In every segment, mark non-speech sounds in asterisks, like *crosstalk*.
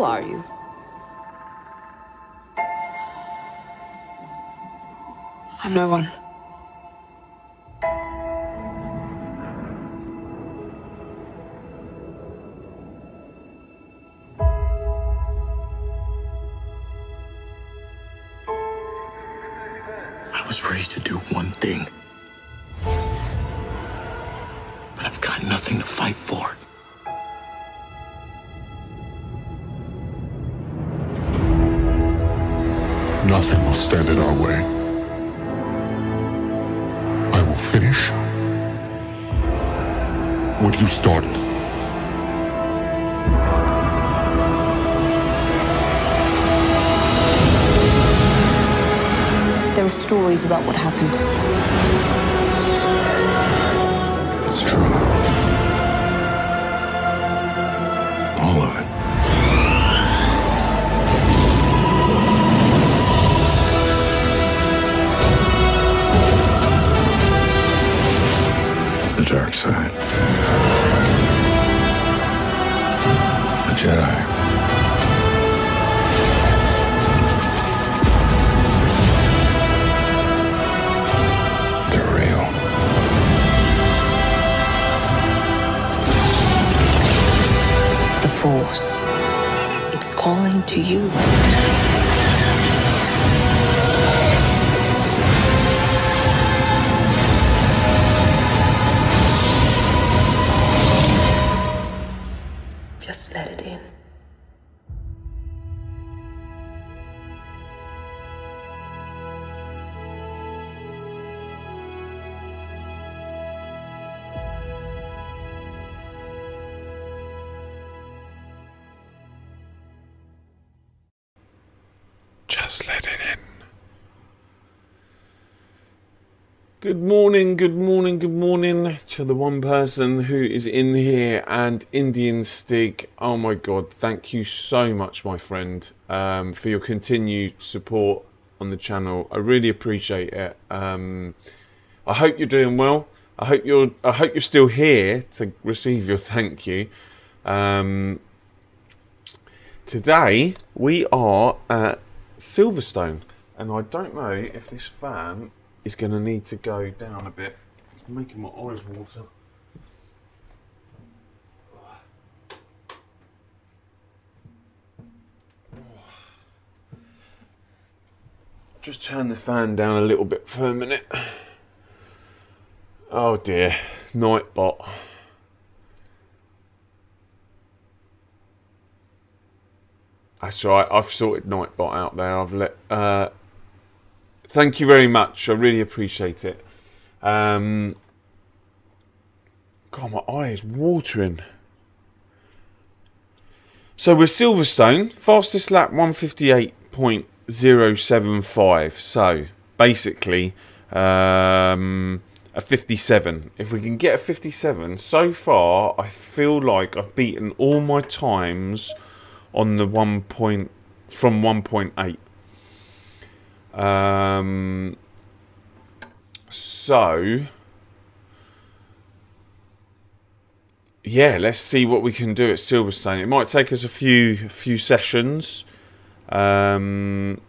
Who are you? I'm no one. Person who is in here and Indian Stig. Oh my god, thank you so much, my friend, um, for your continued support on the channel. I really appreciate it. Um, I hope you're doing well. I hope you're. I hope you're still here to receive your thank you. Um, today we are at Silverstone, and I don't know if this fan is going to need to go down a bit. It's making my eyes water. Just turn the fan down a little bit for a minute. Oh dear, Nightbot. That's right. I've sorted Nightbot out there. I've let. Uh, thank you very much. I really appreciate it. Um, God, my eye is watering. So we're Silverstone, fastest lap 158.075. So basically, um, a 57. If we can get a 57, so far I feel like I've beaten all my times on the one point from 1.8. Um, so yeah, let's see what we can do at Silverstone. It might take us a few few sessions. Um,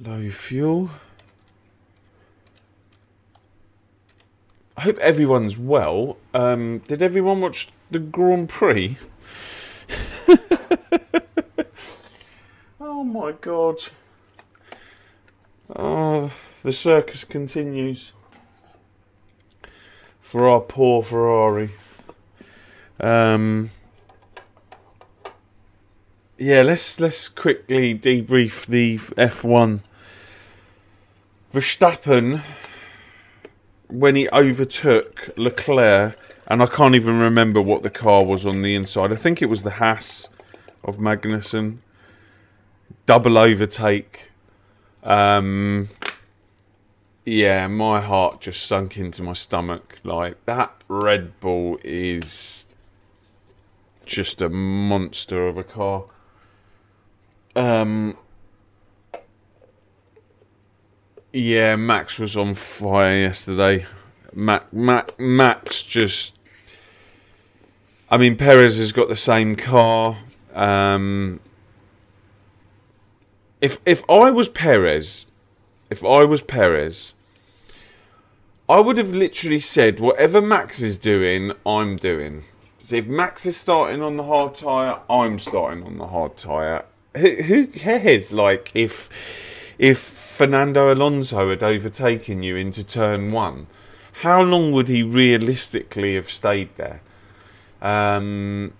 low fuel. I hope everyone's well. Um, did everyone watch the Grand Prix? *laughs* oh my god. Oh, the circus continues for our poor Ferrari. Um, yeah, let's let's quickly debrief the F1. Verstappen, when he overtook Leclerc, and I can't even remember what the car was on the inside. I think it was the Haas of Magnussen. Double overtake. Um, yeah, my heart just sunk into my stomach. Like that Red Bull is just a monster of a car. Um, Yeah, Max was on fire yesterday. Mac, Mac, Max just. I mean, Perez has got the same car. Um, if if I was Perez, if I was Perez, I would have literally said, whatever Max is doing, I'm doing. So if Max is starting on the hard tyre, I'm starting on the hard tyre. Who, who cares? Like, if if Fernando Alonso had overtaken you into turn one, how long would he realistically have stayed there? Um,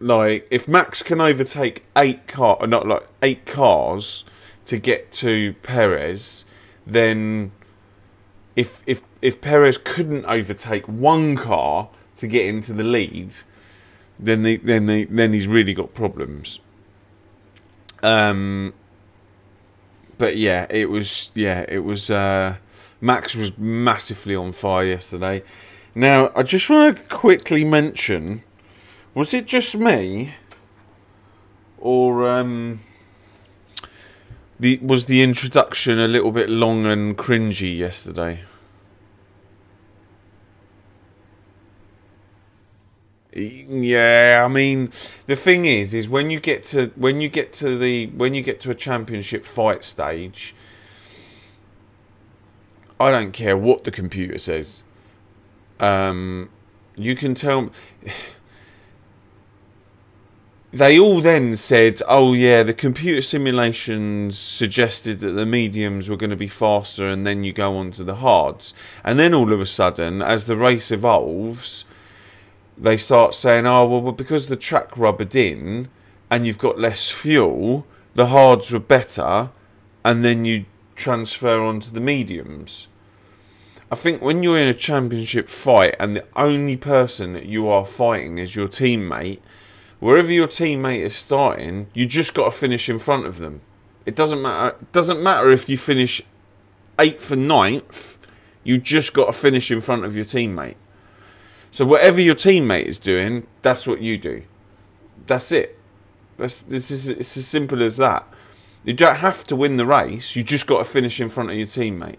like, if Max can overtake eight car, not like eight cars to get to Perez, then if if if Perez couldn't overtake one car to get into the lead, then they, then they, then he's really got problems. Um, but yeah, it was yeah, it was. Uh, Max was massively on fire yesterday. Now I just want to quickly mention: was it just me, or um, the was the introduction a little bit long and cringy yesterday? Yeah, I mean, the thing is, is when you get to when you get to the when you get to a championship fight stage, I don't care what the computer says. Um, you can tell. They all then said, "Oh yeah, the computer simulations suggested that the mediums were going to be faster, and then you go on to the hards." And then all of a sudden, as the race evolves they start saying, oh, well, because the track rubbered in and you've got less fuel, the hards were better, and then you transfer onto the mediums. I think when you're in a championship fight and the only person that you are fighting is your teammate, wherever your teammate is starting, you just got to finish in front of them. It doesn't matter. It doesn't matter if you finish eighth and ninth. You just got to finish in front of your teammate. So whatever your teammate is doing, that's what you do. That's it. That's this is it's as simple as that. You don't have to win the race. You just got to finish in front of your teammate.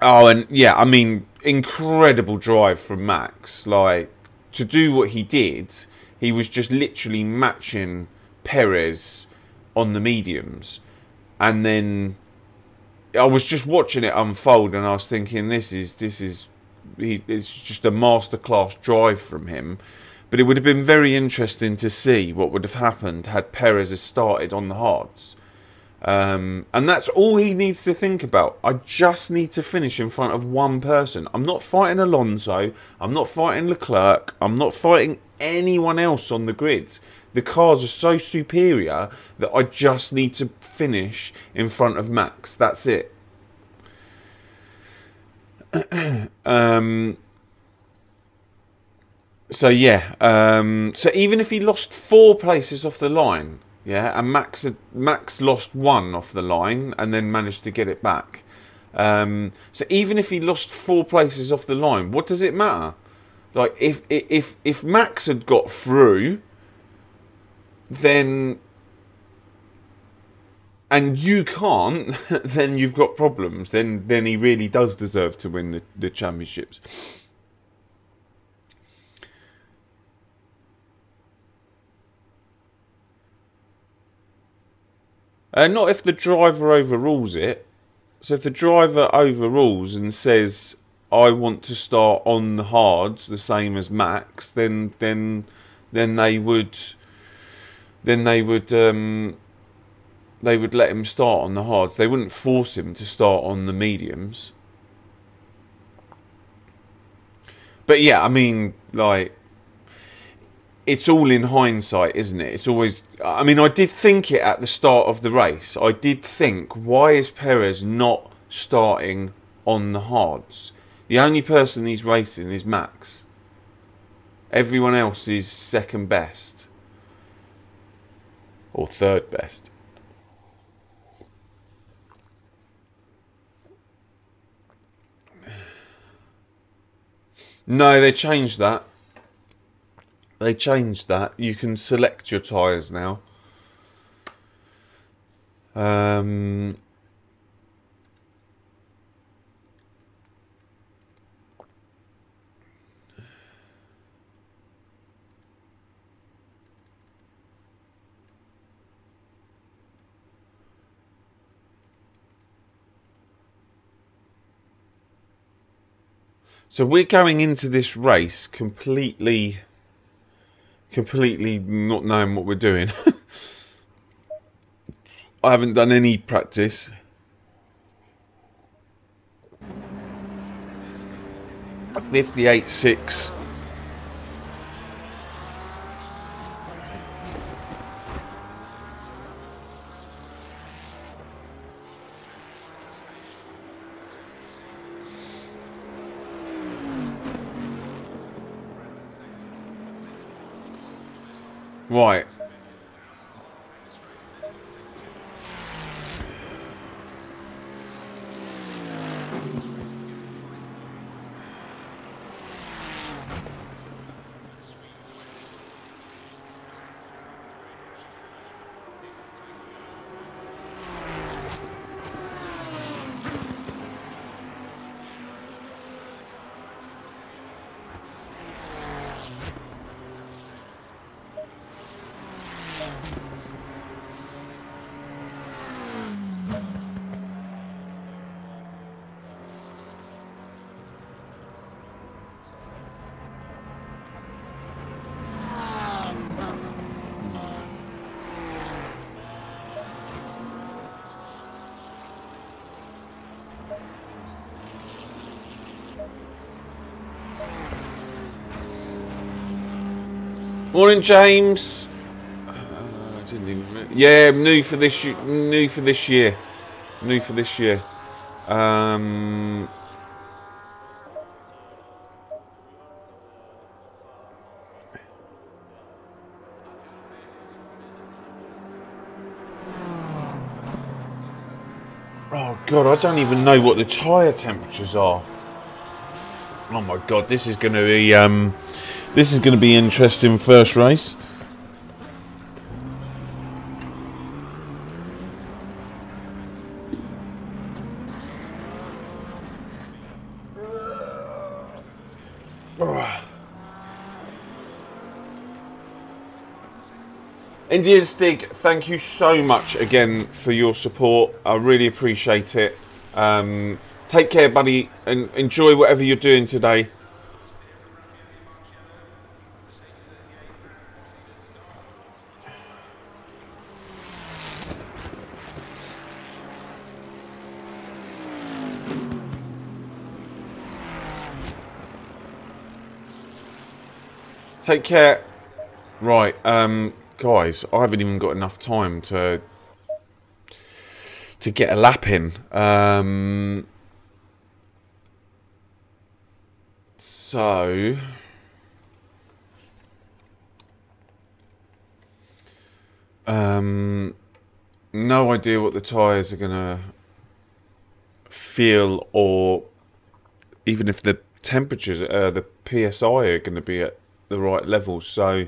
Oh, and yeah, I mean, incredible drive from Max. Like to do what he did, he was just literally matching Perez on the mediums, and then I was just watching it unfold, and I was thinking, this is this is he, it's just a masterclass drive from him. But it would have been very interesting to see what would have happened had Perez started on the hards. Um, and that's all he needs to think about. I just need to finish in front of one person. I'm not fighting Alonso. I'm not fighting Leclerc. I'm not fighting anyone else on the grid. The cars are so superior that I just need to finish in front of Max. That's it. *clears throat* um, so yeah, um, so even if he lost four places off the line, yeah, and Max Max lost one off the line and then managed to get it back. Um, so even if he lost four places off the line, what does it matter? Like if if if Max had got through, then and you can't, *laughs* then you've got problems. Then then he really does deserve to win the, the championships. Uh, not if the driver overrules it. So if the driver overrules and says, "I want to start on the hards, the same as Max," then then then they would then they would um, they would let him start on the hards. They wouldn't force him to start on the mediums. But yeah, I mean, like, it's all in hindsight, isn't it? It's always. I mean, I did think it at the start of the race. I did think, why is Perez not starting on the hards? The only person he's racing is Max. Everyone else is second best. Or third best. No, they changed that. They changed that. You can select your tyres now. Um, So we're going into this race completely, completely not knowing what we're doing. *laughs* I haven't done any practice. Fifty-eight six. Right. Morning, James. Uh, I didn't even. Yeah, new for this. New for this year. New for this year. Um. Oh god, I don't even know what the tyre temperatures are. Oh my god, this is going to be um, this is going to be interesting first race. Indian Stig, thank you so much again for your support. I really appreciate it. Um, take care, buddy, and enjoy whatever you're doing today. Take care. Right, um, guys, I haven't even got enough time to to get a lap in. Um, so um, no idea what the tyres are gonna feel, or even if the temperatures, uh, the psi are going to be at the right level. So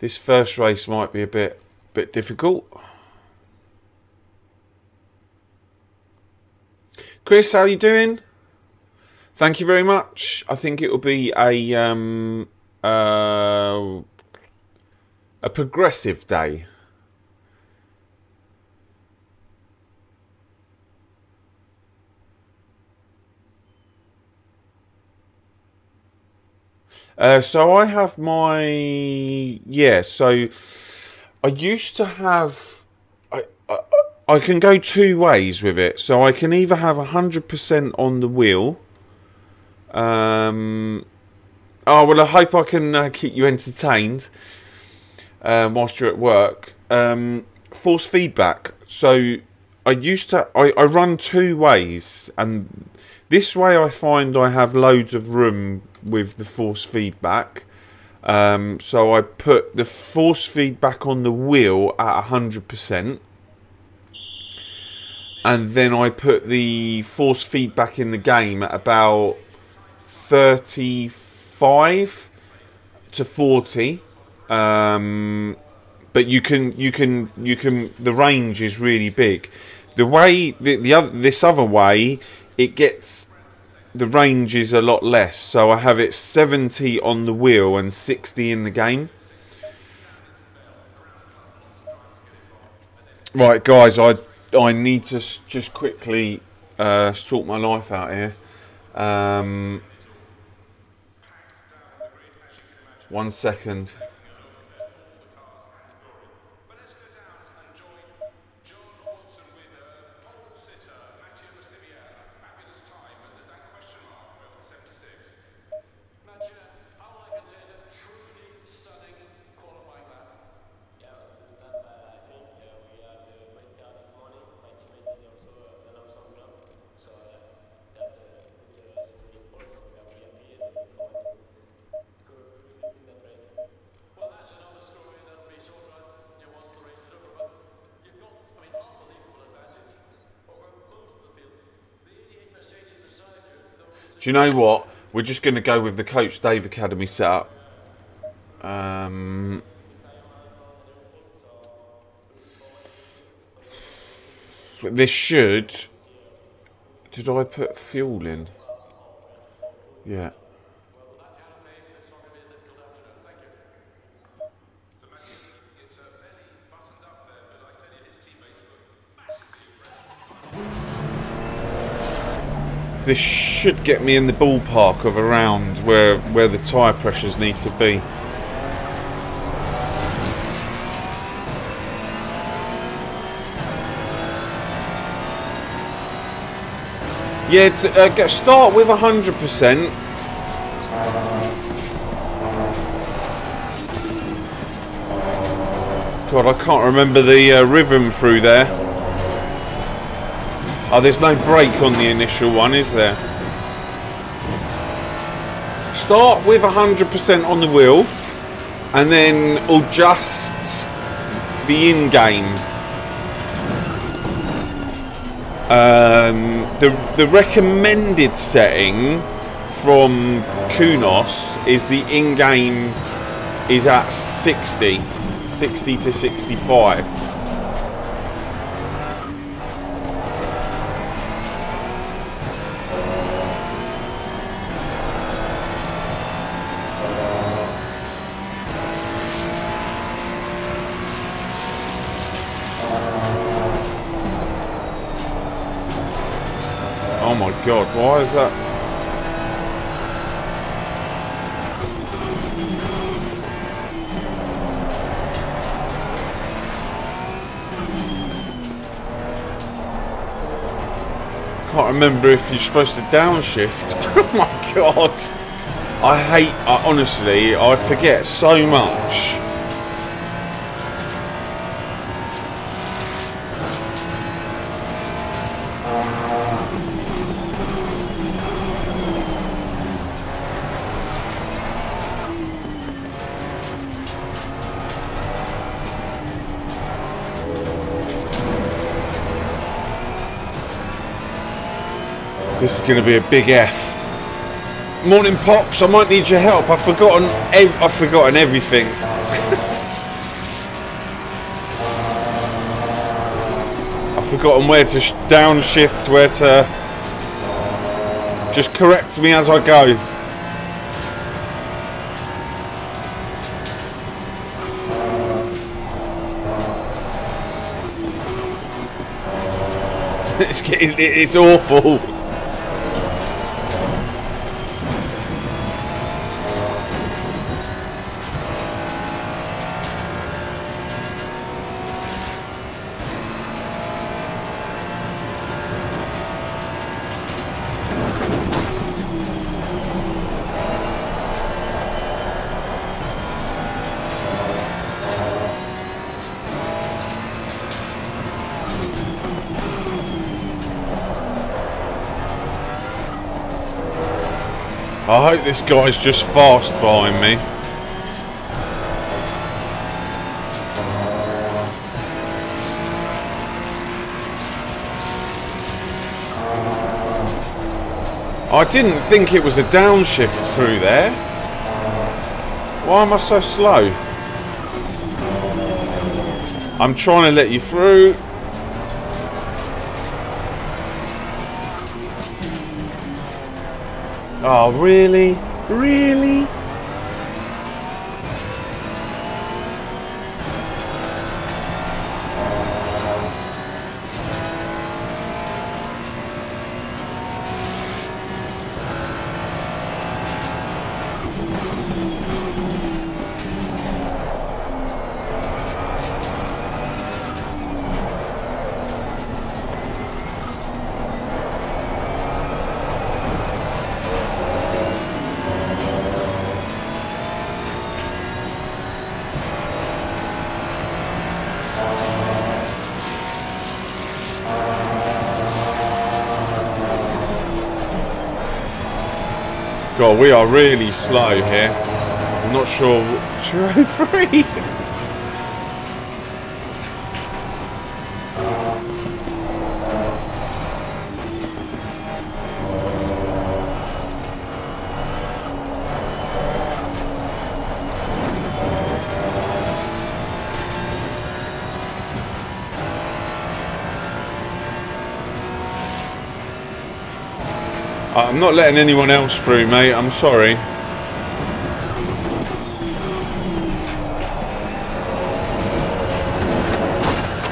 this first race might be a bit bit difficult. Chris, how are you doing? Thank you very much. I think it will be a um, uh, a progressive day. Uh, so I have my yeah. So I used to have I, I I can go two ways with it. So I can either have hundred percent on the wheel. Um. Oh well, I hope I can uh, keep you entertained um, whilst you're at work. Um, force feedback. So I used to I, I run two ways, and this way I find I have loads of room with the force feedback. Um, so I put the force feedback on the wheel at hundred percent. And then I put the force feedback in the game at about 35 to 40. Um, but you can you can you can the range is really big. The way the, the other this other way, it gets the range is a lot less. So I have it 70 on the wheel and 60 in the game. Right, guys, I I need to just quickly uh, sort my life out here. Um, one second. Do you know what? We're just going to go with the Coach Dave Academy setup. Um, this should. Did I put fuel in? Yeah. This should get me in the ballpark of around where where the tyre pressures need to be. Yeah, uh, start with 100%. God, I can't remember the uh, rhythm through there. Oh, there's no brake on the initial one, is there? Start with 100% on the wheel and then adjust the in-game. Um, the, the recommended setting from Kunos is the in-game is at 60, 60 to 65. God, why is that? Can't remember if you're supposed to downshift. *laughs* oh my god. I hate, I, honestly, I forget so much. This is going to be a big F. Morning, pops. I might need your help. I've forgotten. Ev- I've forgotten everything. *laughs* I've forgotten where to sh- downshift, where to. Just correct me as I go. *laughs* it's, it's awful. This guy's just fast behind me. I didn't think it was a downshift through there. Why am I so slow? I'm trying to let you through. Oh, really? Really? We are really slow here. I'm not sure. *laughs* 203. I'm not letting anyone else through, mate. I'm sorry.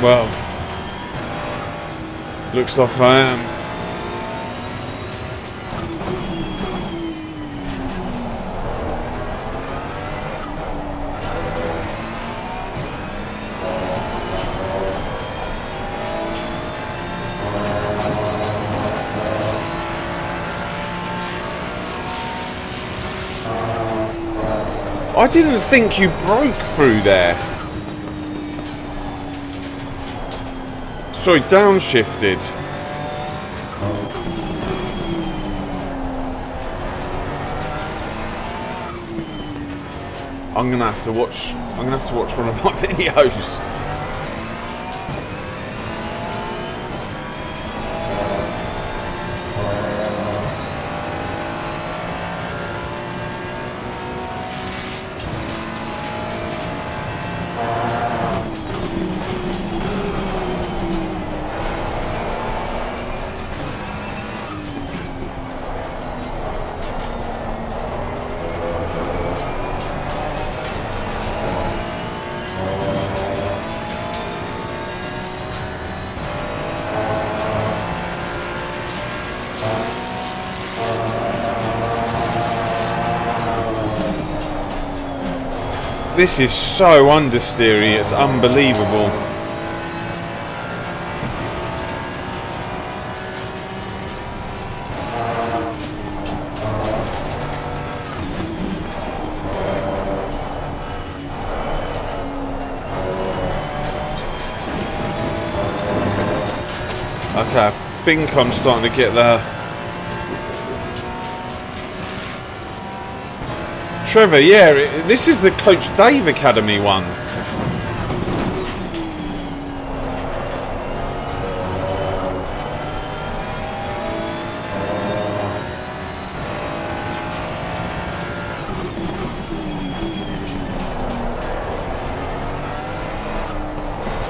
Well, looks like I am. Didn't think you broke through there. Sorry, downshifted. I'm gonna have to watch. I'm gonna have to watch one of my *laughs* videos. This is so understeery, it's unbelievable. Okay, I think I'm starting to get there. Trevor, yeah, it, this is the Coach Dave Academy one.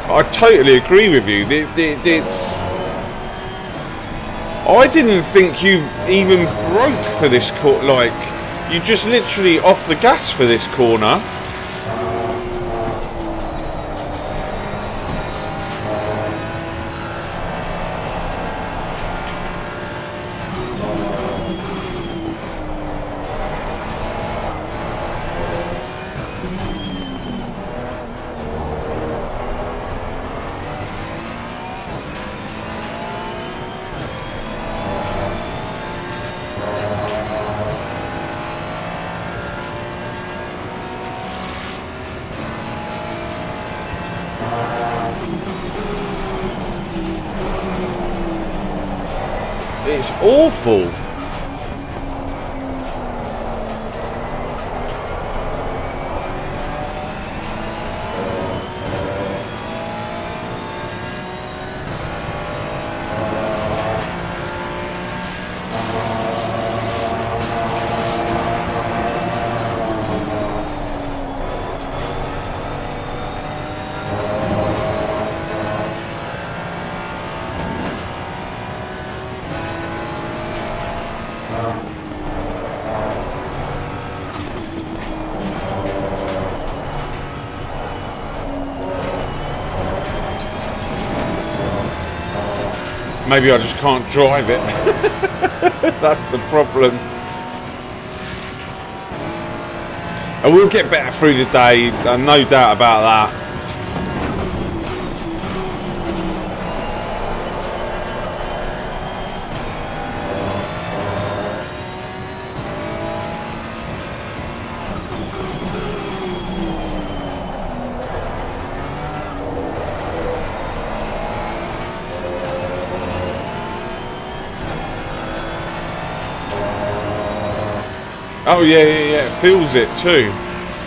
I totally agree with you. It's. I didn't think you even broke for this court. Like, you just literally off the gas for this corner. Maybe I just can't drive it. *laughs* That's the problem. I will get better through the day, uh, no doubt about that. Oh yeah, yeah, yeah. It feels it too.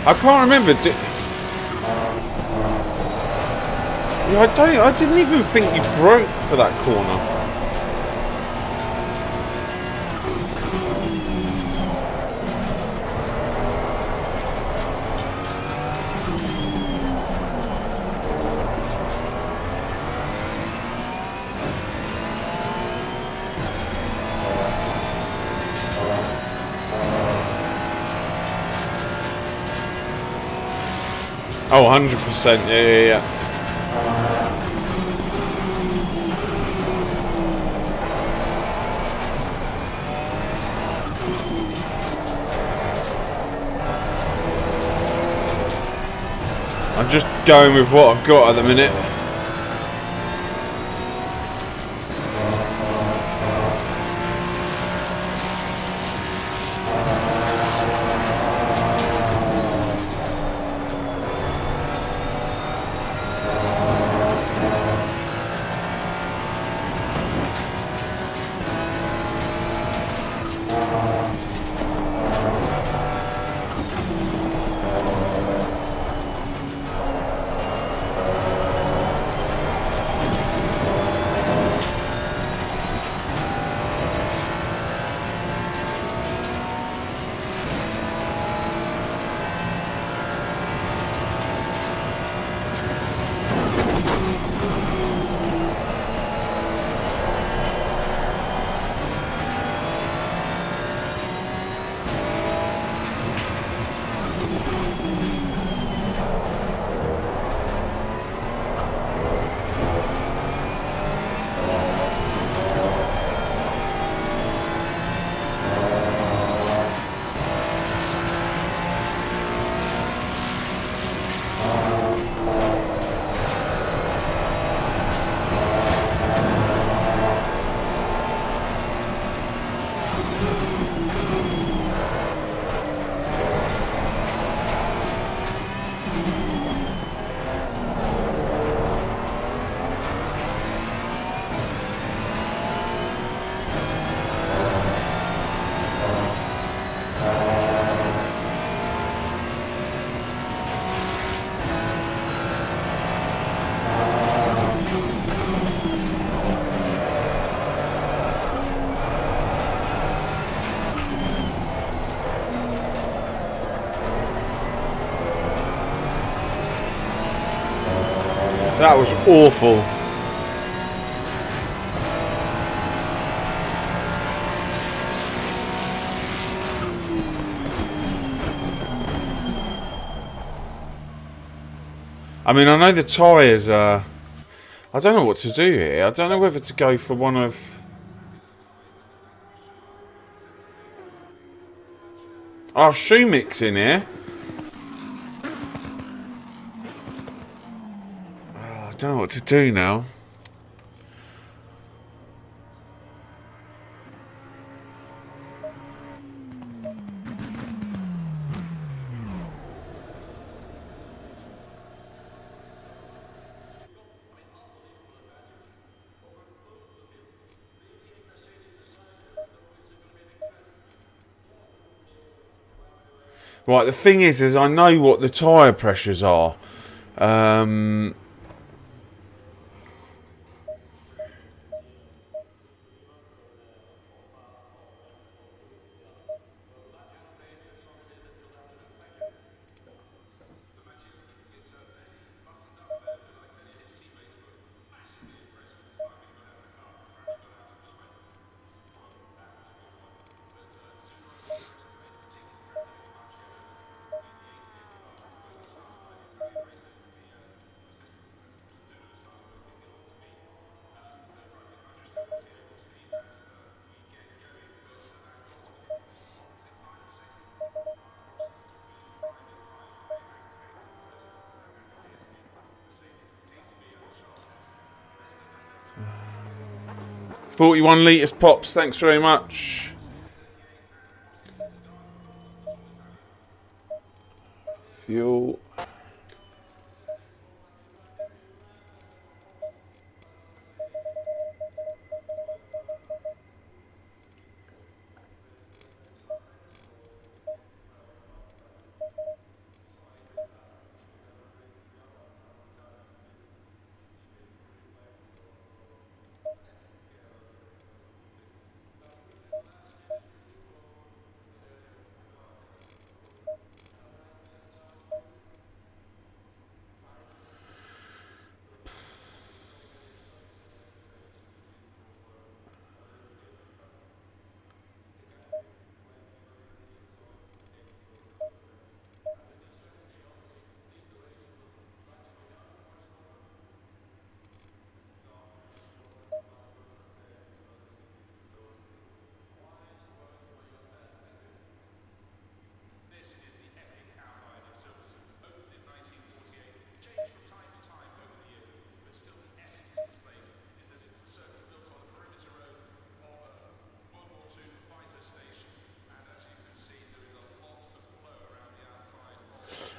I can't remember. Yeah, I don't. I didn't even think you broke for that corner. 100%. Yeah, yeah, yeah. I'm just going with what I've got at the minute. Awful. I mean, I know the tyres are... I don't know what to do here. I don't know whether to go for one of... Oh, shoe mix in here. Oh, I don't know what to do now. Right, the thing is, is I know what the tyre pressures are. Um, 41 litres pops, thanks very much. Fuel.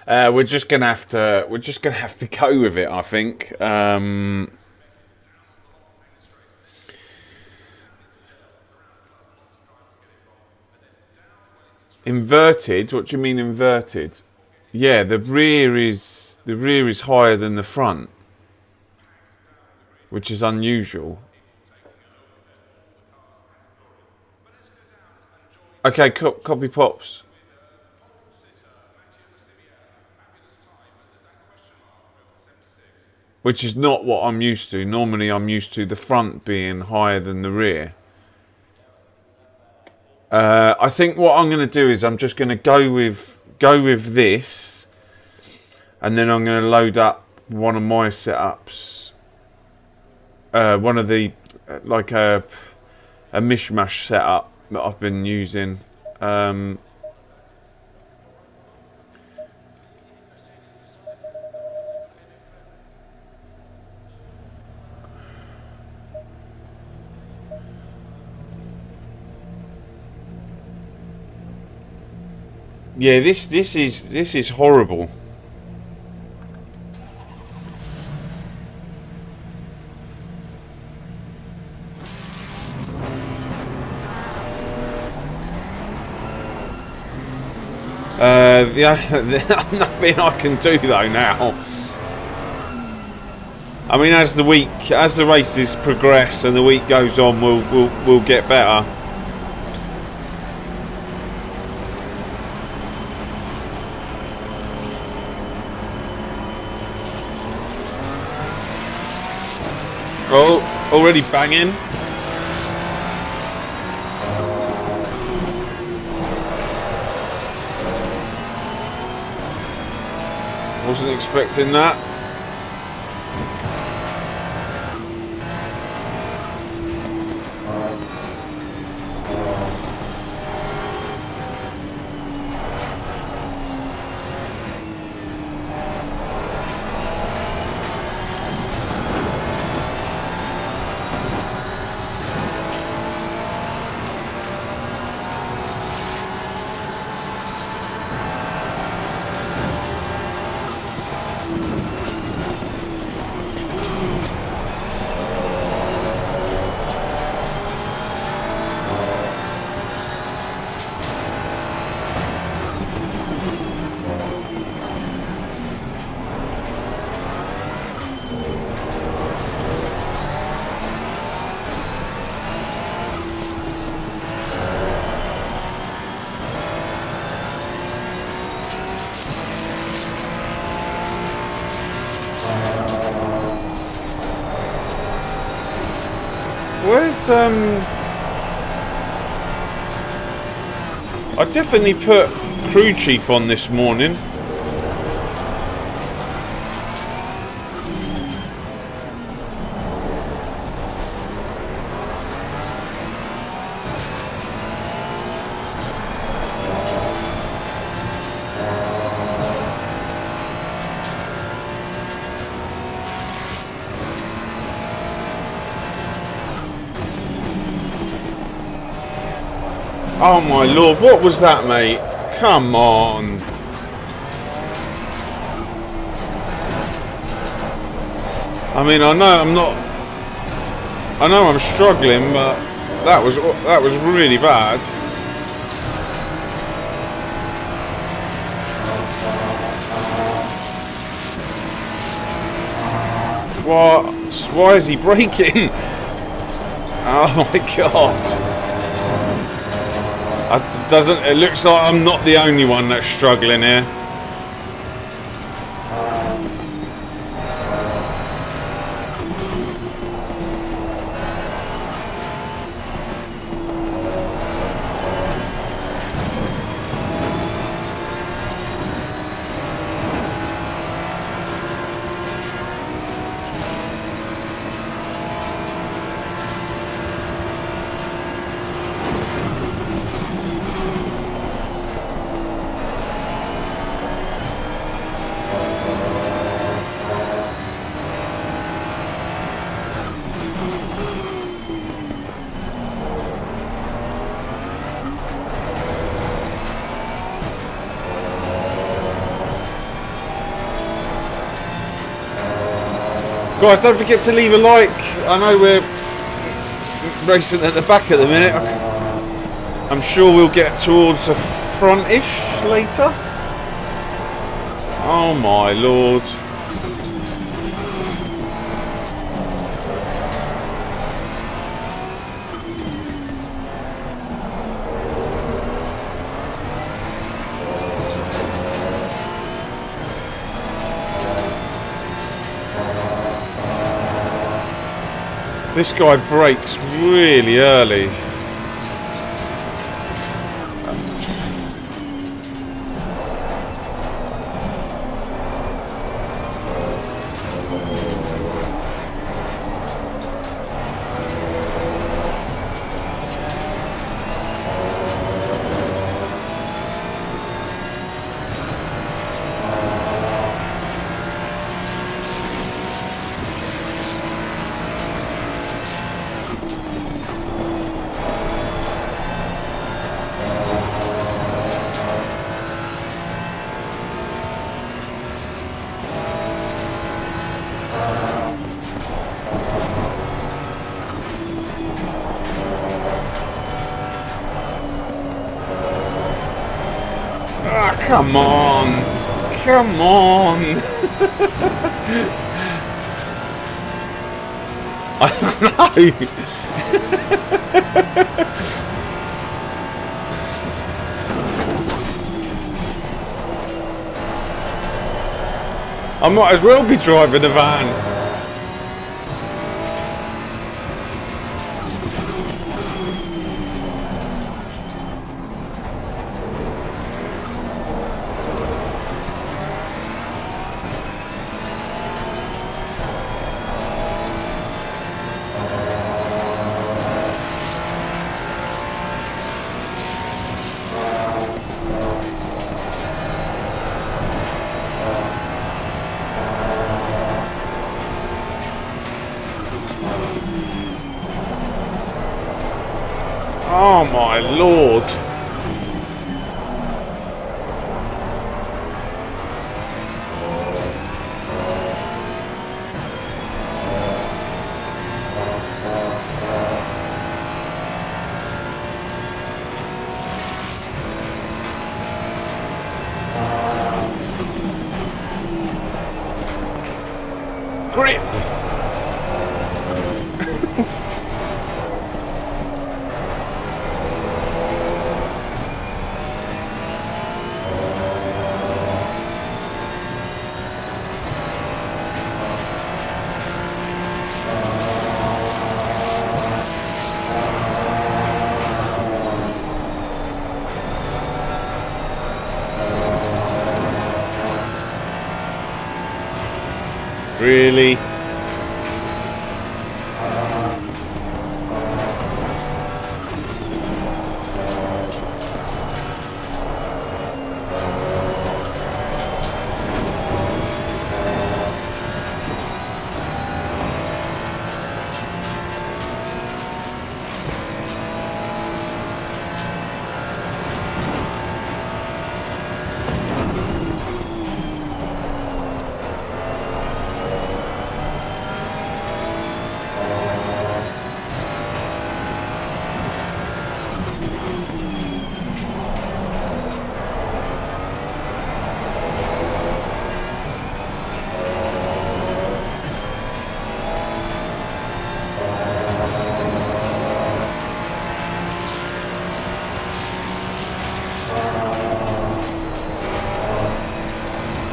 Uh, we're just gonna have to. We're just gonna have to go with it. I think. Um, inverted. What do you mean inverted? Yeah, the rear is the rear is higher than the front, which is unusual. Okay, co copy pops. Which is not what I'm used to. Normally, I'm used to the front being higher than the rear. Uh, I think what I'm going to do is I'm just going to go with go with this, and then I'm going to load up one of my setups. Uh, one of the like a a mishmash setup that I've been using. Um, Yeah, this this is this is horrible. Uh, *laughs* nothing I can do though now. I mean, as the week, as the races progress and the week goes on, we'll we'll we'll get better. Oh, already banging. Wasn't expecting that. Um? I definitely put crew chief on this morning. My lord, what was that, mate? Come on. I mean, I know I'm not. I know I'm struggling, but that was that was really bad. What? Why is he braking? *laughs* Oh my god. Doesn't it looks like I'm not the only one that's struggling here. Guys, don't forget to leave a like. I know we're racing at the back at the minute. I'm sure we'll get towards the front-ish later. Oh my lord. This guy brakes really early. Come on. Come on. *laughs* I don't know. *laughs* I might as well be driving a van.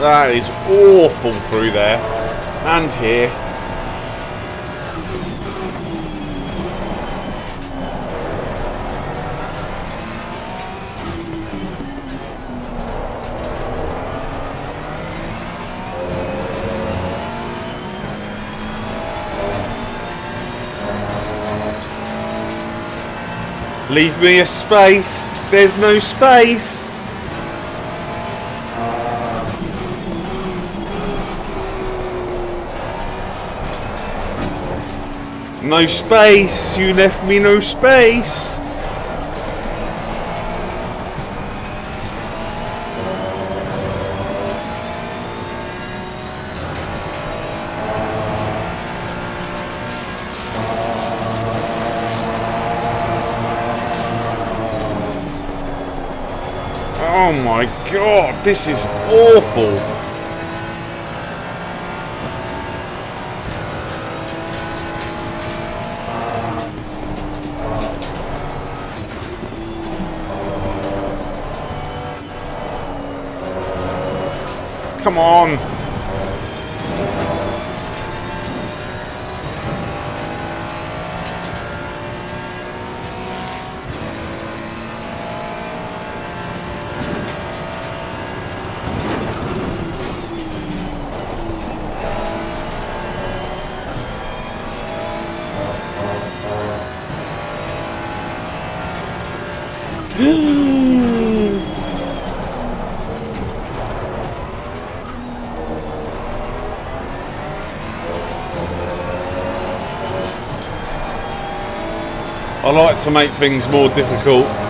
That is awful through there. And here. Leave me a space. There's no space. No space. You left me no space. Oh my god, this is awful. Come on. Like to make things more difficult.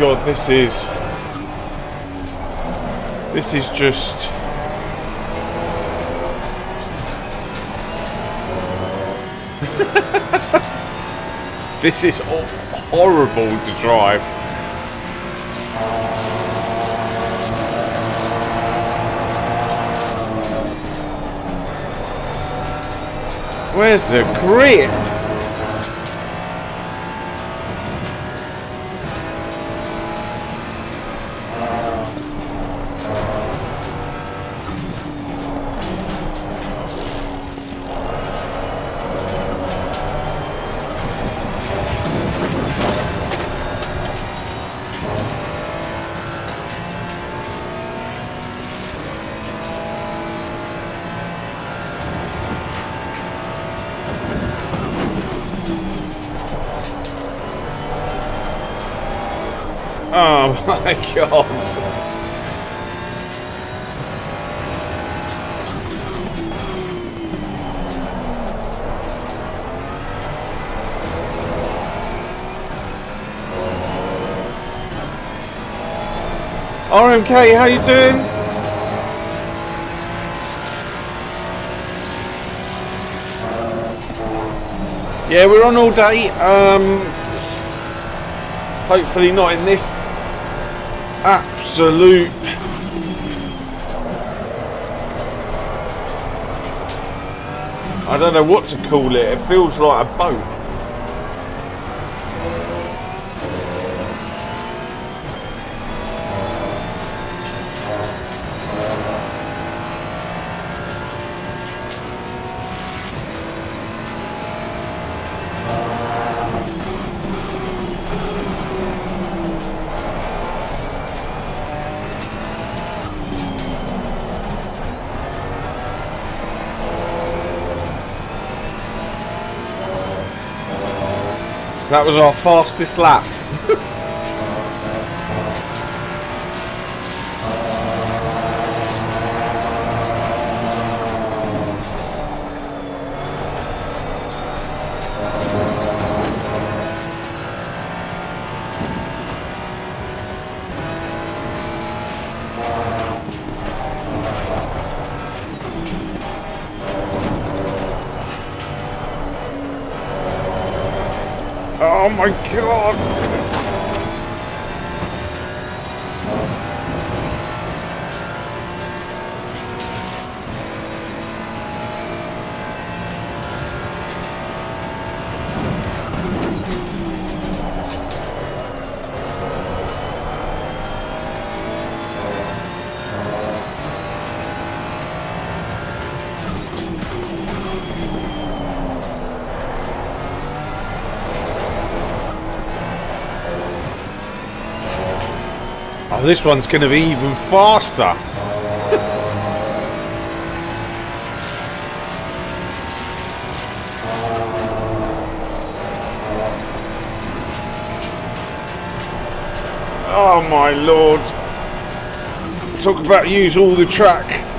God, this is... This is just... *laughs* this is horrible to drive. Where's the grip? God. RMK, how you doing? Yeah, we're on all day. Um, hopefully not in this absolute I don't know what to call it. It feels like a boat. That was our fastest lap. Oh, this one's going to be even faster. oh my lord. Talk about use all the track.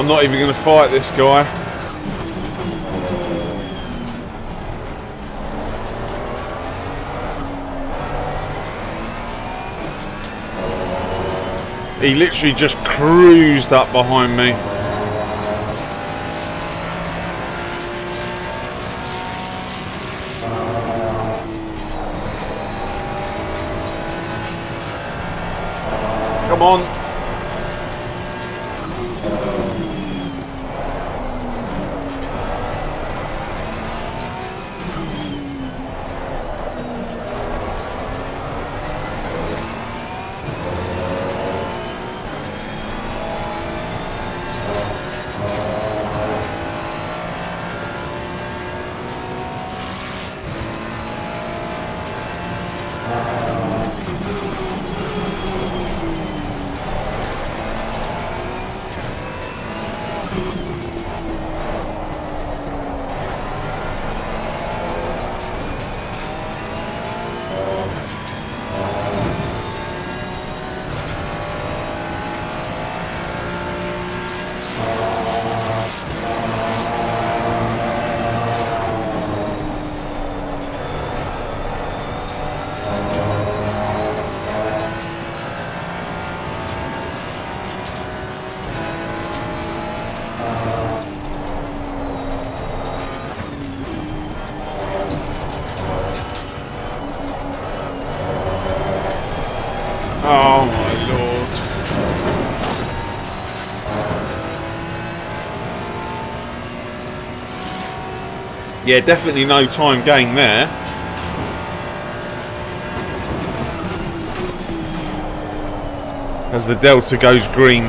I'm not even going to fight this guy. He literally just cruised up behind me. Yeah, definitely no time gain there. As the Delta goes green.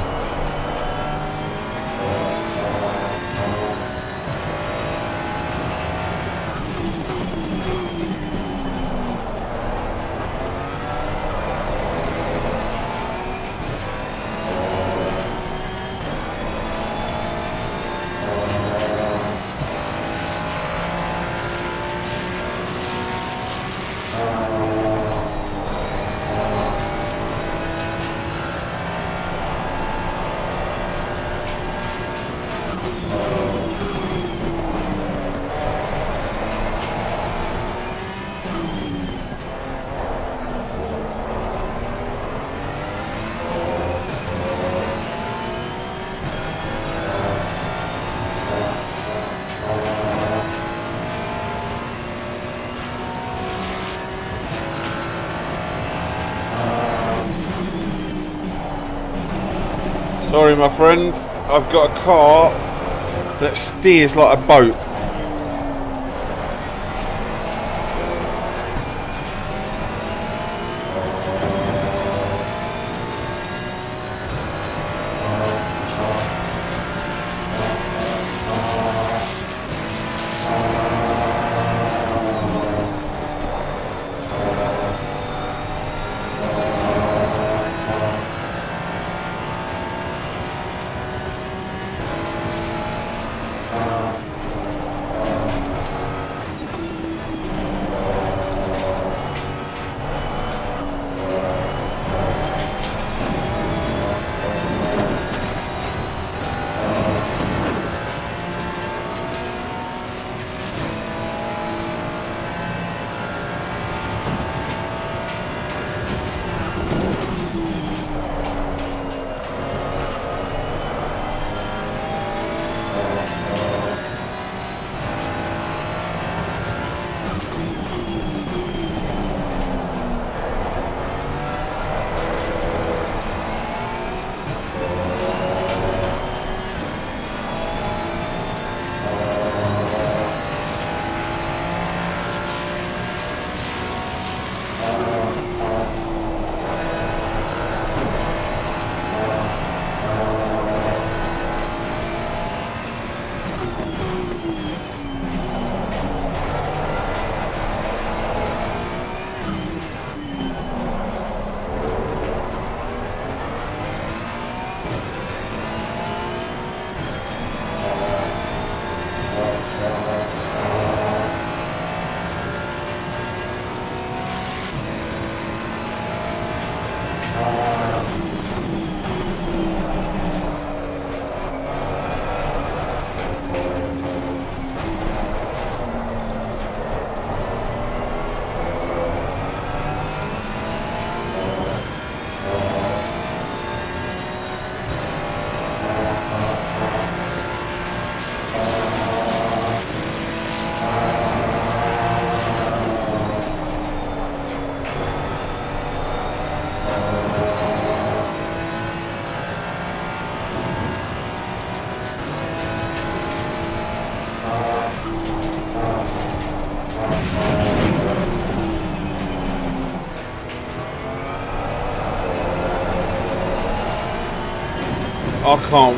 I've got a car that steers like a boat.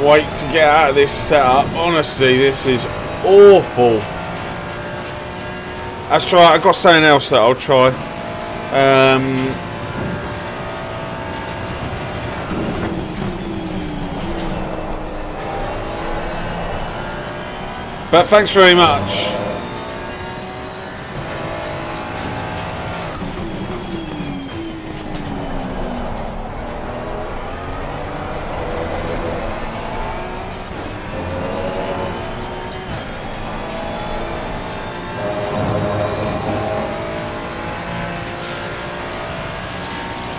Wait to get out of this setup. Honestly, this is awful. That's right, I've got something else that I'll try. Um, but thanks very much.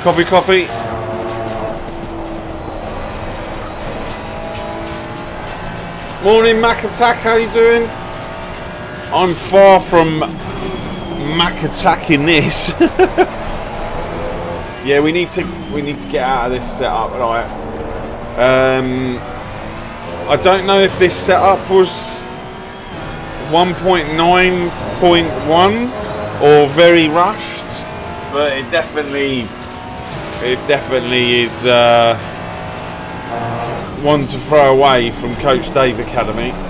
Copy, copy. Morning, Mac Attack. How you doing? I'm far from Mac attacking this. *laughs* yeah, we need to we need to get out of this setup, right? Um, I don't know if this setup was 1.9.1 or very rushed, but it definitely it definitely is uh, one to throw away from Coach Dave Academy. *laughs*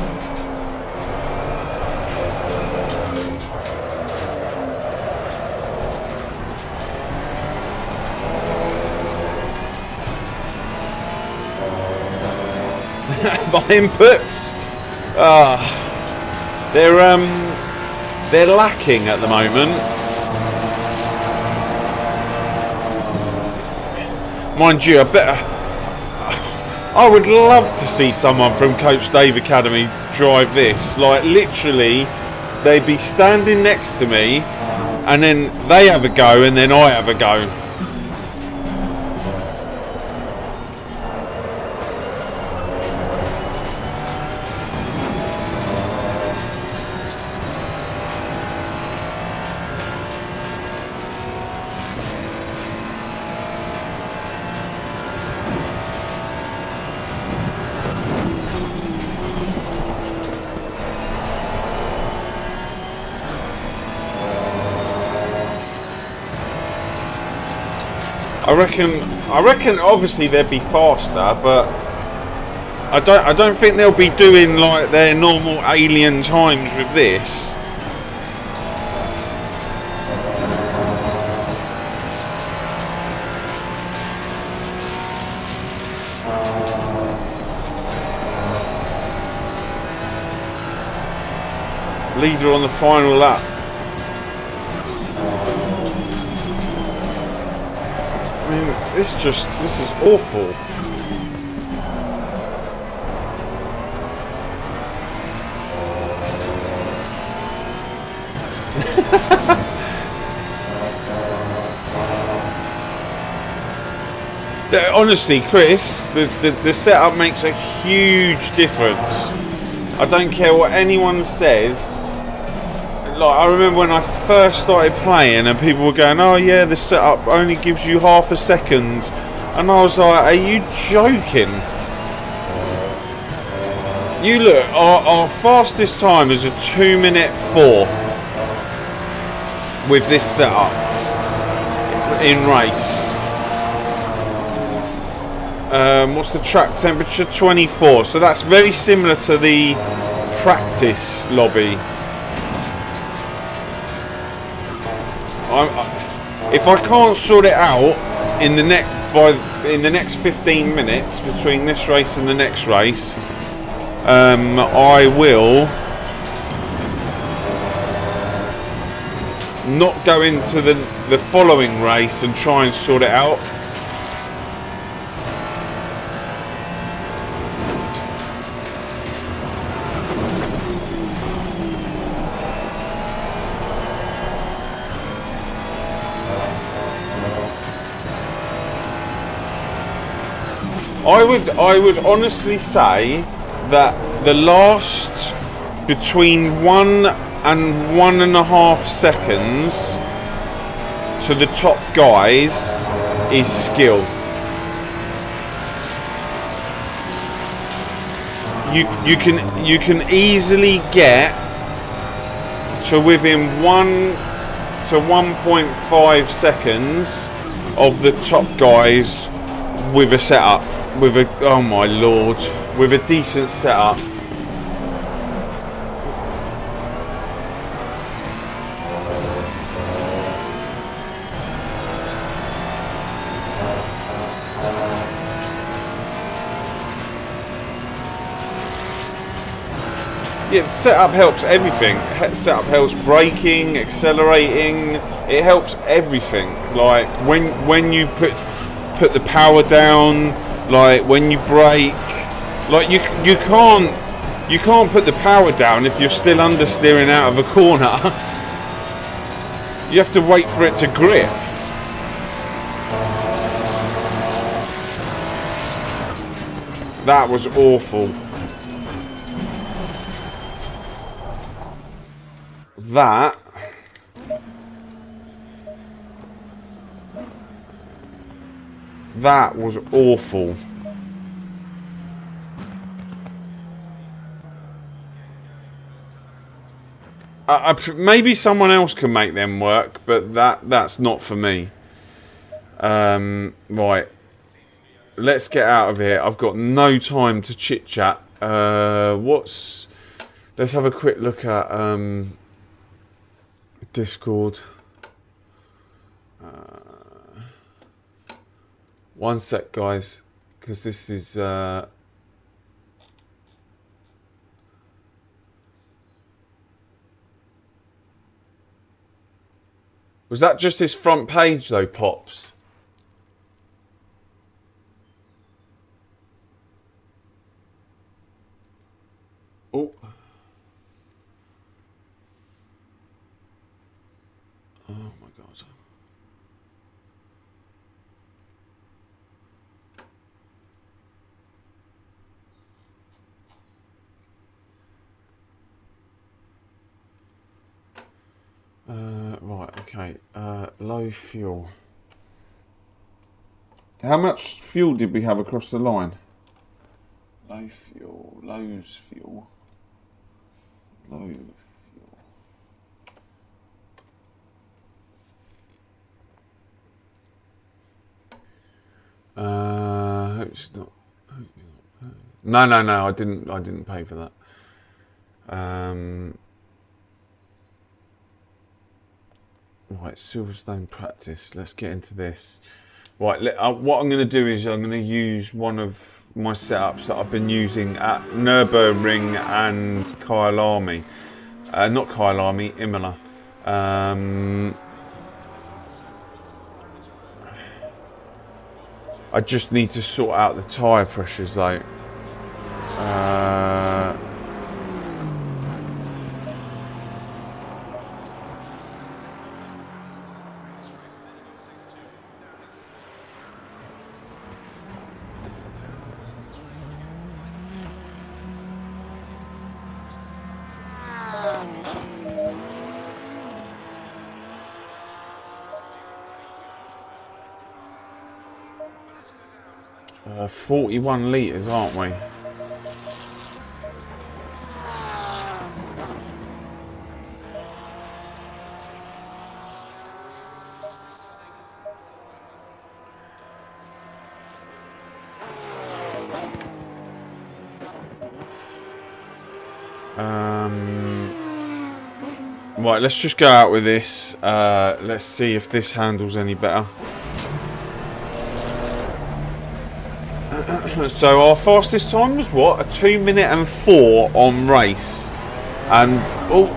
My inputs, uh, they're um, they're lacking at the moment. Mind you, I better. Uh, I would love to see someone from Coach Dave Academy drive this. Like, literally, they'd be standing next to me, and then they have a go, and then I have a go. I reckon. I reckon. Obviously, they'd be faster, but I don't. I don't think they'll be doing like their normal alien times with this. Leader on the final lap. This just, this is awful. *laughs* Honestly, Chris, the, the, the setup makes a huge difference. I don't care what anyone says. Like I remember when I first started playing, and people were going, "Oh yeah, the setup only gives you half a second," and I was like, "Are you joking?" You look, our, our fastest time is a two minute four with this setup in race. Um, what's the track temperature? 24. So that's very similar to the practice lobby. If I can't sort it out in the next by in the next 15 minutes between this race and the next race, um, I will not go into the the following race and try and sort it out. Would I would honestly say that the last between one and one and a half seconds to the top guys is skill. You you can you can easily get to within one to 1.5 seconds of the top guys with a setup with a oh my lord with a decent setup. Yeah setup helps everything. Setup helps braking accelerating. It helps everything. Like when when you put put the power down like when you brake like you you can't you can't put the power down if you're still understeering out of a corner. *laughs* You have to wait for it to grip. That was awful. That That was awful. I, I maybe someone else can make them work, but that that's not for me. Um, right, let's get out of here. I've got no time to chit chat. Uh, what's? Let's have a quick look at um, Discord. One sec, guys, because this is. Uh... Was that just his front page, though, Pops? Oh. Oh my god. Uh, right, okay. Uh, low fuel. How much fuel did we have across the line? Low fuel, low's fuel. Low fuel. It's not. No, no, no. I didn't. I didn't pay for that. Um. Right, Silverstone practice. Let's get into this. Right, let, uh, what I'm going to do is I'm going to use one of my setups that I've been using at Nürburgring and Kyalami. Uh, not Kyalami, Imola. Um, I just need to sort out the tyre pressures though. Uh, 41 litres, aren't we? Um, right, let's just go out with this. Uh, let's see if this handles any better. So our fastest time was what? A 2 minute and 4 on race. And, oh...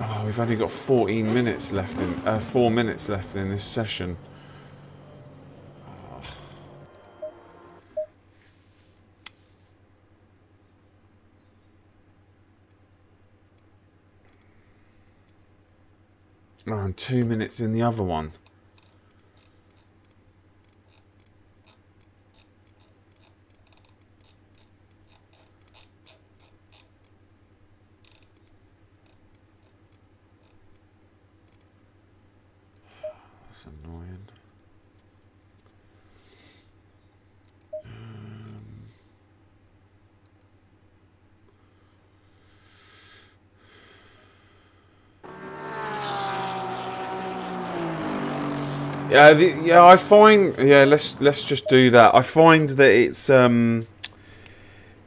Oh, we've only got 14 minutes left in, uh, 4 minutes left in this session. Oh, and two minutes in the other one. That's annoying. Um, Yeah, the, yeah. I find yeah. Let's let's just do that. I find that it's um,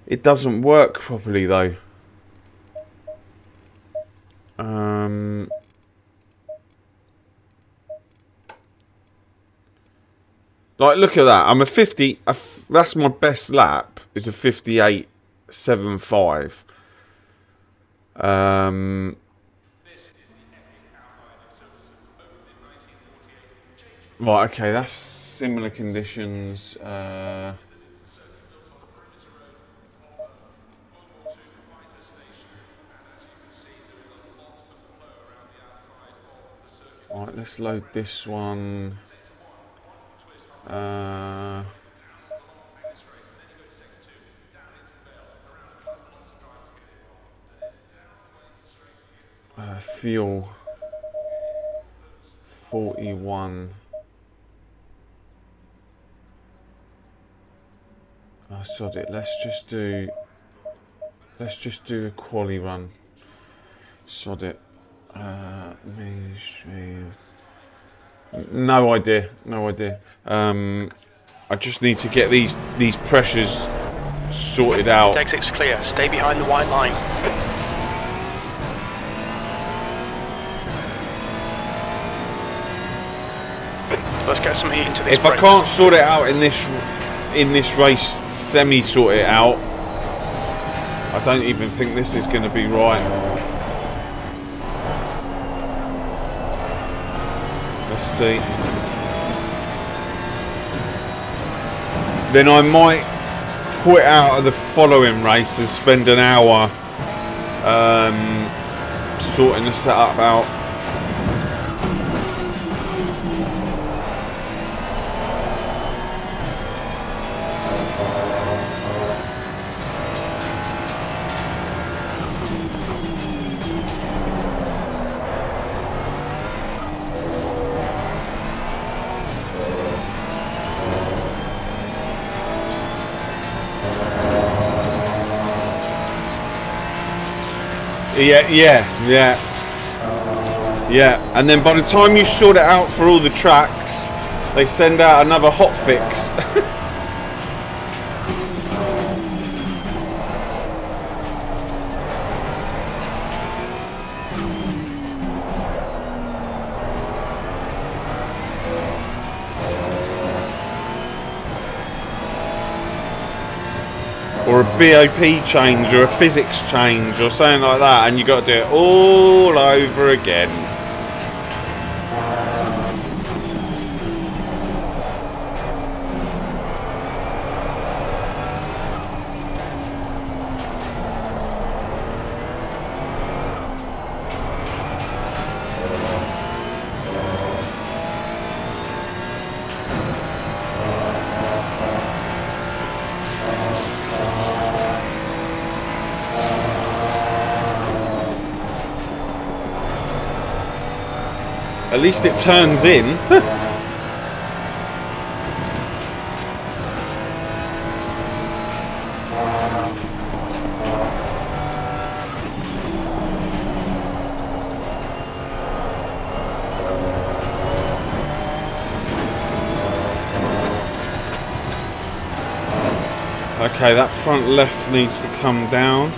it doesn't work properly though. Um. Like, look at that. I'm a 50. A f that's my best lap. Is a 58.75. Um. Right, okay, that's similar conditions. Uh, right, let's load this one. Uh, uh, fuel 41 Oh, sod it. Let's just do... Let's just do a quali run. Sod it. Uh, no idea. No idea. Um, I just need to get these these pressures sorted out. Exit's clear. Stay behind the white line. Let's get some heat into this. If I can't sort it out in this in this race, semi sort it out, I don't even think this is going to be right. Let's see. Then I might quit out of the following race and spend an hour um, sorting the setup out. Yeah, yeah, yeah. Yeah, and then by the time you sort it out for all the tracks, they send out another hot fix. *laughs* BOP change or a physics change or something like that and you got to do it all over again. At least it turns in. *laughs* Okay, that front left needs to come down.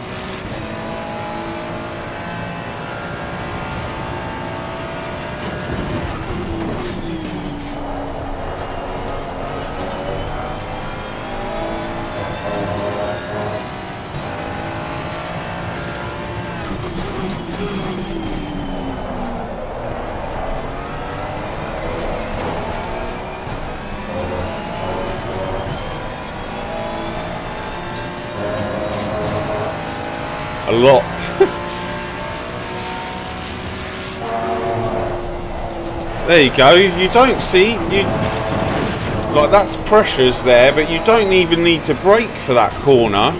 There you go. You don't see you like that's pressures there, but you don't even need to brake for that corner.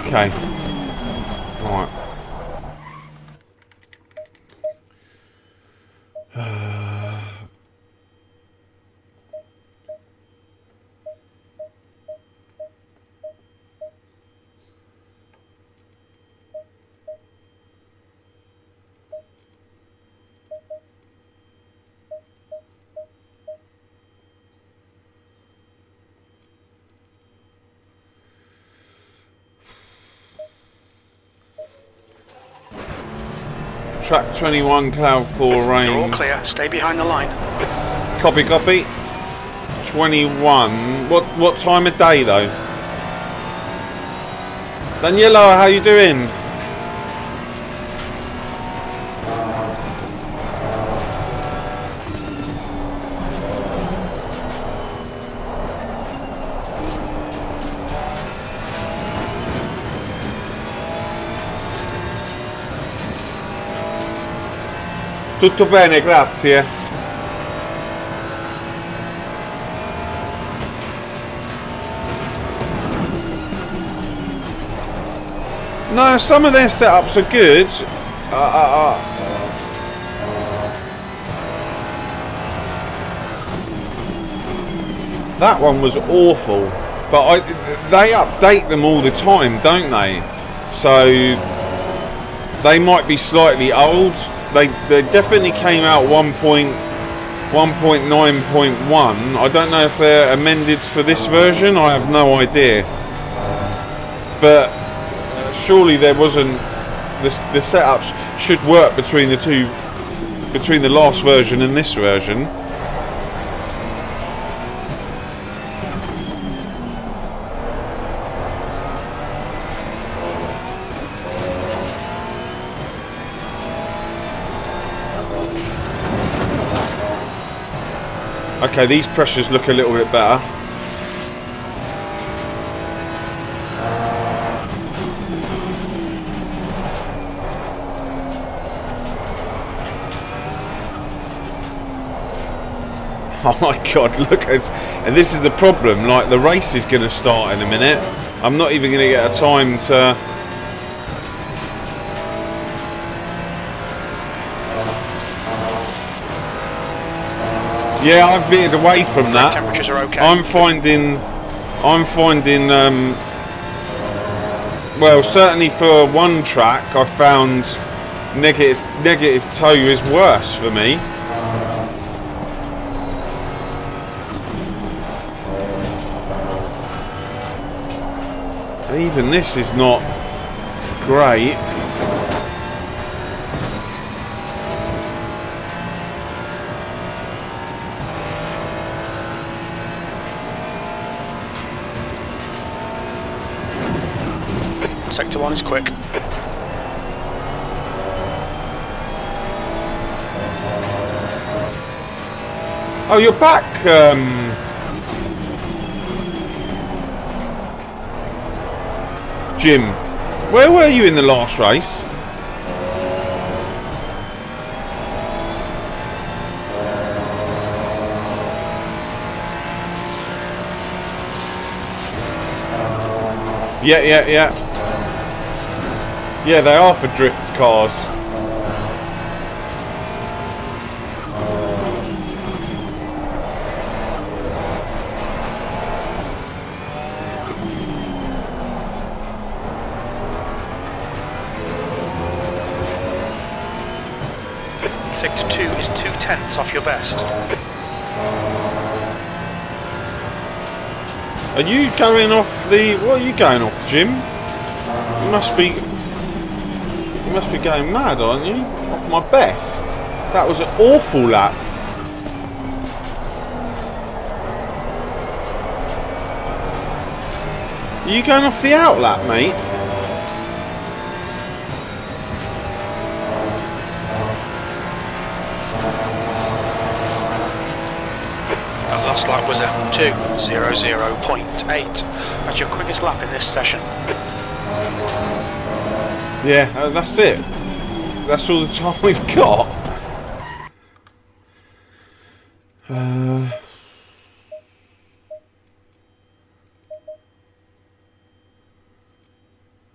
Okay. Right. Track 21, Cloud 4 You're all clear. Stay behind the line. Copy, copy. 21. What what time of day though? Daniela, how you doing? Tutto bene, grazie. No, some of their setups are good. Uh, uh, uh. That one was awful, but I, they update them all the time, don't they? So they might be slightly old. They they definitely came out 1.1.9.1. I don't know if they're amended for this version. I have no idea. But surely there wasn't the the setups should work between the two between the last version and this version. Okay, these pressures look a little bit better. *laughs* Oh my god, *laughs* look at and this is the problem, like the race is gonna start in a minute. I'm not even gonna get a time to Yeah, I've veered away from that. Temperatures are okay. I'm finding, I'm finding, um, well, certainly for one track, I found negative negative toe is worse for me. Even this is not great. Sector 1 is quick. Oh, you're back. Um, Jim, where were you in the last race? Yeah, yeah, yeah. Yeah, they are for drift cars. Sector 2 is two tenths off your best. Are you going off the... What are you going off, Jim? You must be... Must be going mad, aren't you? Off my best. That was an awful lap. Are you going off the outlap, mate? That last lap was a 2.00.8. That's your quickest lap in this session. Yeah, uh, that's it. That's all the time we've got. Uh,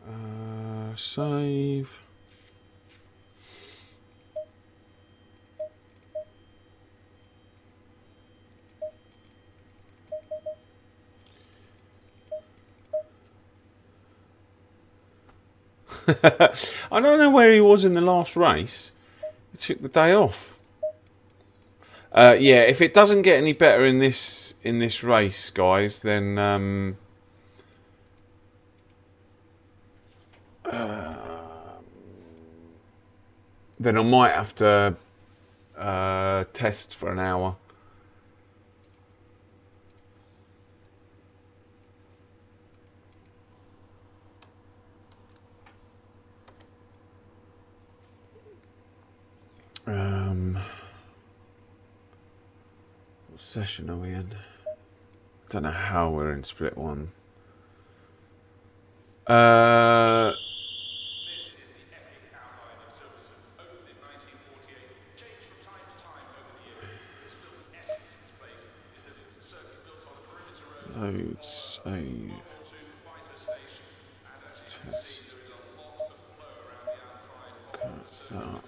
uh, save. I don't know where he was in the last race. Took the day off. Uh, yeah, if it doesn't get any better in this in this race, guys, then um, uh, then I might have to uh, test for an hour. Session are we in? Don't know how we're in split one. Uh, load save. Test. Cuts up.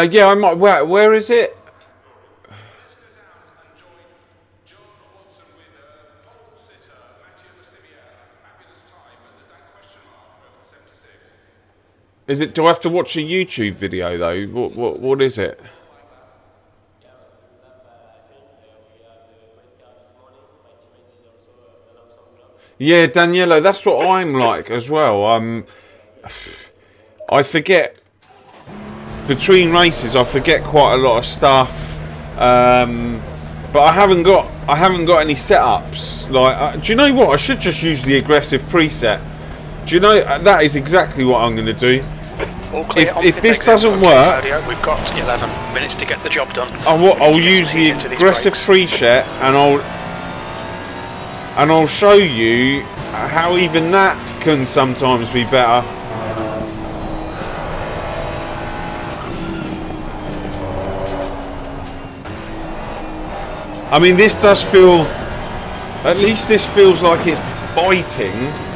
Uh, yeah, I might. Where, where is it? Is it? Do I have to watch a YouTube video though? What? What? What is it? Yeah, Daniela, that's what I'm like as well. Um, I forget between races. I forget quite a lot of stuff. Um, but I haven't got I haven't got any setups. Like, uh, do you know what? I should just use the aggressive preset. Do you know uh, that is exactly what I'm going to do. If- if this doesn't Okay, work- Claudio, we've got 11 minutes to get the job done. I'll, I'll use the heat into these aggressive preset and I'll and I'll show you how even that can sometimes be better. I mean, this does feel. At least this feels like it's biting.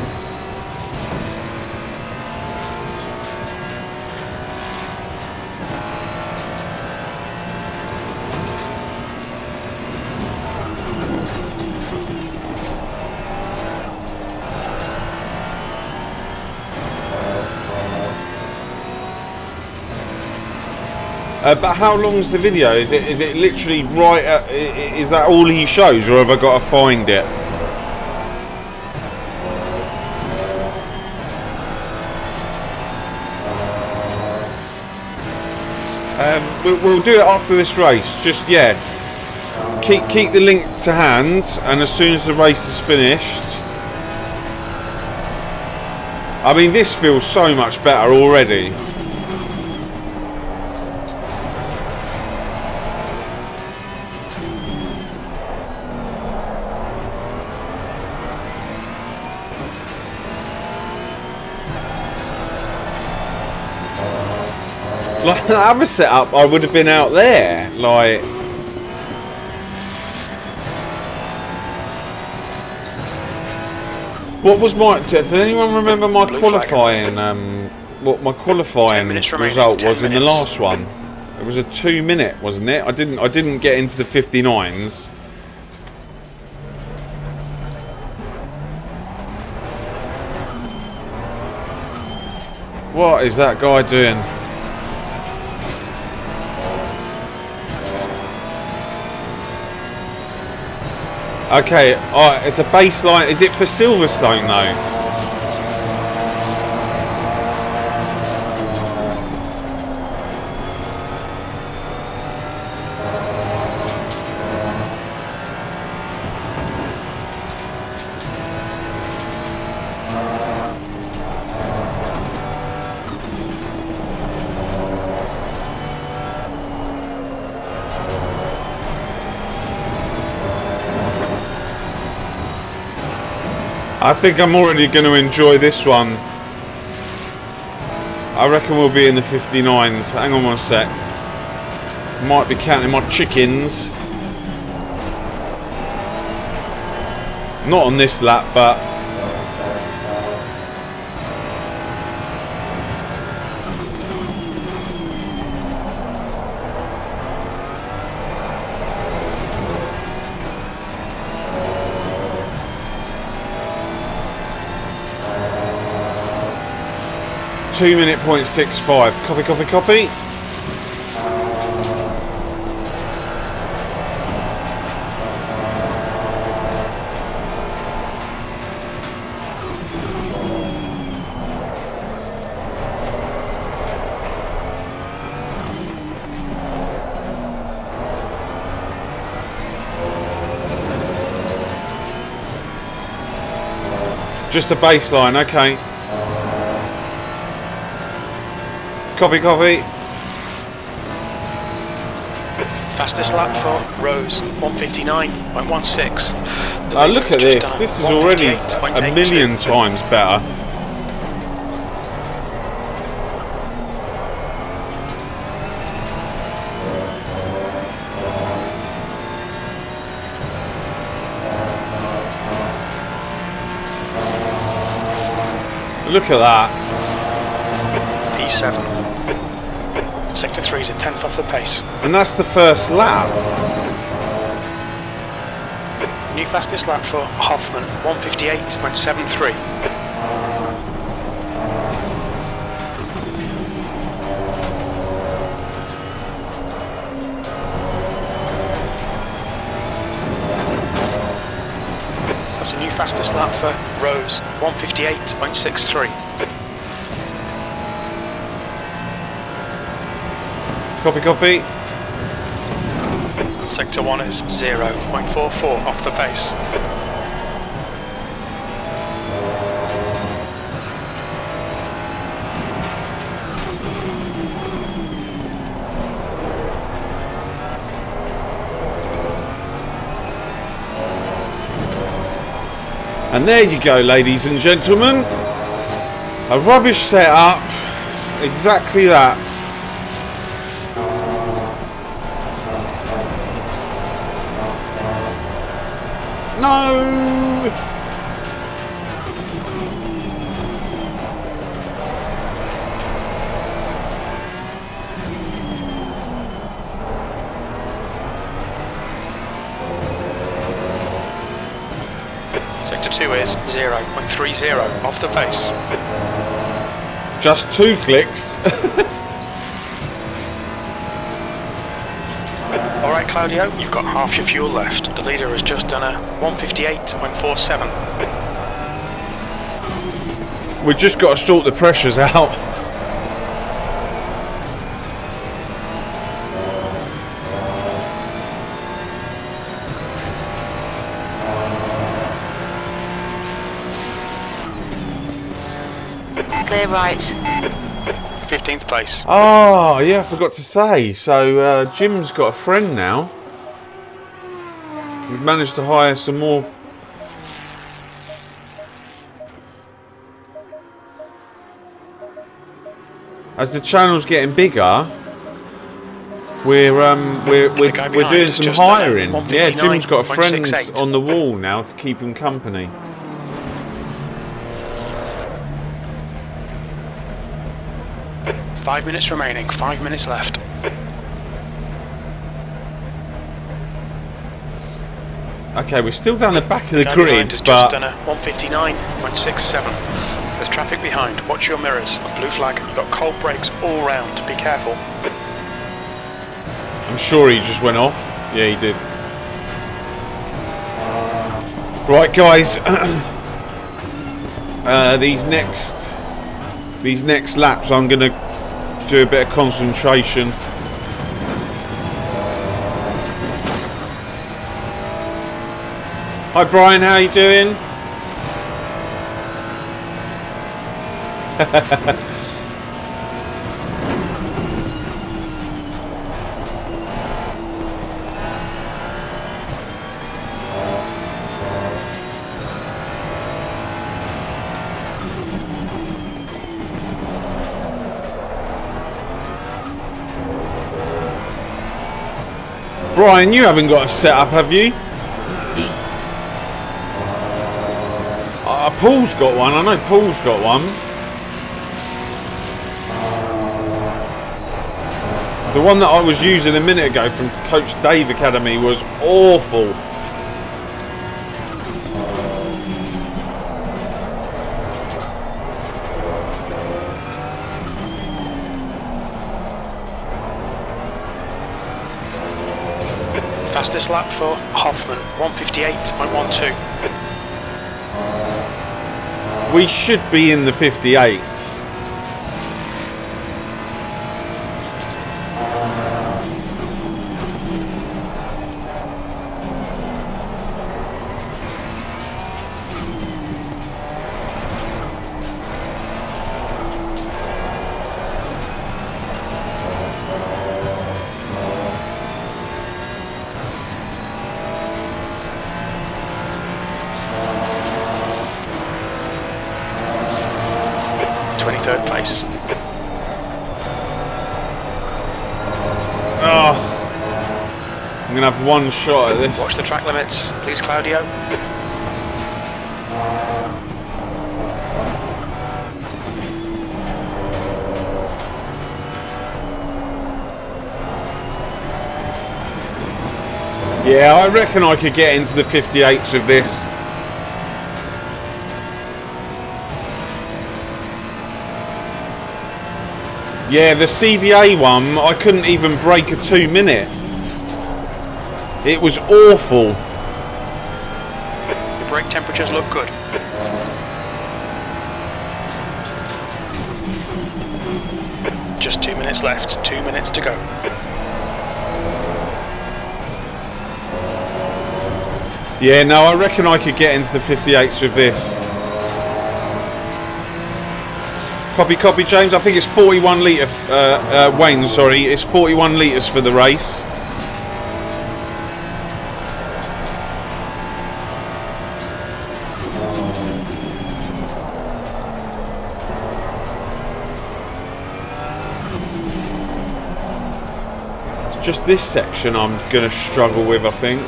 Uh, but how long's the video? Is it is it literally right? At, is that all he shows, or have I got to find it? Um, we'll, we'll do it after this race. Just yeah, keep keep the link to hand, and as soon as the race is finished. I mean, this feels so much better already. The other setup, I would have been out there. Like, what was my? Does anyone remember my Blue qualifying? Um, what my qualifying result 10 was in the last one? It was a two minute, wasn't it? I didn't. I didn't get into the 59s. What is that guy doing? Okay, alright, it's a baseline. Is it for Silverstone though? I think I'm already going to enjoy this one. I reckon we'll be in the 59s. Hang on one sec. Might be counting my chickens. Not on this lap, but... Two minute point six five. Copy, copy, copy. Just a baseline, okay. Copy, copy. Fastest lap for Rose, 159.16. The Uh, look at this. done This is already a million times better. Look at that. P7. Sector 3 is a tenth off the pace. And that's the first lap. New fastest lap for Hoffman, 158.73. That's a new fastest lap for Rose, 158.63. Copy, copy. Sector 1 is 0.44 off the pace. And there you go, ladies and gentlemen. A rubbish setup. Exactly that. Sector 2 is 0.30 off the pace. Just two clicks. *laughs* Alright Claudio, you've got half your fuel left. The leader has just done a 158.47. We've just got to sort the pressures out. *laughs* Clear right. 15th place. Oh, yeah, I forgot to say. So, uh, Jim's got a friend now. We've managed to hire some more. As the channel's getting bigger, we're um we're we're, we're doing some just done a hiring. Yeah, Jim's got a friend on the wall now to keep him company. Five minutes remaining, five minutes left. Okay, we're still down the back of the Guy grid, but just done a 159.67. There's traffic behind. Watch your mirrors. A blue flag. You've got cold brakes all round. Be careful. I'm sure he just went off. Yeah, he did. Right, guys. *clears throat* uh, these next, these next laps, I'm gonna do a bit of concentration. Hi, Brian. How you doing? *laughs* Brian, you haven't got a setup, have you? Uh, Paul's got one. I know Paul's got one. The one that I was using a minute ago from Coach Dave Academy was awful. For Hoffman, 158.12. We should be in the 58s. One shot at this. Watch the track limits, please, Claudio. Yeah, I reckon I could get into the 58s with this. Yeah, the CDA one, I couldn't even break a two minute. It was awful. Your brake temperatures look good. Just two minutes left, two minutes to go. Yeah, no, I reckon I could get into the 58s with this. Copy, copy, James. I think it's 41 litre. Uh, uh, Wayne, sorry, it's 41 litres for the race. Just this section I'm going to struggle with, I think.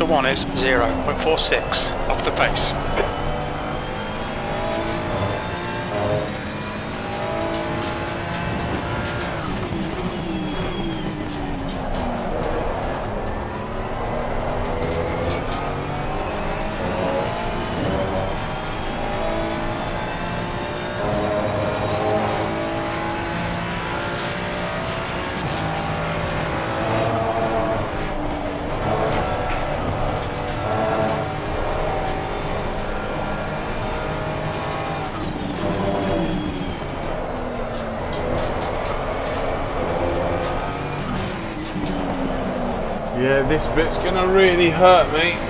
Sector 1 is 0.46 off the pace. This bit's gonna really hurt me.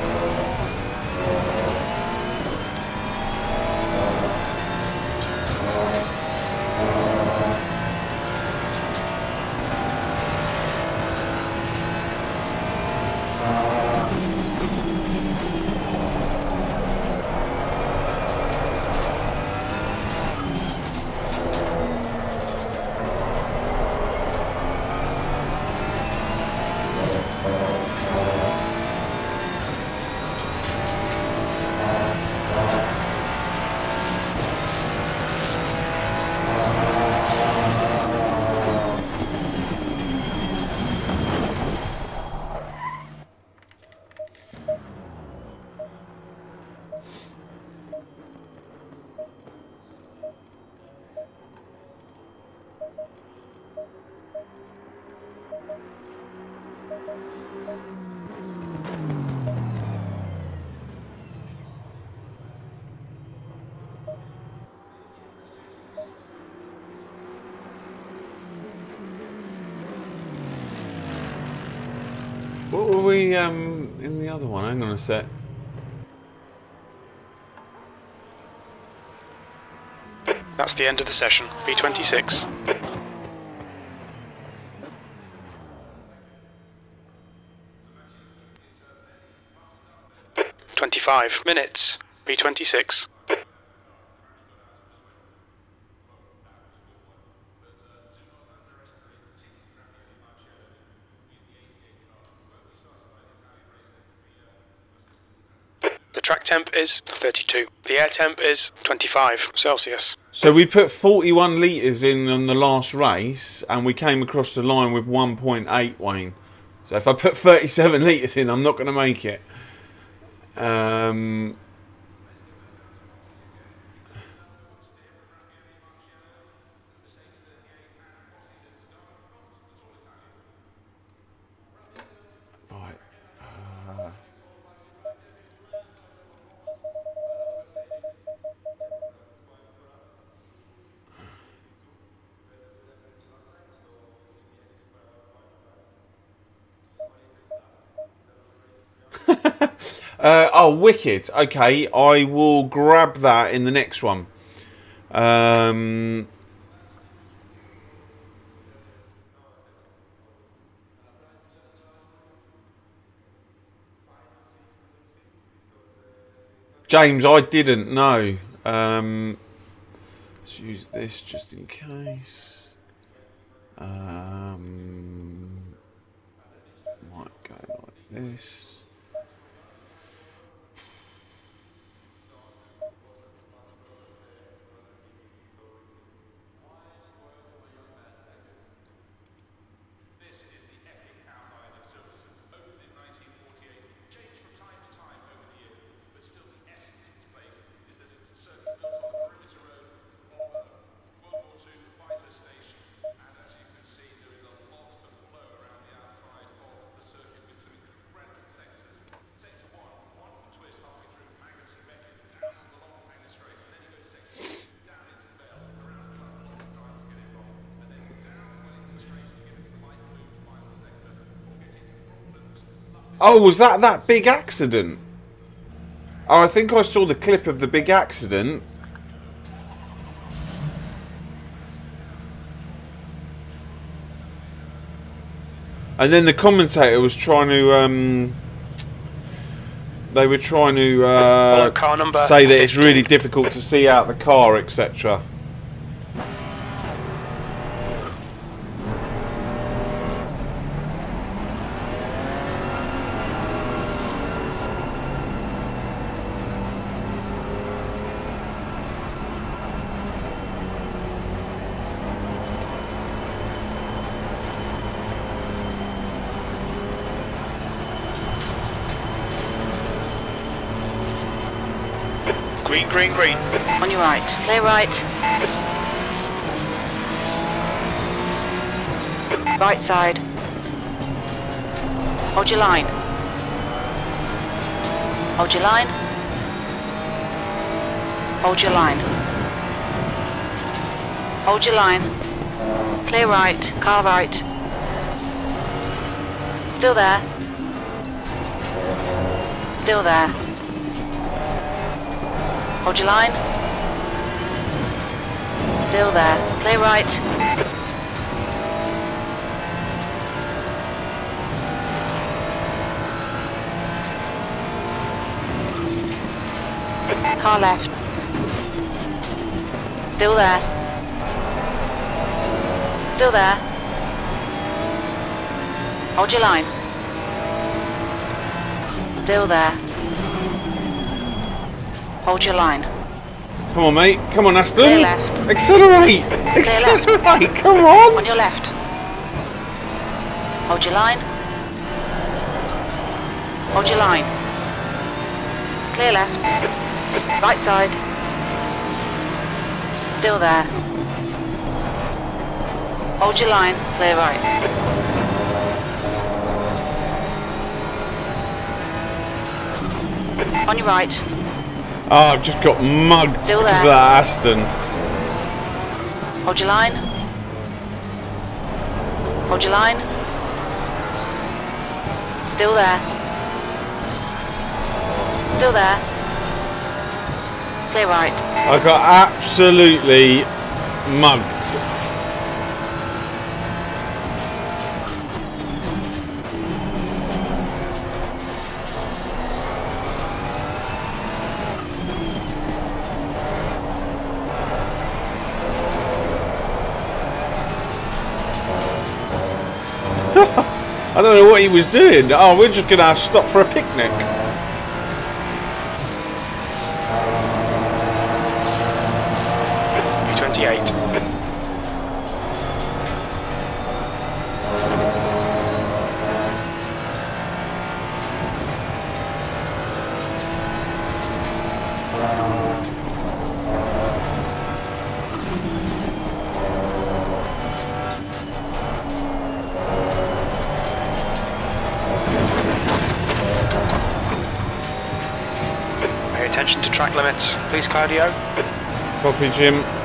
On. That's the end of the session. V26. Twenty-five minutes. V26. The track temp is 32. The air temp is 25 Celsius. So we put 41 litres in on the last race and we came across the line with 1.8 Wayne. So if I put 37 *laughs* litres in, I'm not going to make it. Um, right. uh, Uh, oh, wicked. Okay, I will grab that in the next one. Um, James, I didn't know. Um, let's use this just in case. Um, might go like this. Oh, was that that big accident? Oh, I think I saw the clip of the big accident. And then the commentator was trying to, um, they were trying to uh, car number say that it's really difficult to see out the car, etc. right. Clear right. Right side. Hold your line. Hold your line. Hold your line. Hold your line. Clear right. Car right. Still there. Still there. Hold your line. Still there. Clear right. Car left. Still there. Still there. Hold your line. Still there. Hold your line. Come on, mate. Come on, Aston. Clear left. Accelerate. Accelerate. Come on. On your left. Hold your line. Hold your line. Clear left. Right side. Still there. Hold your line. Clear right. On your right. Oh, I've just got mugged Still because of there. that Aston. Hold your line. Hold your line. Still there. Still there. Clear right. I got absolutely mugged. I don't know what he was doing. Oh, we're just gonna stop for a picnic. Limits, please, Claudio. Copy, Jim.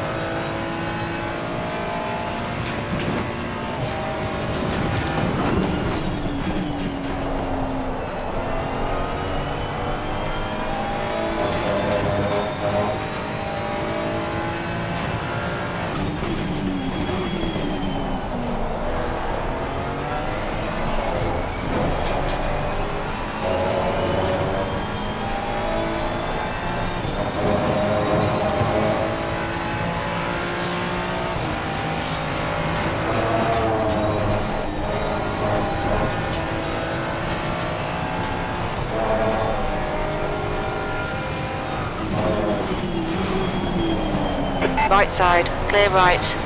Side. Clear right.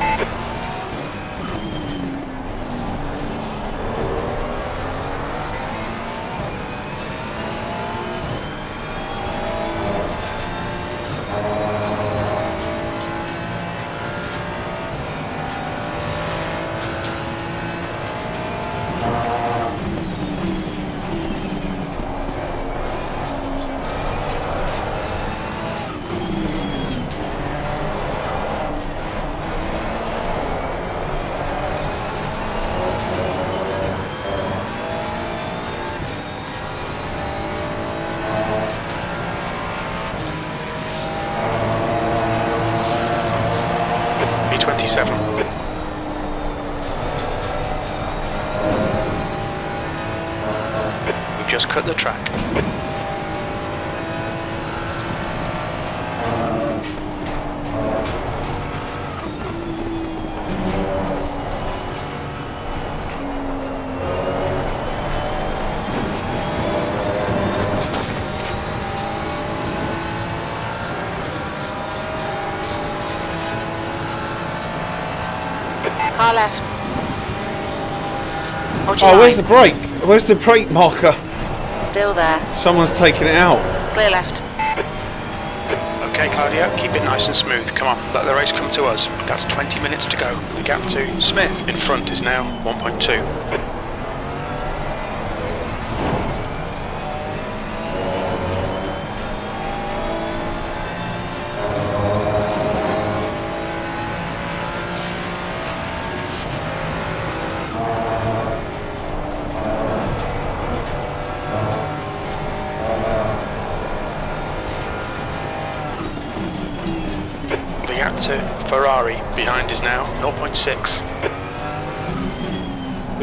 Oh, where's the brake? Where's the brake marker? Still there. Someone's taken it out. Clear left. Okay, Claudio, keep it nice and smooth. Come on, let the race come to us. That's 20 minutes to go. The gap to Smith in front is now 1.2.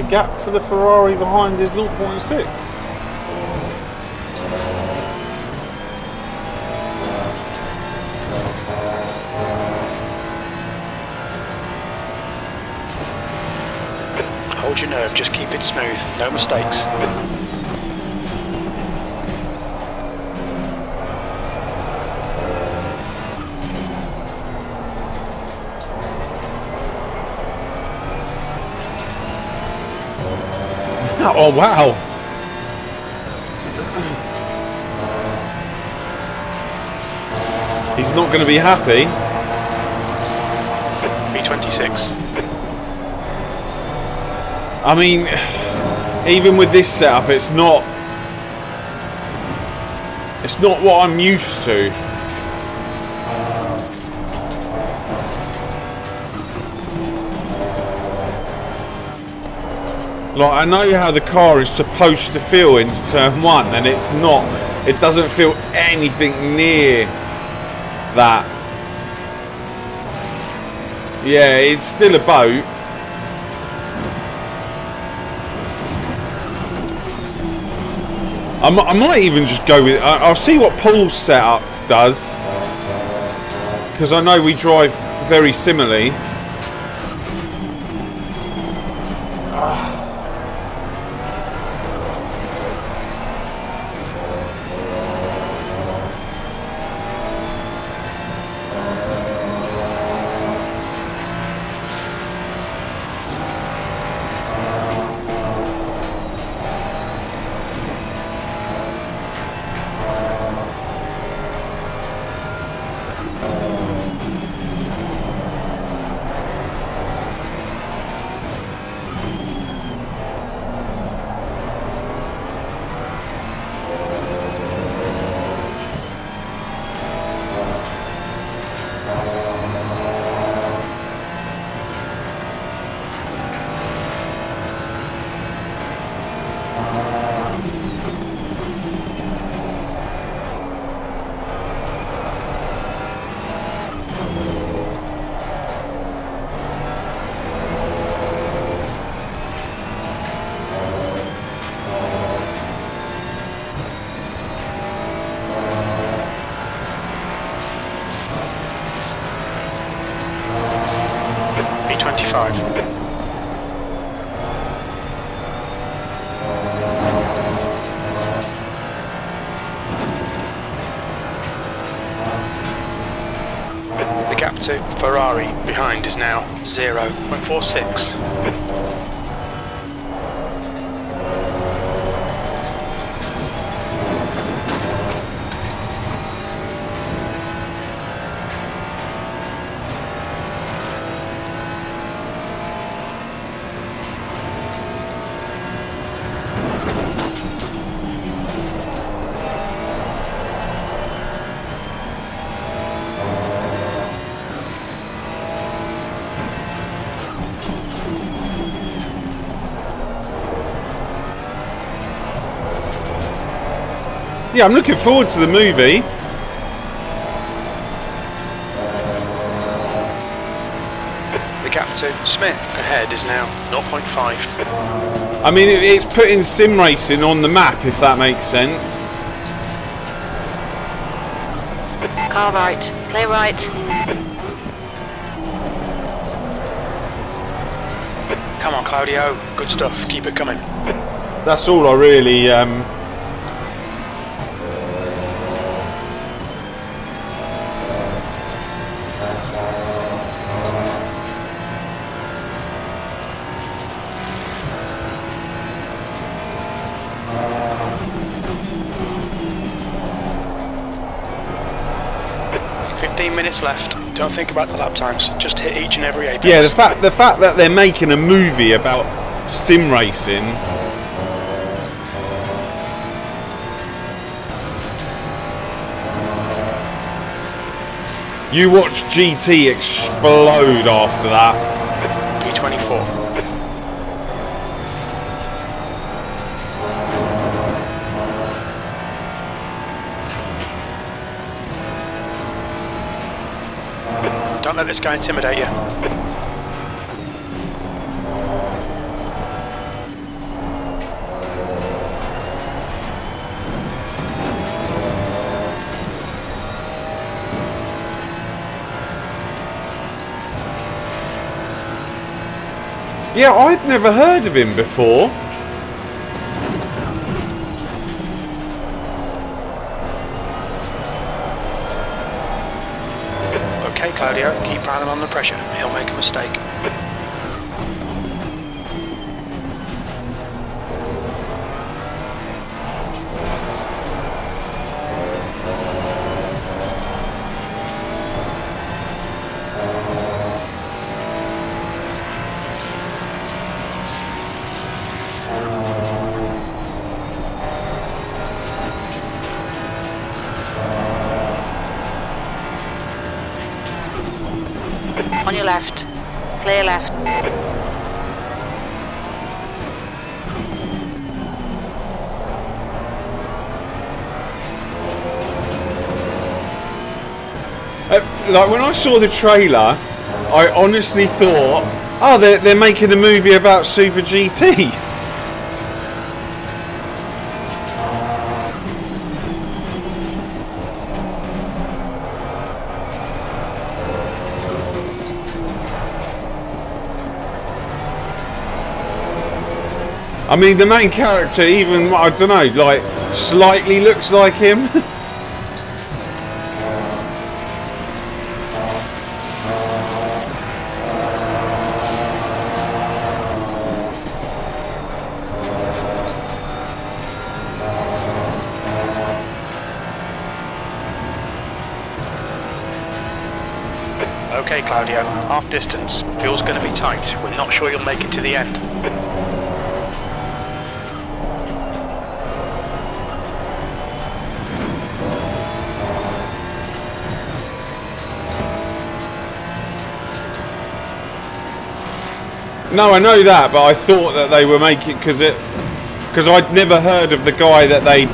gap to the Ferrari behind is 0.6. Hold your nerve, just keep it smooth, no mistakes. Oh, wow. He's not going to be happy. P26. I mean, even with this setup, it's not. It's not what I'm used to. Like, I know how the car is supposed to feel into turn one, and it's not. It doesn't feel anything near that. Yeah, it's still a boat. I, mi- I might even just go with. I, I'll see what Paul's setup does, because I know we drive very similarly. 0.46. Yeah, I'm looking forward to the movie. The gap to Smith ahead is now 0.5. I mean, it's putting sim racing on the map, if that makes sense. Car right. Clear right. Come on, Claudio. Good stuff. Keep it coming. That's all I really. Um, minutes left. Don't think about the lap times. Just hit each and every apex. yeah, the fact the fact that they're making a movie about sim racing. You watch GT explode after that. P24. Let this guy intimidate you. Yeah, I'd never heard of him before. The pressure. He'll make a mistake. Like when I saw the trailer, I honestly thought, oh, they're, they're making a movie about Super GT. I mean, the main character, even I don't know, like slightly looks like him. *laughs* half distance. Fuel's going to be tight. We're not sure you'll make it to the end. No, I know that, but I thought that they were making because it because I'd never heard of the guy that they'd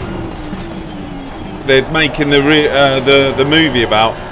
they're making the uh, the the movie about.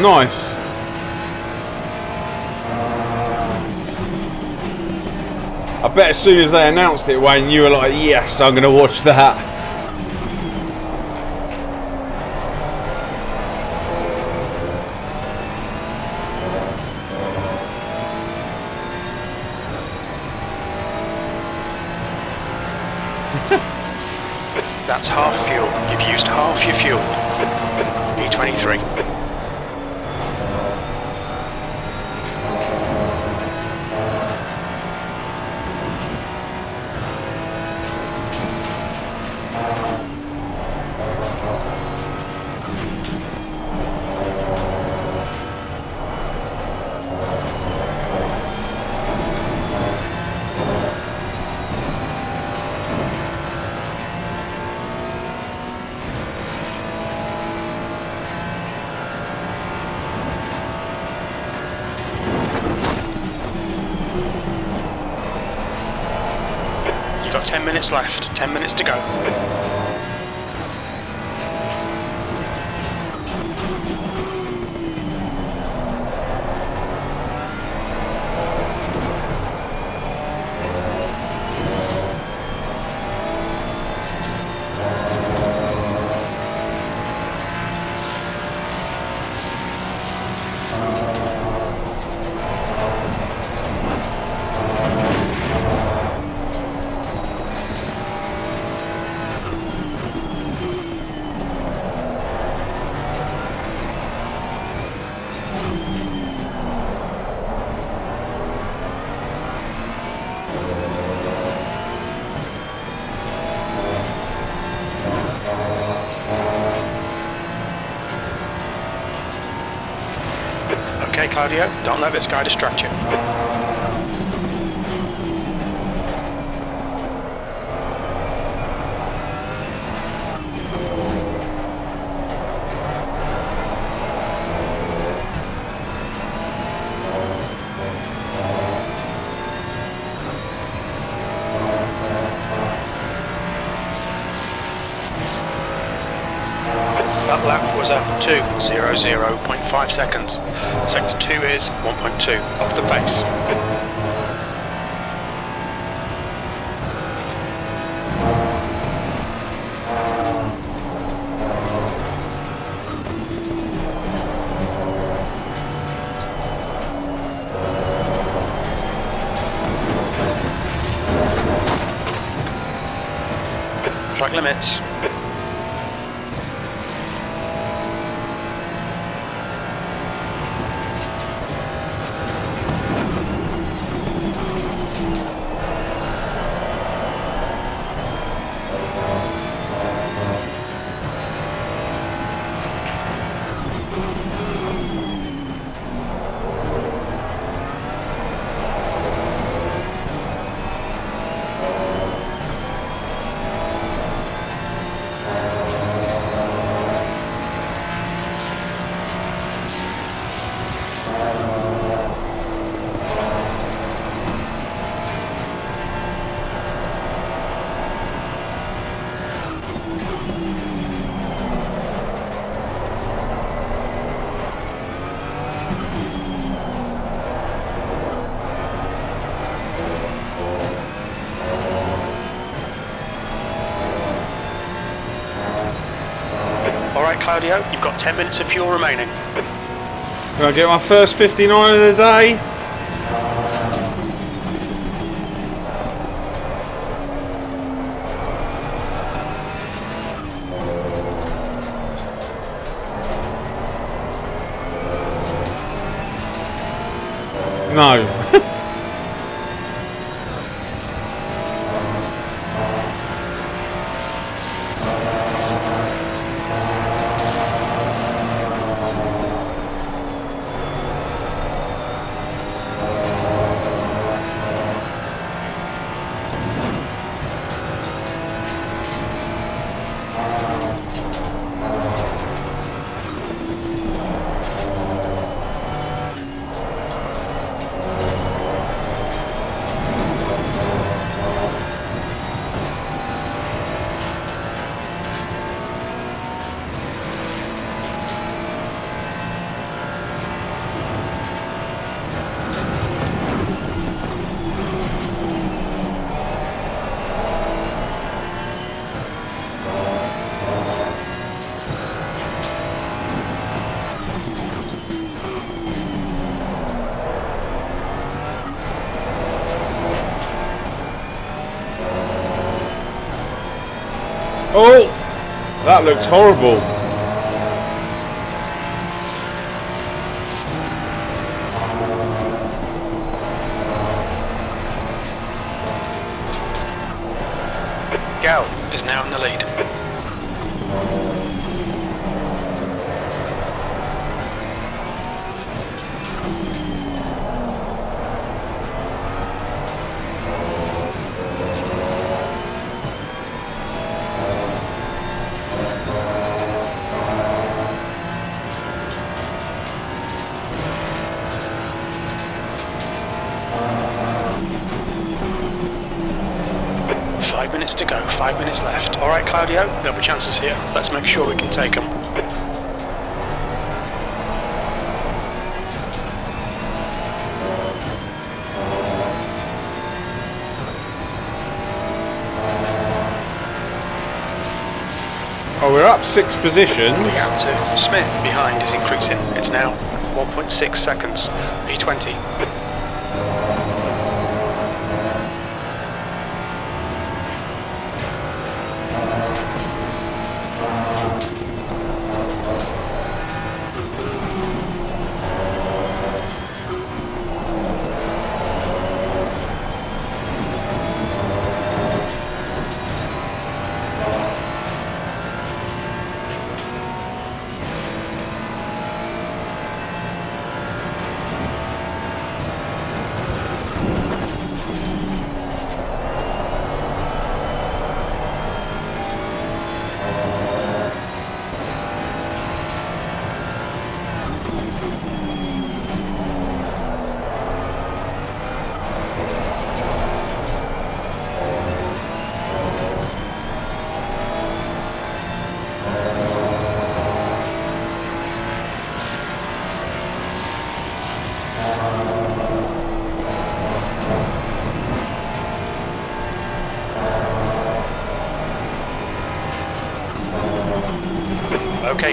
Nice. I bet as soon as they announced it, Wayne, you were like, "Yes, I'm going to watch that." That minutes left. 10 minutes to go. Claudio, don't let this guy distract you. That lap was a 2.00.5 seconds. Sector 2 is 1.2 off the pace. You've got 10 minutes of fuel remaining. I get my first 59 of the day? Oh! That looks horrible. Chances here. Let's make sure we can take them. Oh, we're up six positions. Gap to Smith behind is increasing. It's now 1.6 seconds. P20.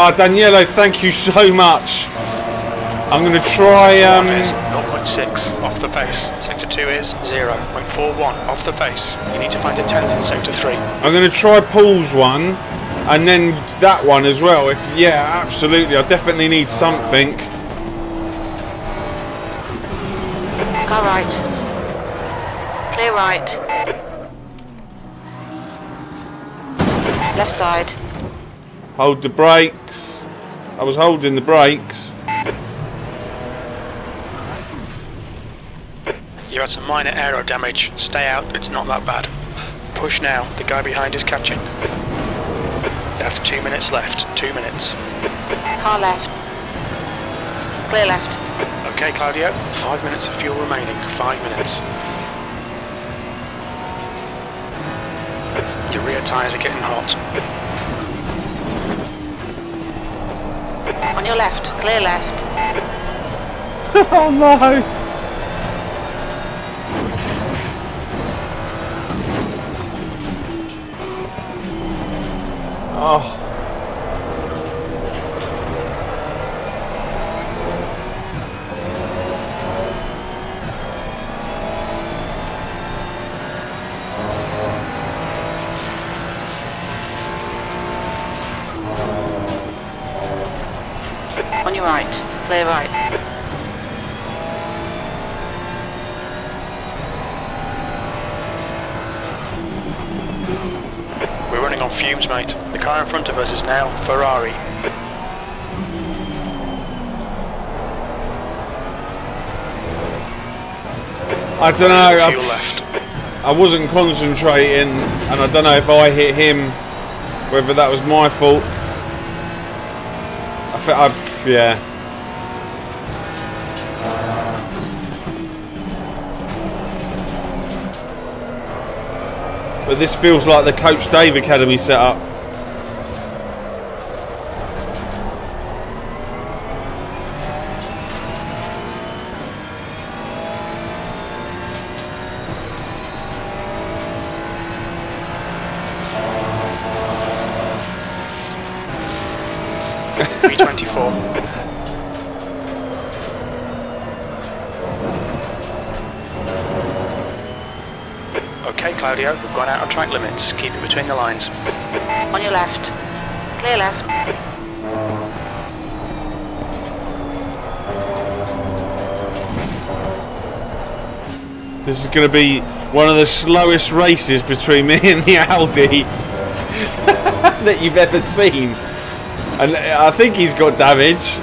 Ah, Danielo, thank you so much. I'm going to try. Um, 0.6 off the pace. Sector 2 is 0.41 off the pace. You need to find a 10th in Sector 3. I'm going to try Paul's one, and then that one as well. If yeah, absolutely, I definitely need something. Car right. Clear right. Left side. Hold the brakes. I was holding the brakes. You had some minor aero damage. Stay out, it's not that bad. Push now, the guy behind is catching. That's two minutes left. Two minutes. Car left. Clear left. Okay, Claudio, five minutes of fuel remaining. Five minutes. Your rear tyres are getting hot. On your left. Clear left. *laughs* oh no! Oh. Car in front of us is now Ferrari. I don't know. I, left. I wasn't concentrating, and I don't know if I hit him, whether that was my fault. I fe- I, yeah. But this feels like the Coach Dave Academy setup. Track limits. Keep it between the lines. On your left. Clear left. This is going to be one of the slowest races between me and the Audi *laughs* that you've ever seen. And I think he's got damage.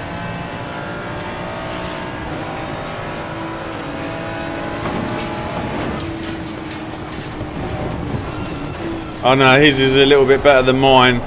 Oh no, his is a little bit better than mine.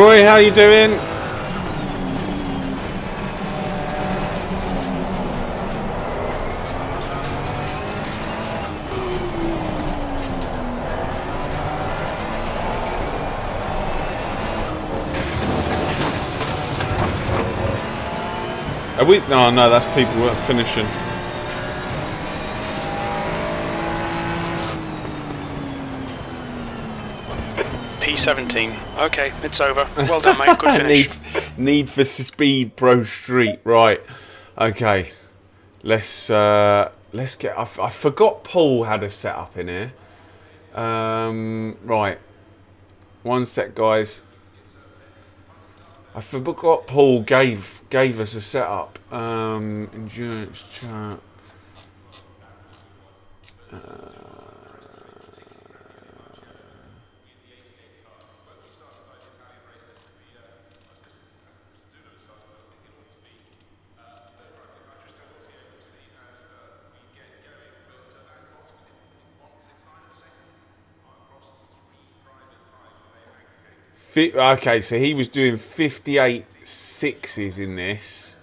Roy, how you doing? Are we? No, no, that's people finishing. P17. Okay, it's over. Well done, mate. Good *laughs* need, finish. need for Speed Pro Street. Right. Okay. Let's uh, let's get. I forgot Paul had a setup in here. Um, right. One sec, guys. I forgot Paul gave gave us a setup. Um, endurance chart. Okay, so he was doing 58 sixes in this.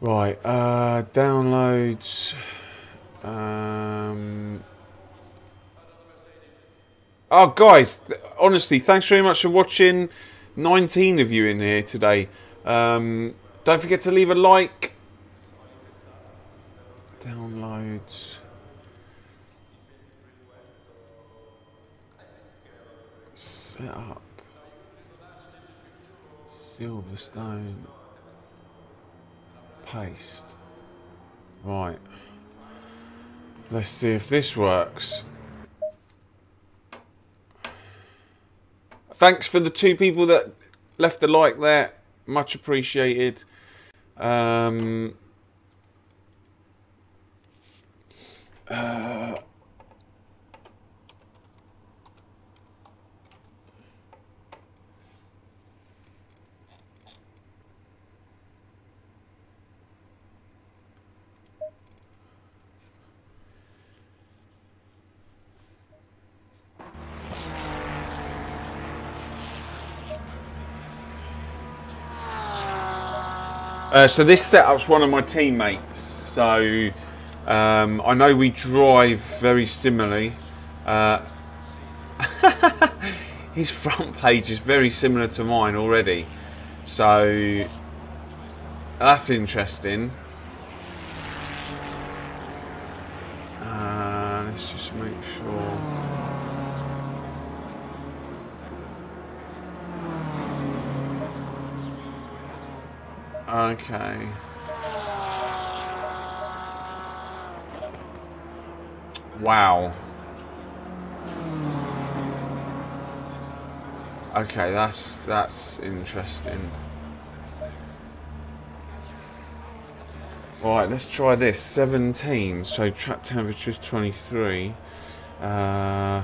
Right, uh, downloads. Um, oh, guys, th- honestly, thanks very much for watching. 19 of you in here today. Um, don't forget to leave a like. Downloads. Set up. Silverstone. Paste. Right. Let's see if this works. Thanks for the two people that left a like there. Much appreciated. Um, uh, so this setup's one of my teammates. So Um, I know we drive very similarly. Uh, *laughs* his front page is very similar to mine already. So that's interesting. Uh, let's just make sure. Okay. Wow. Okay, that's that's interesting. Right, let's try this. 17, so trap temperature is 23. Uh,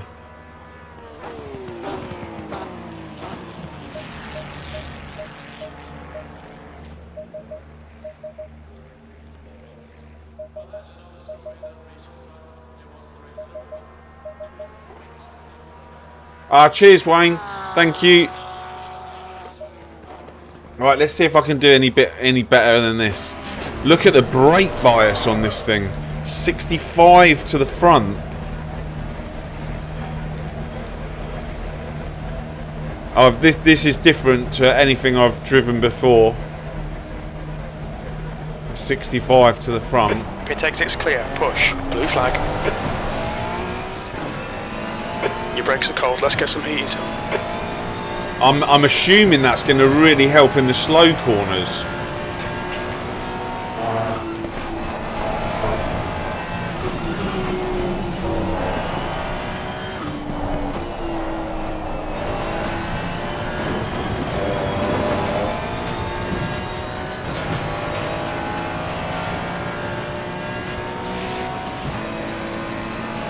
Ah, cheers, Wayne. Thank you. Right, let's see if I can do any bit any better than this. Look at the brake bias on this thing. 65 to the front. Oh, this this is different to anything I've driven before. 65 to the front. Pit exit's clear. Push. Blue flag. Your brakes are cold. Let's get some heat. I'm I'm assuming that's going to really help in the slow corners.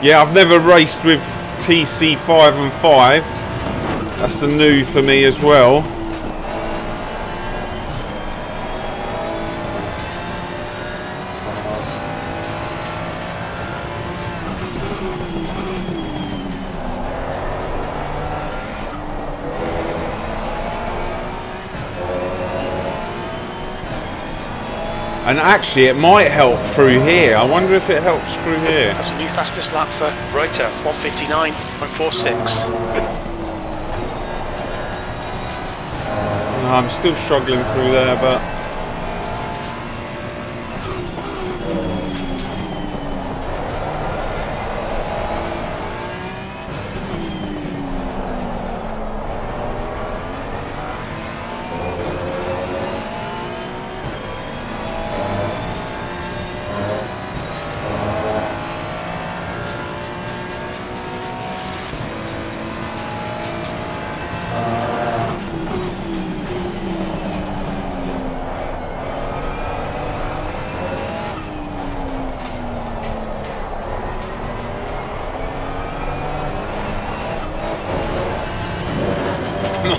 Yeah, I've never raced with TC5 and 5. That's the new for me as well. And actually, it might help through here. I wonder if it helps through here. That's a new fastest lap for Reuter. 159.46. No, I'm still struggling through there, but...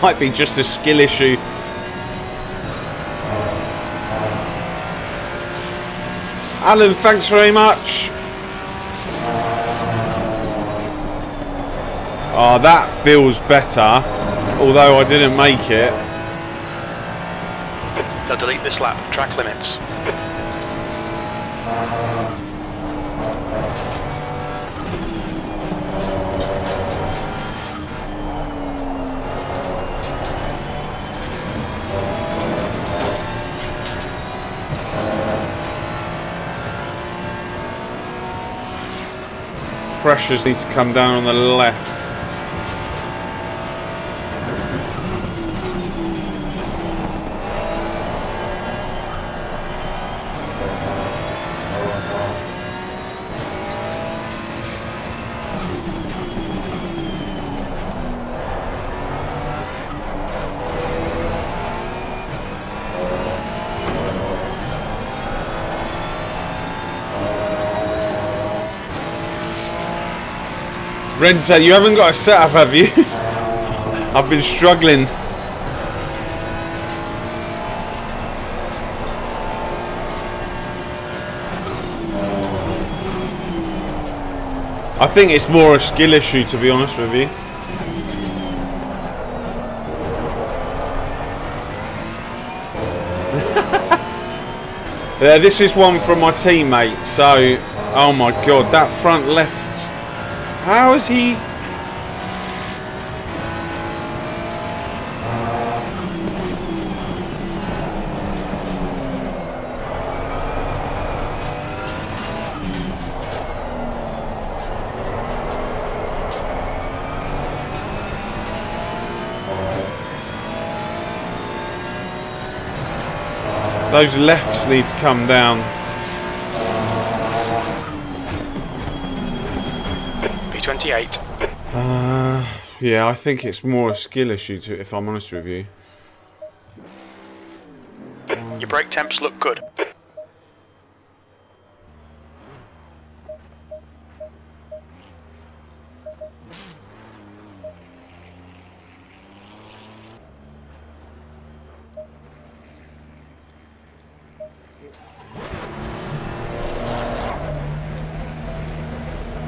might be just a skill issue. Alan, thanks very much. Oh, that feels better. Although I didn't make it. Now delete this lap. Track limits. Pressures need to come down on the left. Renta, you haven't got a setup, have you? *laughs* I've been struggling. I think it's more a skill issue, to be honest with you. *laughs* yeah, this is one from my teammate, so Oh my god, that front left. How is he? Those lefts need to come down. B28. Uh, yeah, I think it's more a skill issue, to, if I'm honest with you. Your brake temps look good.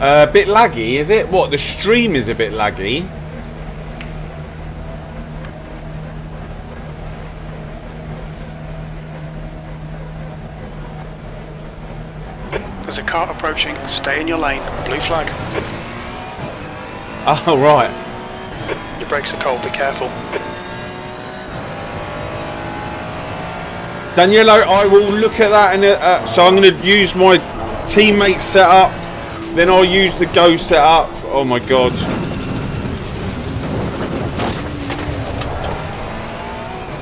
A bit laggy, is it? What, the stream is a bit laggy? There's a car approaching. Stay in your lane. Blue flag. *laughs* Oh, right. Your brakes are cold. Be careful. Danielo, I will look at that. In a, uh, so I'm going to use my teammate setup. Then I'll use the go setup. Oh my god.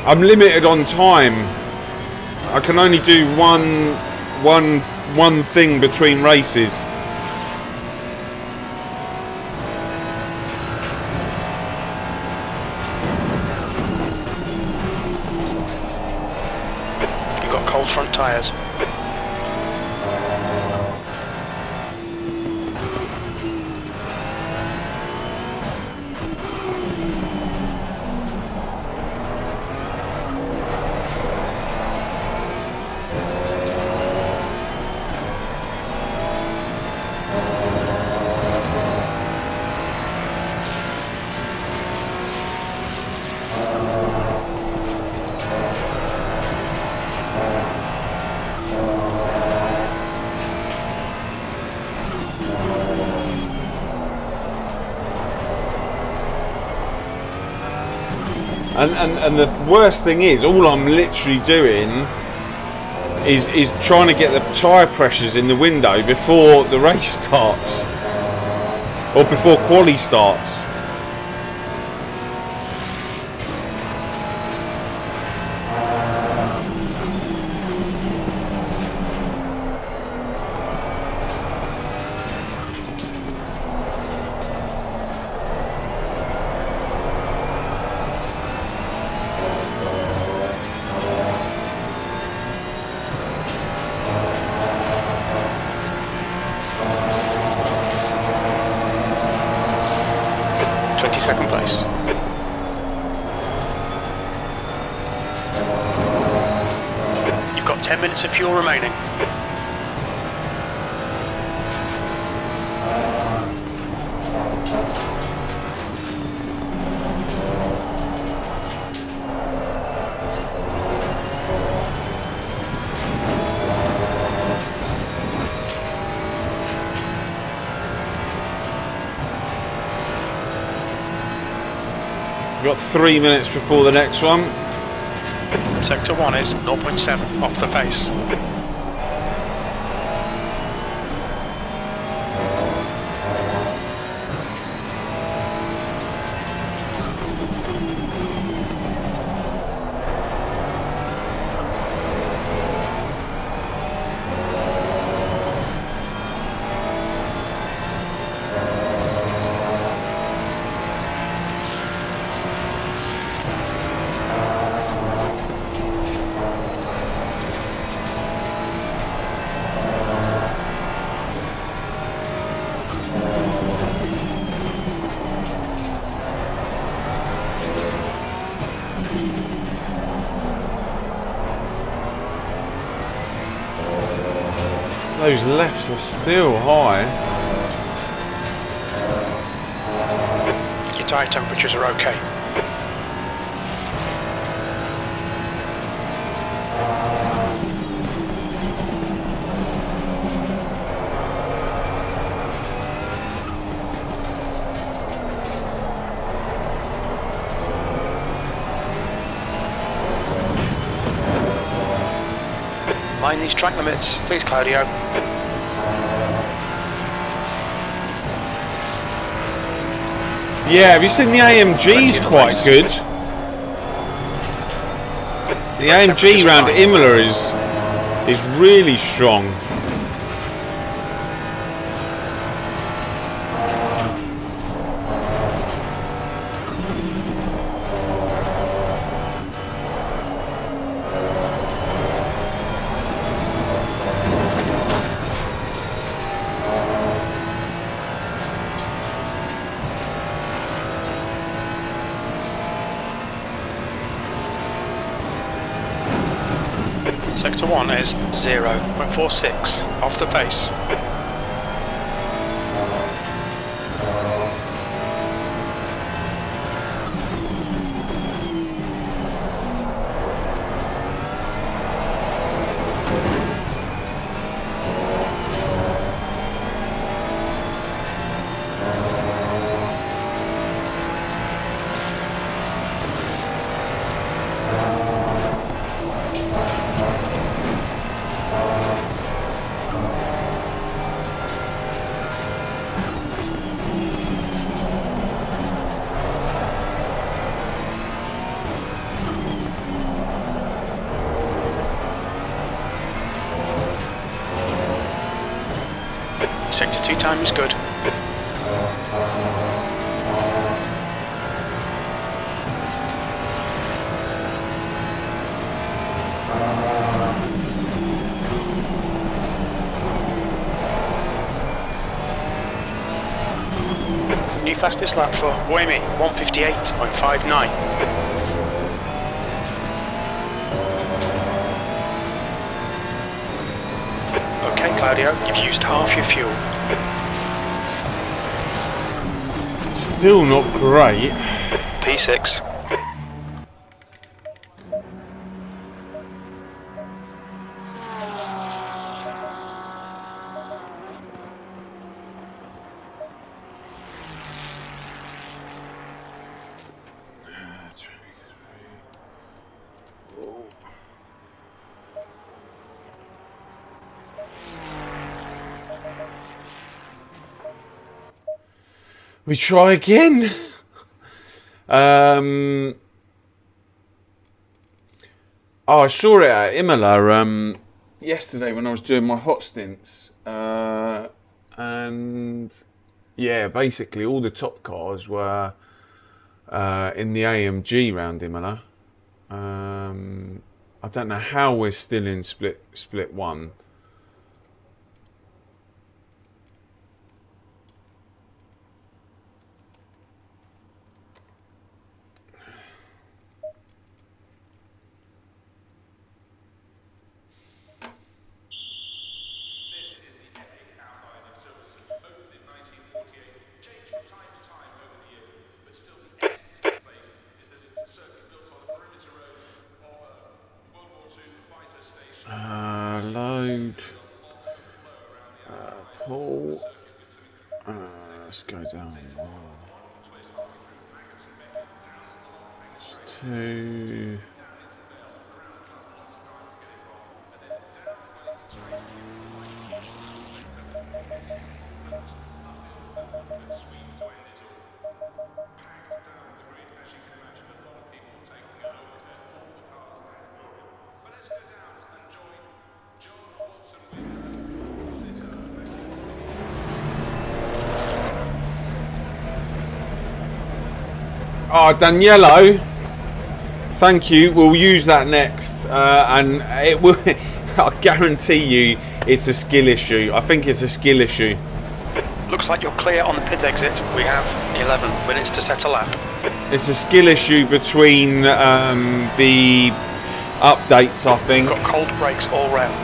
I'm limited on time. I can only do one, one, one thing between races. And, and and the worst thing is, all I'm literally doing is is trying to get the tyre pressures in the window before the race *laughs* starts, or before quali starts. Three minutes before the next one. Sector 1 is 0.7 off the pace. Those lefts are still high. Your tyre temperatures are okay. Track limits, please, Claudio. Yeah, have you seen the AMG's quite noise. good? The AMG round Imola is is really strong. Sector 1 is 0.46, off the pace. Sector 2 time is good. New fastest lap for Boemi, 158.59. Okay, Claudio, you've used half your fuel. Still not great. P6. We try again. Um. Oh, I saw it at Imola um, yesterday when I was doing my hot stints, uh, and yeah, basically all the top cars were uh, in the AMG round Imola. Um, I don't know how we're still in split split one. Uh, load. Uh, pull. Uh, let's go down. Two. Oh, Daniello. Thank you. We'll use that next, uh, and it will. *laughs* I guarantee you, it's a skill issue. I think it's a skill issue. Looks like you're clear on the pit exit. We have 11 minutes to set a lap. It's a skill issue between um, the updates. I think. Got cold brakes all round.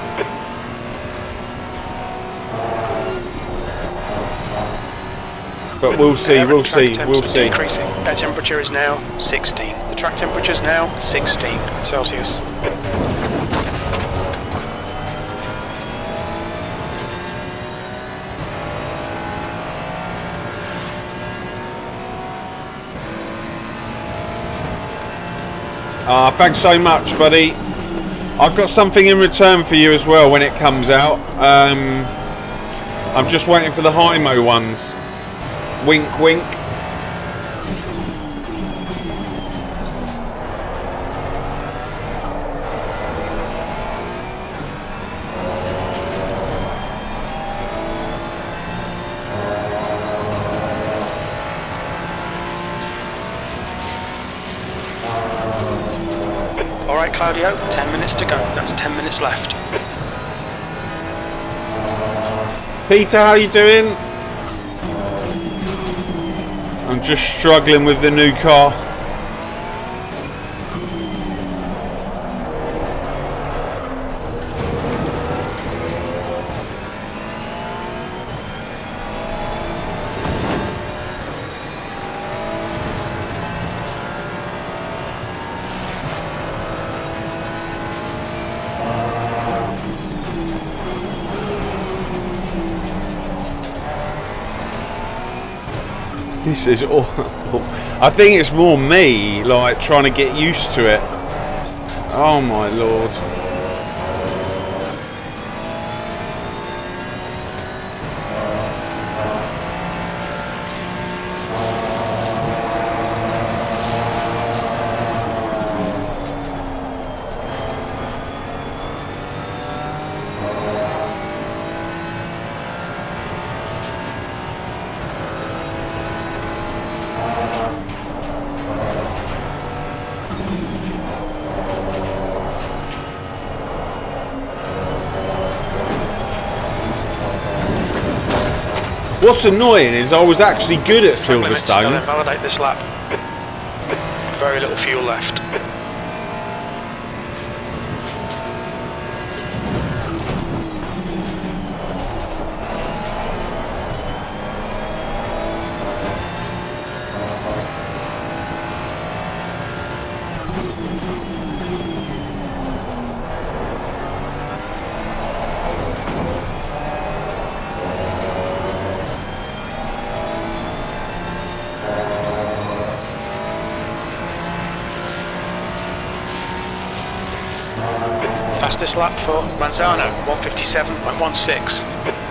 But we'll see. We'll see. We'll see. Decreasing. Air temperature is now 16. The track temperature is now 16 Celsius. Ah, thanks so much, buddy. I've got something in return for you as well when it comes out. Um, I'm just waiting for the Hymo ones. Wink, wink. All right, Claudio, 10 minutes to go. That's 10 minutes left. Peter, how are you doing? I'm just struggling with the new car. This is awful. I think it's more me, like, trying to get used to it. Oh my lord. What's annoying is I was actually good at 10 minutes, They'll Silverstone. invalidate this lap. Very little fuel left. Fastest lap for Manzano, 157.16.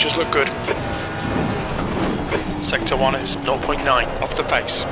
temperatures look good. Sector 1 is 0.9 off the pace.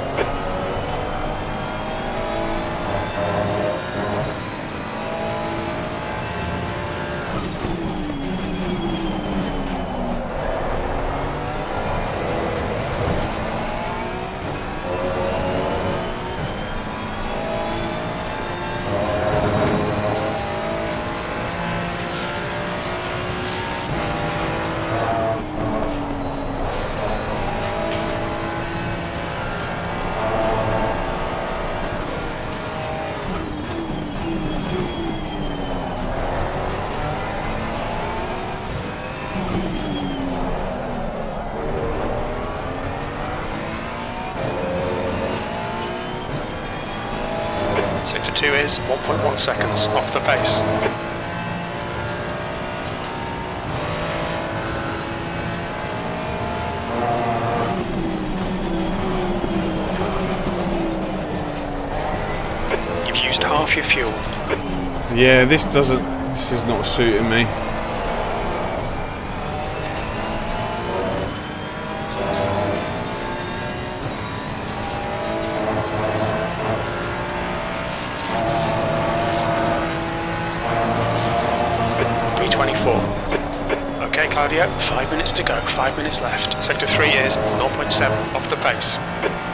seconds off the pace. You've used half your fuel. Yeah, this doesn't, this is not suiting me. Five minutes to go. Five minutes left. Sector three is 0.7 off the pace.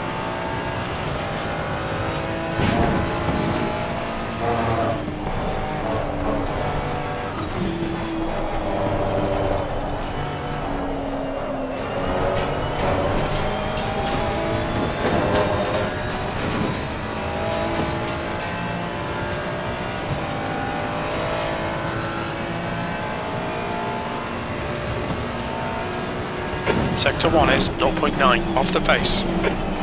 Sector 1 is 0.9 off the pace.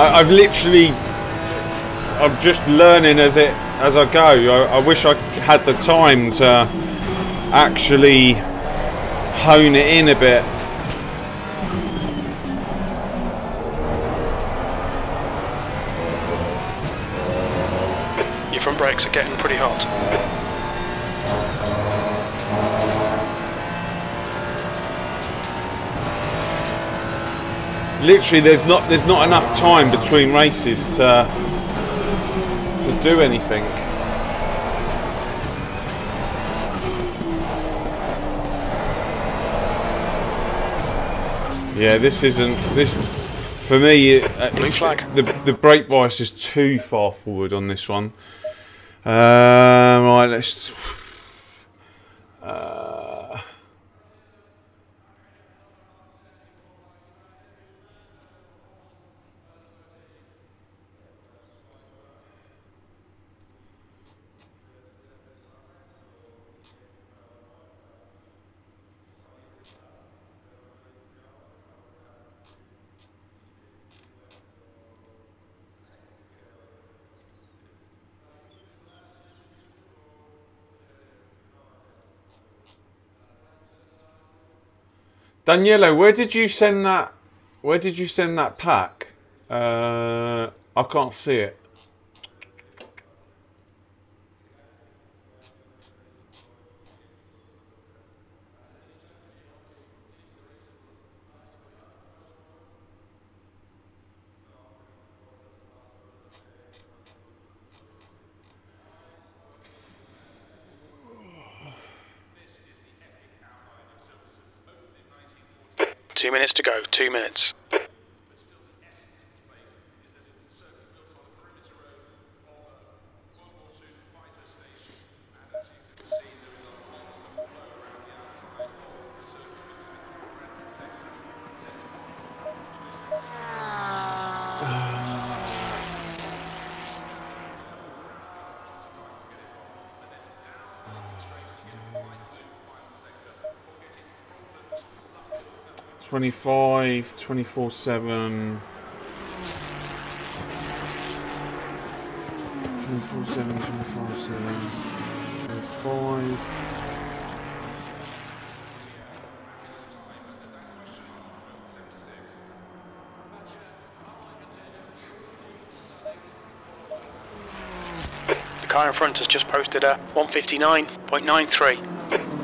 I, I've literally. I'm just learning as it as I go. I, I wish I had the time to actually hone it in a bit. Literally, there's not there's not enough time between races to to do anything. Yeah, this isn't this for me. uh. The the brake bias is too far forward on this one. Um, right, let's. Uh, Daniela, where did you send that? Where did you send that pack? Uh, I can't see it. 25, 24 7. 24 7, 25 7. 25. The car in front has just posted a 159.93.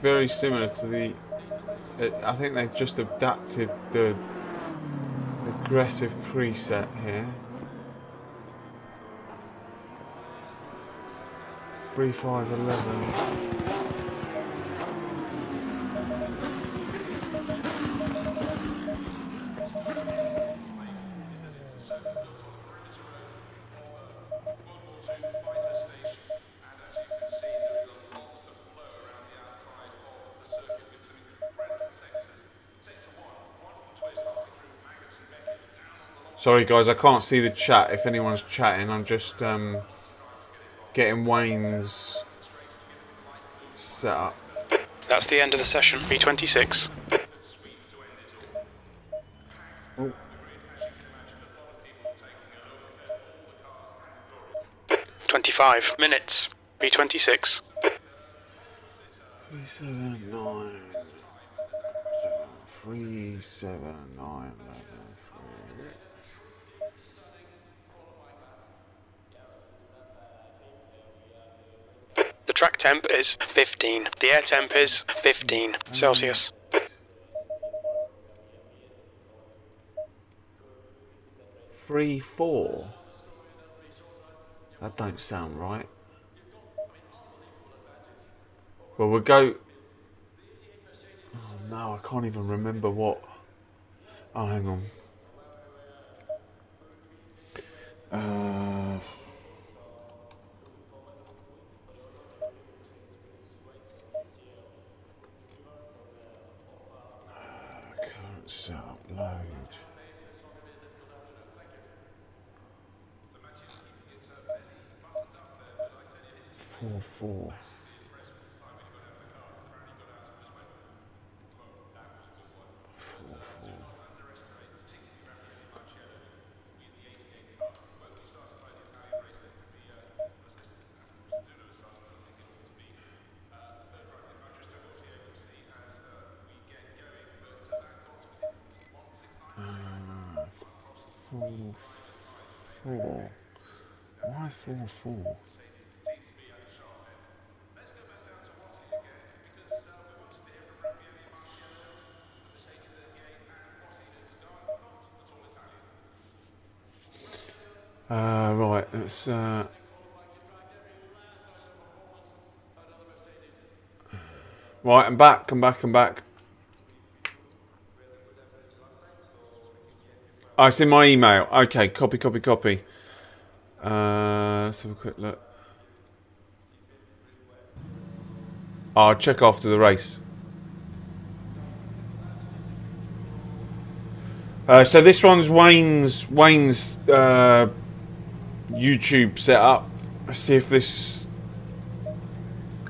very similar to the. uh, I think they've just adapted the aggressive preset here. Three five eleven. Sorry guys, I can't see the chat if anyone's chatting. I'm just um, getting Wayne's set up. That's the end of the session. P26. Twenty-five minutes. P26. Three seven nine three seven nine eleven three. The track temp is 15. The air temp is 15 Celsius. Three four. That don't sound right. Well, we'll go. Oh no, I can't even remember what. Oh, hang on. Uh, current setup load. Four four. Four four. Uh, four four. Why four four? Uh, right, let's. Uh, right, I'm back. I'm back. I'm back. Oh, it's in my email. Okay, copy, copy, copy. Uh, let's have a quick look. I'll check after the race. Uh, so this one's Wayne's Wayne's uh, YouTube setup. Let's see if this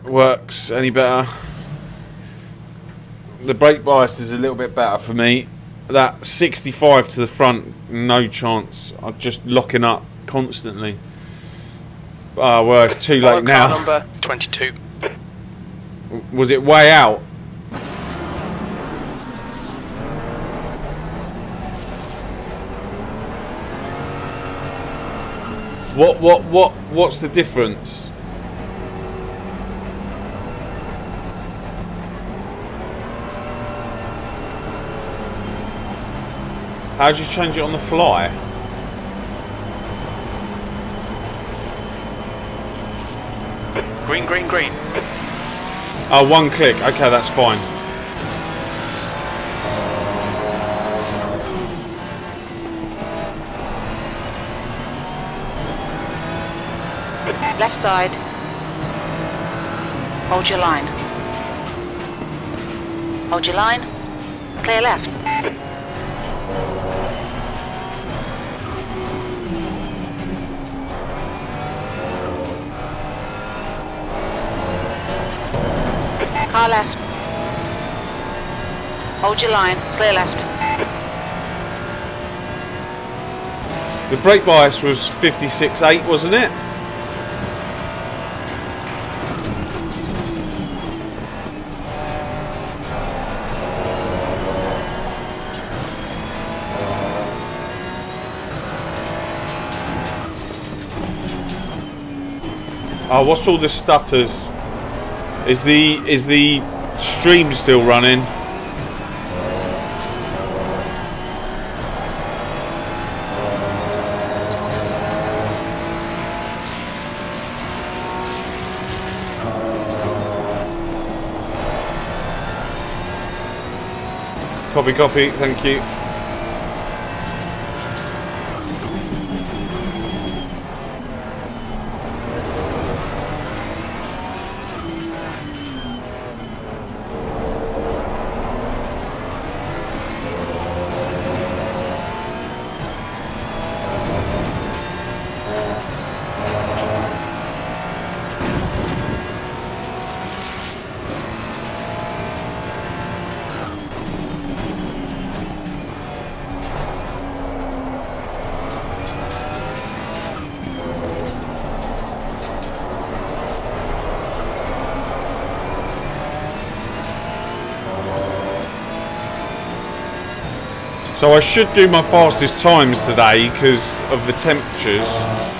works any better. The brake bias is a little bit better for me. That 65 to the front, no chance. I'm just locking up constantly. Ah, well, it's too late car now. number 22. Was it way out? What what what what's the difference? How do you change it on the fly? Green, green, green. Oh, one click. Okay, that's fine. Left side. Hold your line. Hold your line. Clear left. Hold your line. Clear left. The brake bias was 56.8, wasn't it? Oh, what's all the stutters? Is the is the stream still running? Copy, copy. Thank you. I should do my fastest times today because of the temperatures.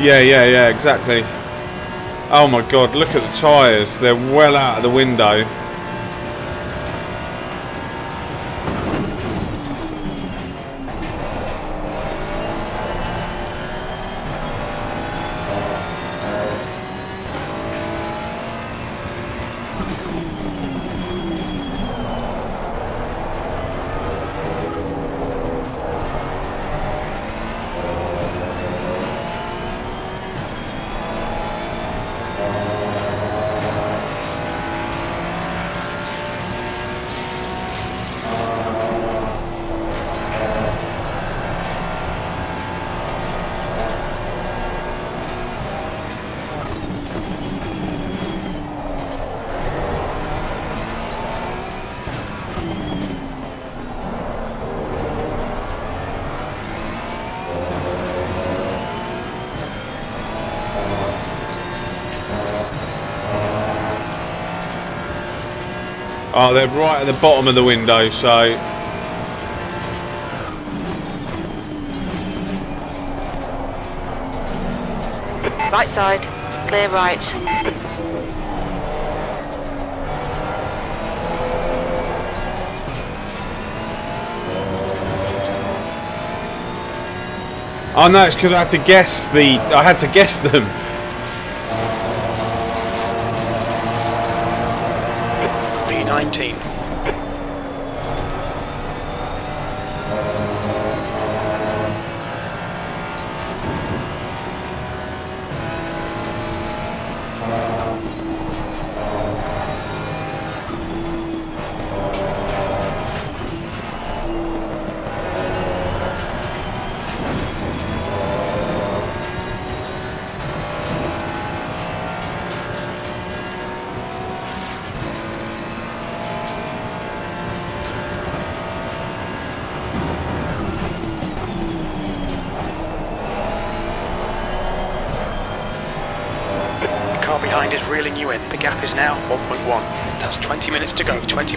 Yeah, yeah, yeah, exactly. Oh my god, look at the tyres. They're well out of the window. Oh, they're right at the bottom of the window, so... Right side. Clear right. Oh no, it's because I had to guess the... I had to guess them. P19.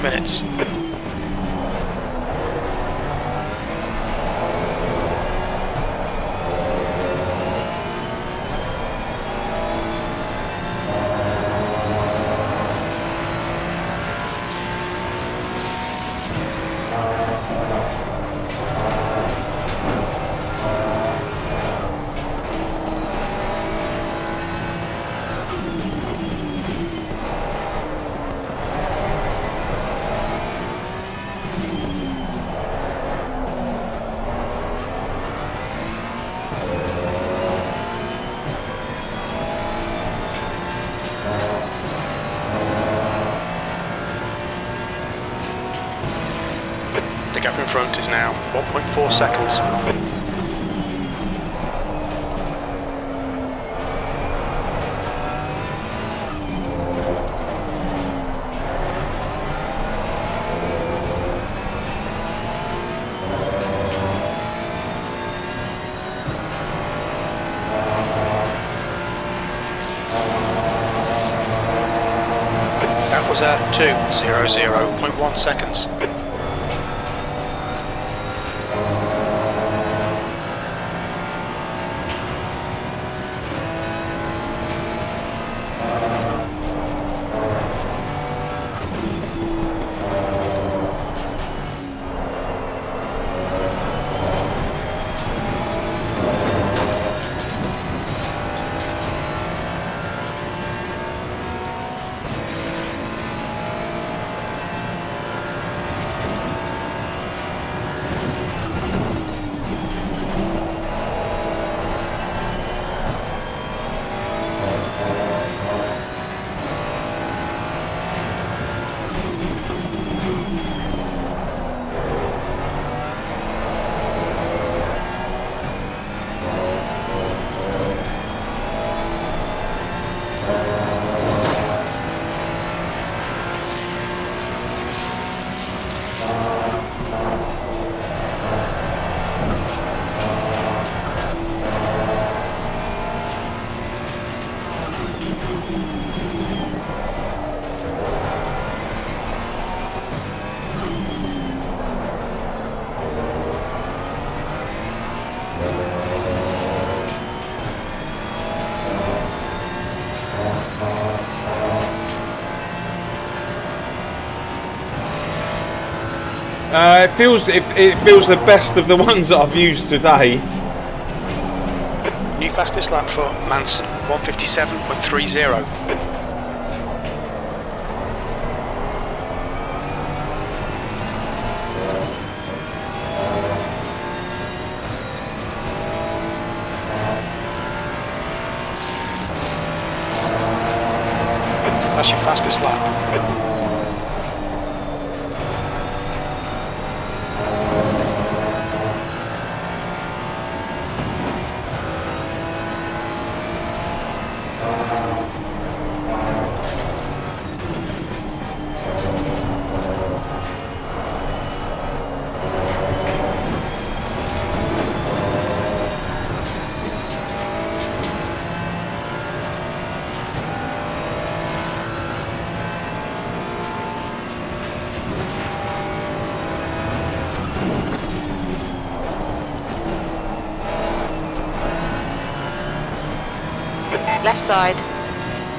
Minutes. Seconds. That was uh, at 2.00.1 seconds. It feels it, it feels the best of the ones that I've used today. New fastest lap for Manson, 157.30. side.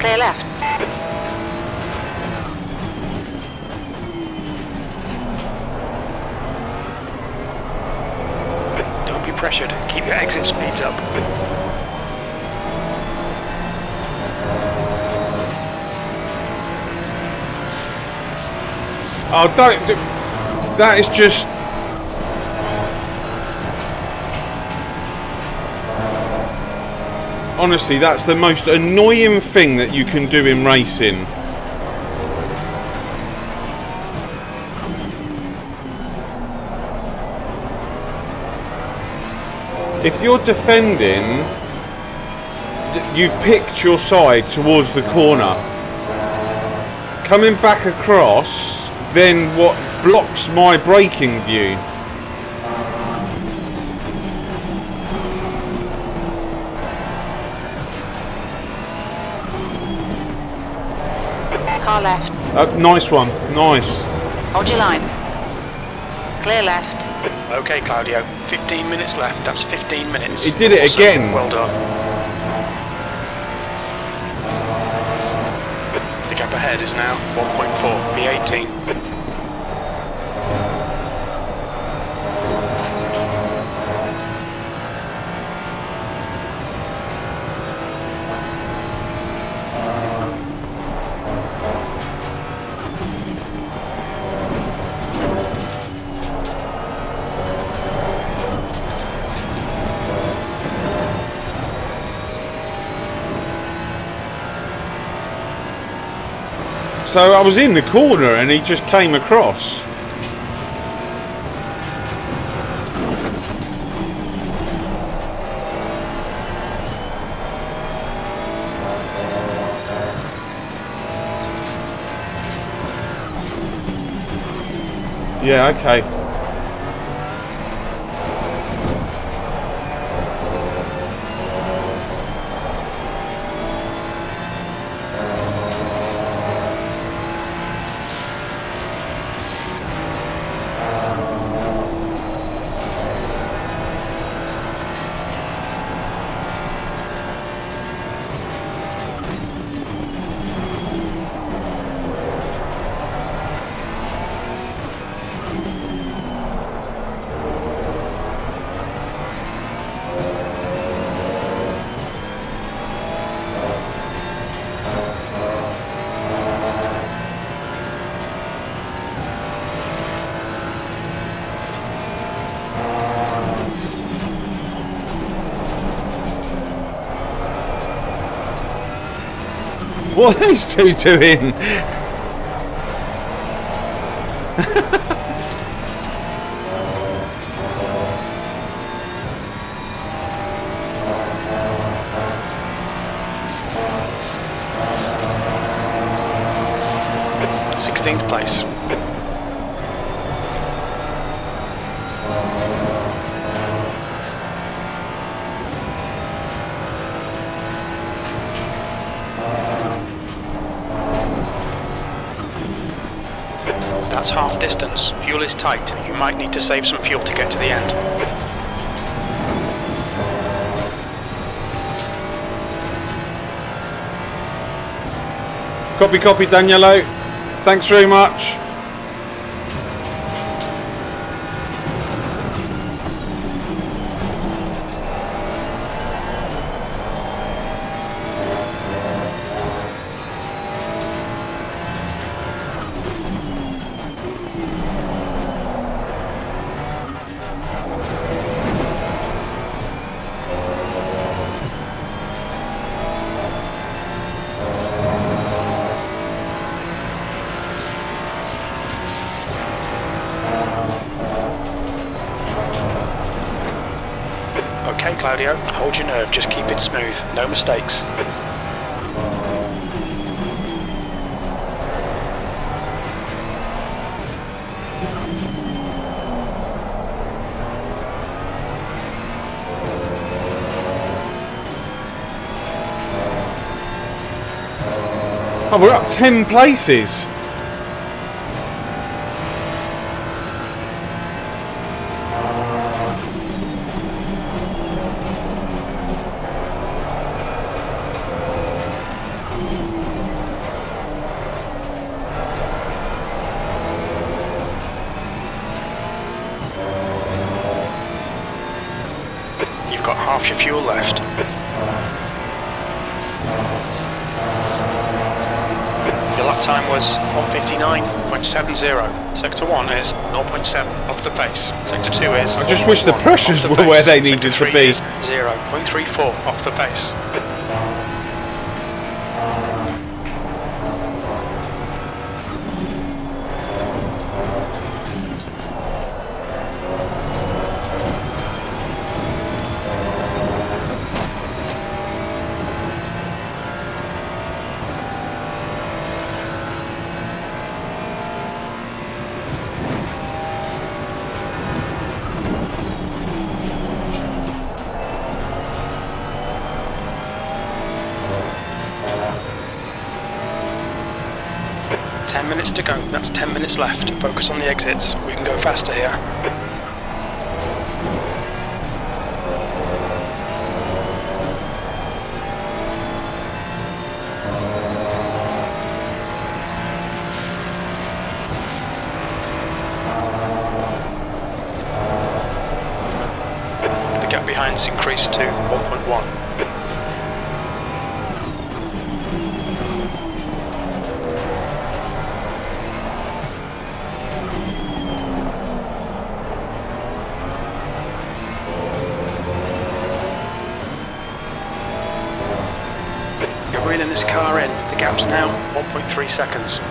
Clear left. Don't be pressured. Keep your exit speeds up. Oh, don't. do- That is just. Honestly, that's the most annoying thing that you can do in racing. If you're defending, you've picked your side towards the corner. Coming back across, then what blocks my braking view? Uh, nice one. Nice. Hold your line. Clear left. Okay, Claudio. 15 minutes left. That's 15 minutes. He did it Awesome. again. Well done. The gap ahead is now 1.4, P18. So I was in the corner and he just came across. Yeah, okay. What are these two doing? Distance. Fuel is tight. You might need to save some fuel to get to the end. Copy, copy, Danielo. Thanks very much. Hold your nerve, just keep it smooth, no mistakes. Oh, we're up 10 places. You've got half your fuel left. Your lap time was 159.70. Sector 1 is 0.7 off the pace. Sector 2 is. I just wish the pressures the were where they Sector needed to be. 0.34 off the pace. Minutes to go. That's 10 minutes left. Focus on the exits. We can go faster here. The gap behind's increased to 1.3 seconds.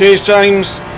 Cheers, James.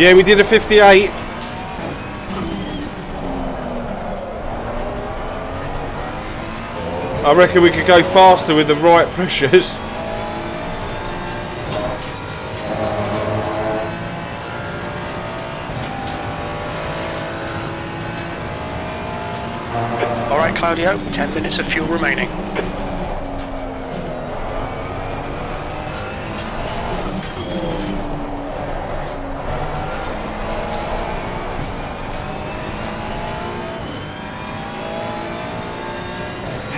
Yeah, we did a 58. I reckon we could go faster with the right *laughs* pressures. Alright, Claudio, 10 minutes of fuel remaining.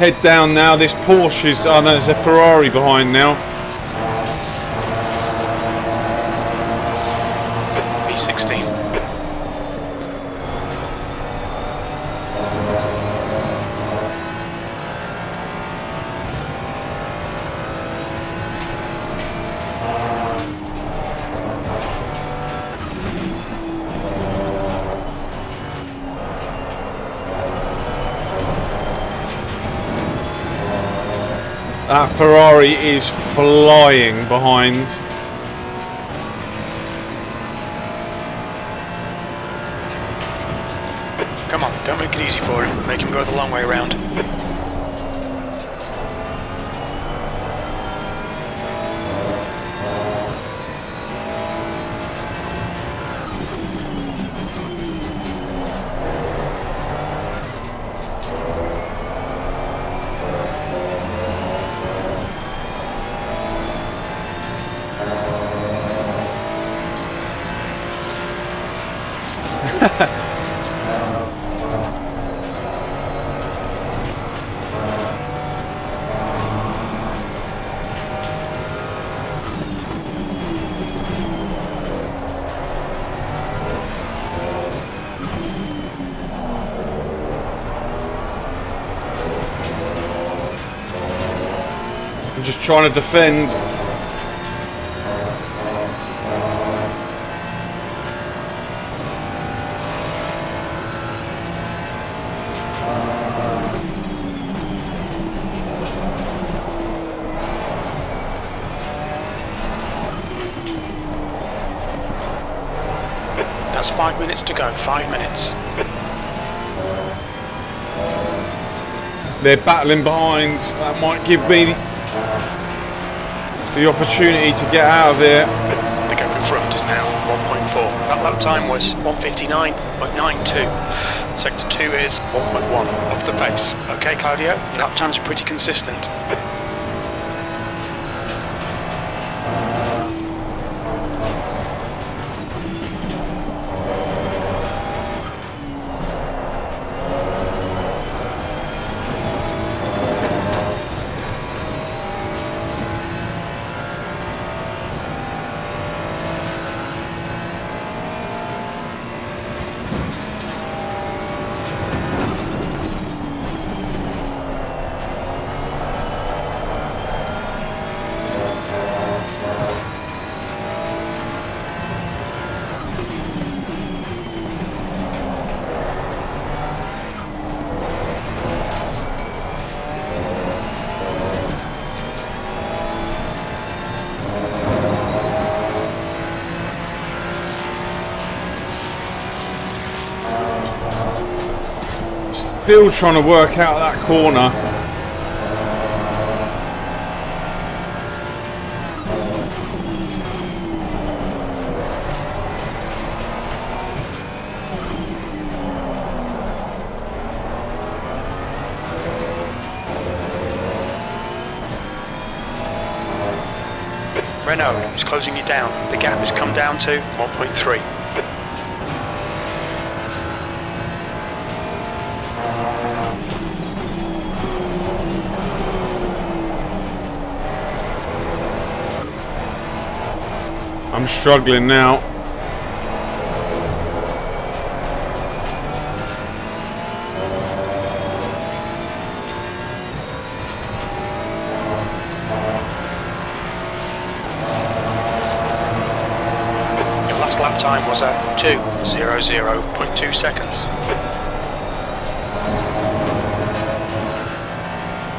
Head down now. This Porsche is. Oh, no, there's a Ferrari behind now. P16. That Ferrari is flying behind. Come on, don't make it easy for him. Make him go the long way around. trying to defend. That's five minutes to go, five minutes. They're battling behind, that might give me the, opportunity to get out of here. The gap in front is now 1.4. That lap time was 159.92. Sector 2 is 1.1 off the pace. Okay, Claudio, lap times are pretty consistent. Still trying to work out that corner. Renault is closing you down. The gap has come down to 1.3. I'm struggling now. Your last lap time was at 2.00.2 seconds.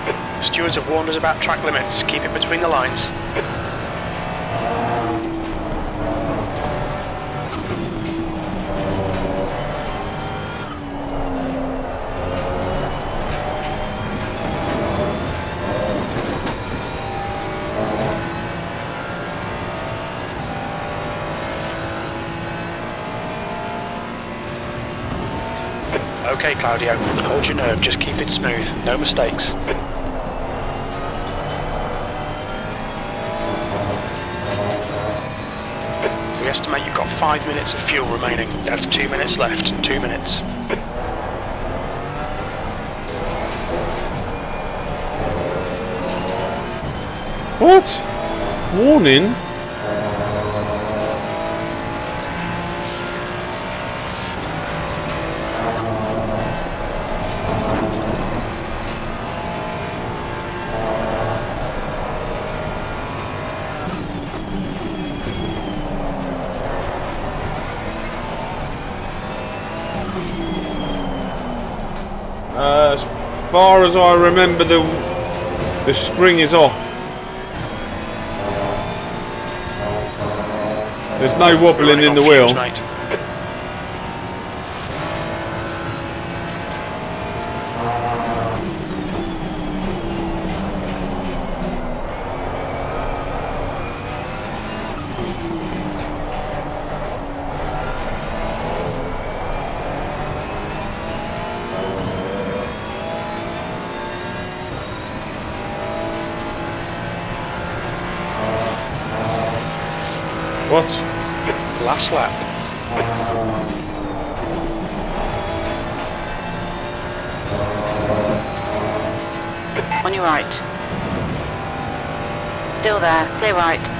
The stewards have warned us about track limits. Keep it between the lines. Okay, Claudio, hold your nerve, just keep it smooth, no mistakes. We estimate you've got five minutes of fuel remaining. That's two minutes left. Two minutes. What? Warning? As I remember, the the spring is off. There's no wobbling in the wheel. fumes, mate. What? Last lap. On your right. Still there. Clear right.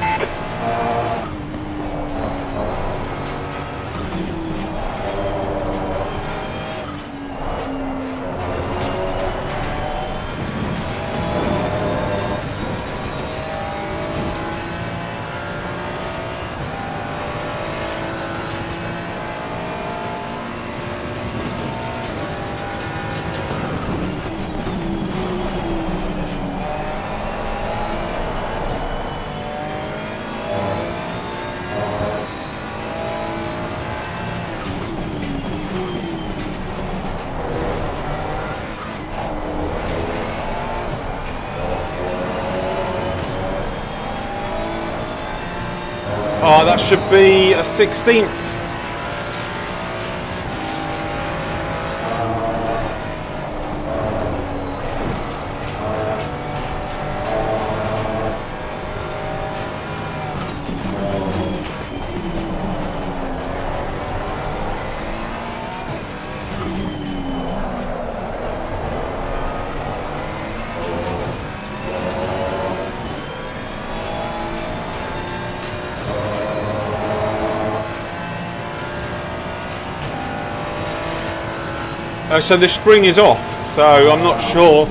Be 16th. Uh, so the spring is off, so I'm not sure.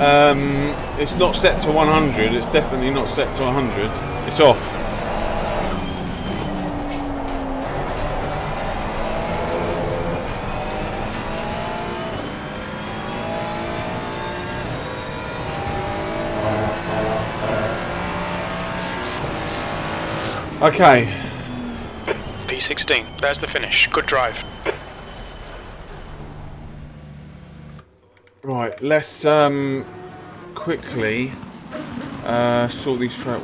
Um, it's not set to 100. It's definitely not set to 100. It's off. Okay. P16. There's the finish. Good drive. Let's um quickly uh sort these out.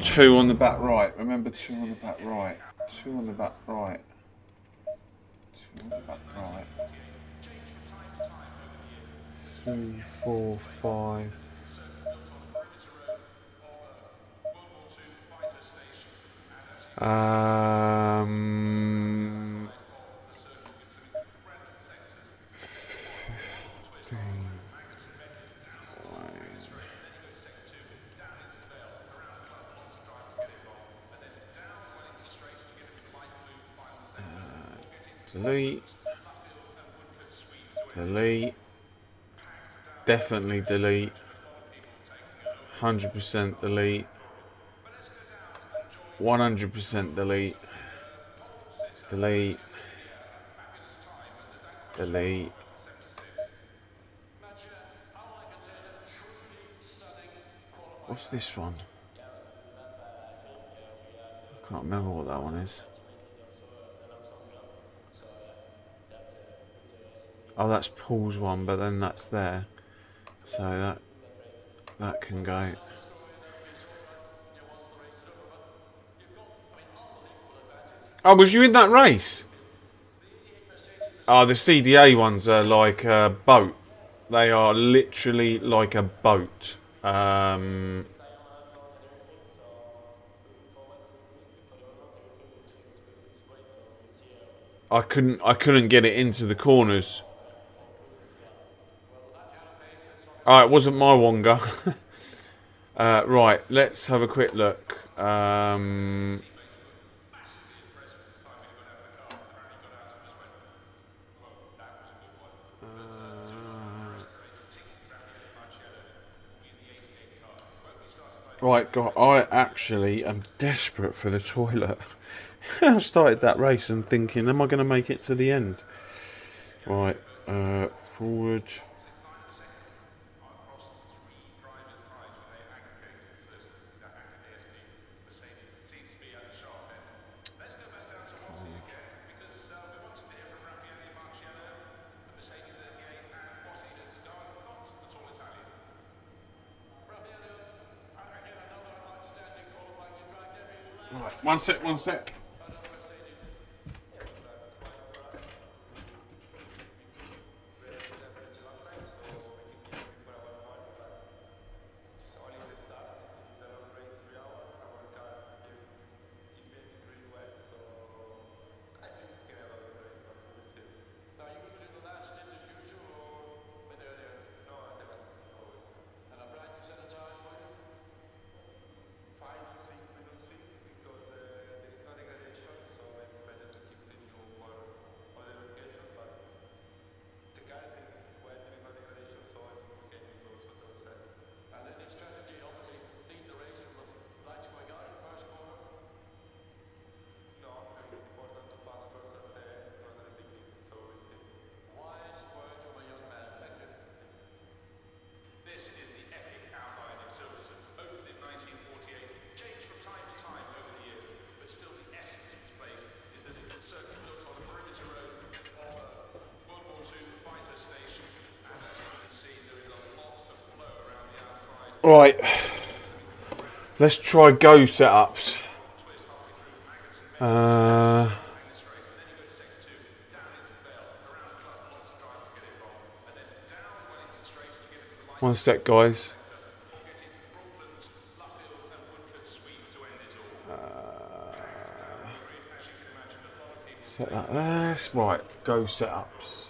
Two on the back right. Remember two on the back right. Two on the back right. Two on the back right. Three, four, five. Um, fifteen. Uh, delete. Delete. Definitely delete. 100% delete. 100% delete. Delete. Delete. What's this one? I can't remember what that one is. Oh, that's Paul's one, but then that's there. So that that can go. Oh, was you in that race? Oh, the CDA ones are like a boat. They are literally like a boat. Um, I couldn't. I couldn't get it into the corners. It wasn't my Wonga. *laughs* uh, right, let's have a quick look. Um, Right, God, I actually am desperate for the toilet. *laughs* I started that race and thinking, am I going to make it to the end? Right, uh, forward. Right, one sec, one sec. Right. Let's try go setups. Uh, one sec, guys. Uh, set that there. Right, go setups.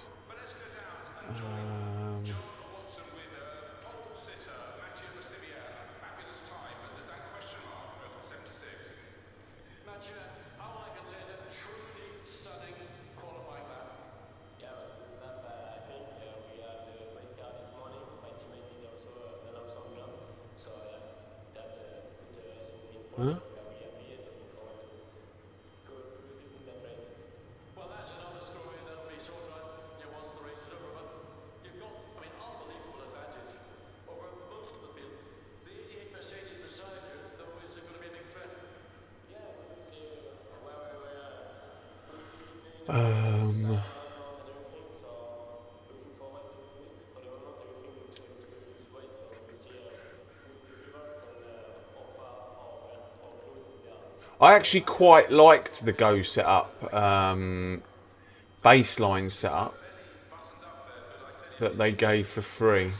I actually quite liked the Go setup, um, baseline setup that they gave for free.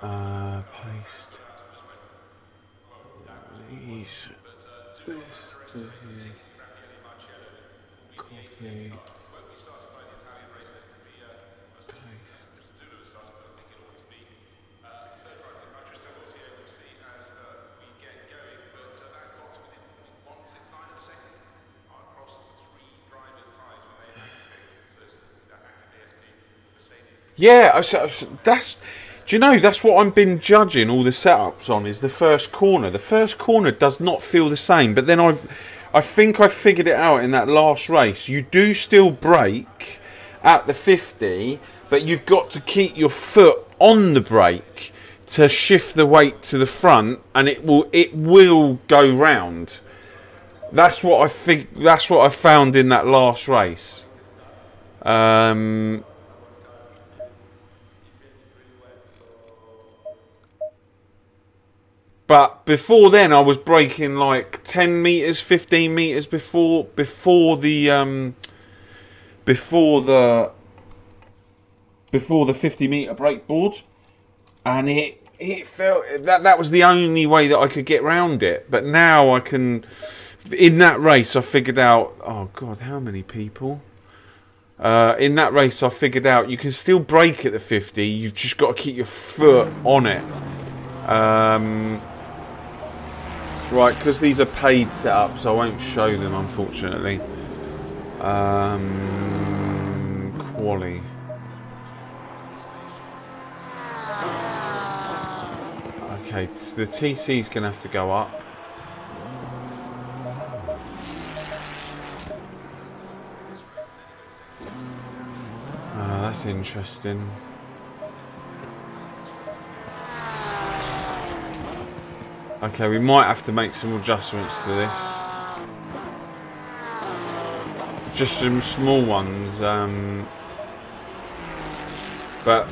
Uh, paste. These. Copy. Yeah, I that's. Do you know that's what I've been judging all the setups on is the first corner. The first corner does not feel the same, but then I've, I think I figured it out in that last race. You do still brake at the 50, but you've got to keep your foot on the brake to shift the weight to the front, and it will it will go round. That's what I think. That's what I found in that last race. Um, But before then, I was braking like ten meters, fifteen meters before before the um, before the before the fifty meter brake board, and it it felt that that was the only way that I could get round it. But now I can. In that race, I figured out. Oh God, how many people? Uh, in that race, I figured out you can still brake at the fifty. You've just got to keep your foot on it. Um, Right, because these are paid setups, I won't show them, unfortunately. Um, quali. Okay, the TC's going to have to go up. Ah, that's interesting. Okay, we might have to make some adjustments to this. Just some small ones, um, but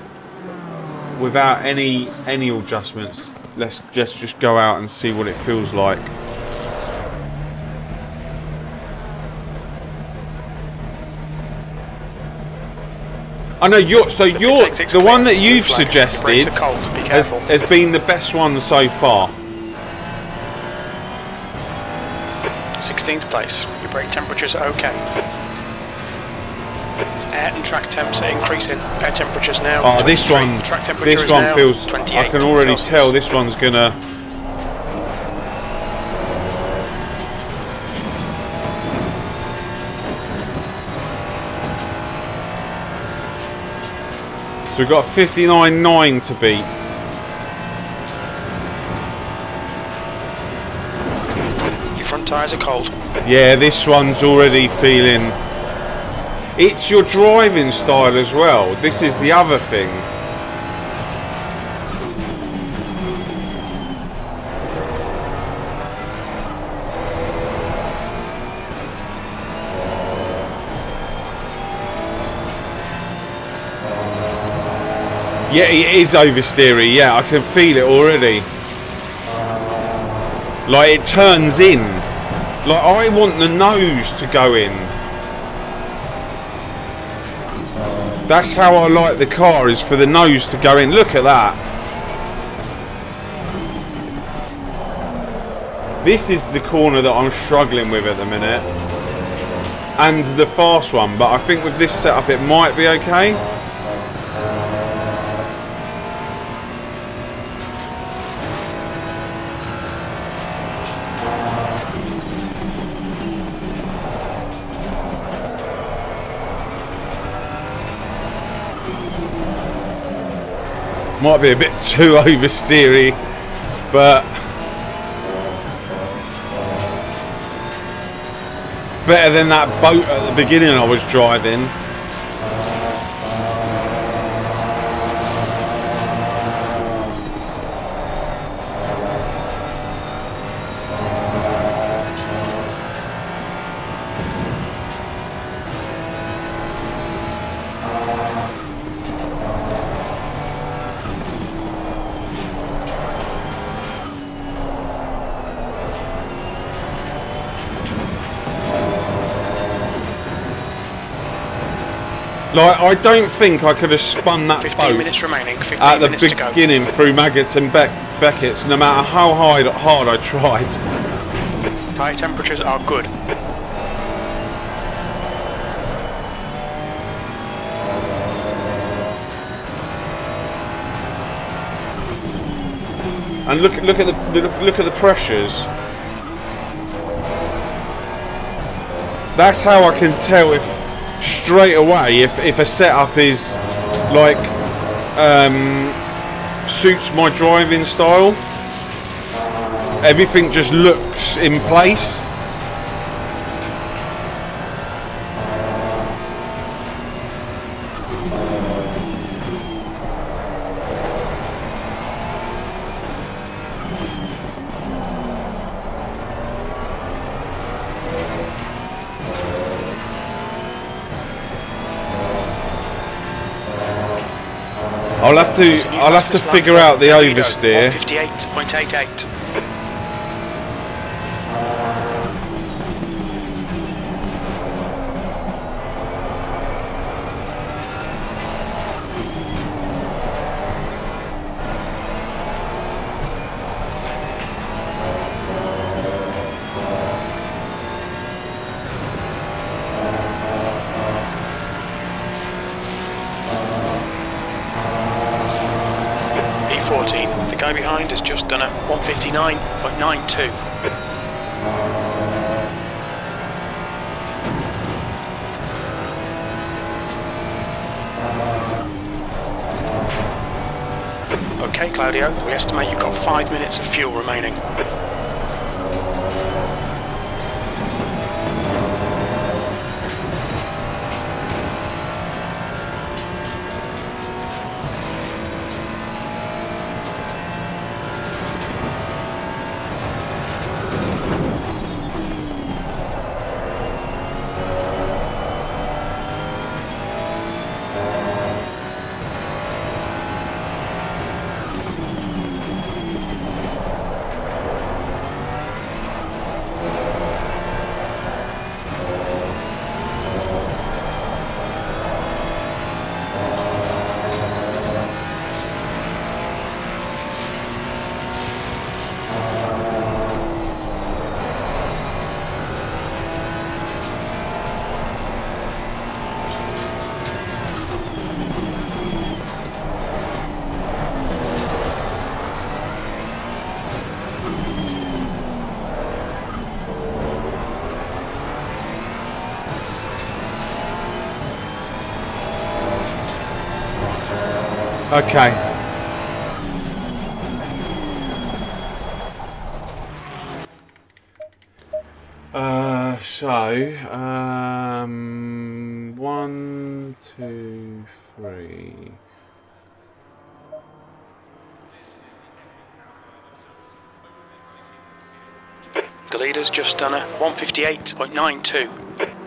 without any any adjustments. Let's just just go out and see what it feels like. I know you're so you're the one that you've suggested Brakes are cold, be has, has been the best one so far. 16th place. Your brake temperatures are okay. Air and track temps are increasing. Air temperatures now. Oh, this one, track this one feels. I can already Celsius. tell this one's gonna. So we've got 59.9 to beat. Your front tyres are cold. Yeah, this one's already feeling. It's your driving style as well. This is the other thing. Yeah, it is oversteery. Yeah, I can feel it already. Like it turns in. Like I want the nose to go in. That's how I like the car, is for the nose to go in. Look at that. This is the corner that I'm struggling with at the minute. And the fast one, but I think with this setup it might be okay. Might be a bit too *laughs* oversteery, but better than that boat at the beginning I was driving. Like, I don't think I could have spun that 15 boat minutes remaining. 15 at the minutes beginning through Maggotts and Beck Beckett's, no matter how hard, hard I tried. Tyre temperatures are good. And look, look at the look, look at the pressures. That's how I can tell if straight away if if a setup is like um, suits my driving style. Everything just looks in place. I'll have to I'll have to figure out the oversteer. 158.88. 159.92. Okay, Claudio, we estimate you've got five minutes of fuel remaining. Okay. Uh, so, um, one, two, three. The leader's just done a 158.92.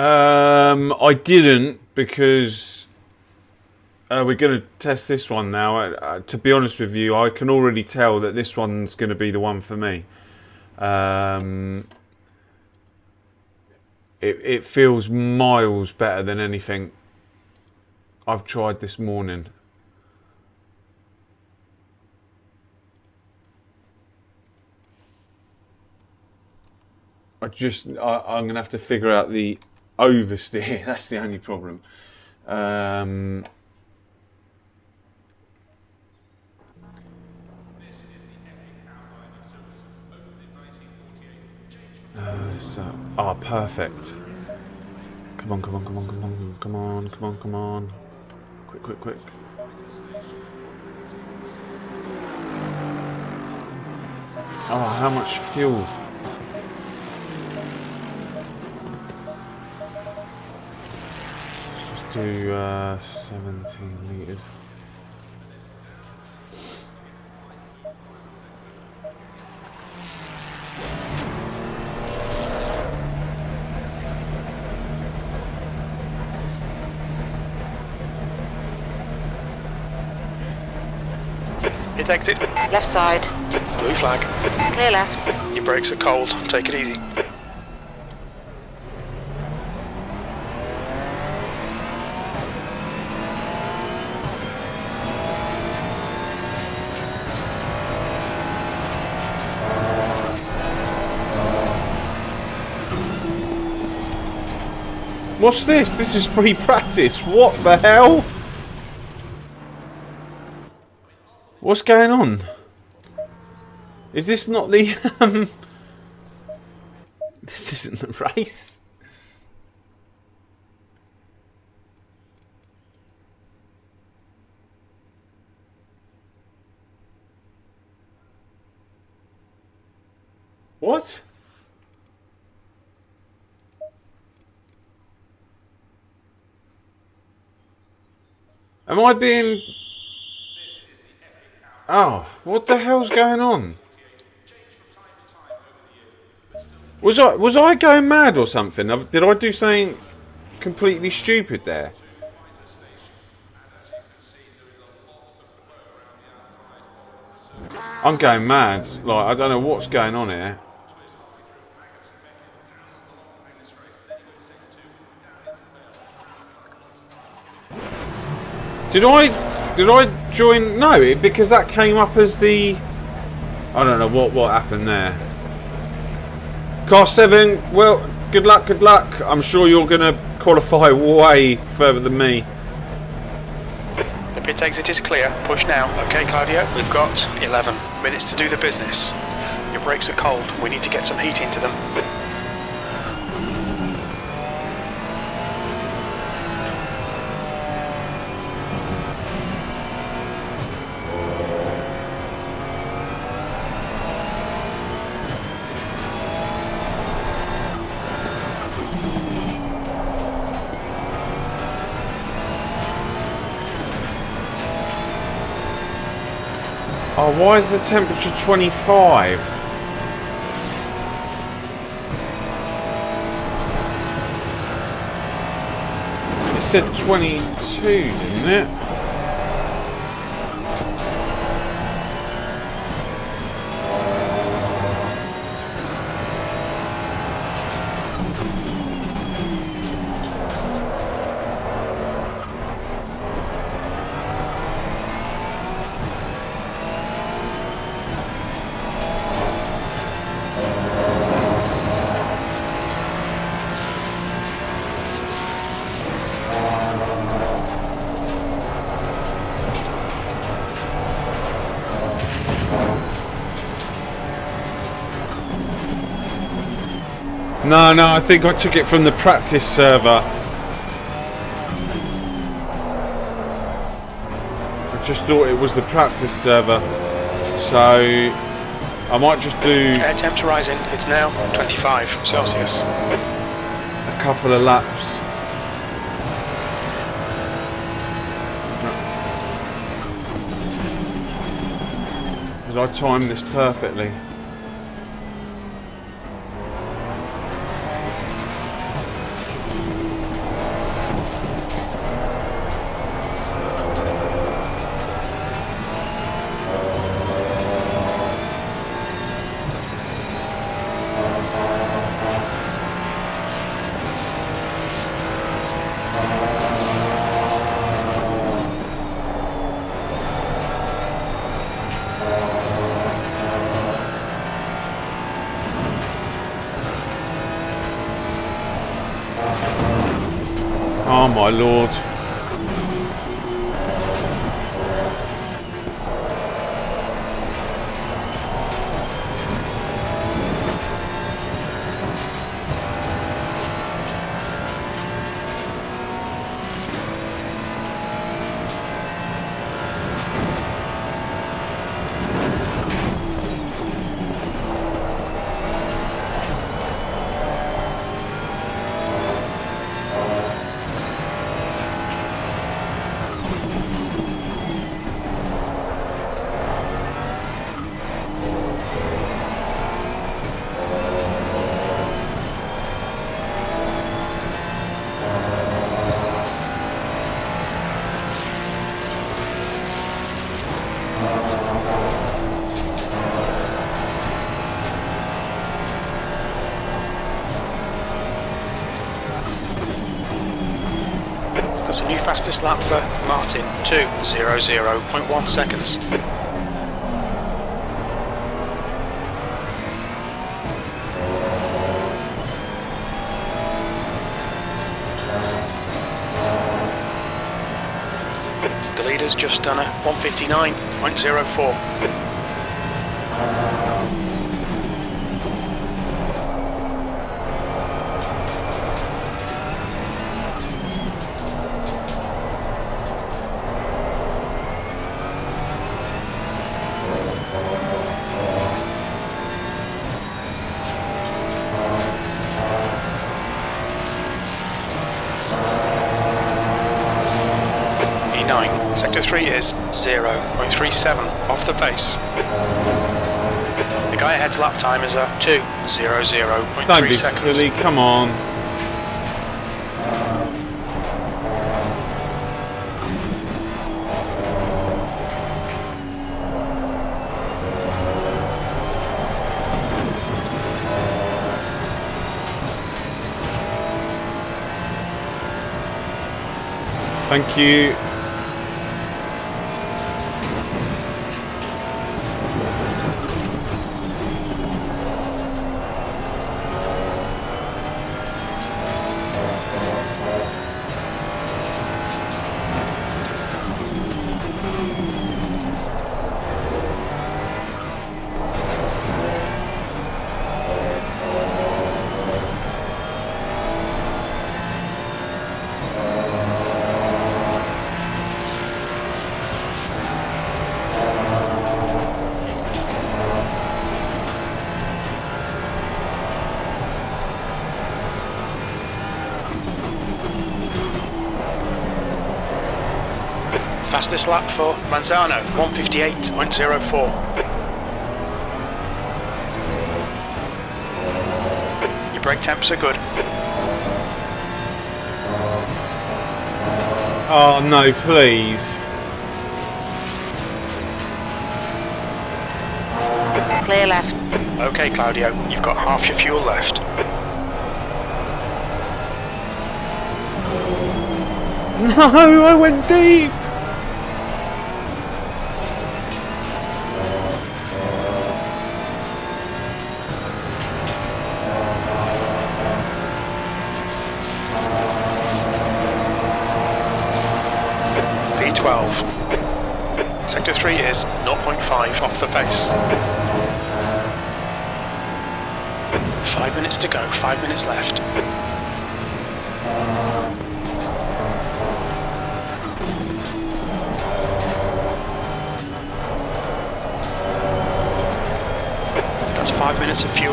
Um, I didn't because uh, we're going to test this one now. Uh, to be honest with you, I can already tell that this one's going to be the one for me. Um, it it feels miles better than anything I've tried this morning. I just I, I'm gonna have to figure out the oversteer. *laughs* That's the only problem. Um, uh, so, ah, perfect. Come on, come on, come on, come on, come on, come on, come on. Quick, quick, quick. Oh, how much fuel? Do uh, 17 litres. Hit exit. Left side. Blue flag. Clear left. Your brakes are cold. Take it easy. What's this? This is free practice. What the hell? What's going on? Is this not the... *laughs* Um, this isn't the race. What? Am I being... Oh, what the hell's going on? Was I was I going mad or something? Did I do something completely stupid there? I'm going mad. Like I don't know what's going on here. Did I did I join? No, because that came up as the. I don't know what what happened there. Car seven. Well, good luck, good luck. I'm sure you're gonna qualify way further than me. The pit exit is clear. Push now. Okay, Claudio. We've got 11 minutes to do the business. Your brakes are cold. We need to get some heat into them. Why is the temperature 25? It said 22, didn't it? No, no, I think I took it from the practice server. I just thought it was the practice server. So, I might just do Air temps rising. It's now 25 Celsius. a couple of laps. Did I time this perfectly? Lord. Fastest lap for Martin, 2.00.1 seconds. The leader's just done a 159.04. 0.37 off the pace. The guy ahead's lap time is a 2.00.3 Don't be seconds. silly, come on. Thank you. Fastest lap for Manzano, 158.04. Your brake temps are good. Oh no, please. Clear left. Okay, Claudio, you've got half your fuel left. *laughs* No, I went deep. P12. Sector 3 is 0.5 off the pace. Five minutes to go, five minutes left. That's five minutes of fuel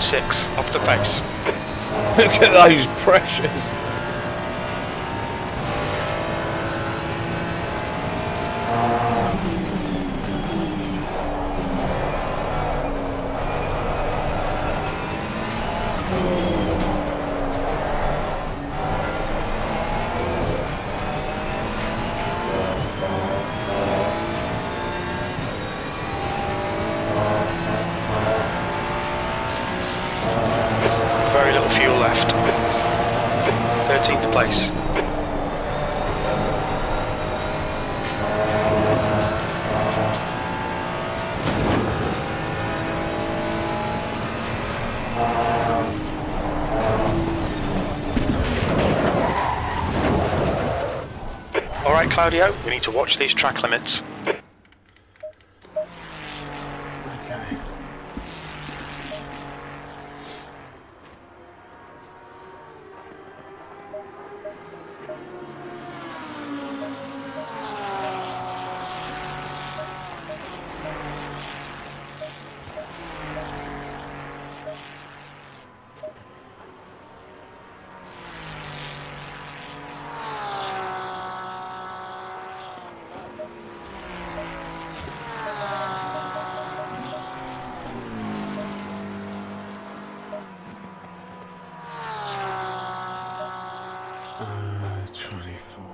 Six off the pace. *laughs* Look at those pressures. Claudio, we need to watch these track limits. Okay. Uh, 24.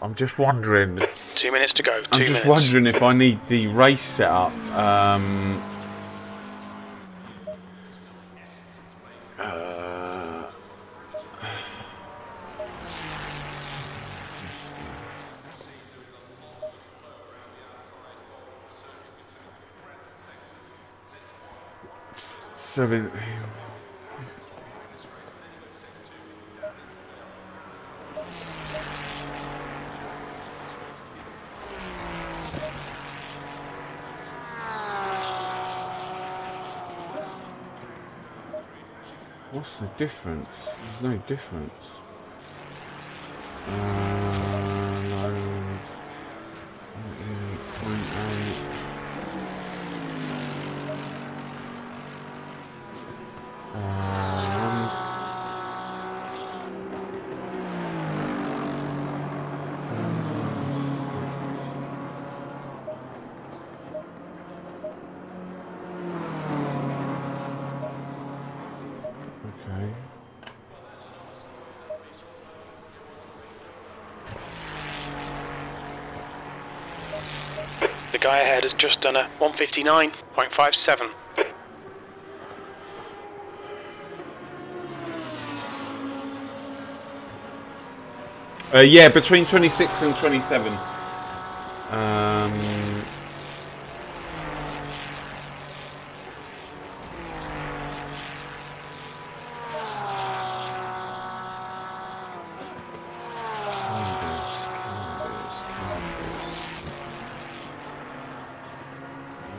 I'm just wondering. Two minutes to go. Two I'm just minutes. wondering if I need the race set up. Um, uh, Seven. What's the difference? There's no difference. Uh, done a 159.57. Uh, yeah, between 26 and 27. Um, Candace, Candace, Candace.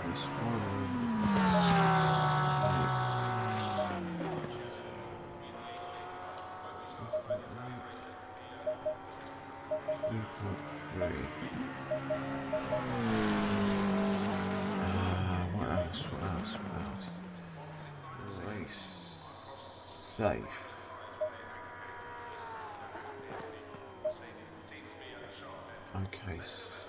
This one. Three point three. Uh, what else? What else? What else? Race safe. Okay, six.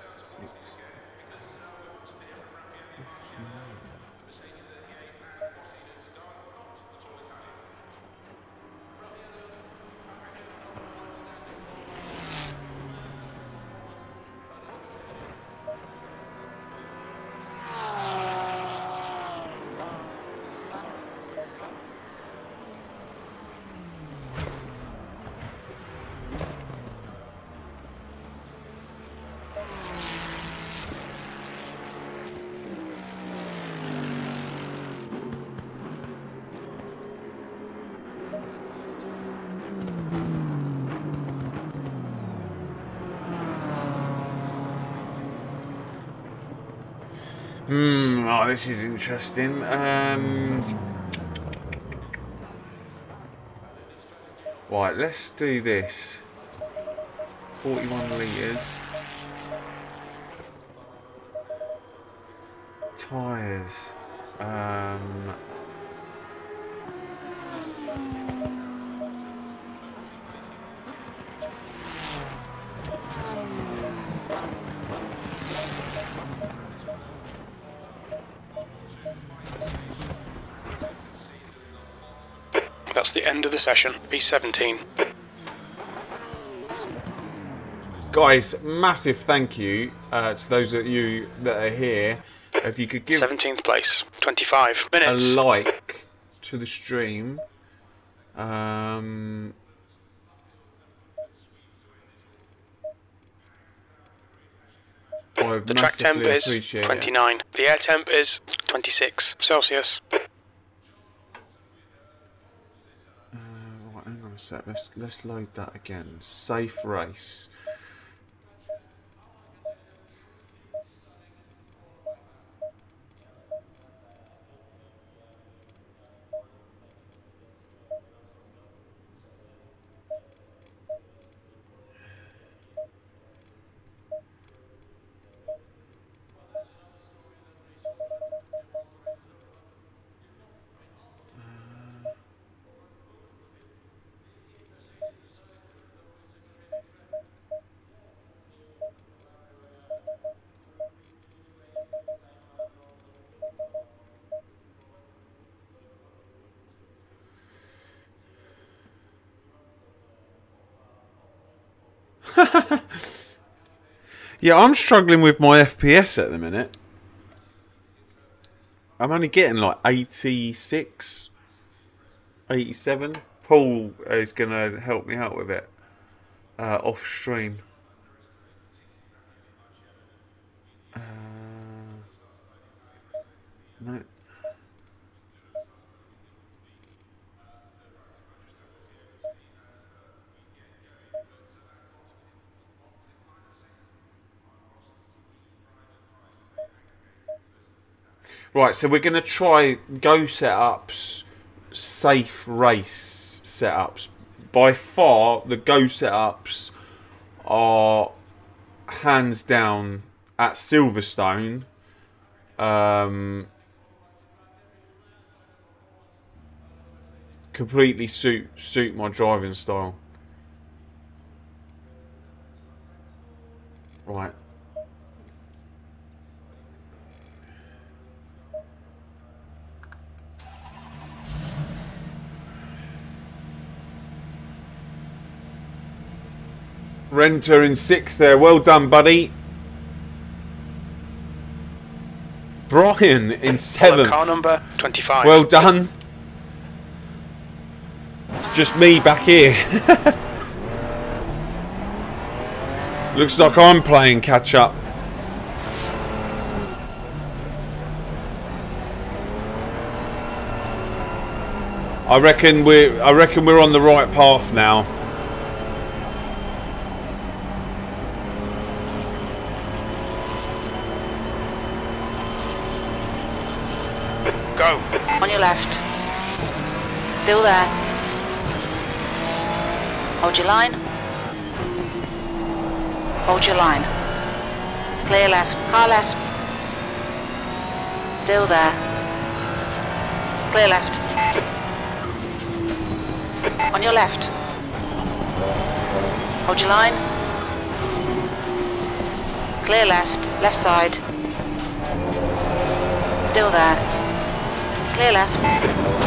Hmm, oh, this is interesting. Um, right, let's do this. 41 litres. Session. P17. guys, massive thank you uh, to those of you that are here. If you could give 17th place. 25 minutes. a like to the stream. Um, The track temp is appreciate it. 29. The air temp is 26 Celsius. Sec. Let's let's load that again. Safe race. Yeah, I'm struggling with my FPS at the minute. I'm only getting like 86, 87. Paul is going to help me out with it uh, off stream. Uh, no. Right, so we're going to try go setups, safe race setups. By far, the go setups are hands down at Silverstone. Um, completely suit suit my driving style. Right. Renter in six there. Well done, buddy. Brian in seventh. Car number 25. Well done. It's just me back here. *laughs* Looks like I'm playing catch up. I reckon we're I reckon we're on the right path now. Go. On your left. Still there. Hold your line. Hold your line. Clear left. Car left. Still there. Clear left. On your left. Hold your line. Clear left. Left side. Still there. Clear left.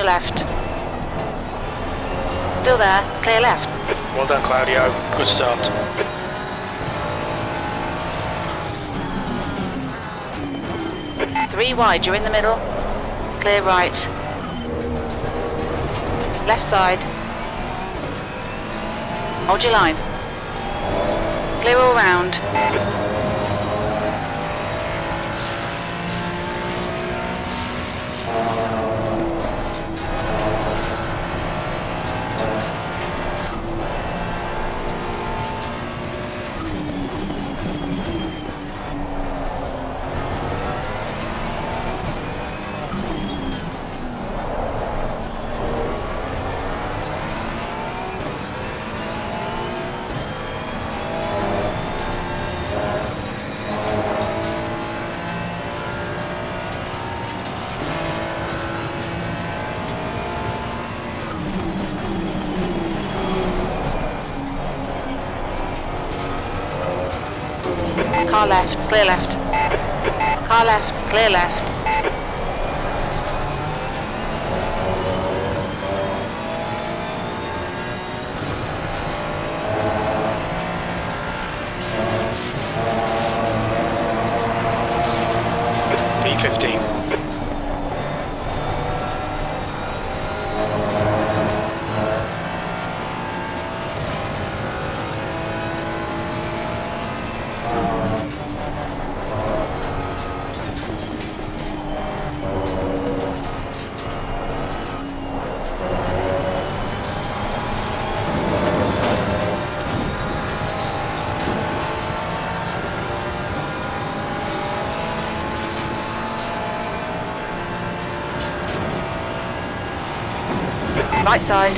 Your left. Still there. Clear left. Well done, Claudio. Good start. Three wide. You're in the middle. Clear right. Left side. Hold your line. Clear all round. Clear left. Car left, clear left. Side.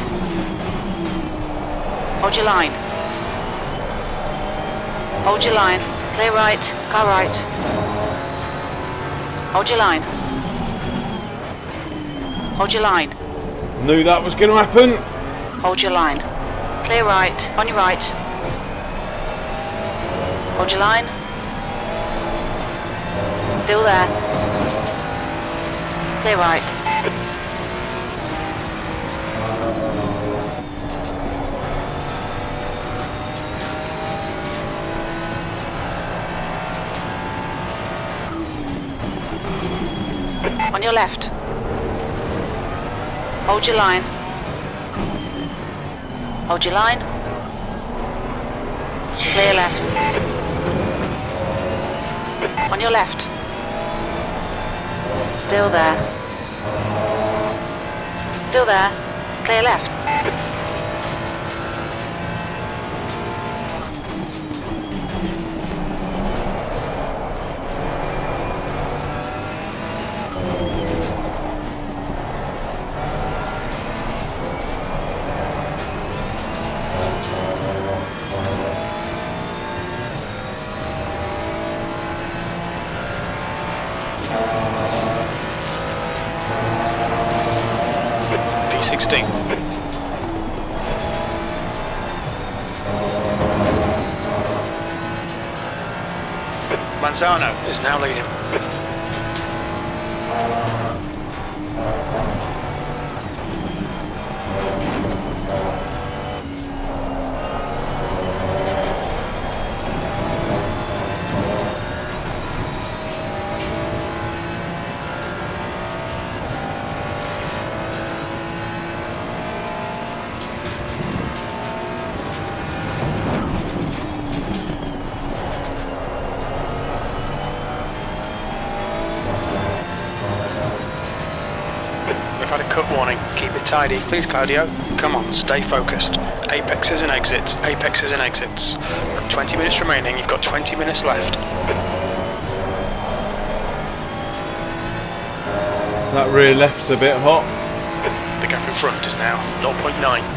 Hold your line. Hold your line. Clear right, car right. Hold your line. Hold your line. Knew that was going to happen. Hold your line. Clear right, on your right. Hold your line. Still there. Clear right. Your left. Hold your line. Hold your line. Clear left. On your left. Still there. Still there. Clear left. Manzano is now leading. Tidy. Please, Claudio. Come on, stay focused. Apexes and exits. Apexes and exits. 20 minutes remaining. You've got 20 minutes left. That rear left's a bit hot. The gap in front is now 0.9.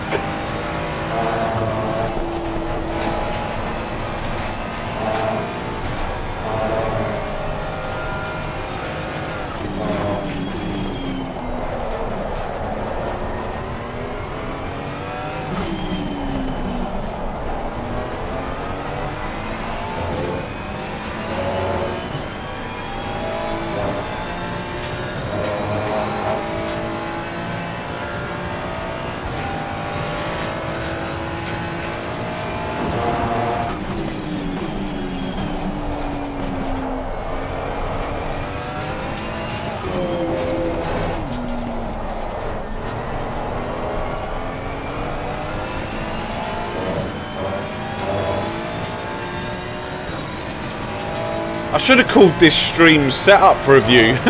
I should have called this stream setup review. *laughs*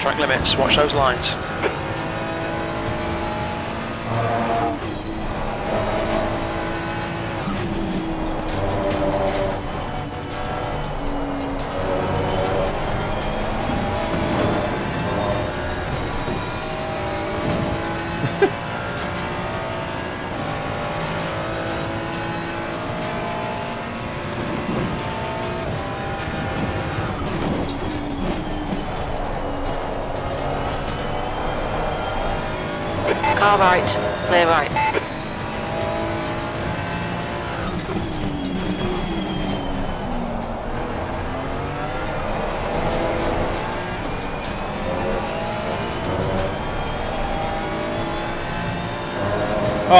Track limits. Watch those lines.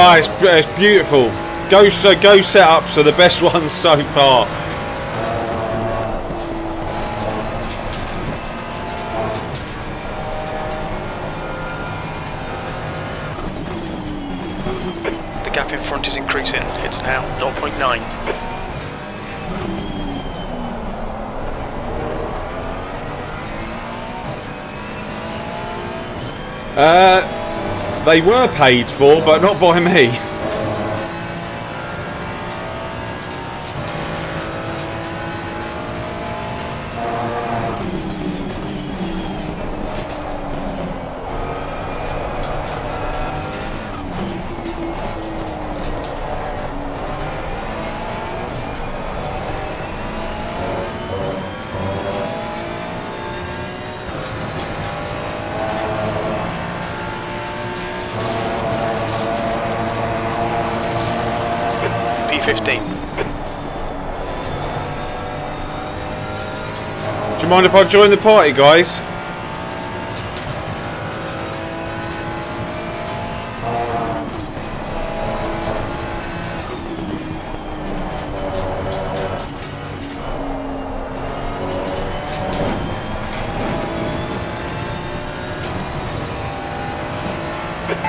Oh, it's, it's beautiful. Go so go setups are the best *laughs* ones so far. They were paid for, but not by me. *laughs* mind if I join the party, guys?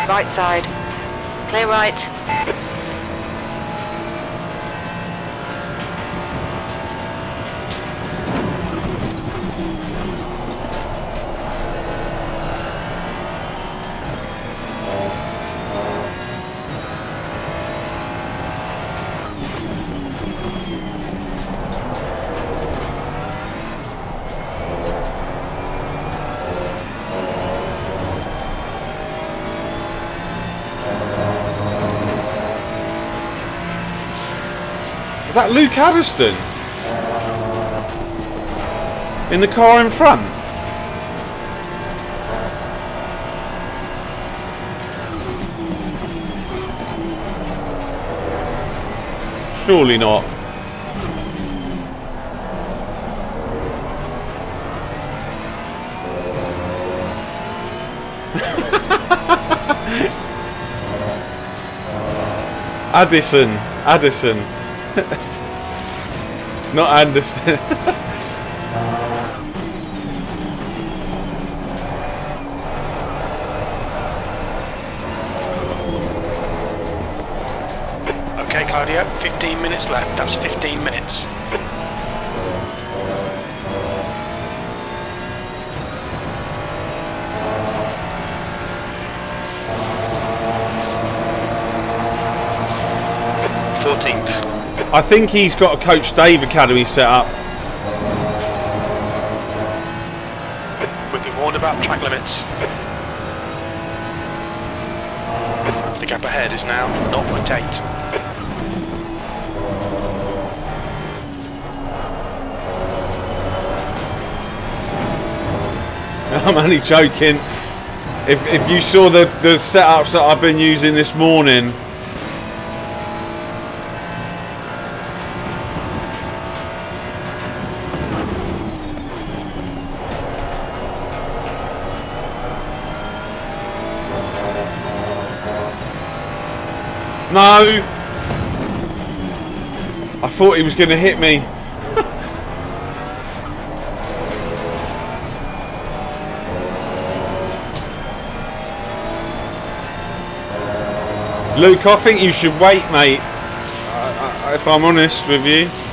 Right side. Clear right. Is that Luke Addiston? In the car in front? Surely not. *laughs* Addison. Addison. *laughs* Not Anderson. *laughs* Okay, Claudio, 15 minutes left. That's 15 minutes. I think he's got a Coach Dave Academy set up. We've been warned about track limits. The gap ahead is now 0.8. *laughs* I'm only joking. If, if you saw the, the setups that I've been using this morning, No! I thought he was going to hit me. *laughs* Luke, I think you should wait, mate. If I'm honest with you.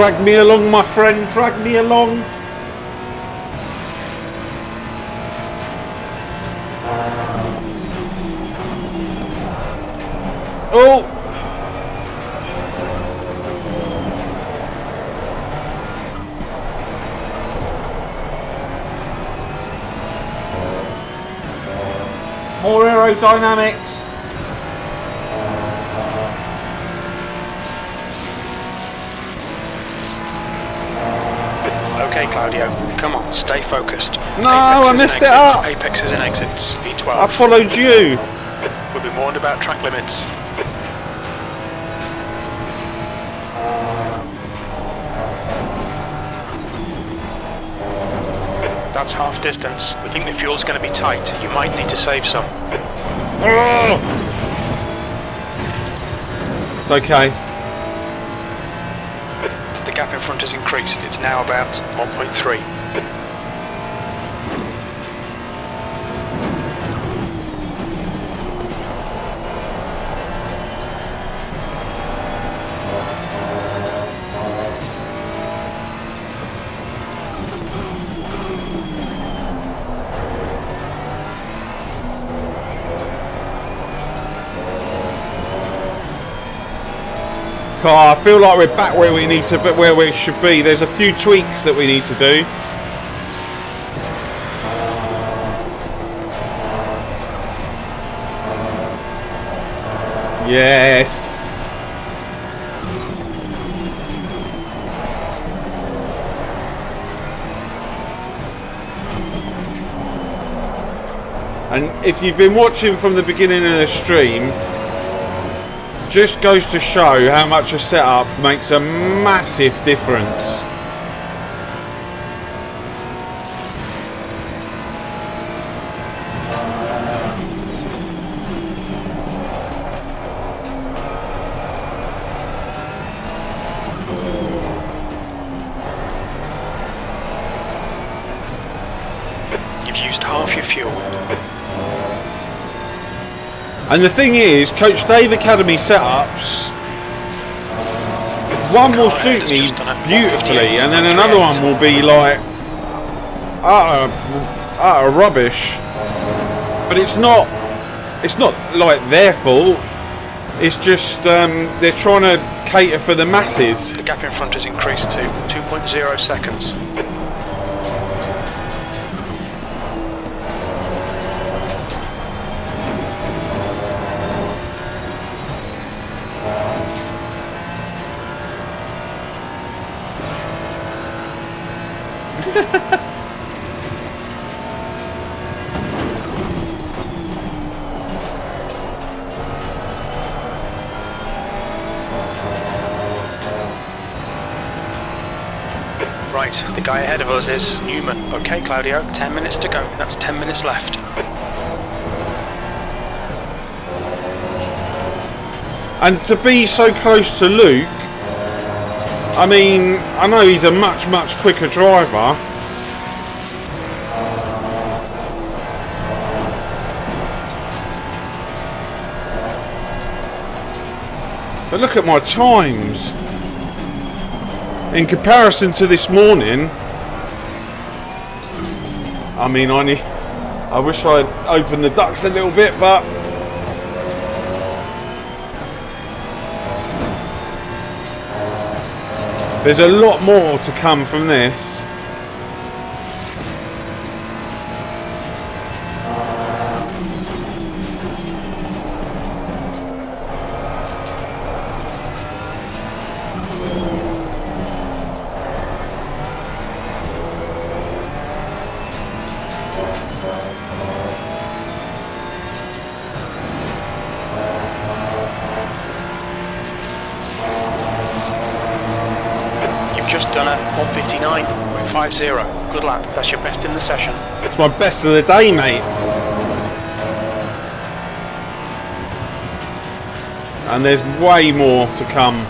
Drag me along, my friend, drag me along. Oh! More aerodynamics! Claudio, come on, stay focused. No, I Apexes and messed it up. Ah. Apexes and exits. V12. I followed you. We've been warned about track limits. That's half distance. We think the fuel's going to be tight. You might need to save some. It's okay. Front has increased. It's now about 1.3. Car, I feel like we're back where we need to, but where we should be. There's a few tweaks that we need to do. Yes. And if you've been watching from the beginning of the stream, just goes to show how much a setup makes a massive difference. And the thing is, Coach Dave Academy setups, one will suit me beautifully, and then another one will be like utter, utter rubbish. But it's not, it's not like their fault. It's just um, they're trying to cater for the masses. The gap in front has increased to 2.0 seconds. Us is Newman. Okay, Claudio, 10 minutes to go. That's 10 minutes left. And to be so close to Luke, I mean, I know he's a much, much quicker driver. But look at my times. In comparison to this morning, mean, I need, I wish I'd opened the ducts a little bit, but There's a lot more to come from this. 159.50. Good lap. That's your best in the session. It's my best of the day, mate. And there's way more to come.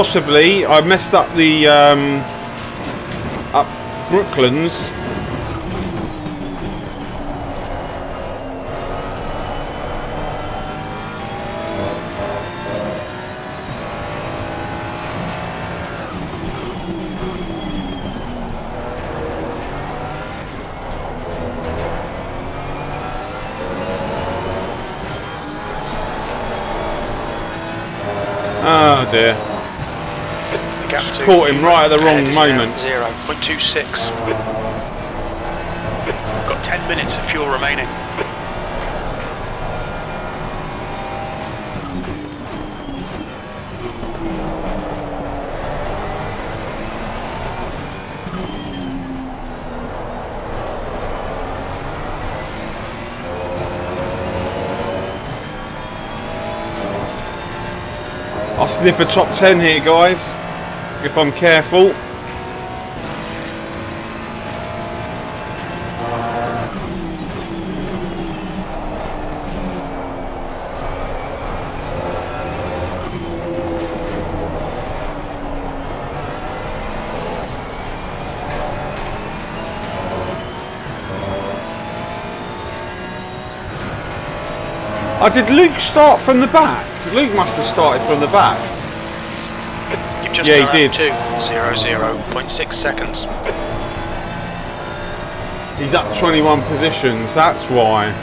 Possibly, I messed up the um, up Brooklands. Oh dear caught him right at the wrong ahead is now moment. 0.26. Got 10 minutes of fuel remaining. I'll sniff a top 10 here, guys. If I'm careful. Oh, did Luke start from the back? Luke must have started from the back. Just Yeah, he did. up to 0, 0.6 seconds. He's up 21 positions, that's why.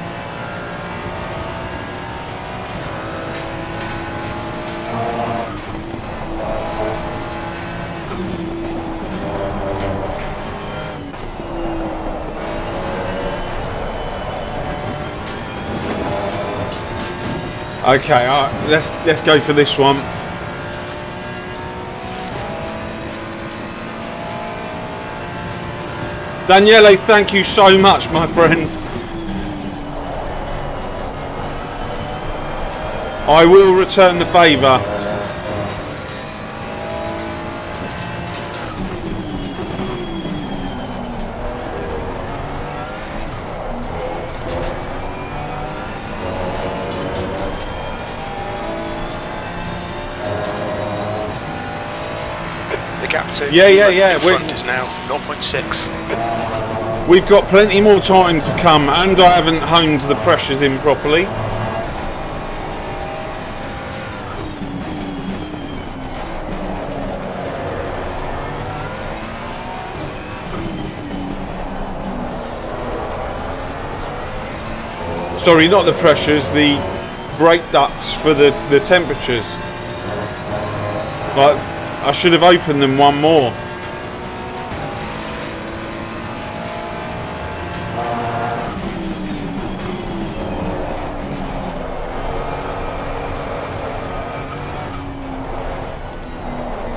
Okay, right, let's let's go for this one. Daniele, thank you so much, my friend. I will return the favour. Yeah, yeah, yeah, we're- front is now 0.6. We've got plenty more time to come, and I haven't honed the pressures in properly. Sorry, not the pressures, the brake ducts for the, the temperatures. Like, I should have opened them one more.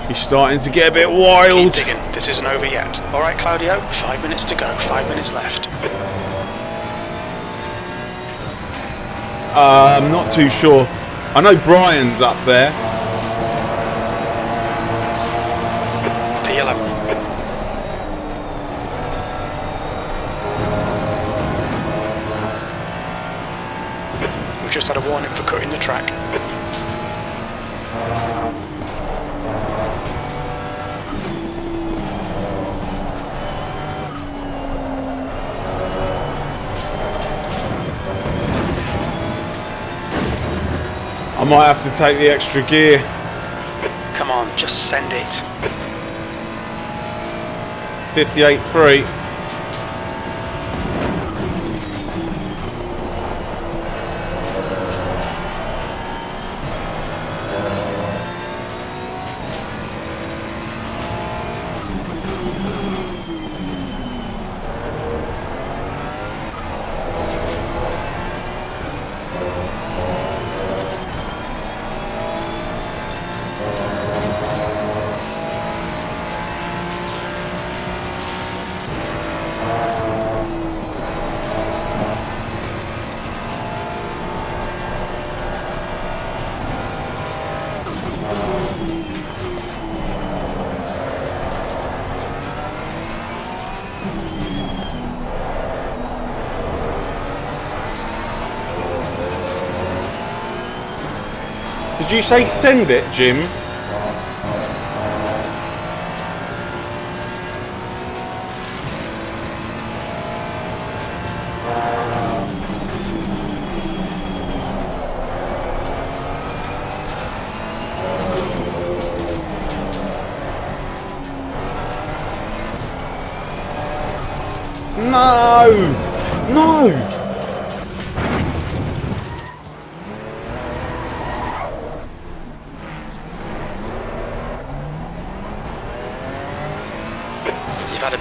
She's starting to get a bit Keep wild. digging. This isn't over yet. All right, Claudio. Five minutes to go. Five minutes left. Uh, I'm not too sure. I know Brian's up there. Might have to take the extra gear. Come on, just send it. 58.3. Did you say send it, Jim? No! No!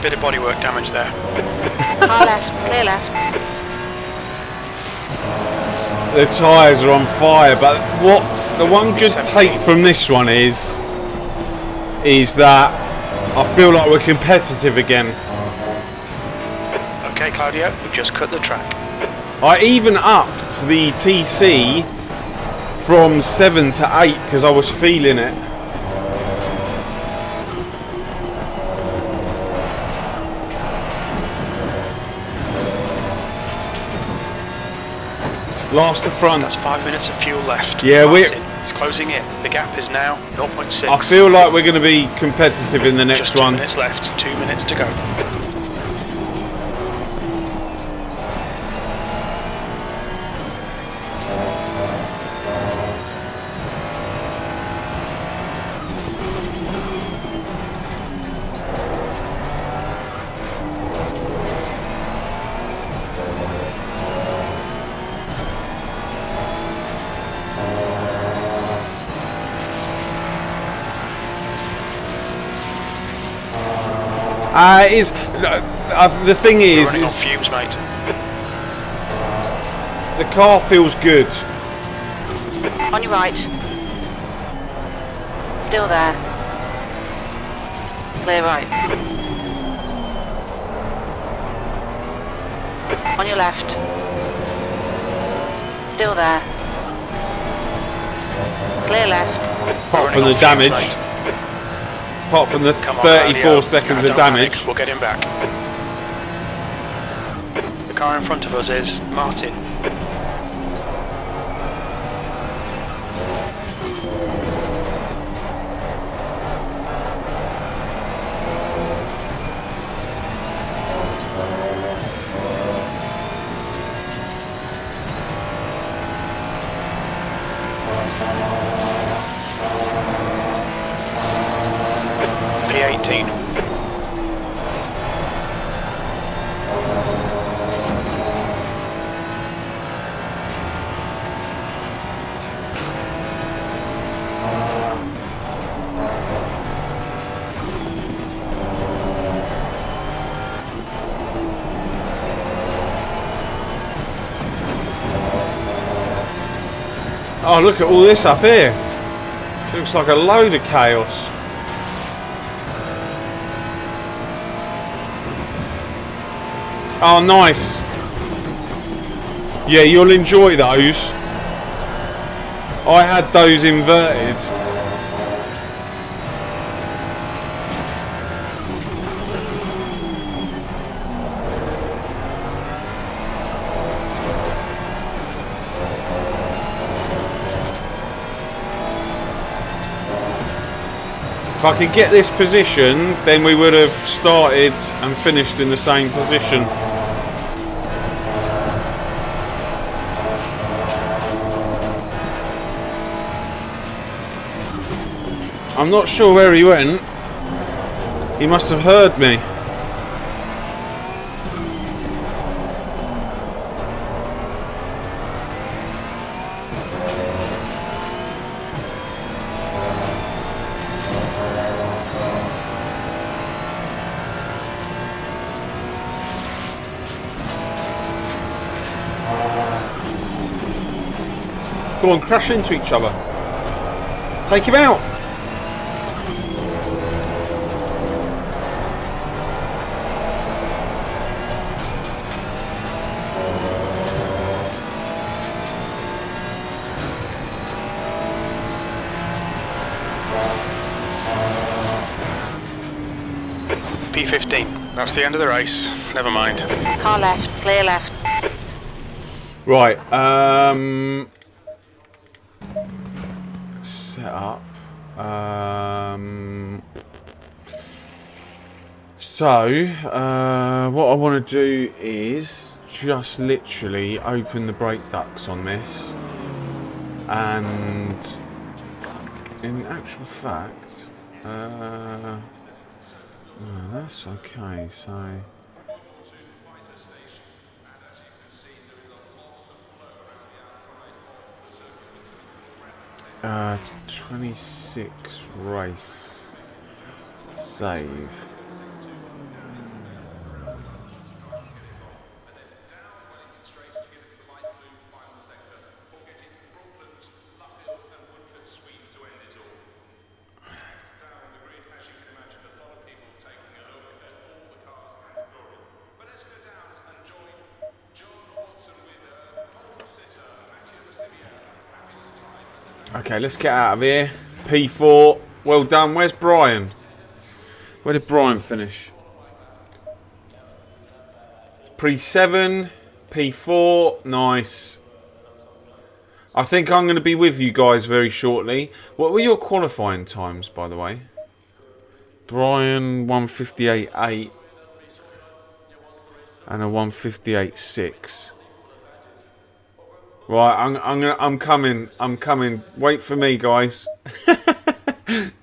bit of bodywork damage there. Car left, clear left. The tyres are on fire, but what the one good take from this one is is that I feel like we're competitive again. Okay, Claudio, we've just cut the track. I even upped the TC from 7 to 8 because I was feeling it. Last the front. That's five minutes of fuel left. Yeah, we're- It's closing in. The gap is now 0.6. I feel like we're going to be competitive in the next Just two one. minutes left. Two minutes to go. Uh, is uh, the thing We're is, running is fumes, mate. the car feels good. On your right. Still there. Clear right. On your left. Still there. Clear left. Apart from the on fumes, damage, mate. Apart from the Come 34 Claudio. seconds of don't panic. damage. We'll get him back. The car in front of us is Martin. Oh, look at all this up here. Looks like a load of chaos. Oh, nice. Yeah, you'll enjoy those. I had those inverted. If I could get this position, then we would have started and finished in the same position. I'm not sure where he went. He must have heard me. Go on, crash into each other. Take him out. P15. That's the end of the race. Never mind. Car left, clear left. Right, um so uh what I want to do is just literally open the brake ducts on this and in actual fact uh no, that's okay so Uh, 26 race save. Okay, let's get out of here. P4. Well done. Where's Brian? Where did Brian finish? Pre 7. P4. Nice. I think I'm going to be with you guys very shortly. What were your qualifying times, by the way? Brian 158.8 and a 158.6. Right, I'm I'm gonna, I'm coming. I'm coming. Wait for me, guys. *laughs*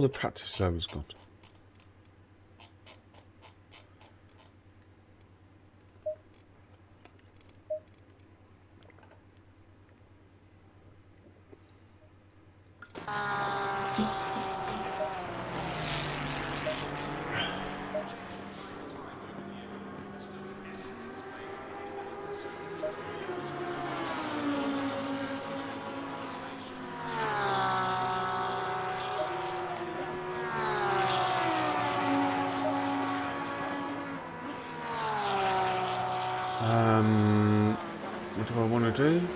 all the practice servers gone? Um, what do I want to do?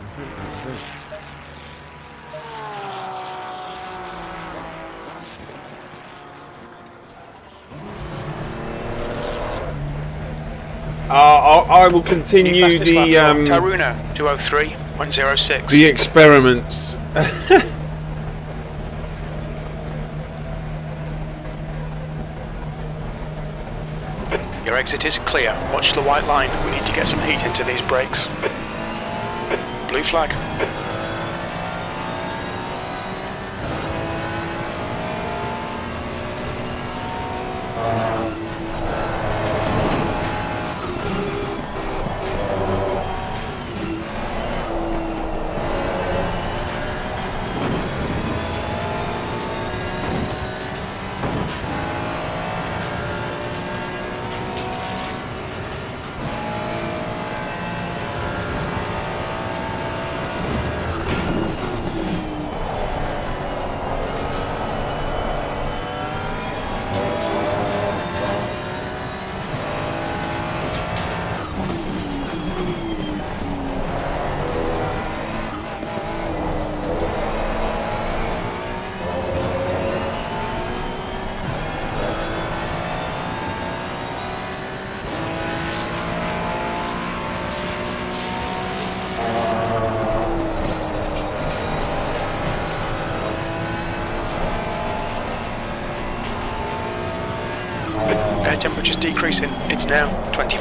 I think that's it. Uh, I, will continue the um, Taruna 203.06. the experiments. *laughs* Your exit is clear. Watch the white line. We need to get some heat into these brakes. Blue flag.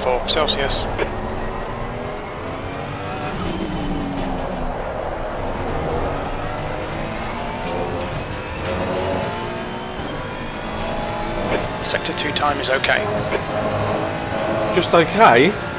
24 Celsius. Sector 2 time is okay. Just okay.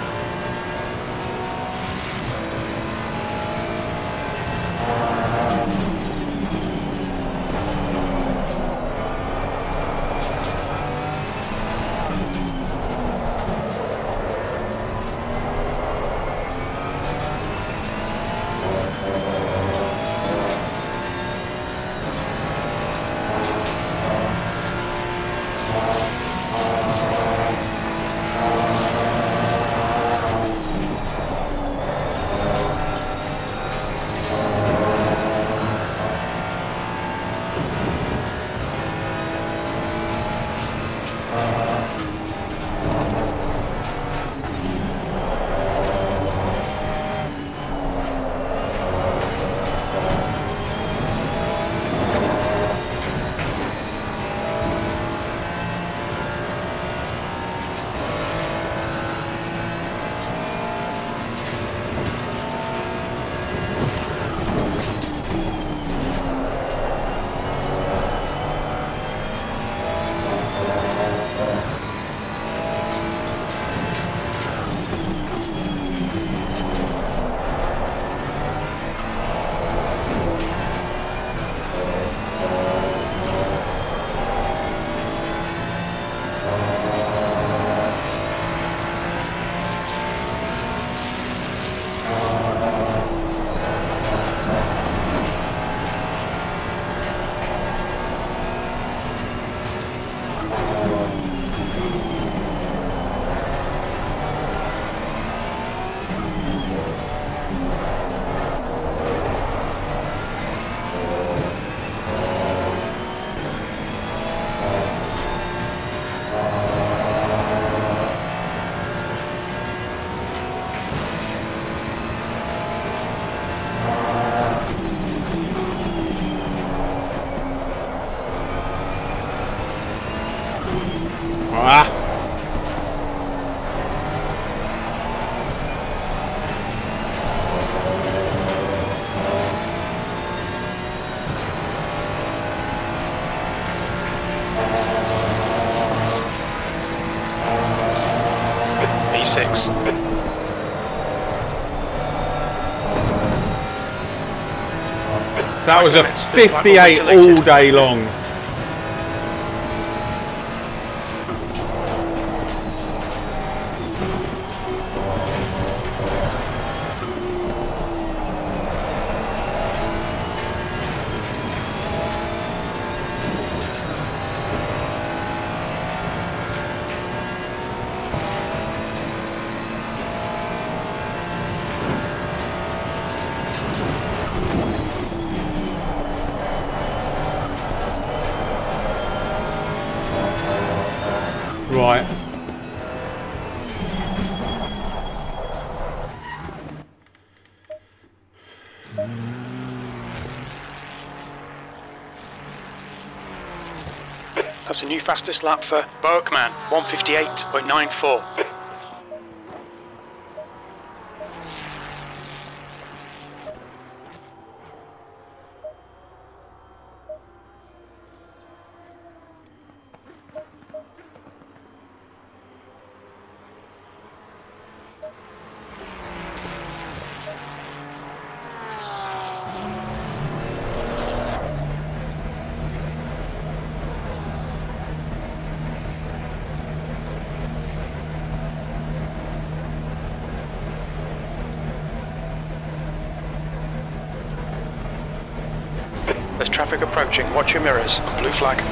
That was a minutes. This flag will be 58 all day long. Fastest lap for Berkman, 158.94. There's traffic approaching. Watch your mirrors. Blue flag.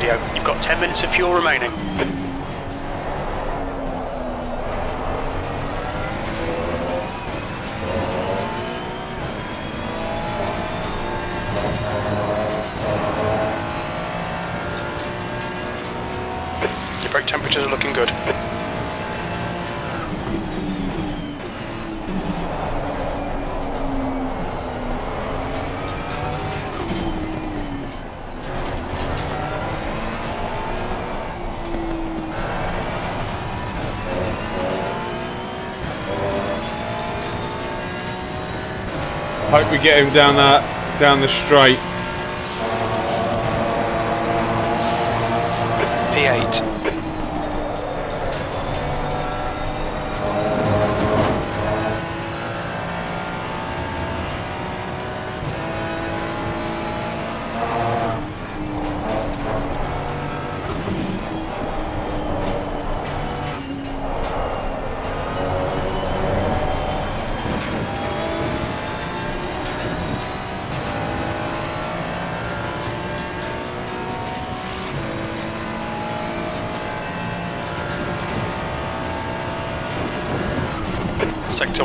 You've got 10 minutes of fuel remaining. We get him down that down the straight.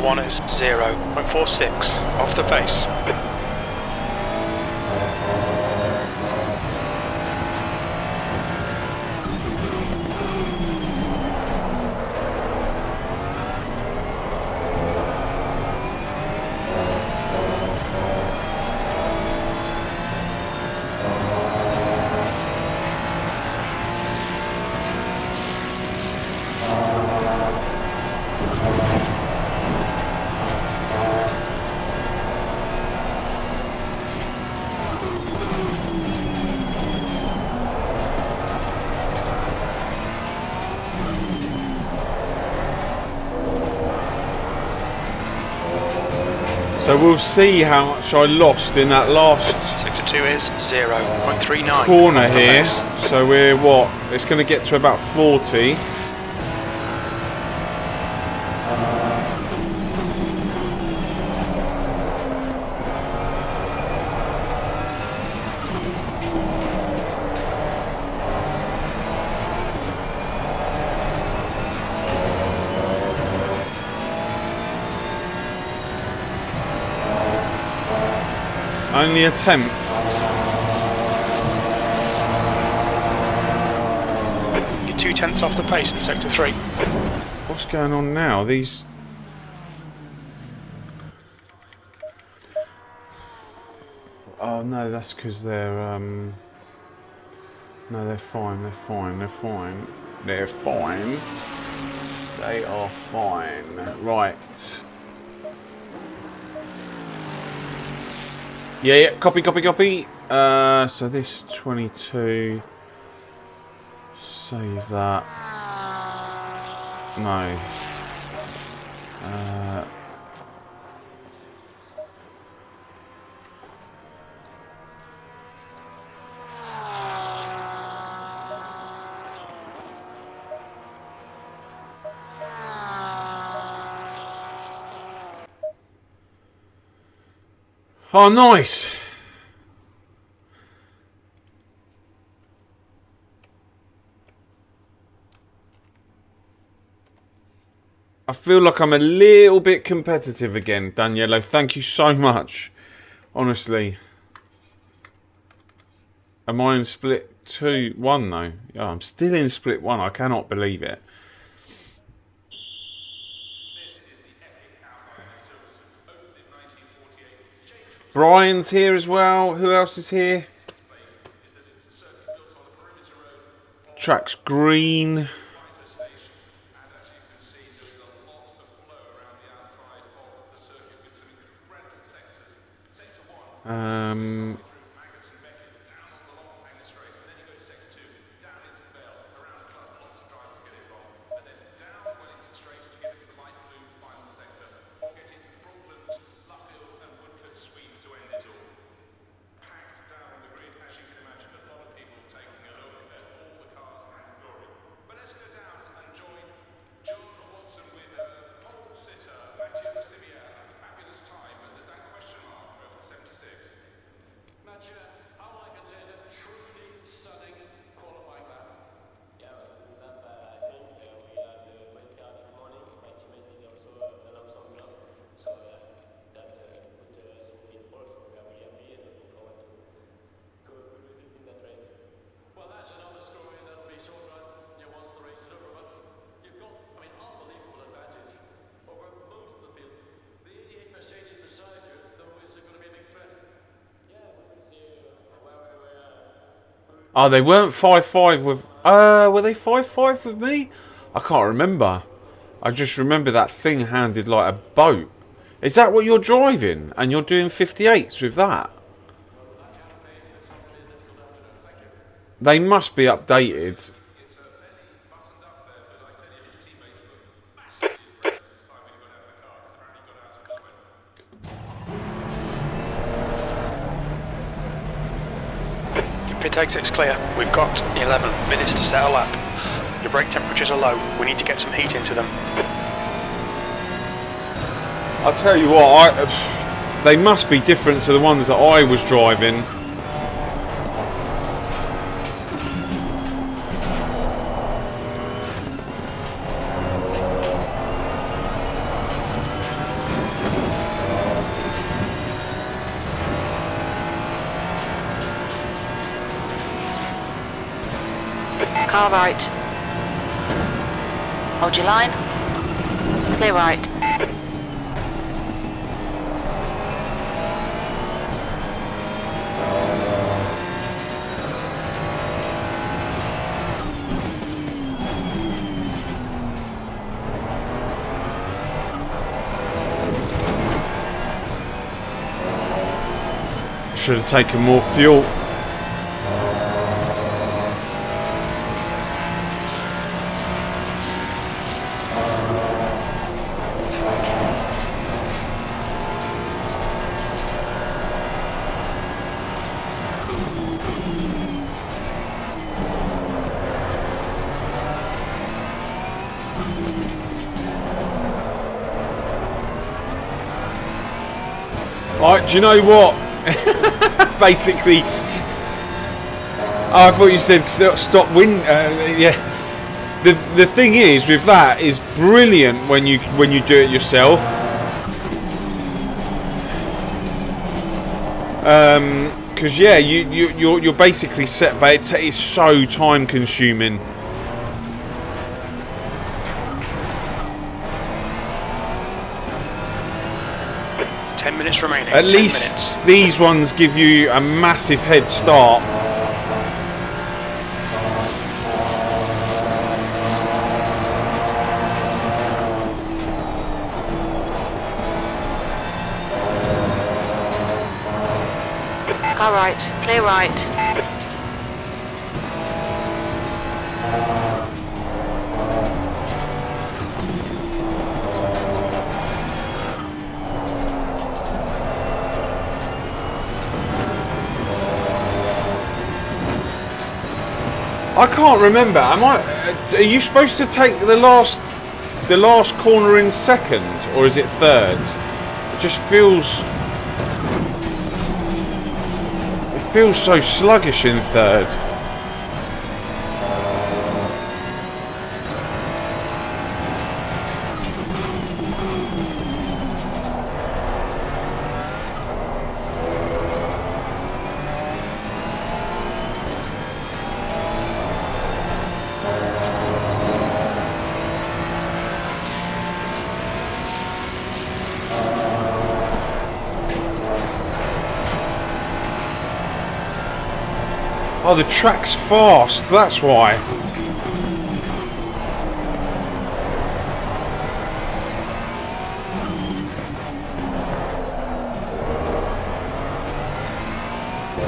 1 is 0.46 off the pace. We'll see how much I lost in that last Sector 2 is 0.39. corner here. So we're what? It's going to get to about 40. Only a tenth. You're two tenths off the pace in Sector 3. What's going on now? These. Oh no, that's because they're um. No, they're fine. They're fine. They're fine. They're fine. They are fine. Right. Yeah, yeah. Copy, copy, copy. Uh, so this 22. Save that. No. Uh, Oh, nice. I feel like I'm a little bit competitive again, Danielo. Thank you so much. Honestly. Am I in split two, one though? Yeah, I'm still in split one. I cannot believe it. Brian's here as well. Who else is here? Track's green. Um, Well, that's another story that'll be sort of, you know, once the race is over. But you've got, I mean, unbelievable advantage over most of the field. The 88 Mercedes beside you, though, is going to be a big threat. Yeah, we can see where we were. Oh, they weren't 5-5 with... Uh, were they 5-5 with me? I can't remember. I just remember that thing handed like a boat. Is that what you're driving? And you're doing 58s with that? They must be updated. Pit exit's clear. We've got 11 minutes to settle up. Your brake temperatures are low. We need to get some heat into them. I'll tell you what, I, they must be different to the ones that I was driving. Hold your line. Clear right. Should have taken more fuel. Do you know what? *laughs* Basically, I thought you said st- stop win. Uh, yeah. The the thing is with that is brilliant when you when you do it yourself. Um, because yeah, you you you're, you're basically set, but it's, it's so time consuming. Minutes remaining. At 10 least minutes. these ones give you a massive head start. Car right. Clear right. I can't remember. Am I? Are you supposed to take the last, the last corner in second, or is it third? It just feels. It feels so sluggish in third. Oh, the track's fast. That's why.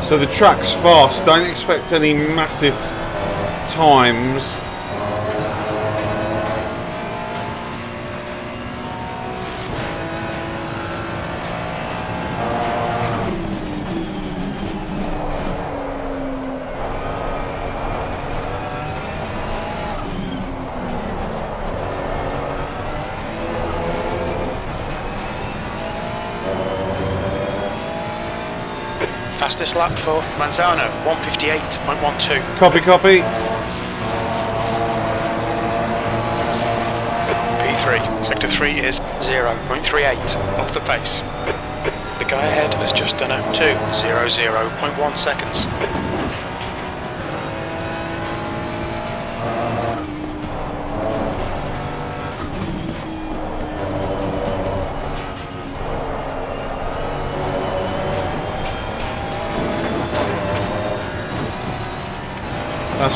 So the track's fast. Don't expect any massive times. Fastest lap for Manzano, 158.12. Copy, copy. P3, sector 3 is 0.38 off the pace. The guy ahead has just done a 2.00.1 seconds.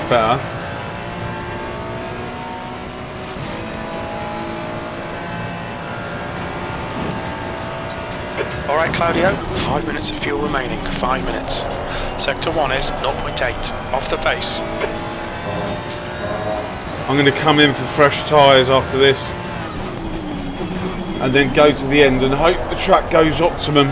Better. Alright Claudio, 5 minutes of fuel remaining, 5 minutes. Sector 1 is 0.8 off the pace. I'm going to come in for fresh tyres after this. And then go to the end and hope the track goes optimum.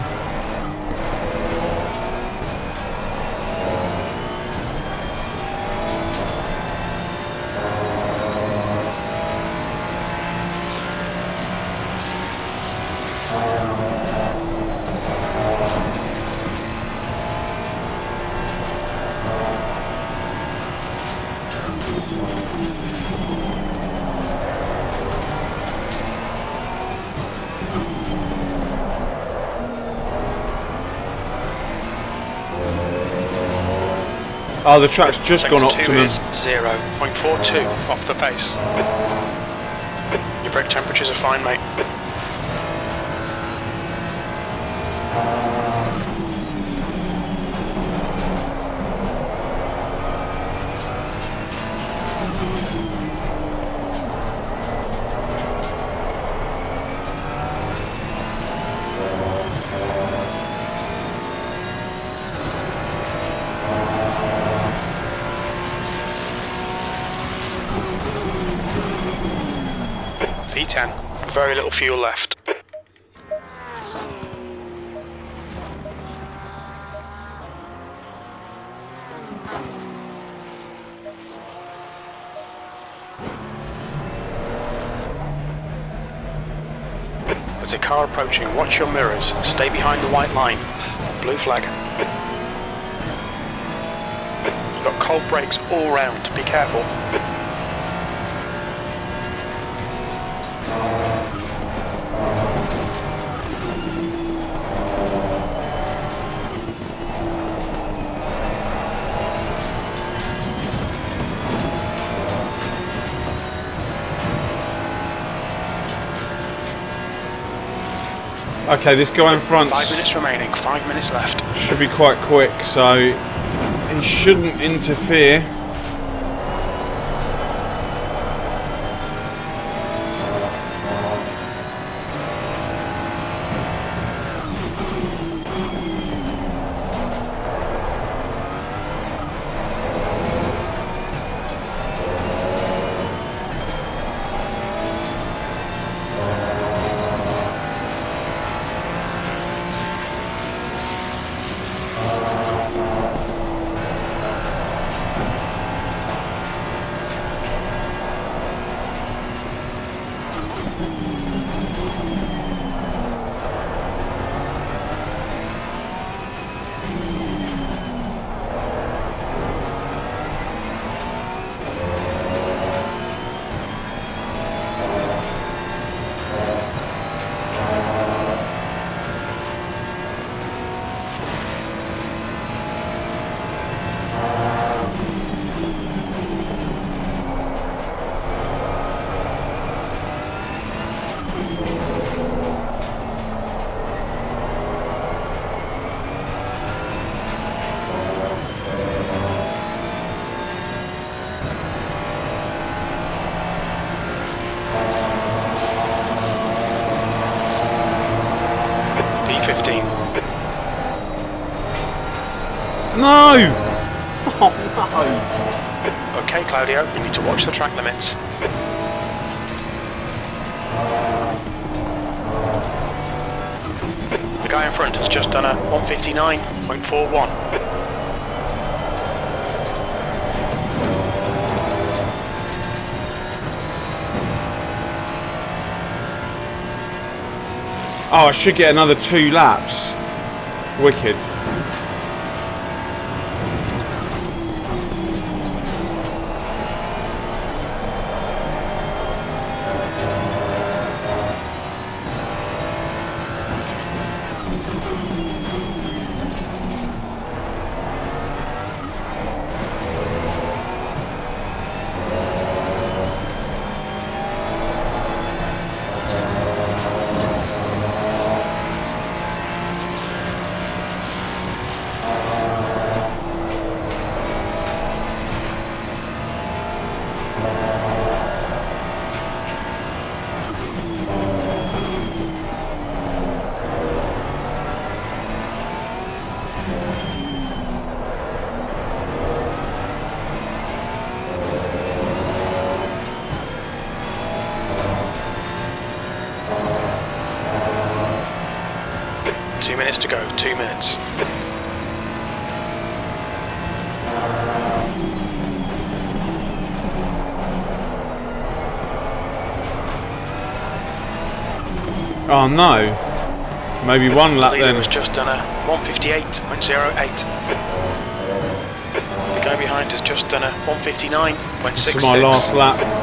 Oh, the track's just Sector gone 2 optimum. is 0.42 off the pace. Your brake temperatures are fine, mate. Very little fuel left. There's a car approaching. Watch your mirrors. Stay behind the white line. Blue flag. You've got cold brakes all round. Be careful. Okay, this guy in front Five minutes remaining. Five minutes left. should be quite quick, so he shouldn't interfere. Watch the track limits. The guy in front has just done a 159.41. Oh, I should get another two laps. Wicked. Oh no. Maybe one lap then. has just done a 158.08. The guy behind has just done a 159.66. This is my last lap.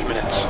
Five minutes.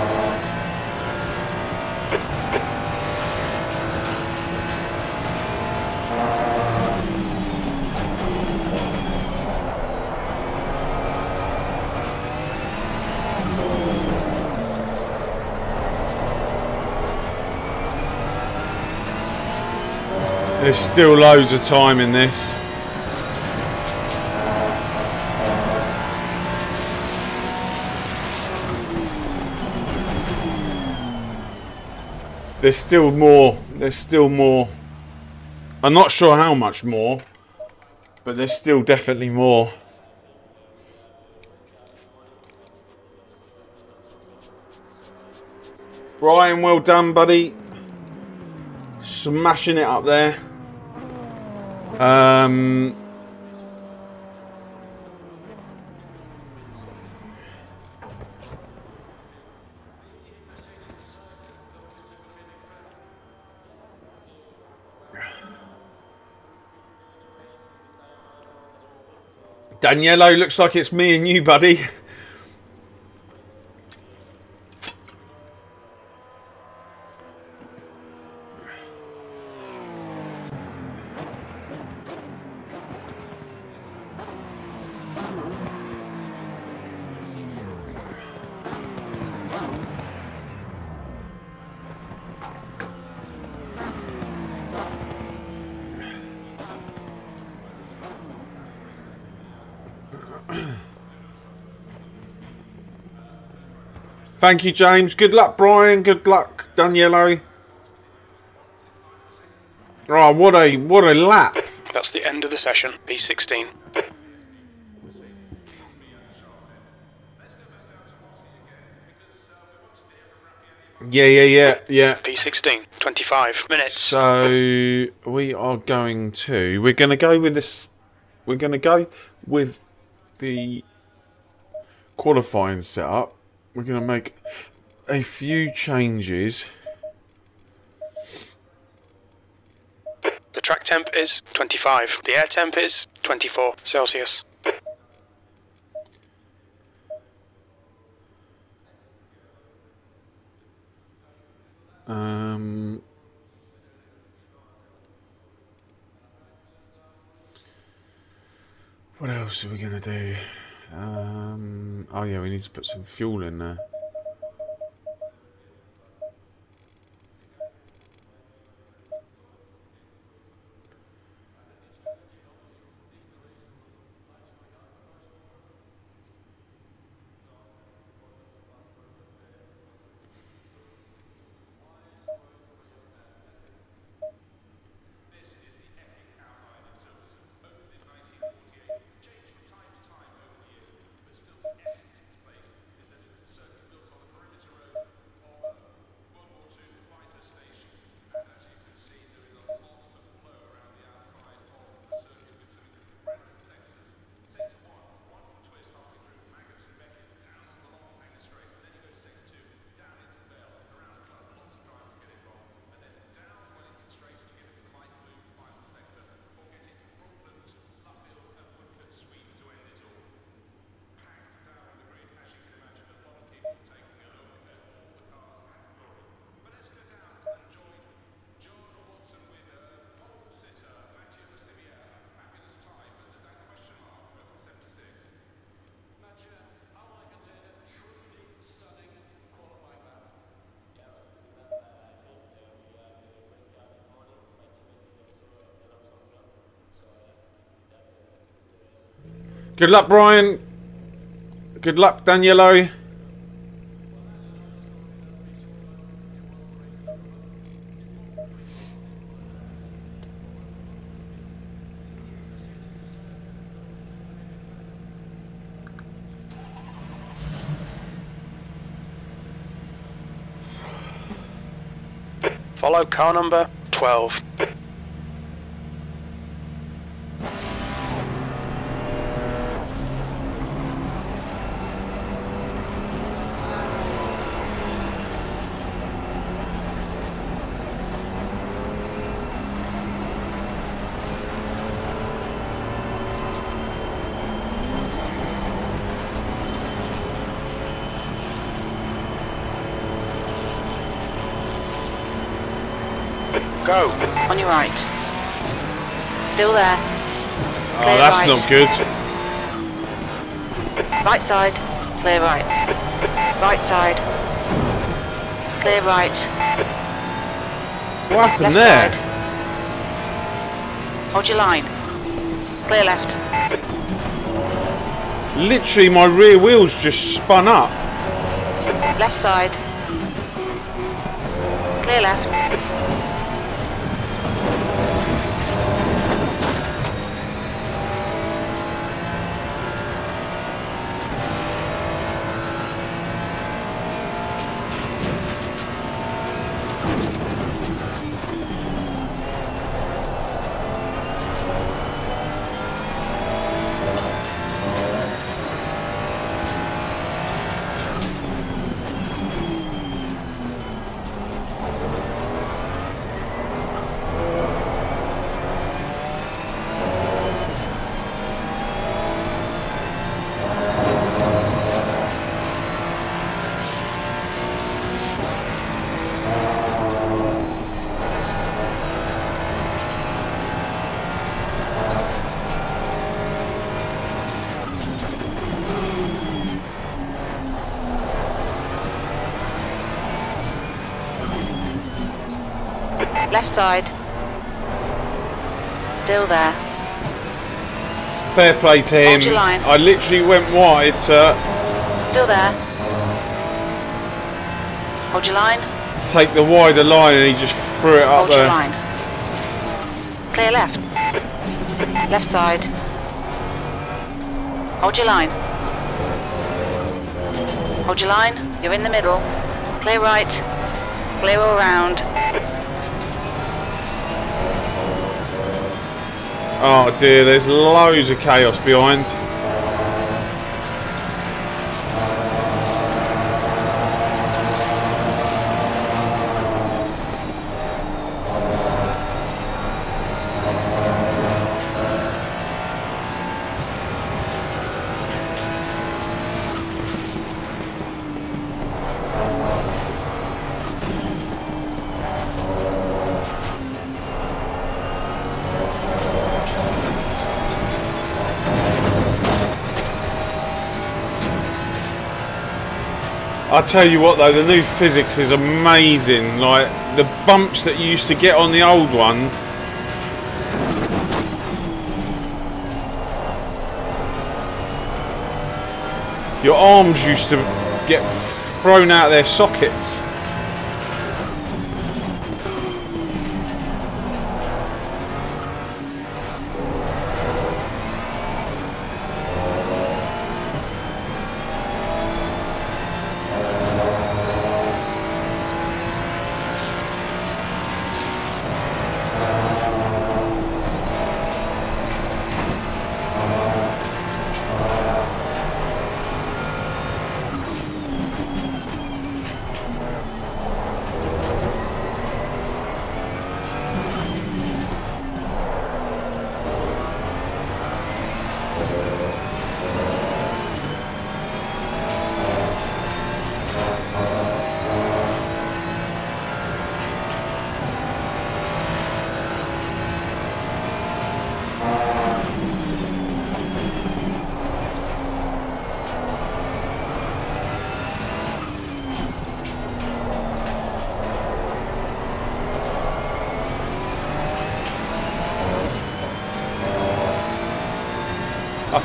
There's still loads of time in this. There's still more. There's still more. I'm not sure how much more, but there's still definitely more. Brian, well done, buddy. Smashing it up there. Um, Daniello, looks like it's me and you, buddy. *laughs* Thank you, James. Good luck, Brian. Good luck, Daniello. Oh, what a what a lap! That's the end of the session, P16. Yeah, yeah, yeah, yeah. P16, 25 minutes. So we are going to we're going to go with this. We're going to go with the qualifying setup. We're going to make a few changes. The track temp is 25. The air temp is 24 Celsius. Um, what else are we going to do? Um, oh yeah, we need to put some fuel in there. Good luck, Brian. Good luck, Daniello. Follow car number 12. Right. Still there. Oh, Clear that's right. not good. Right side. Clear right. Right side. Clear right. What happened Left there? side. Hold your line. Clear left. Literally, my rear wheels just spun up. Left side. Left side. Still there. Fair play to him. Hold your line. I literally went wide to Still there. Hold your line. take the wider line and he just threw it up Hold your there. line. Clear left. Left side. Hold your line. Hold your line. You're in the middle. Clear right. Clear all round. Oh dear, there's loads of chaos behind. I tell you what though, the new physics is amazing. Like the bumps that you used to get on the old one. Your arms used to get thrown out of their sockets.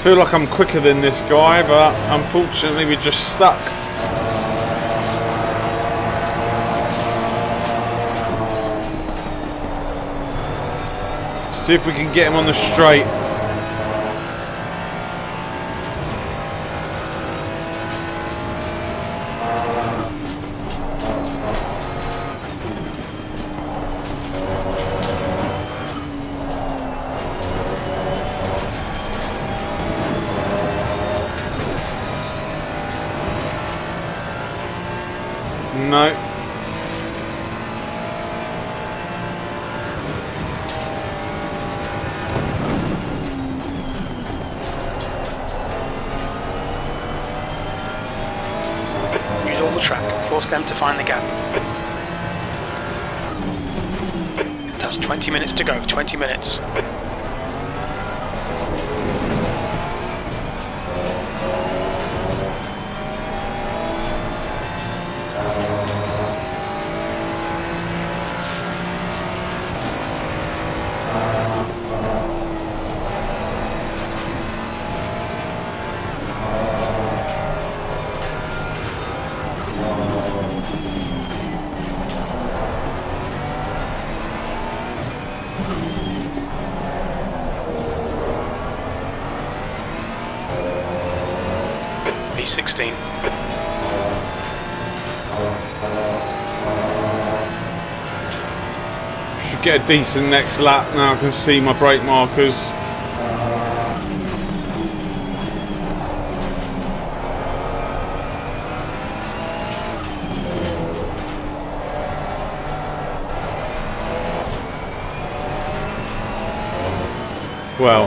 Feel like I'm quicker than this guy, but unfortunately we're just stuck. See if we can get him on the straight. 20 minutes. Get a decent next lap now. I can see my brake markers. Well,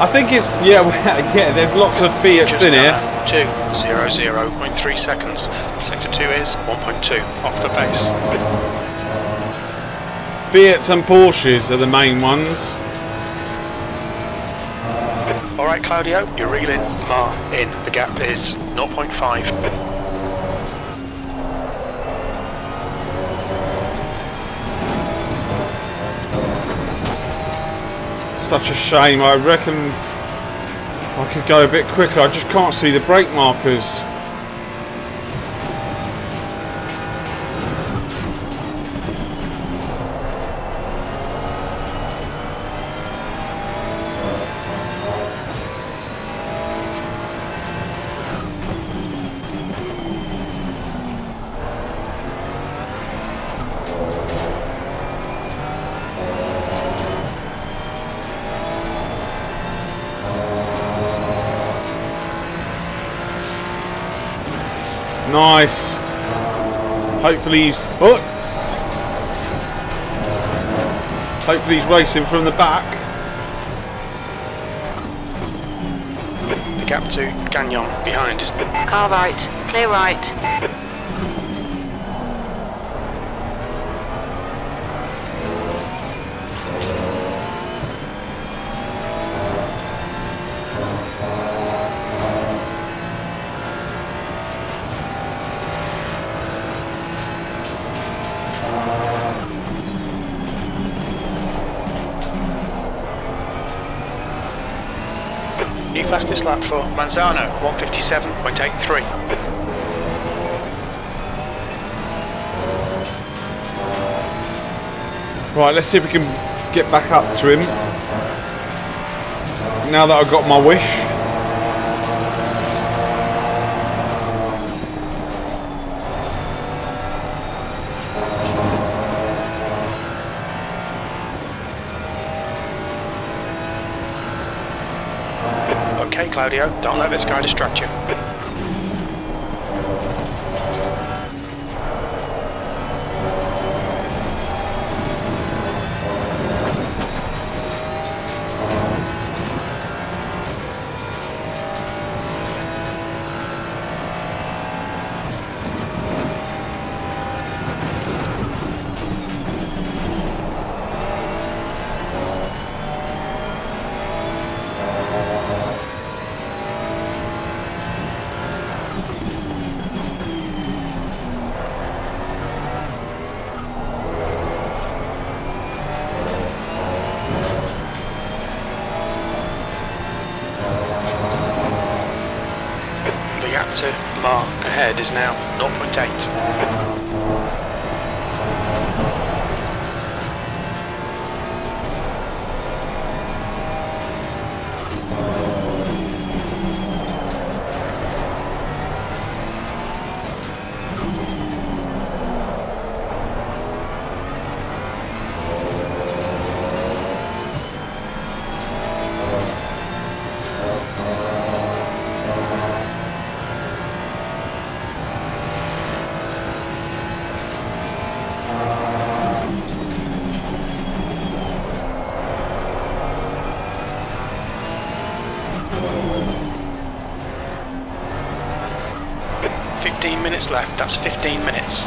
I think it's yeah, *laughs* yeah. There's lots of Fiats in here. Done Two, zero, zero, point three seconds. Sector two is 1.2 off the pace. Fiats and Porsches are the main ones. All right, Claudio, you're reeling. Mar in. The gap is 0.5. Such a shame. I reckon could go a bit quicker. I just can't see the brake markers. Hopefully he's. Oh! Hopefully he's racing from the back. The gap to Gagnon behind is Car right. Clear right. Fastest lap for Manzano, 157.83. Right, let's see if we can get back up to him. Now that I've got my wish. Don't let this guy distract you. Is now minutes left. That's 15 minutes.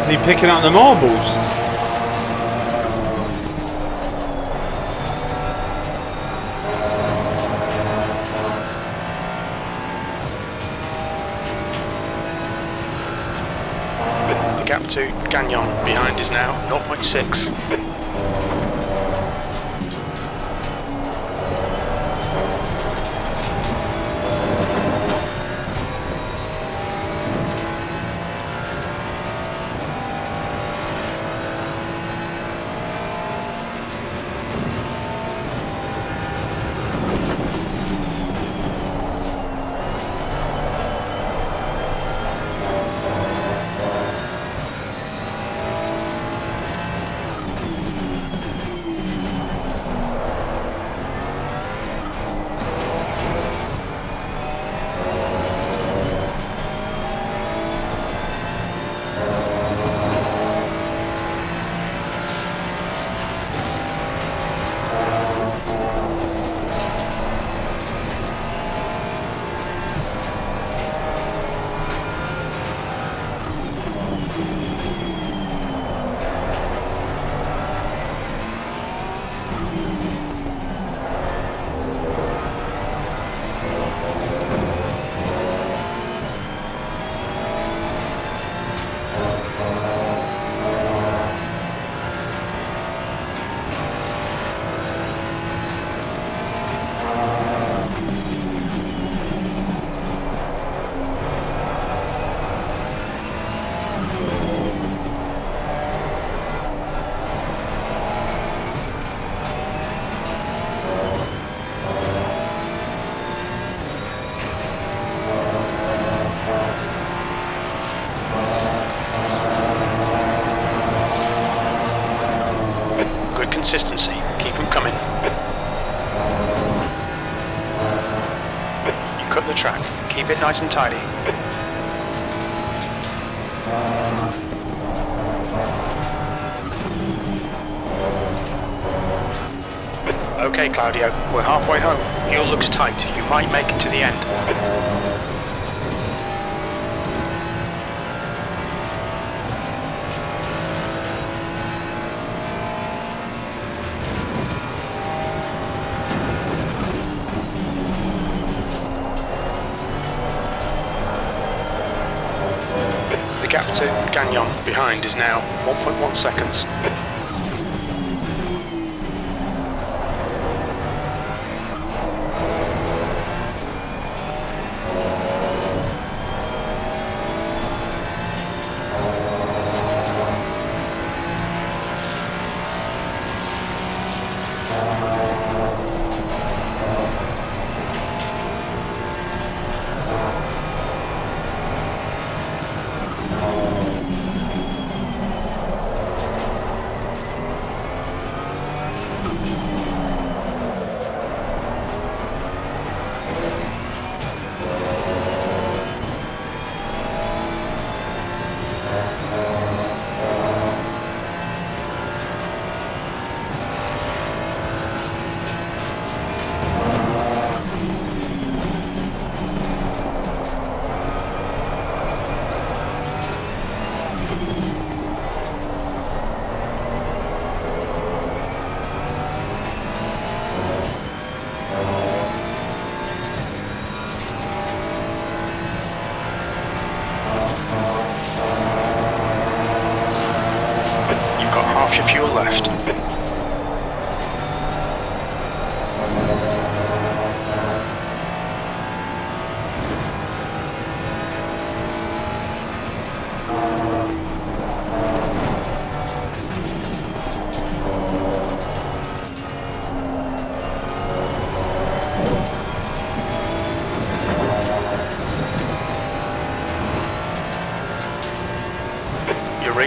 Is he picking out the marbles? The gap to Gagnon behind is now 0.6. nice and tidy. Okay, Claudio, we're halfway home. Your looks tight. You might make it to the end. Behind is now 1.1 seconds.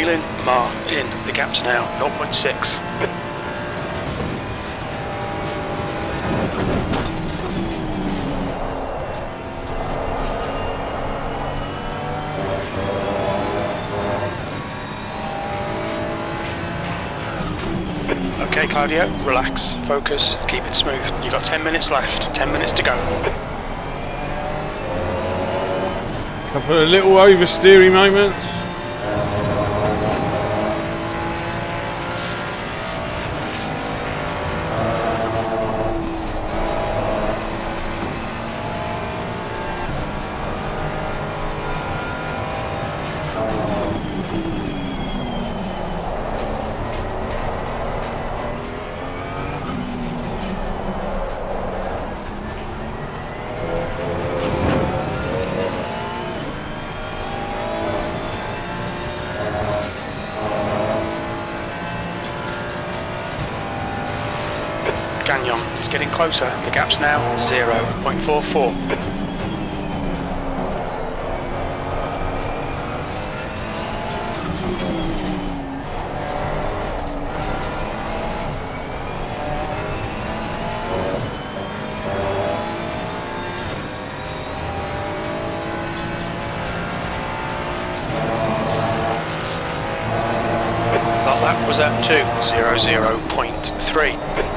In. The gap's now 0.6. Okay, Claudio. Relax, focus, keep it smooth. You've got 10 minutes left. 10 minutes to go. Couple of little oversteering moments. Closer. The gap's now 0.44. That was at 2.00.3.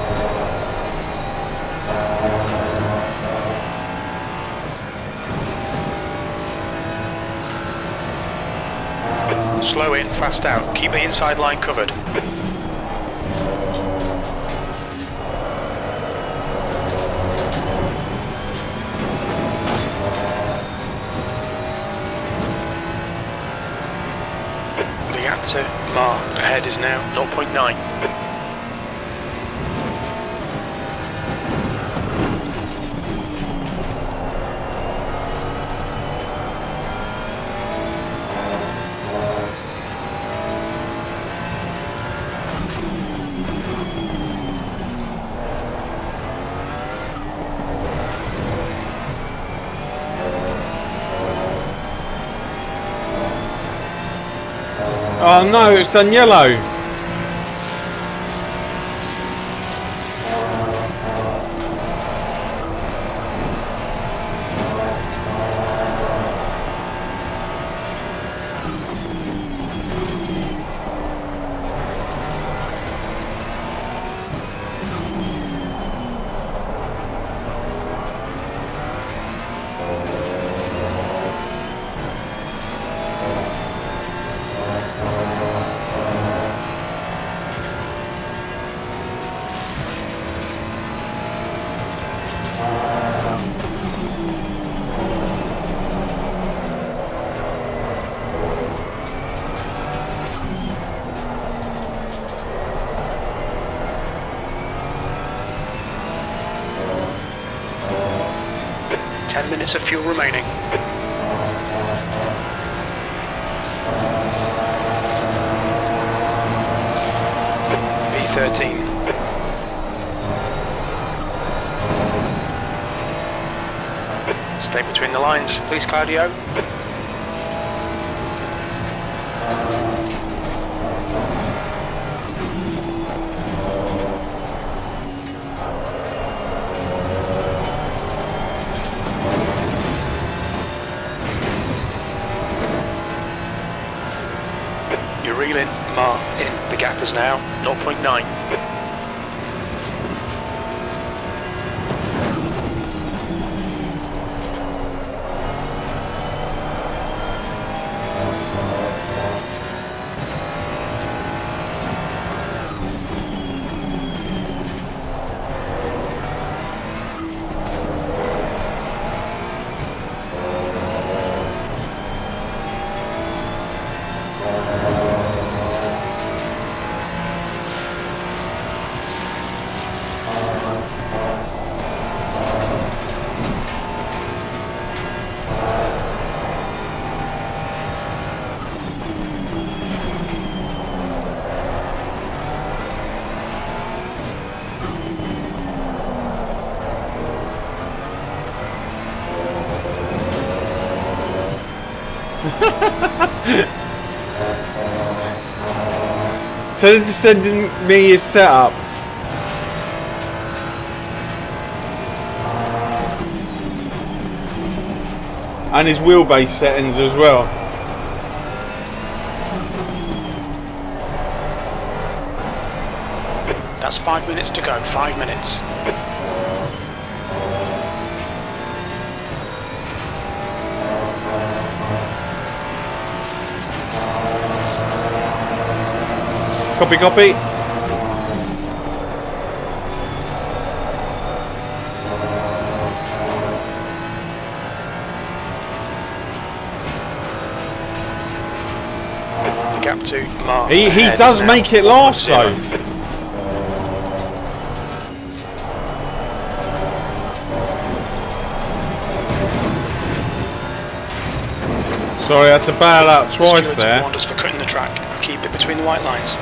Slow in, fast out. Keep the inside line covered. The gap to Mar ahead is now 0.9. no, it's done yellow. Minutes of fuel remaining. V13. Stay between the lines, please, Claudio. Now 0.9. Tell him to send him- me his setup. And his wheelbase settings as well. That's five minutes to go. Five minutes. Copy, copy. Gap to Mark. He, he does make it last though. Sorry, I had to bail out twice Stewards there. warned us for cutting the track. Keep it between the white lines.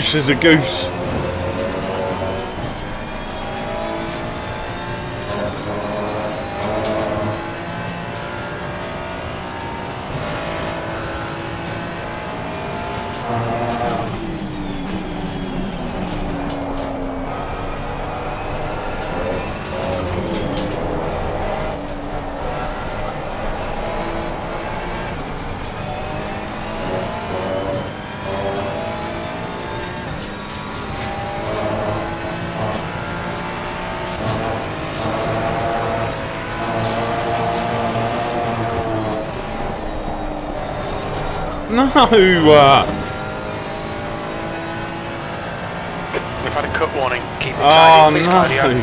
Loose as a goose. No! Uh, We've had a cut warning. Keep it oh tidy, please, Claudio. no!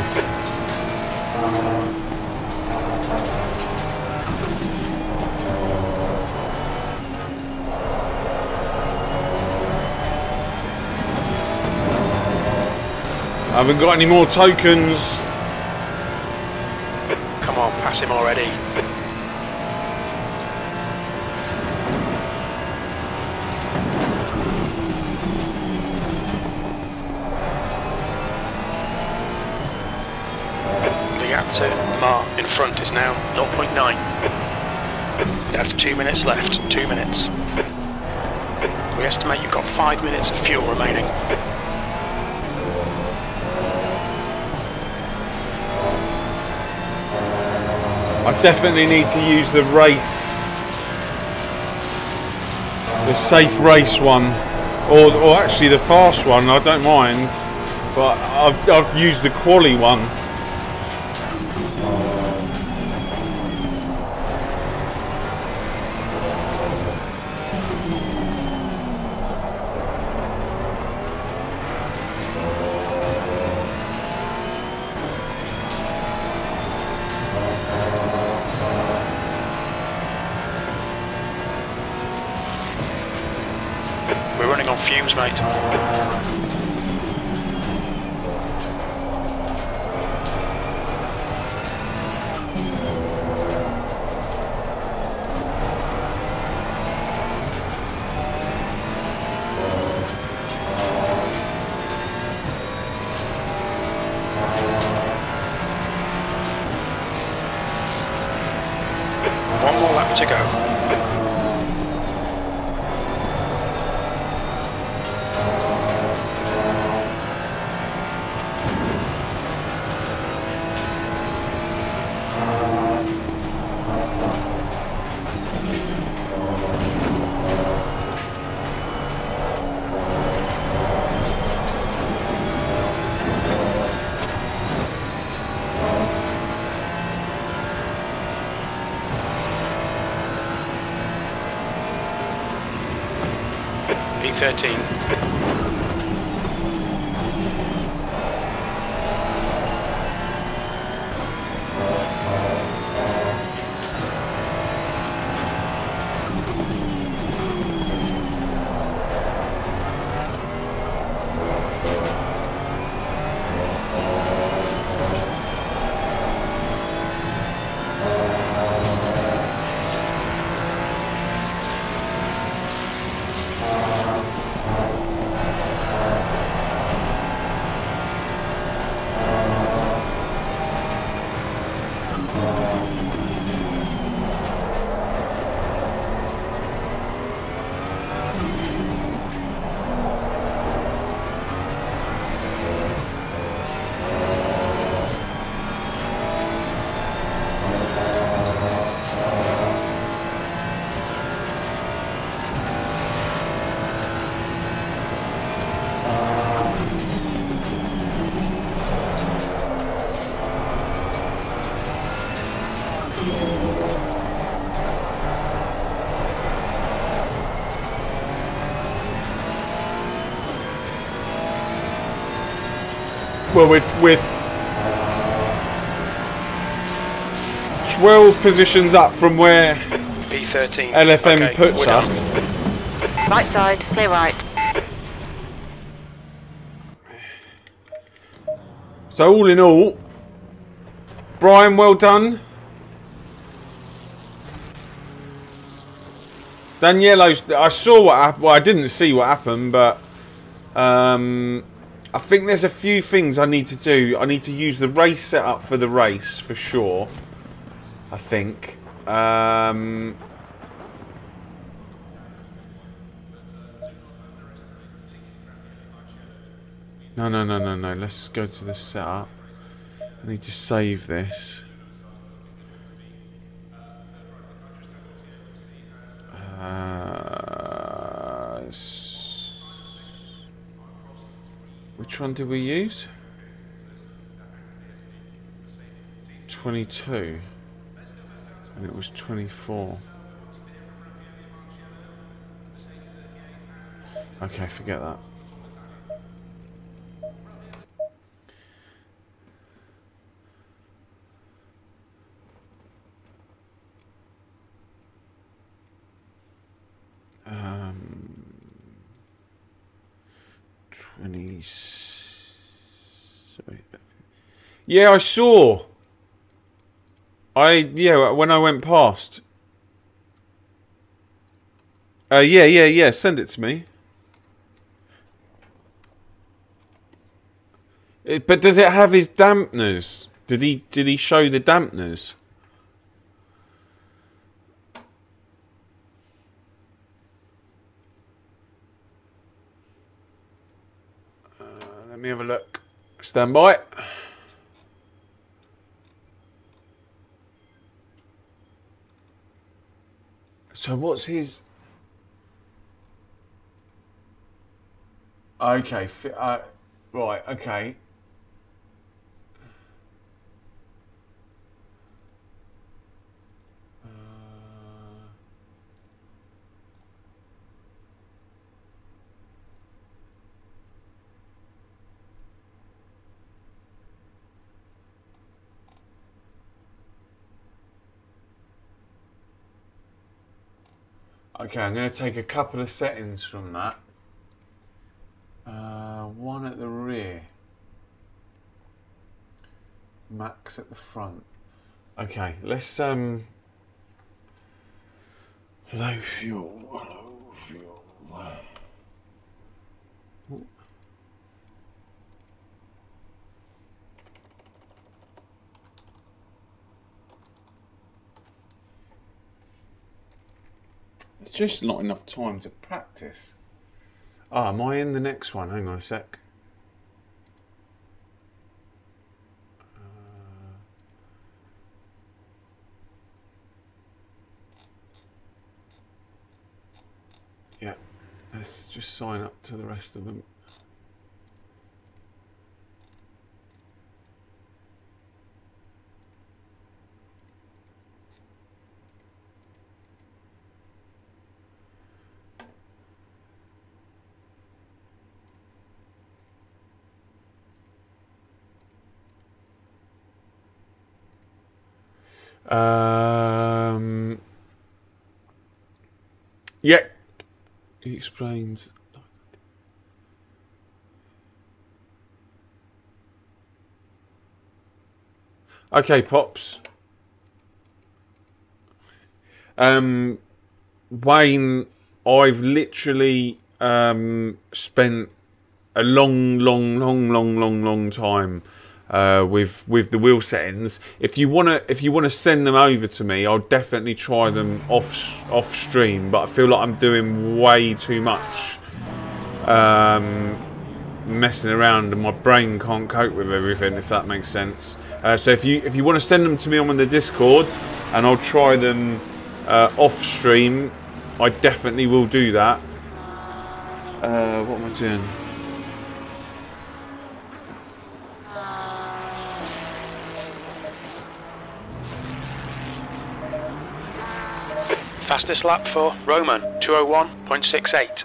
I haven't got any more tokens. Come on, pass him already. The gap to Mar in front is now 0.9. That's two minutes left. Two minutes. We estimate you've got five minutes of fuel remaining. I definitely need to use the race, the safe race one, or or actually the fast one. I don't mind, but I've I've used the quali one. P13. Well, with with twelve positions up from where P13. LFM Okay, puts us. Right side, clear right. So all in all, Brian, well done. Daniello's. I saw what happened. Well, I didn't see what happened, but um, I think there's a few things I need to do. I need to use the race setup for the race for sure. I think. Um, no, no, no, no, no. Let's go to the setup. I need to save this. Which one did we use? 22. And it was 24. Okay, forget that. Um, 20. Sorry. Yeah, I saw. I yeah when I went past. Uh, yeah, yeah, yeah. Send it to me. It, but does it have his dampeners? Did he did he show the dampeners? Uh, let me have a look. Stand by. So what's his? Okay, uh, right. Okay. Okay, I'm going to take a couple of settings from that. Uh, one at the rear. Max at the front. Okay, let's um. Low fuel, low fuel. Just not enough time to practice. Ah, am I in the next one? Hang on a sec. Uh, Yeah, let's just sign up to the rest of them. Um, yeah, he explains. Okay, pops. Um, Wayne, I've literally um spent a long, long, long, long, long, long time uh, with with the wheel settings. If you wanna if you wanna send them over to me, I'll definitely try them off off stream. But I feel like I'm doing way too much um, messing around, and my brain can't cope with everything. If that makes sense. Uh, so if you if you want to send them to me on the Discord, and I'll try them uh, off stream, I definitely will do that. Uh, what am I doing? Fastest lap for Roman, 201.68.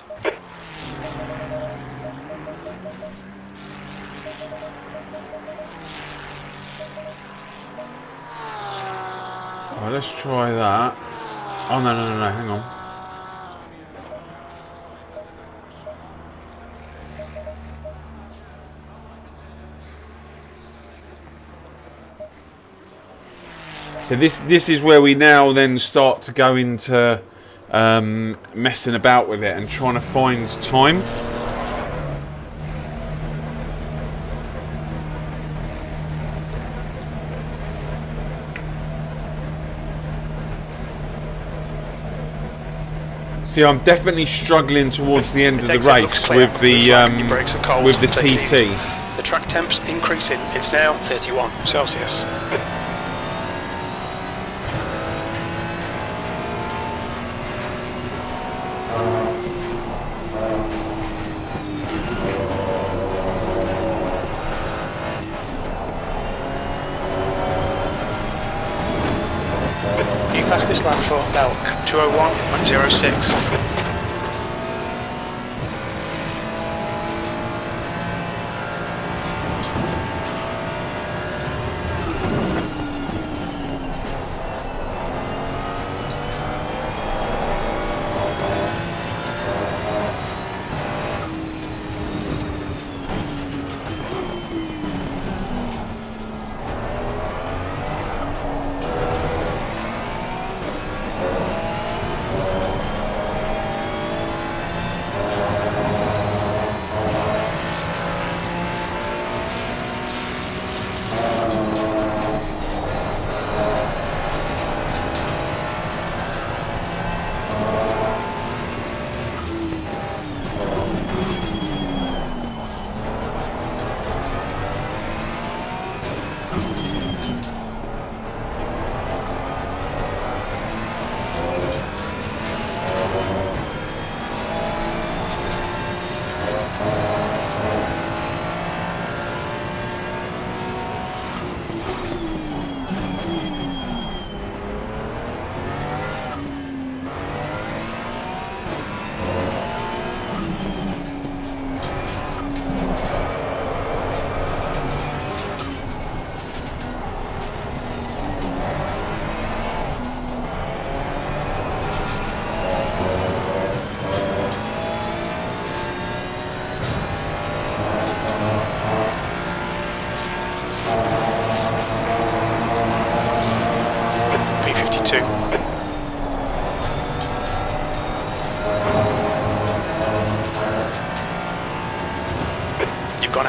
Let's try that. Oh, no, no, no, no, hang on. So this this is where we now then start to go into um, messing about with it and trying to find time. See, I'm definitely struggling towards the end of the race with the um, your brakes are cold. with the TC. The track temp's increasing. It's now 31 Celsius. 201 106.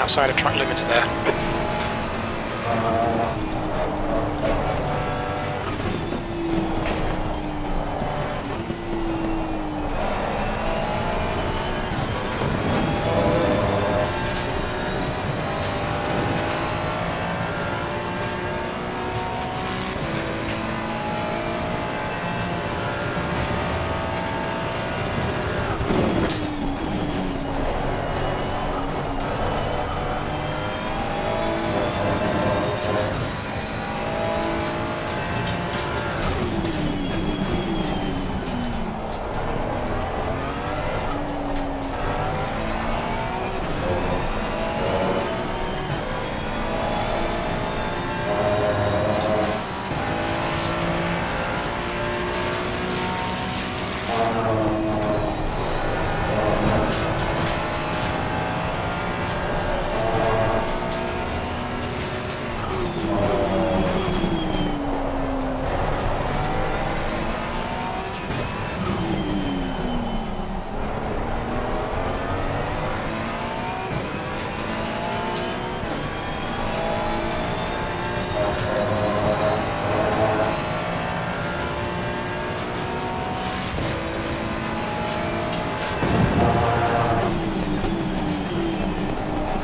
Outside of track limits there.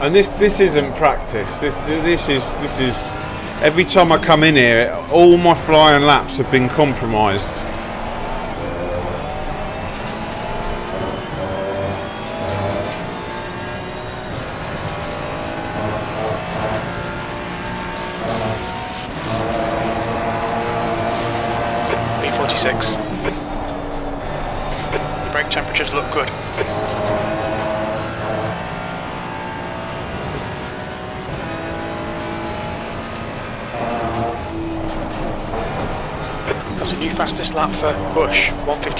And this this isn't practice. This this is this is every time I come in here, all my flying laps have been compromised.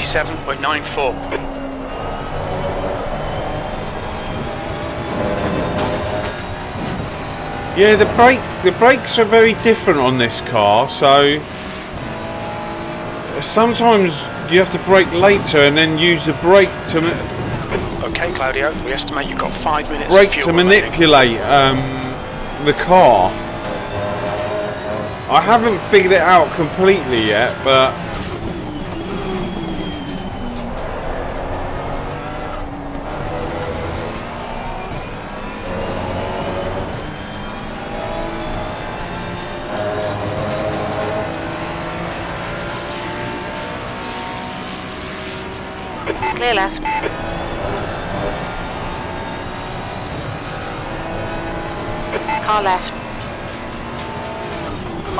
157.94. Yeah, the brake the brakes are very different on this car, so sometimes you have to brake later and then use the brake to Okay, Claudio, we estimate you've got five minutes brake to manipulate um, the car. I haven't figured it out completely yet, but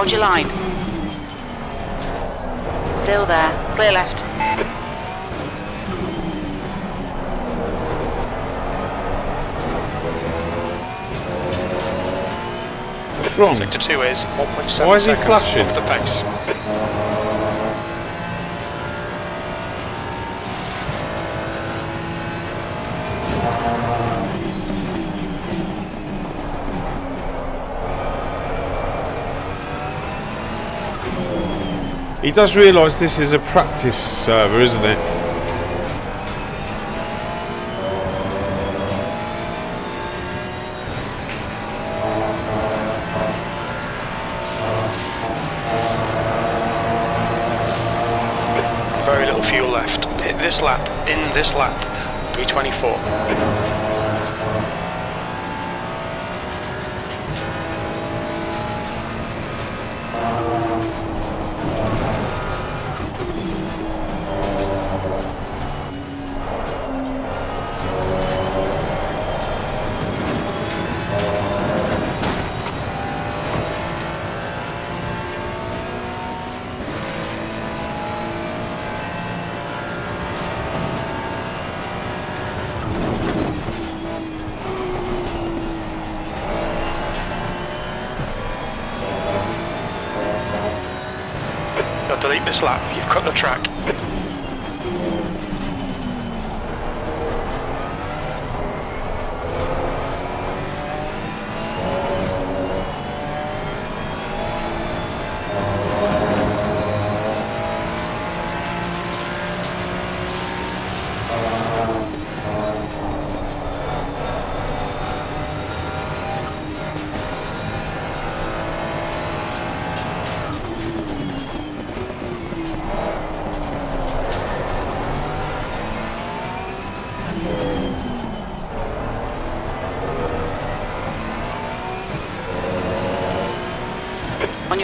Hold your line. Still there. Clear left. what's wrong? Sector 2 is 1.7 Why is he flashing? off the pace. He does realise this is a practice server, isn't it? Very little fuel left. Hit this lap, in this lap,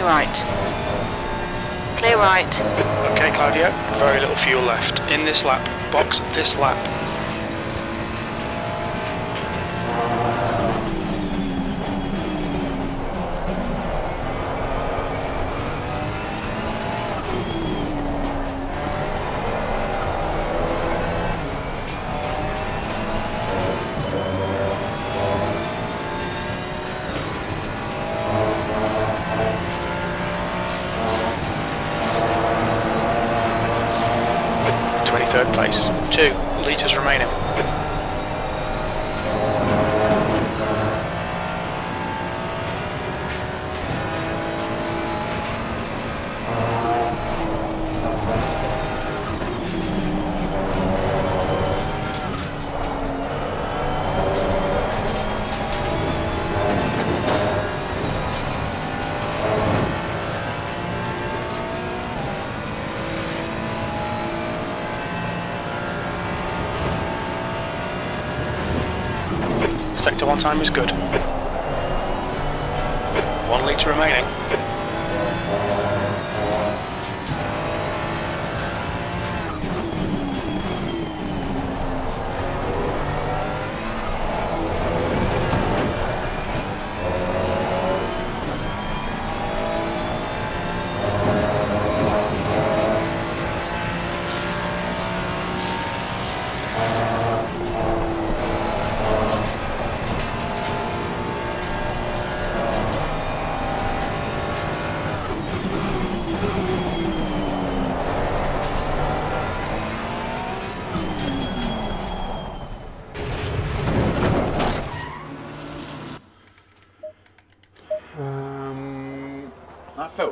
right. Clear right. Okay, Claudio, very little fuel left. In this lap, box this lap. Time is good.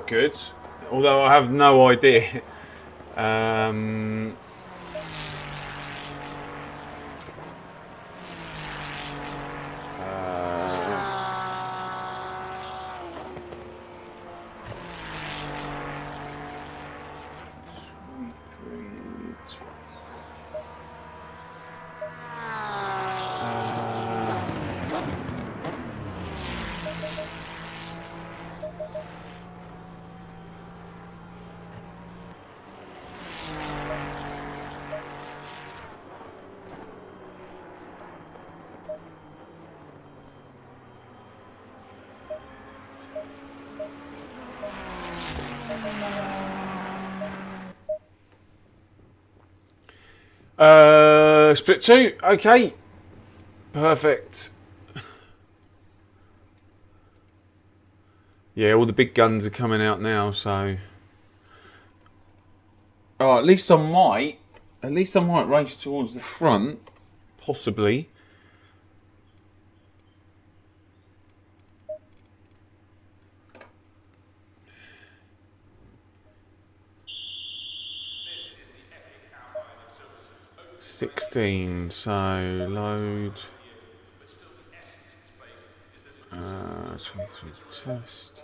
Good, although I have no idea. Um, Split two. Okay. Perfect. Yeah, all the big guns are coming out now, so. Oh, at least I might. At least I might race towards the front. Possibly. Sixteen, so load. Uh, 23 test.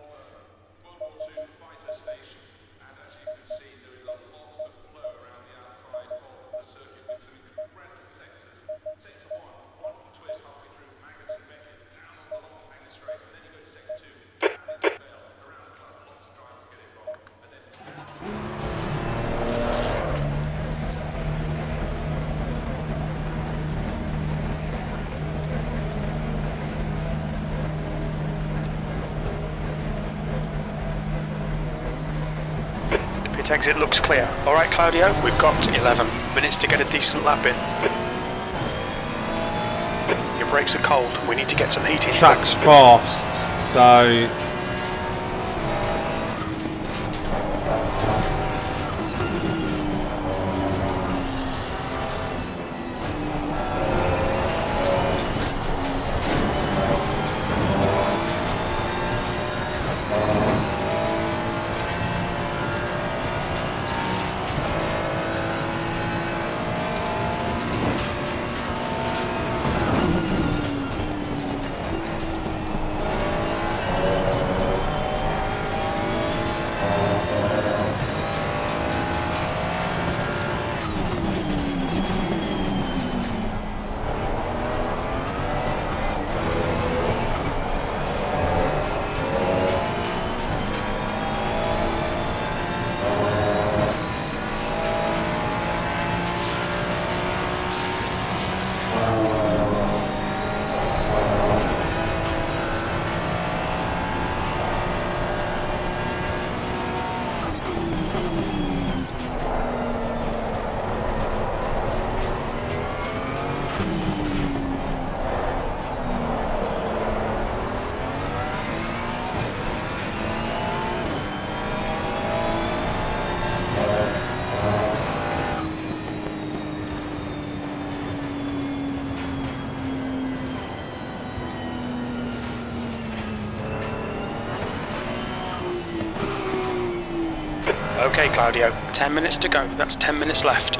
Exit looks clear. All right, Claudio, we've got 11 minutes to get a decent lap in. Your brakes are cold. We need to get some heat in. Track's fast, so Claudio, 10 minutes to go. That's 10 minutes left.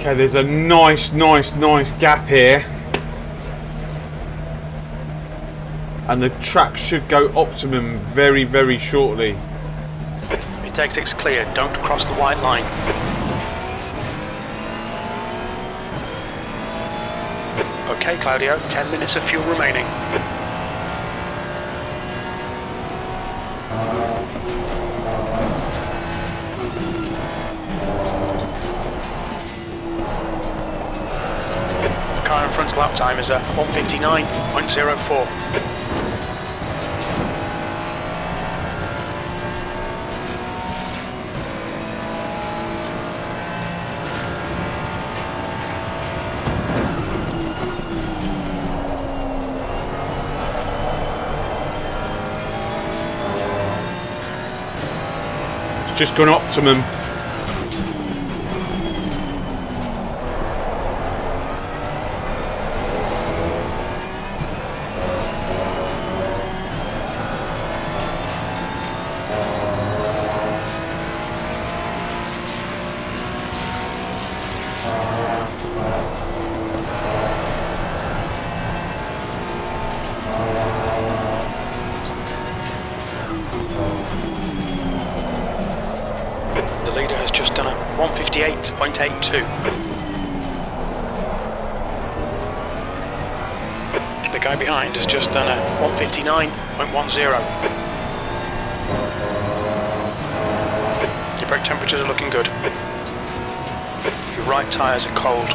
Okay, there's a nice, nice, nice gap here. And the track should go optimum very, very shortly. Retake 6 clear, don't cross the white line. Okay, Claudio, 10 minutes of fuel remaining. Time is a 159.04. It's just gone optimum. 159.10. Your brake temperatures are looking good. Your right tyres are cold.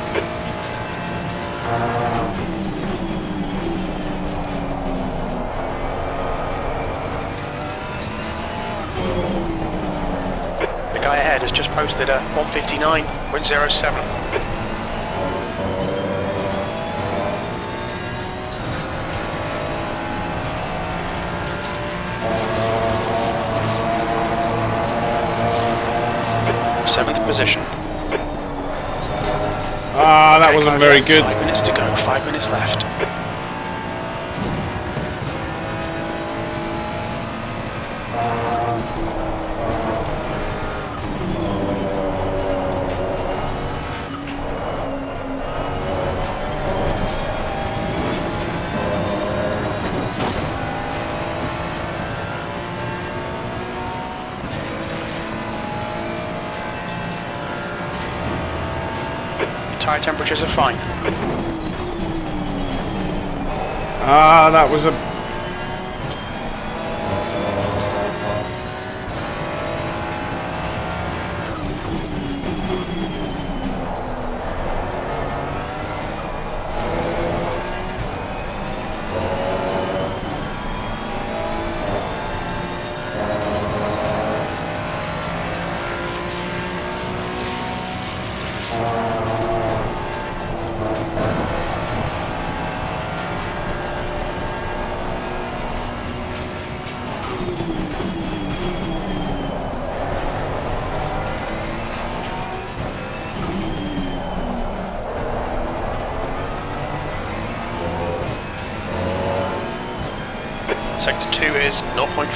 The guy ahead has just posted a 159.07. wasn't very good. Five minutes to go. Five minutes left. Temperatures are fine. Ah, that was a.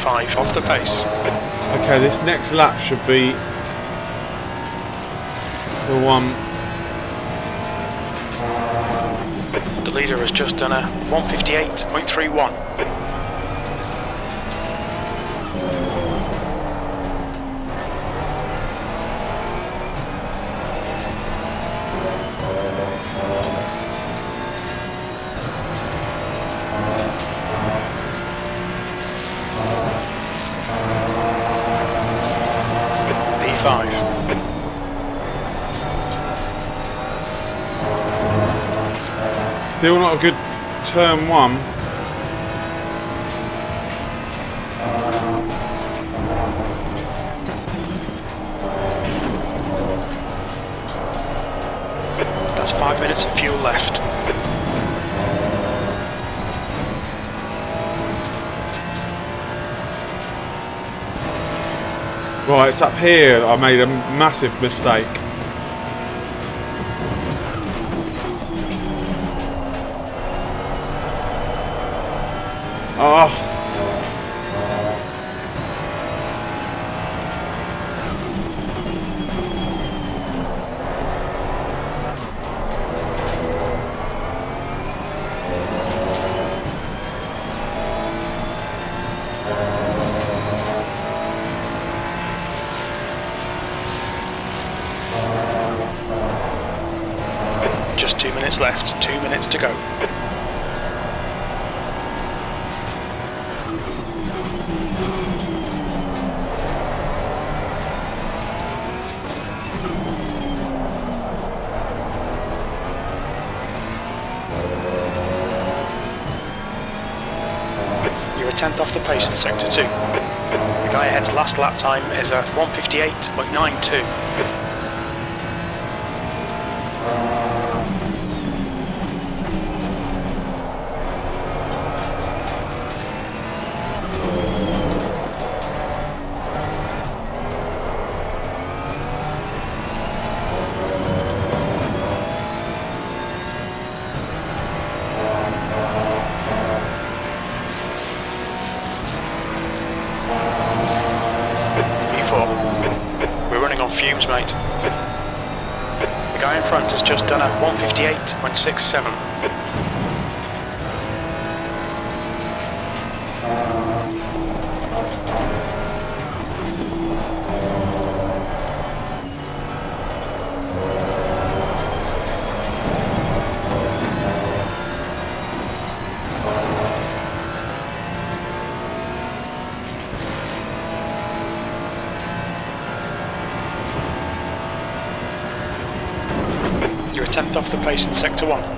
0.5 off the pace. Okay, this next lap should be the one. The leader has just done a 158.31. Still not a good turn one. That's five minutes of fuel left. Right, it's up here I made a massive mistake. 58.92. Information Sector 1.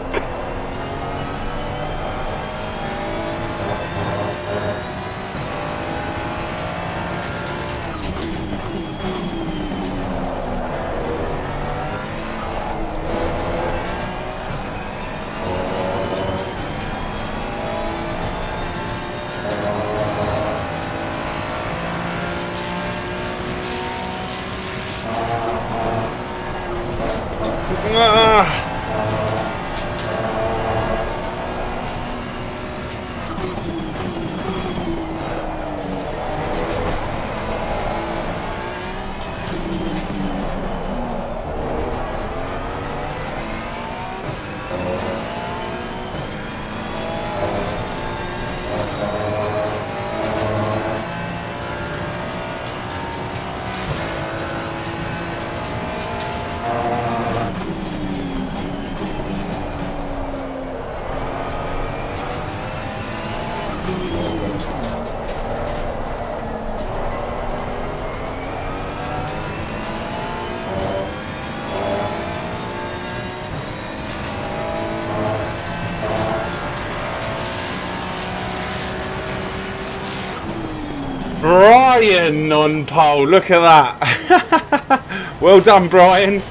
Brian on pole. Look at that. *laughs* well done, Brian.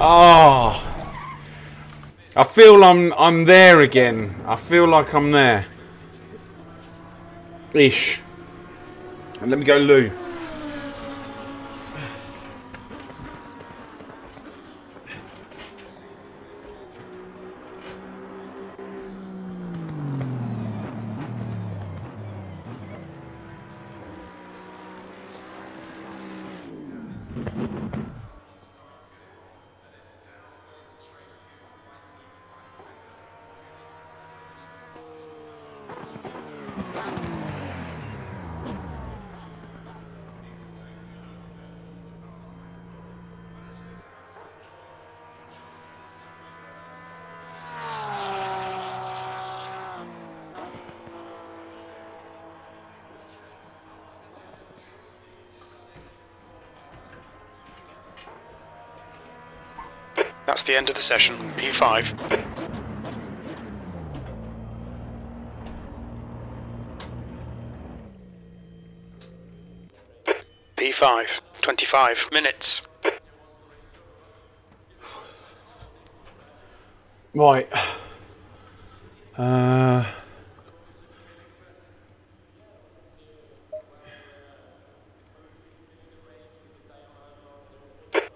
Oh. I feel I'm I'm there again. I feel like I'm there. Ish. And let me go Lou. End of the session. P5. P5. 25 minutes. Right. Uh,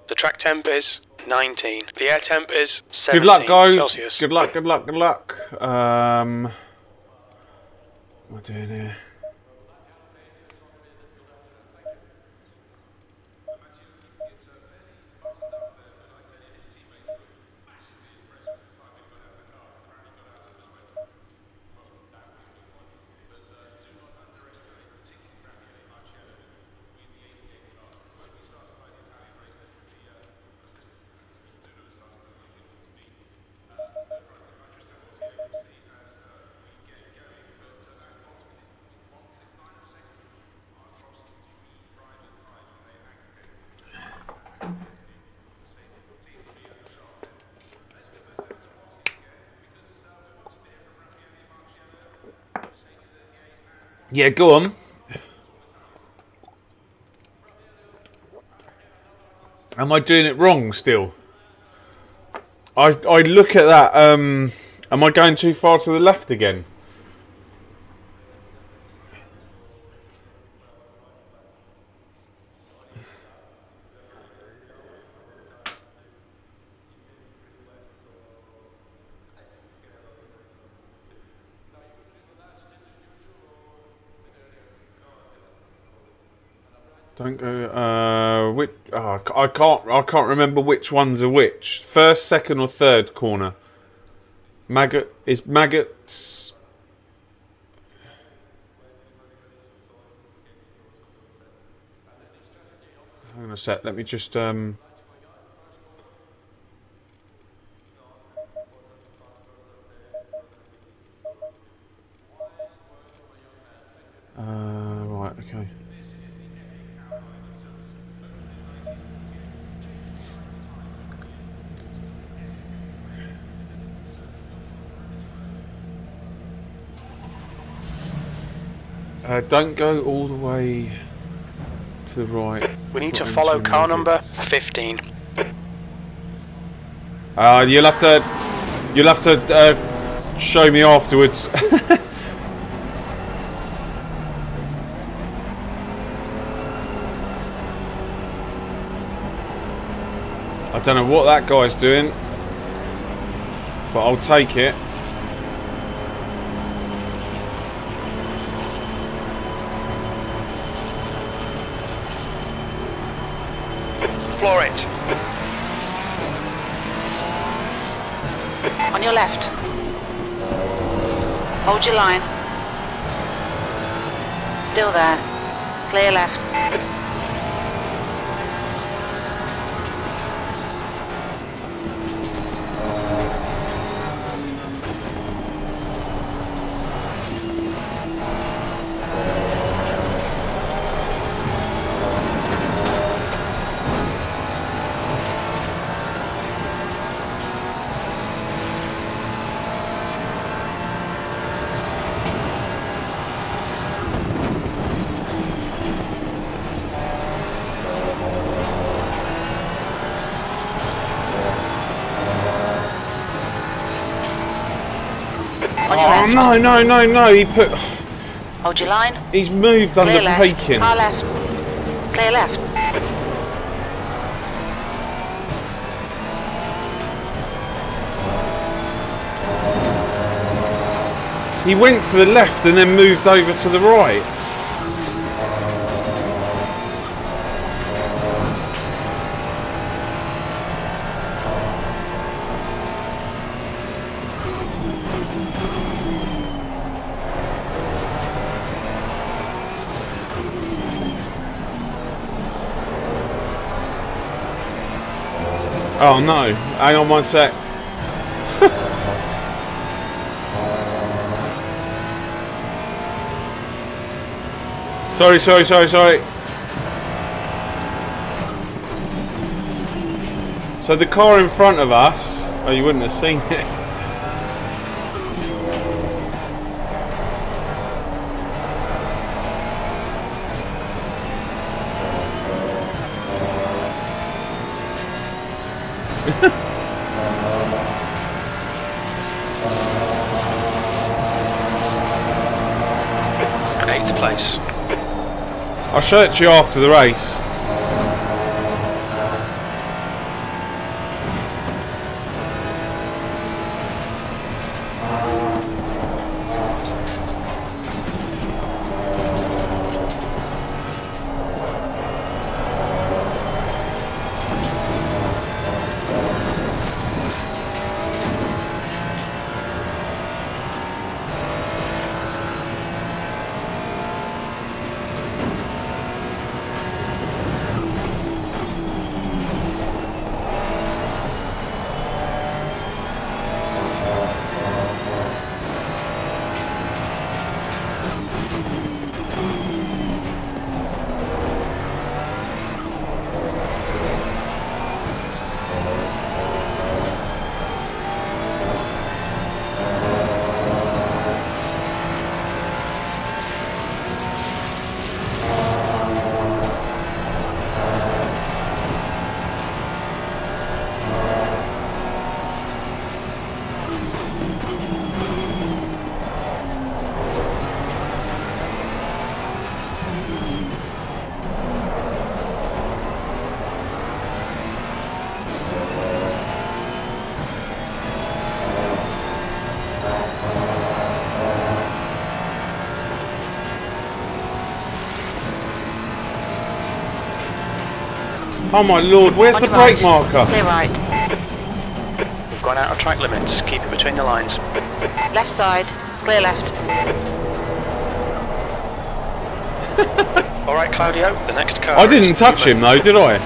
The track temp is 19. The air temp is 17 good luck, guys. Celsius. Good luck, good luck, good luck. Um, what am I doing here? Yeah, go on. Am I doing it wrong still? I I look at that. Um, am I going too far to the left again? Don't go. Uh, which? Oh, I ca- I can't. Remember which ones are which. First, second, or third corner. Maggot is Maggotts. Hang on a sec. Let me just um. Uh, right. Okay. Uh, don't go all the way to the right. We need to follow car number 15. Uh, you'll have to, you'll have to uh, show me afterwards. *laughs* I don't know what that guy's doing, but I'll take it. Hold your line. Still there. Clear left. No, no, no, no! He put, Hold your line. he's moved Clear under left. braking. Car left. Clear left. He went to the left and then moved over to the right. Oh no, hang on one sec. *laughs* Sorry, sorry, sorry, sorry. So the car in front of us, oh you wouldn't have seen it. I'll show it to you after the race. Oh my lord, where's the brake marker? Clear right. We've gone out of track limits. Keep it between the lines. Left side. Clear left. All right, Claudio. The next car. I didn't is touch him though, did I?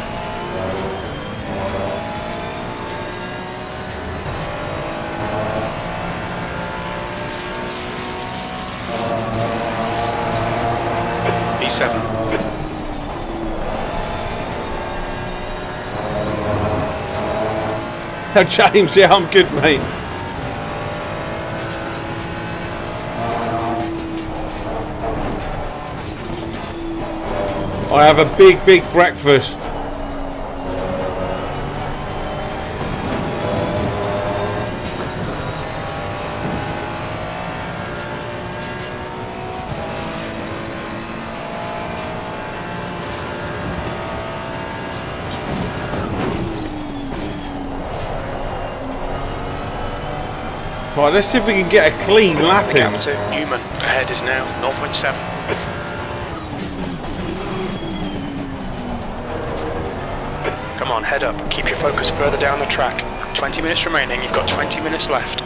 Oh, James, yeah, I'm good, mate. I have a big, big breakfast. Let's see if we can get a clean lap in. to Newman ahead is now 0.7. Come on, head up. Keep your focus further down the track. 20 minutes remaining. You've got 20 minutes left.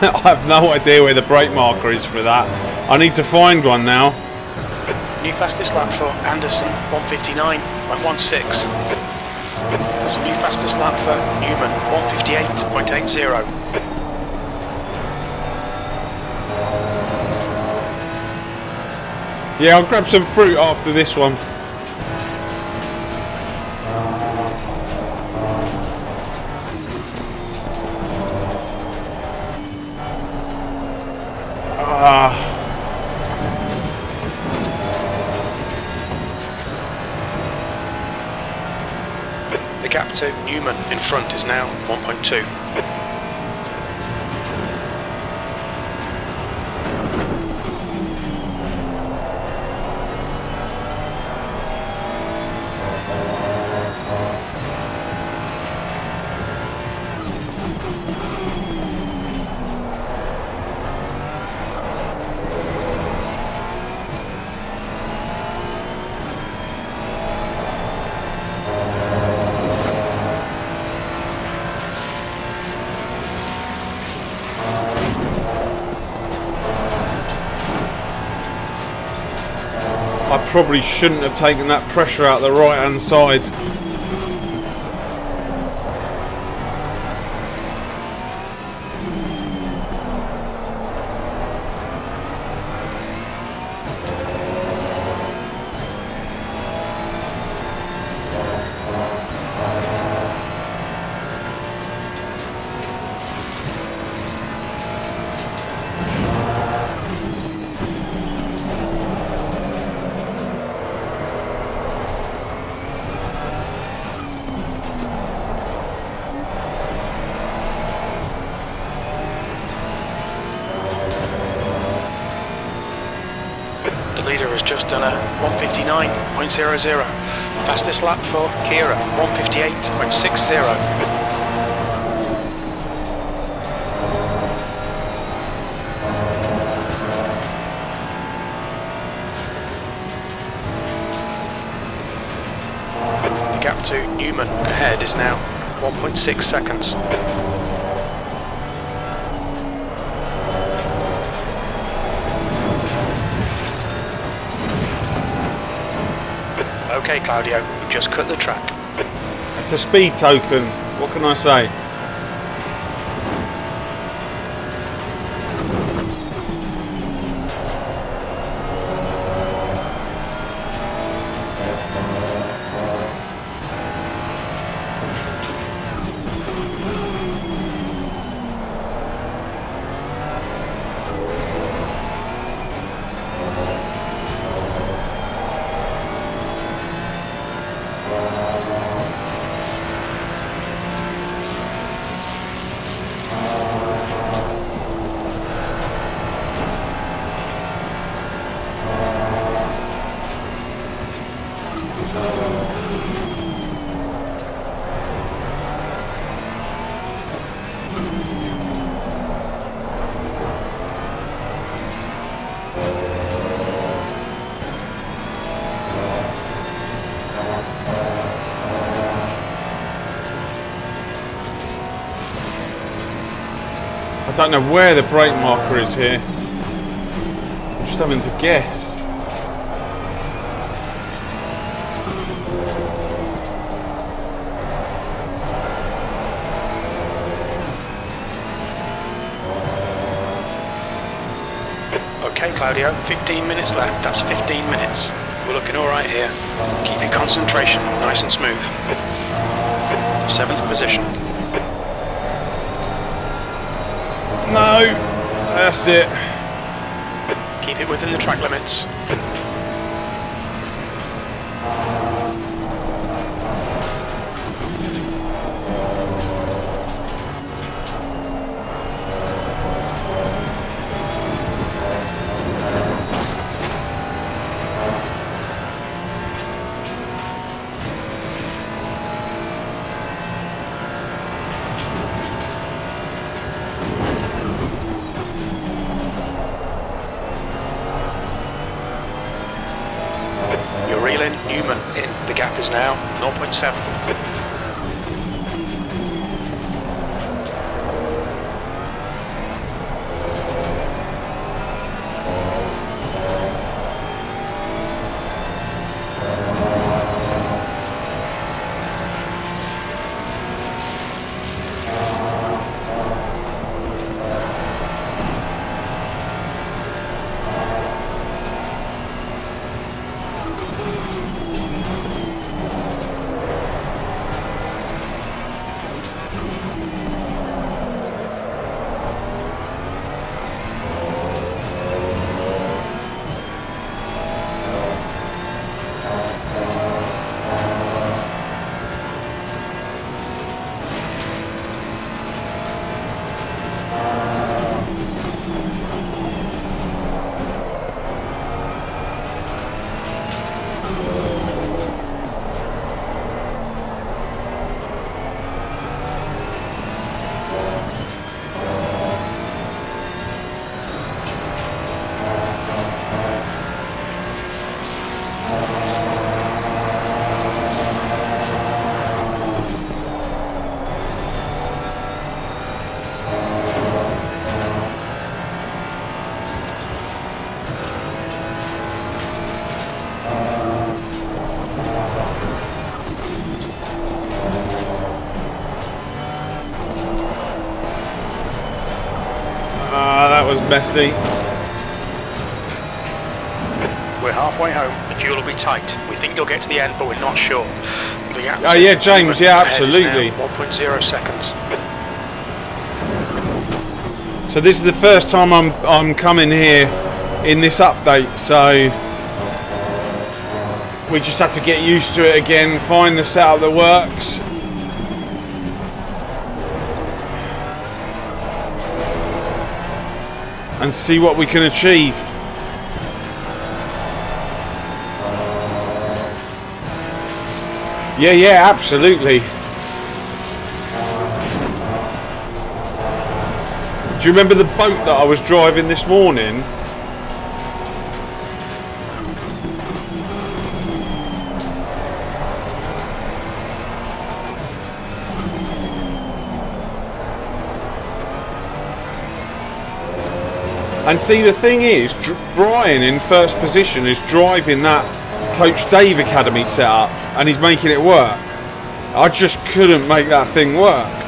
*laughs* I have no idea where the brake marker is for that. I need to find one now. New fastest lap for Anderson, 159.16. That's a new fastest lap for Newman, 158.80. Yeah, I'll grab some fruit after this one. Now 1.2. probably shouldn't have taken that pressure out the right hand side. 159.00. Fastest lap for Kira, 158.60. The gap to Newman ahead is now 1.6 seconds. Okay, Claudio, you've just cut the track. It's a speed token. What can I say? Don't know where the brake marker is here. I'm just having to guess. Okay, Claudio, 15 minutes left. That's 15 minutes. We're looking all right here. Keep your concentration nice and smooth. Seventh position. No, that's it. Keep it within the track limits. That was. We're halfway home. The fuel will be tight. We think you'll get to the end, but we're not sure. The Oh, yeah, James, yeah, absolutely. 1.0 seconds. So this is the first time I'm I'm coming here in this update, so we just have to get used to it again, find the setup that works. And see what we can achieve. Yeah, yeah, absolutely. Do you remember the boat that I was driving this morning? And see, the thing is, Brian in first position is driving that Coach Dave Academy setup, and he's making it work. I just couldn't make that thing work.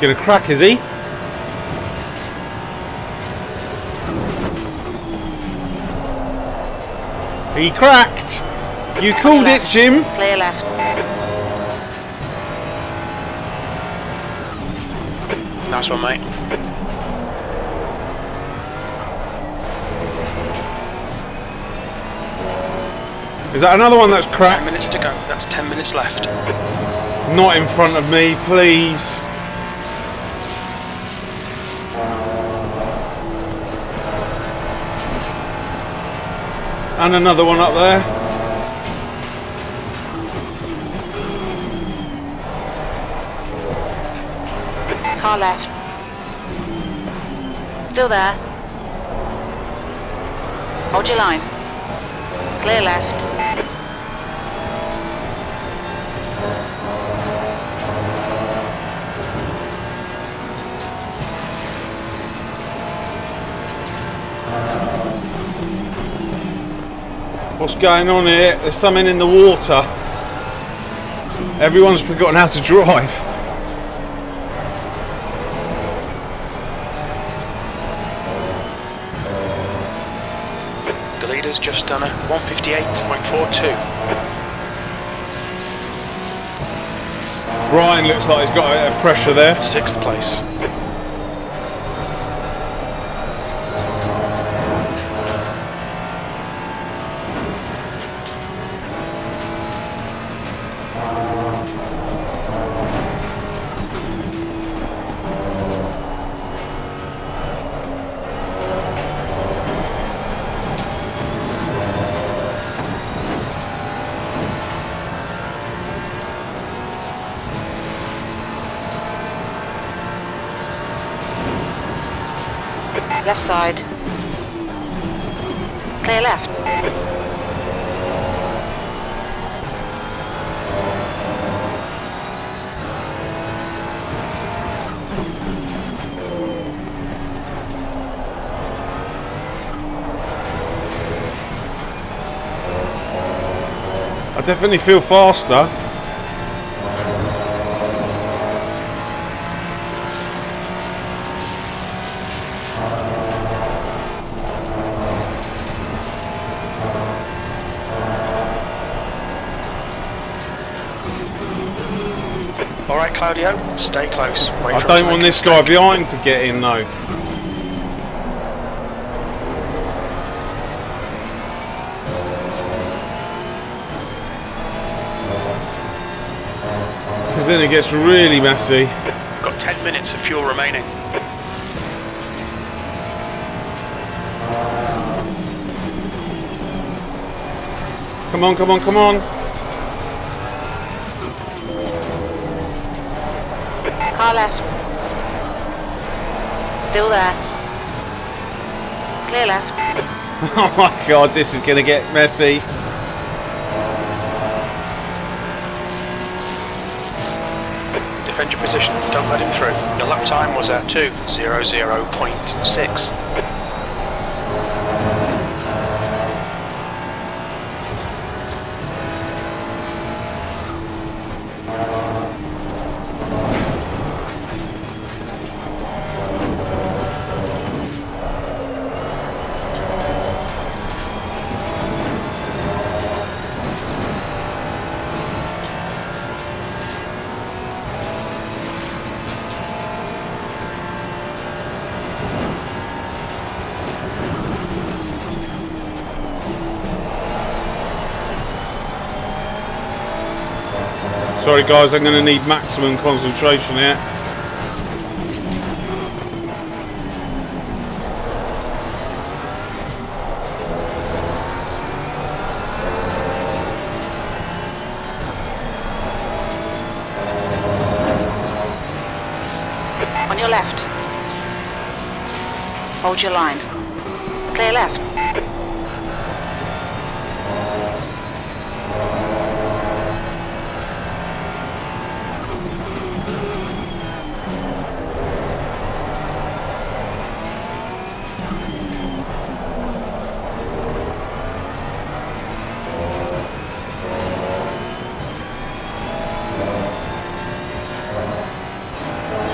Gonna crack, is he? He cracked! You called it, Jim! Clear left. Nice one, mate. Is that another one that's cracked? 10 minutes to go. That's 10 minutes left. Not in front of me, please. And another one up there. Car left. Still there. Hold your line. Clear left. What's going on here? There's something in the water. Everyone's forgotten how to drive. The leader's just done a 158.42. Brian looks like he's got a, a pressure there. Sixth place. Side. Clear left. I definitely feel faster. Stay close. Wait I don't want this guy behind to get in though. Because then it gets really messy. Got 10 minutes of fuel remaining. Come on, come on, come on. Car left. Still there. Clear left. *laughs* Oh my god, this is going to get messy. Defend your position. Don't let him through. Your lap time was at 2.00.6. Sorry guys, I'm going to need maximum concentration here. On your left. Hold your line.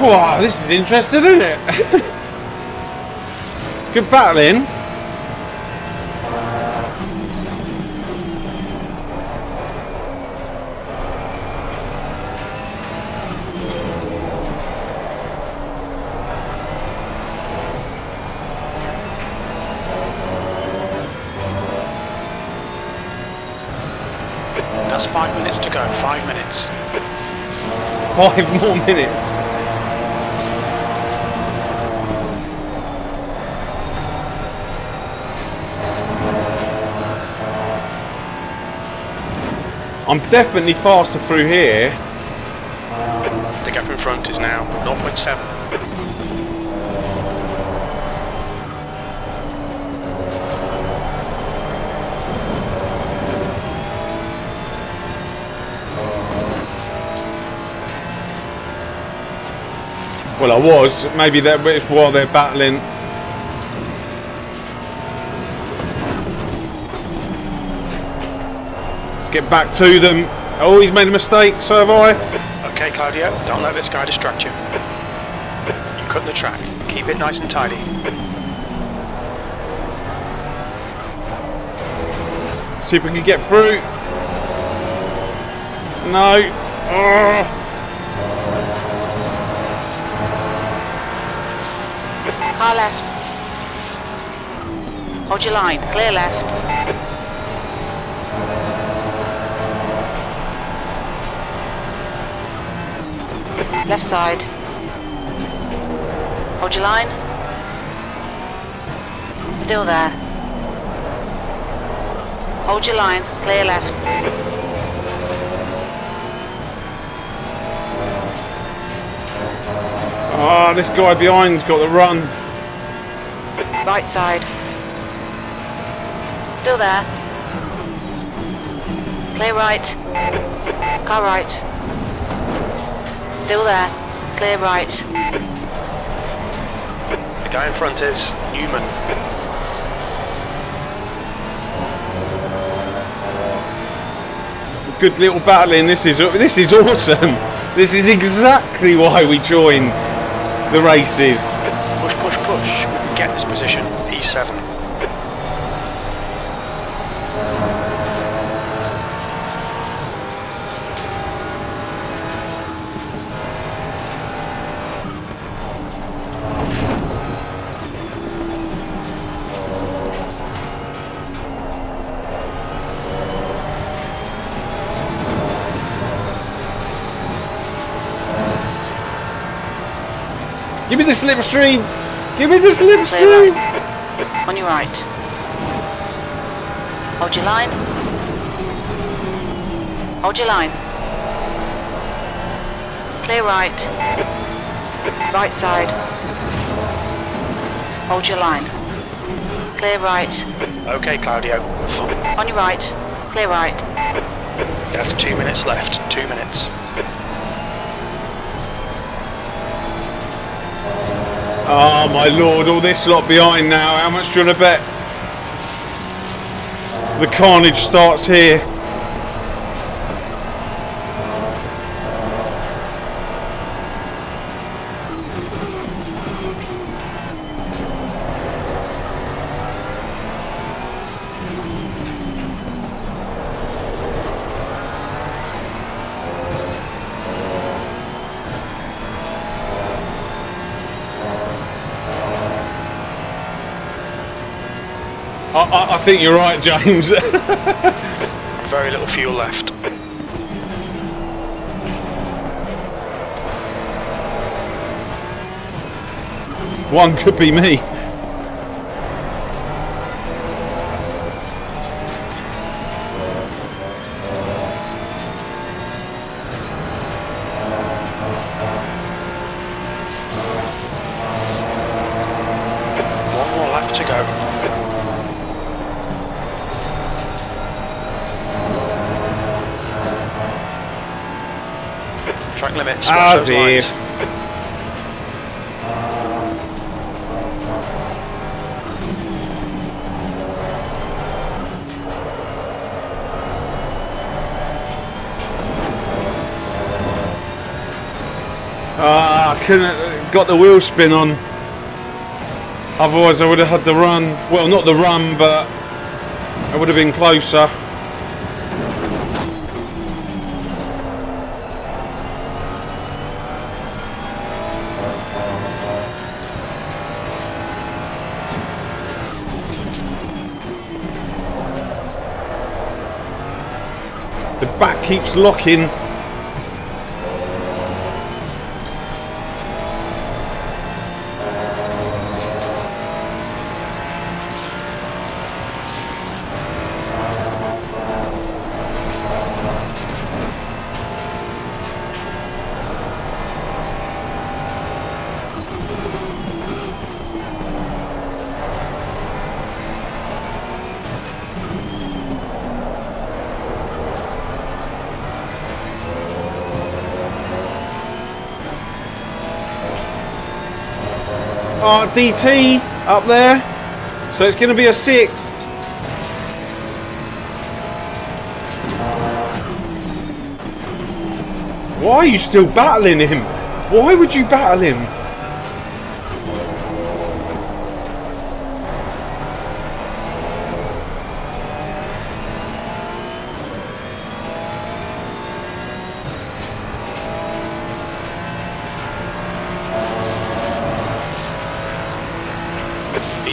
Wow, this is interesting, isn't it? *laughs* Good battling. That's five minutes to go. Five minutes. Five more minutes. I'm definitely faster through here. Um, the gap in front is now 0.7. Well, I was. Maybe that it's while they're battling. Let's get back to them. Oh, he's made a mistake. So have I. Okay, Claudio, don't let this guy distract you. You cut the track. Keep it nice and tidy. See if we can get through. No. Ugh. Car left. Hold your line. Clear left. Left side. Hold your line. Still there. Hold your line. Clear left. Ah, this guy behind's got the run. Right side. Still there. Clear right. Car right. Still there. Clear right. The guy in front is Newman. Good little battling. This is this is awesome. This is exactly why we join the races. Push, push, push. We can get this position. P7. Give me the slipstream! Give me the Clear slipstream! On your right. Hold your line. Hold your line. Clear right. Right side. Hold your line. Clear right. Okay, Claudio. On your right. Clear right. That's two minutes left. Two minutes. Oh my lord, all this lot behind now. How much do you want to bet? The carnage starts here. Think you're right, James. *laughs* Very little fuel left. One could be me. Track limits. watch As lines. Ah, I couldn't got the wheel spin on. Otherwise, I would have had the run. Well, not the run, but I would have been closer. Back keeps locking. DT up there. So it's going to be a sixth. Why are you still battling him? Why would you battle him?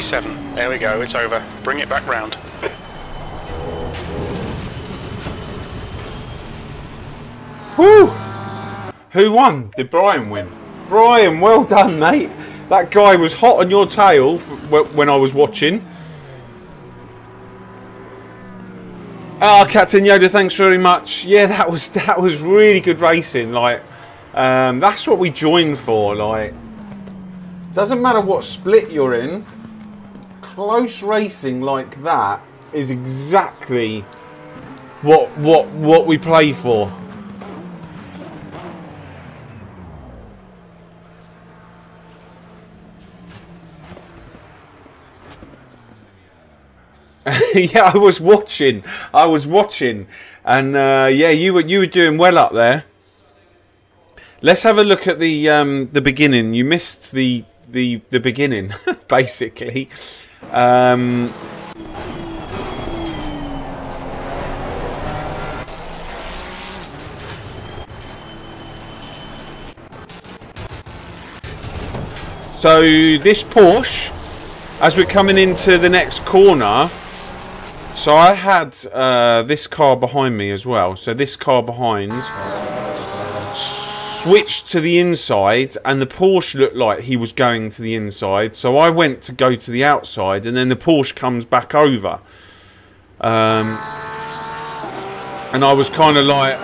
P7. There we go. It's over. Bring it back round. Whew! Who won? Did Brian win? Brian, well done, mate. That guy was hot on your tail when I was watching. Ah, Captain Yoda, thanks very much. Yeah, that was that was really good racing. Like, um, that's what we join for. Like, doesn't matter what split you're in. Close racing like that is exactly what what what we play for. *laughs* yeah, I was watching. I was watching, and uh, yeah, you were you were doing well up there. Let's have a look at the um, the beginning. You missed the the the beginning, *laughs* basically. Um, so this Porsche, as we're coming into the next corner, so I had uh, this car behind me as well. So this car behind. Switched to the inside and the Porsche looked like he was going to the inside. So I went to go to the outside and then the Porsche comes back over. Um, and I was kind of like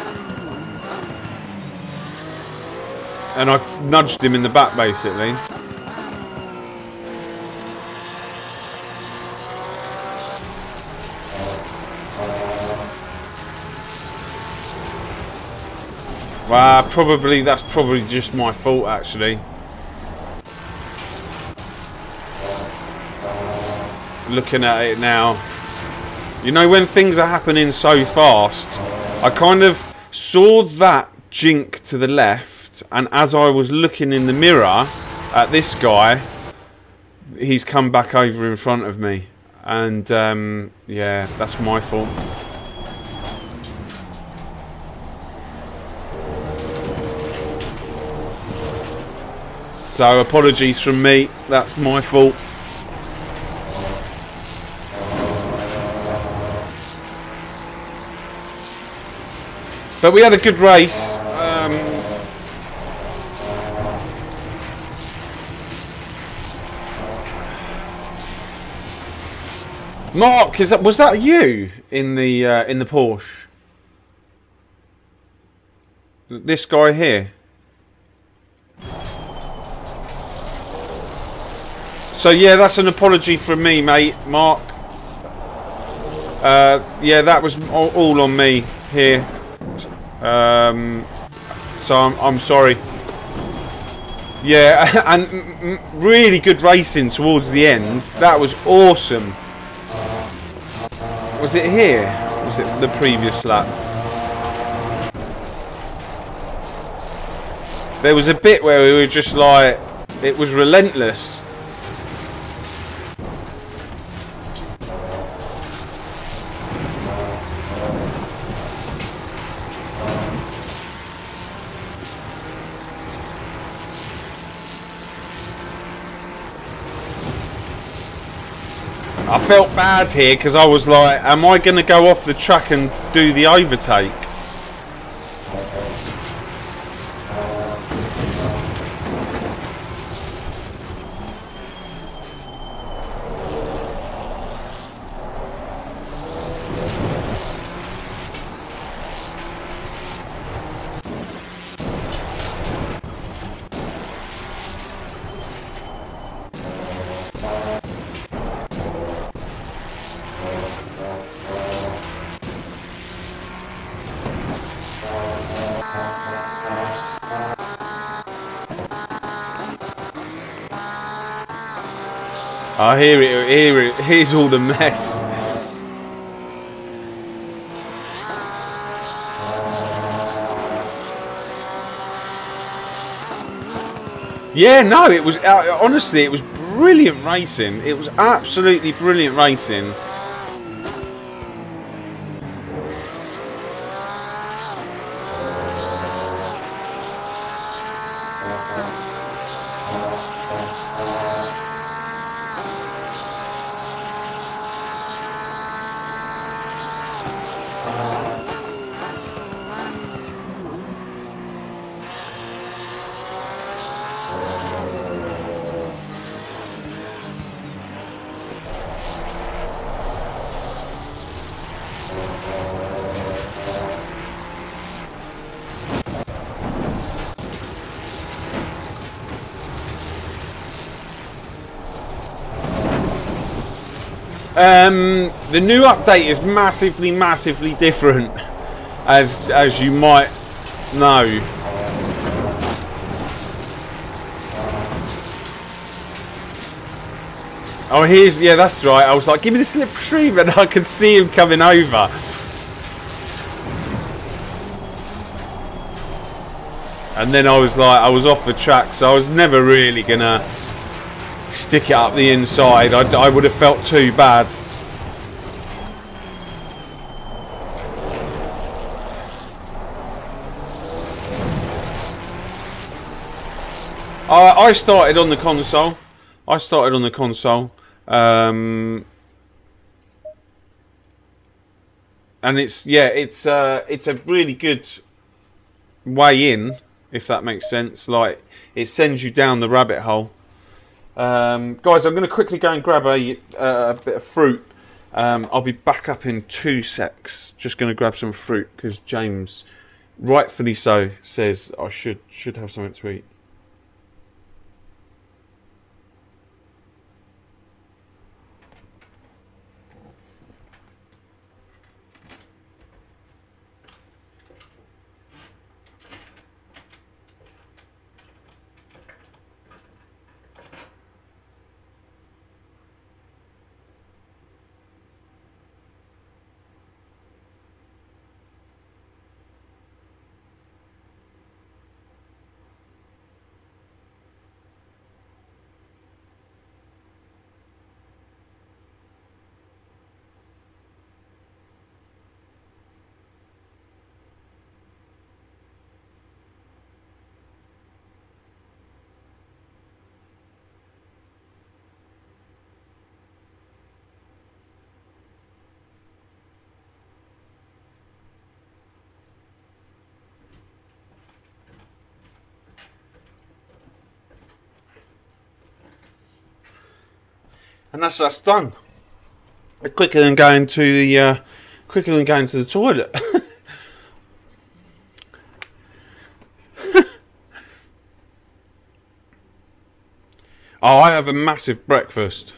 and I nudged him in the back basically Well, probably that's probably just my fault actually. Looking at it now. You know when things are happening so fast, I kind of saw that jink to the left and as I was looking in the mirror at this guy, he's come back over in front of me. And um, yeah, that's my fault. So apologies from me. That's my fault. But we had a good race. Um, Mark, is that was that you in the uh, in the Porsche? This guy here. So yeah, that's an apology from me, mate, Mark. Uh, yeah, that was all, on me here. Um, so I'm, I'm sorry. Yeah, *laughs* and really good racing towards the end. That was awesome. Was it here? Was it the previous lap? There was a bit where we were just like, it was relentless. I felt bad here because I was like, am I going to go off the track and do the overtake? It. Here's all the mess. Yeah, no, it was uh, honestly, it was brilliant racing. It was absolutely brilliant racing. Um, the new update is massively, massively different, as as you might know. Oh, here's yeah, that's right. I was like, give me the slipstream, *laughs* and I could see him coming over. And then I was like, I was off the track, so I was never really gonna stick it up the inside. I, I would have felt too bad. I, I started on the console. I started on the console. Um, and it's yeah, it's uh, it's a really good way in if that makes sense. Like it sends you down the rabbit hole. Um, guys, I'm going to quickly go and grab a, uh, a bit of fruit. Um, I'll be back up in two secs. Just going to grab some fruit because James, rightfully so, says I should should have something to eat. And that's us done. Quicker than going to the uh, quicker than going to the toilet. *laughs* oh, I have a massive breakfast.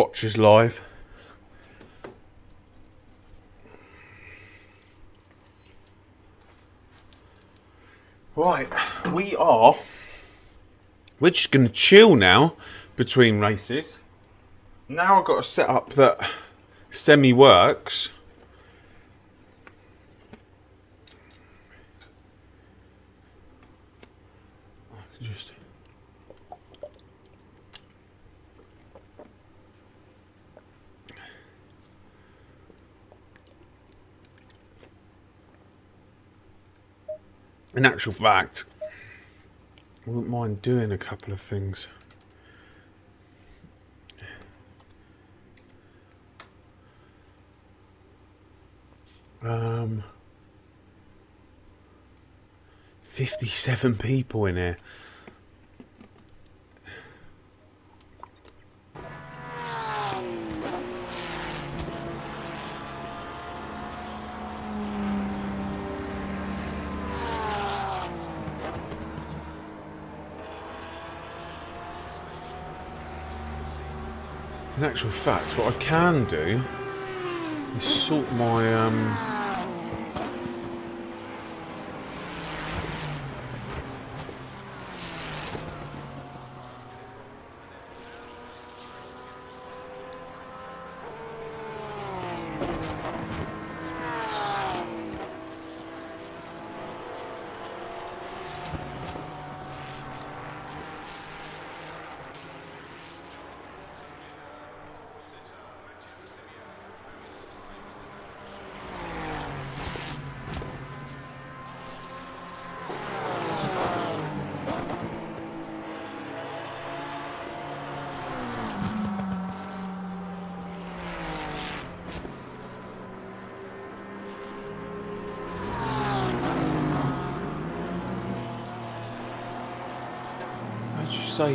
Foch is live. Right, we are. We're just going to chill now between races. Now I've got a setup that semi works. I can just. In actual fact, I wouldn't mind doing a couple of things. Um, 57 people in here. In actual fact, what I can do is sort my um.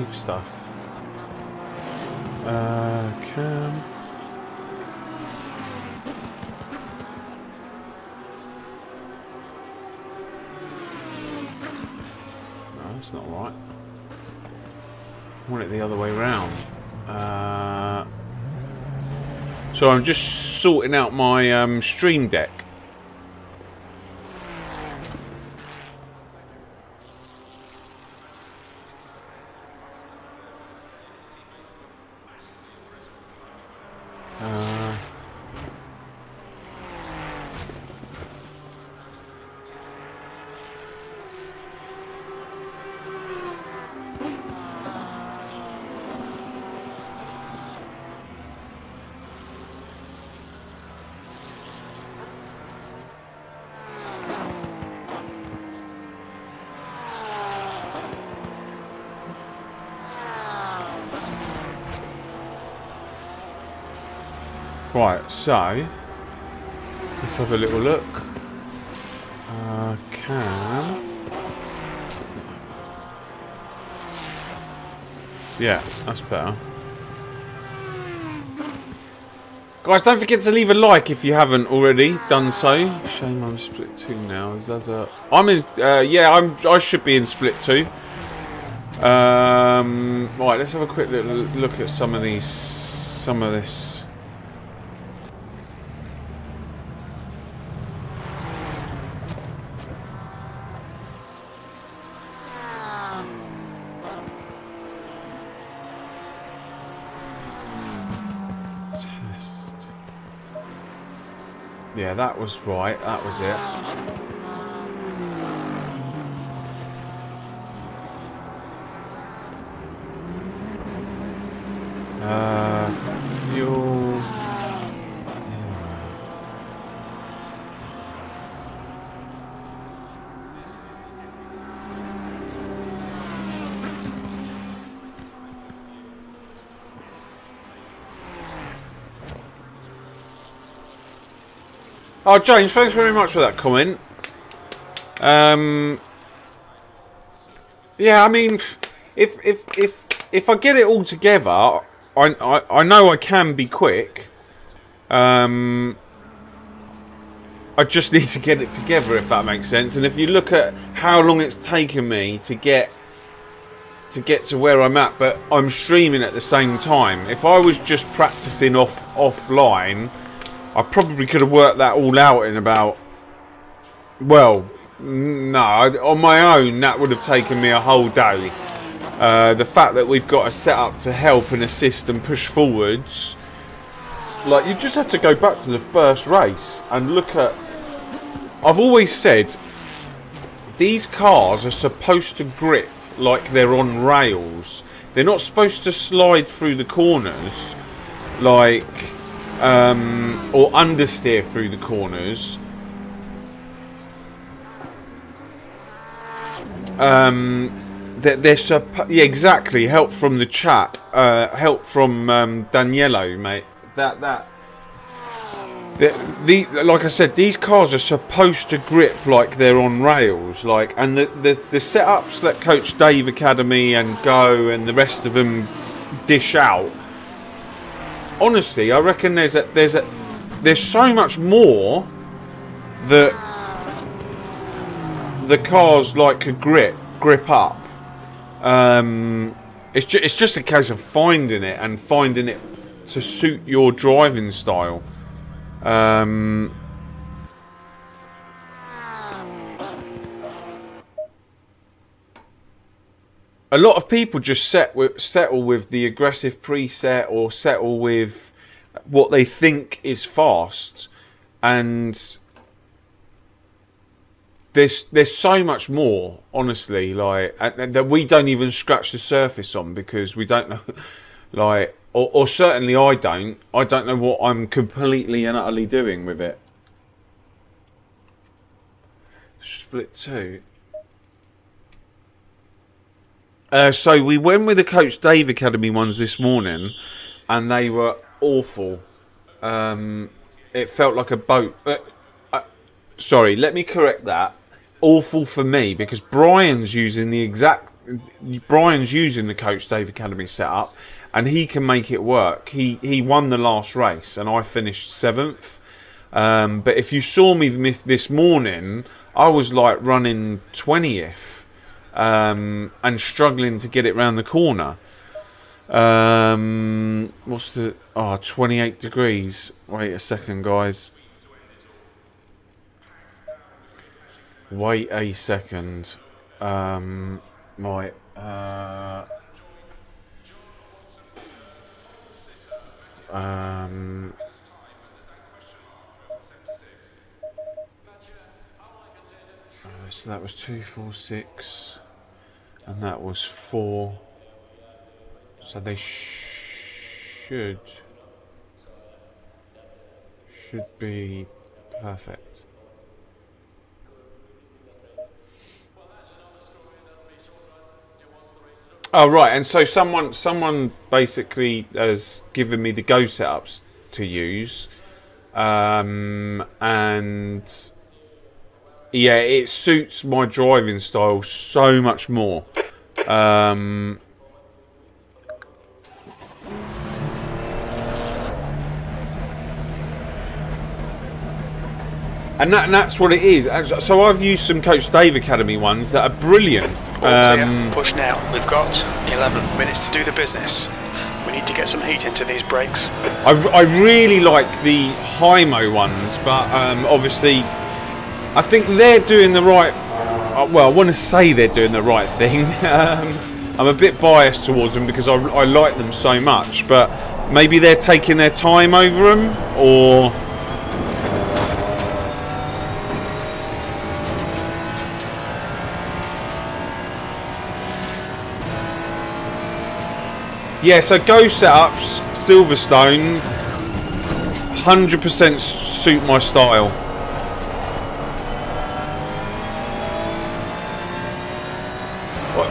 Stuff? Uh, cam. No, that's not right. I want it the other way round. Uh, so I'm just sorting out my um, stream deck. Uh, Right, so let's have a little look. Uh, can yeah, that's better. Guys, don't forget to leave a like if you haven't already done so. Shame I'm split two now. That a? I'm in. Uh, yeah, I'm. I should be in split two. Um, right, let's have a quick little look at some of these. Some of this. Test. Yeah, that was right. That was it. Oh, James, thanks very much for that comment. Um, yeah, I mean, if if if if I get it all together, I I, I know I can be quick. Um, I just *laughs* need to get it together, if that makes sense. And if you look at how long it's taken me to get to get to where I'm at, but I'm streaming at the same time. If I was just practicing off offline, I probably could have worked that all out in about. Well, no, on my own that would have taken me a whole day. Uh, the fact that we've got a setup to help and assist and push forwards, like you just have to go back to the first race and look at. I've always said these cars are supposed to grip like they're on rails. They're not supposed to slide through the corners like um, or understeer through the corners. Um, they're, they're yeah, exactly. Help from the chat. Uh, help from um, Daniello, mate. That that. The, the like I said, these cars are supposed to grip like they're on rails, like, and the, the the setups that Coach Dave Academy and Go and the rest of them dish out. Honestly, I reckon there's a there's a there's so much more that the cars like could grip grip up. Um, it's ju- it's just a case of finding it and finding it to suit your driving style. Um, a lot of people just set with, settle with the aggressive preset or settle with what they think is fast, and there's there's so much more, honestly, like that we don't even scratch the surface on because we don't know, *laughs* like, or, or certainly I don't. I don't know what I'm completely and utterly doing with it. Split two. Uh, so we went with the Coach Dave Academy ones this morning, and they were awful. Um, it felt like a boat. Uh, uh, sorry, let me correct that. Awful for me because Brian's using the exact. Brian's using the Coach Dave Academy setup, and he can make it work. He he won the last race, and I finished seventh. Um, but if you saw me this- morning, I was like running twentieth um, and struggling to get it round the corner. Um, what's the oh 28 degrees? Wait a second, guys. Wait a second. Um, right. Uh, um, uh, so that was two, four, six, and that was four. So they sh- should should be perfect. Oh right, and so someone someone basically has given me the go setups to use, um, and yeah, it suits my driving style so much more. Um, and, that, and that's what it is. So I've used some Coach Dave Academy ones that are brilliant. Um, Push now. We've got 11 minutes to do the business. We need to get some heat into these brakes. I, I really like the Hymo ones, but um, obviously, I think they're doing the right. Uh, well, I want to say they're doing the right thing. *laughs* um, I'm a bit biased towards them because I, I like them so much, but maybe they're taking their time over them, or yeah. So go setups, Silverstone, hundred percent suit my style.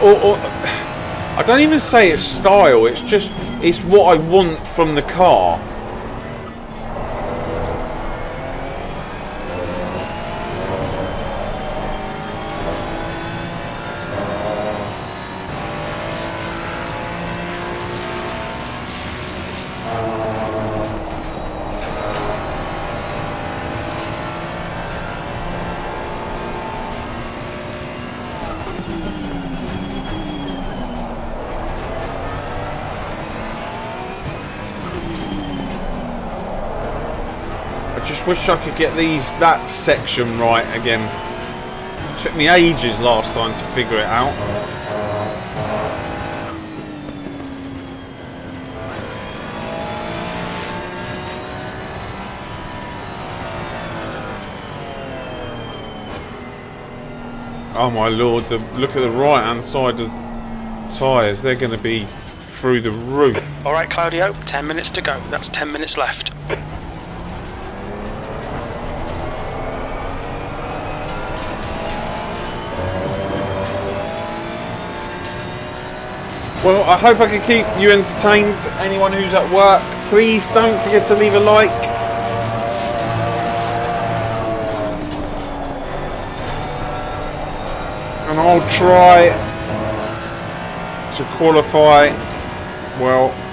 Or, or, I don't even say it's style. It's just it's what I want from the car. Wish I could get these that section right again. Took me ages last time to figure it out. Oh my lord, the, look at the right hand side of tyres, they're going to be through the roof. All right, Claudio, 10 minutes to go. That's 10 minutes left. Well, I hope I can keep you entertained. Anyone who's at work, please don't forget to leave a like. And I'll try to qualify well.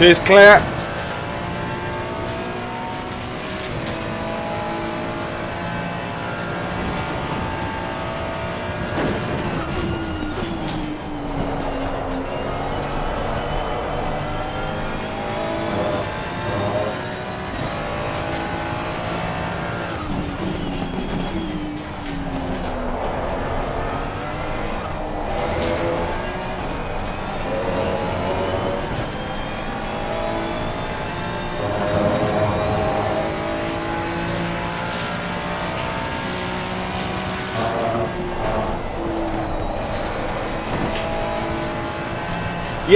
Left. Cheers,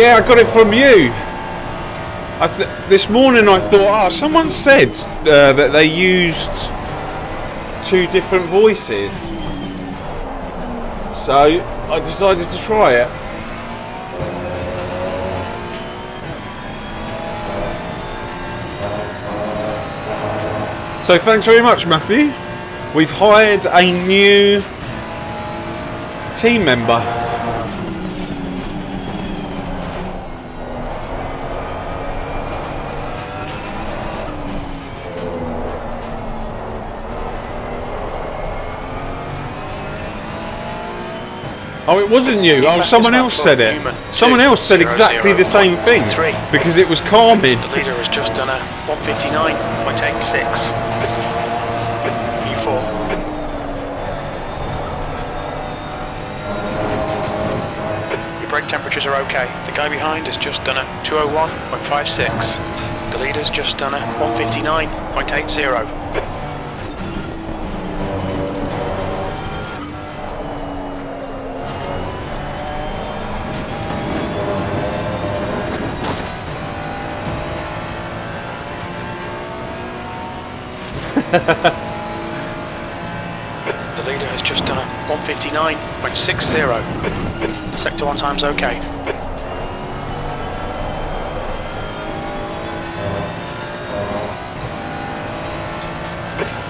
Yeah, I got it from you. This morning I thought, oh, someone said uh, that they used two different voices. So I decided to try it. So thanks very much, Matthew. We've hired a new team member. Oh, it wasn't you. Oh, someone else said it. Someone else said exactly the same thing because it was Carmen. The leader has just done a 159.86. U4. Your brake temperatures are okay. The guy behind has just done a 201.56. The leader's just done a 159.80. *laughs* The leader has just done a 159.60. Sector 1 time's okay.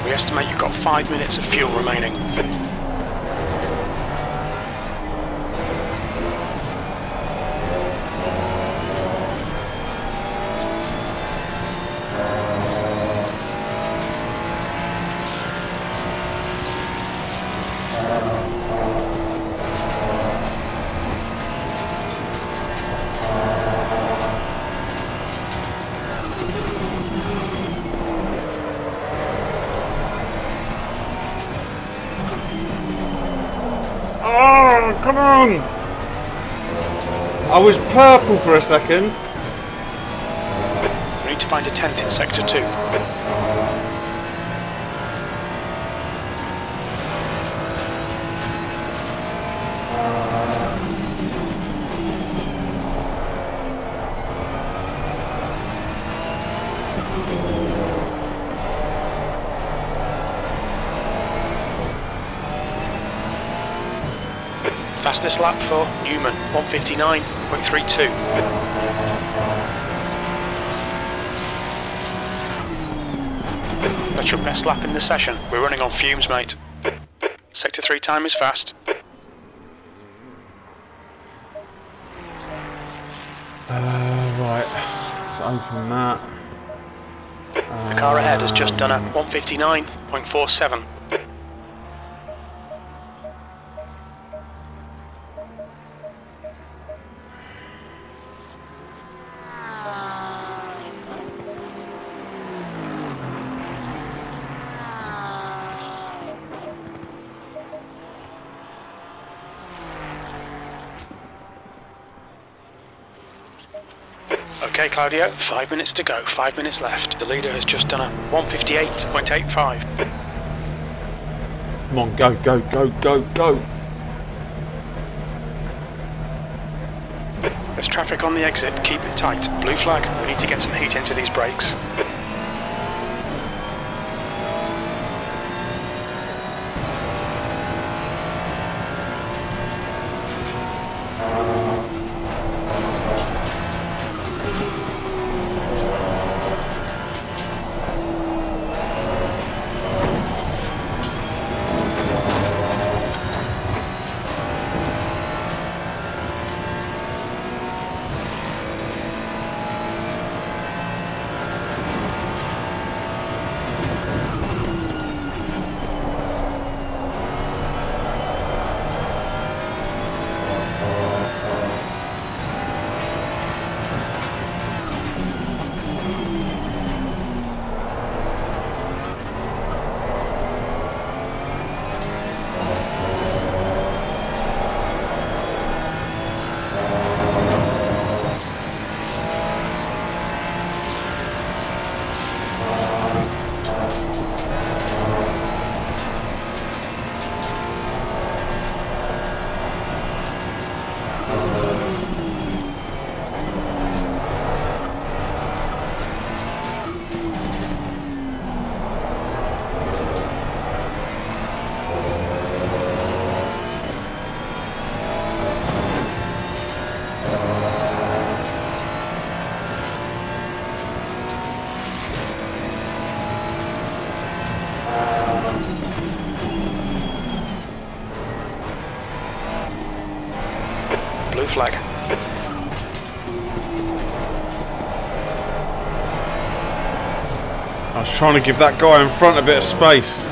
We estimate you've got 5 minutes of fuel remaining. Purple for a second. We need to find a tent in Sector 2. Fastest lap for Newman, 159.32. That's your best lap in the session. We're running on fumes, mate. Sector 3 time is fast. Uh, right. Let's open that. The car ahead has just done a 159.47. Okay, Claudio, five minutes to go, five minutes left. The leader has just done a 158.85. Come on, go, go, go, go, go. There's traffic on the exit, keep it tight. Blue flag, we need to get some heat into these brakes. Trying to give that guy in front a bit of space.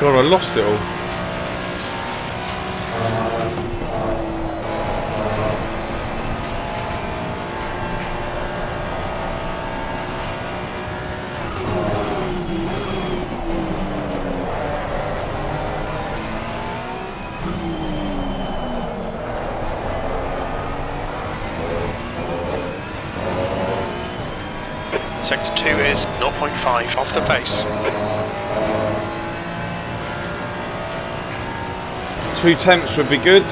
God, I lost it all. Two temps would be good.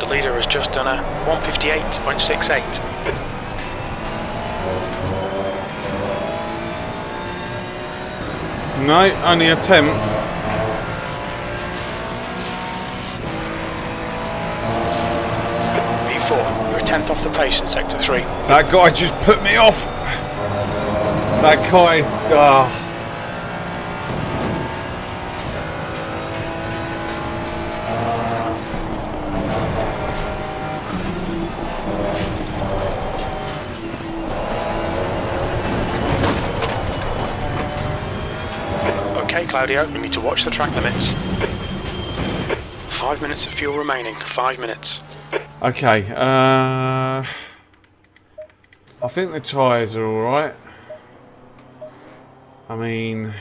The leader has just done a 158.68. No, only a tenth. V4, you're a tenth off the pace in Sector 3. That guy just put me off. That guy. Okay, Claudio, we need to watch the track limits. Five minutes of fuel remaining. Five minutes. Okay. Uh, think the tyres are all right. I mean.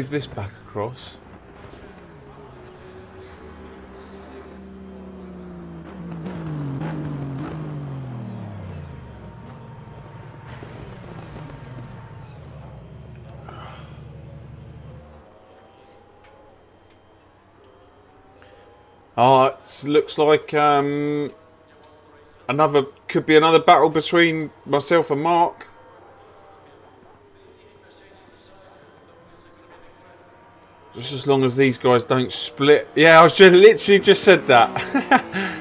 Move this back across. Oh, it looks like um, another could be another battle between myself and Mark. Just as long as these guys don't split. Yeah, I was just literally just said that. *laughs*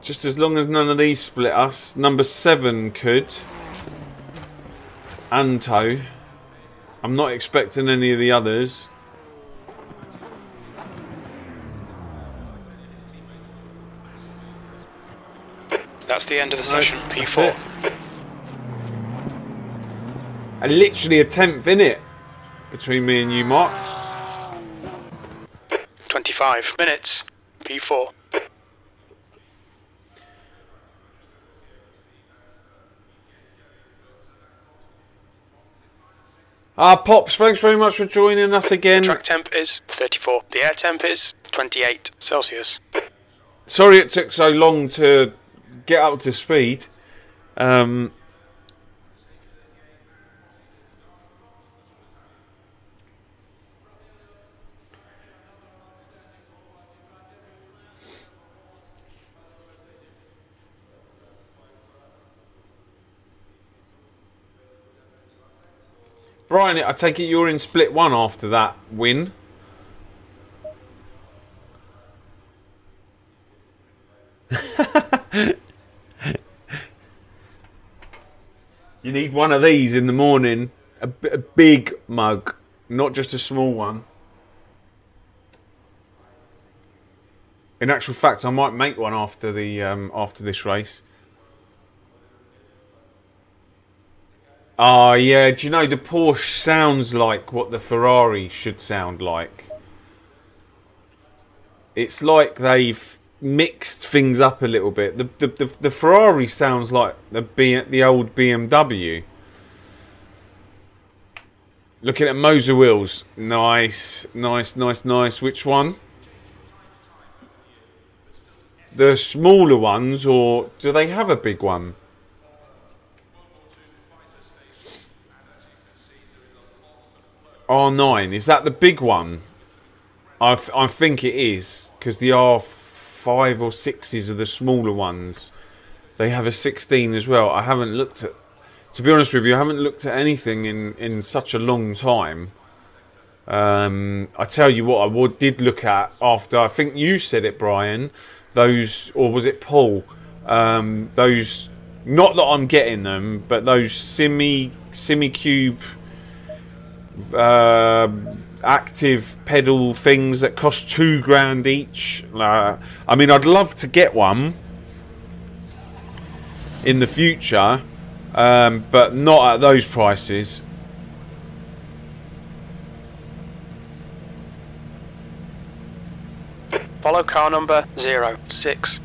just as long as none of these split us. Number seven could. Anto. I'm not expecting any of the others. That's the end of the session. that's P4. it. And literally a tenth in it between me and you, Mark. 25 minutes. P4. Ah, Pops, thanks very much for joining us again. Track temp is 34. The air temp is 28 Celsius. Sorry it took so long to get up to speed. Um, Brian, I take it you're in split one after that win. *laughs* You need one of these in the morning. A, big mug, not just a small one. In actual fact, I might make one after the um, after this race. Oh yeah, do you know the Porsche sounds like what the Ferrari should sound like? It's like they've mixed things up a little bit. The the the, the Ferrari sounds like the B, the old BMW. Looking at Moza wheels, nice, nice, nice, nice. Which one? The smaller ones, or do they have a big one? R9 is that the big one? I, I think it is because the R5 or 6s are the smaller ones. They have a 16 as well. I haven't looked at, to be honest with you, I haven't looked at anything in, in such a long time. Um, I tell you what, I would, did look at after I think you said it, Brian. Those, or was it Paul? Um, those, not that I'm getting them, but those semi Simucube uh, active pedal things that cost two grand each. Uh, I mean, I'd love to get one in the future, um, but not at those prices. Follow car number 06.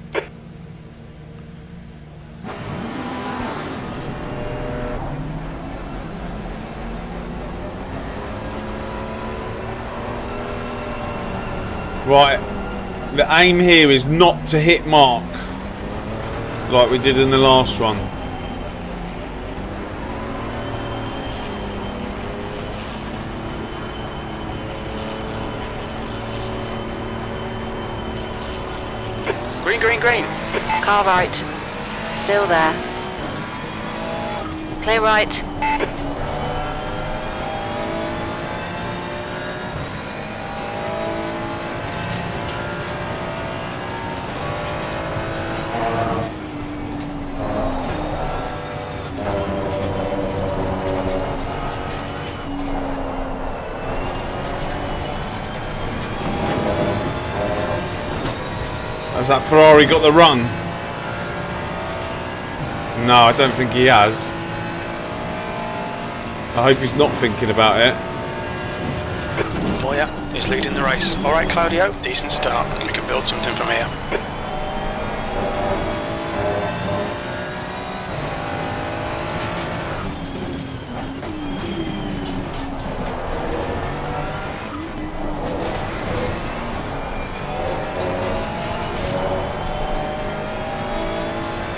Right, the aim here is not to hit mark like we did in the last one. Green, green, green. Car right. Still there. Clear right. Has that Ferrari got the run? No, I don't think he has. I hope he's not thinking about it. Oh yeah, he's leading the race. All right, Claudio, decent start. We can build something from here.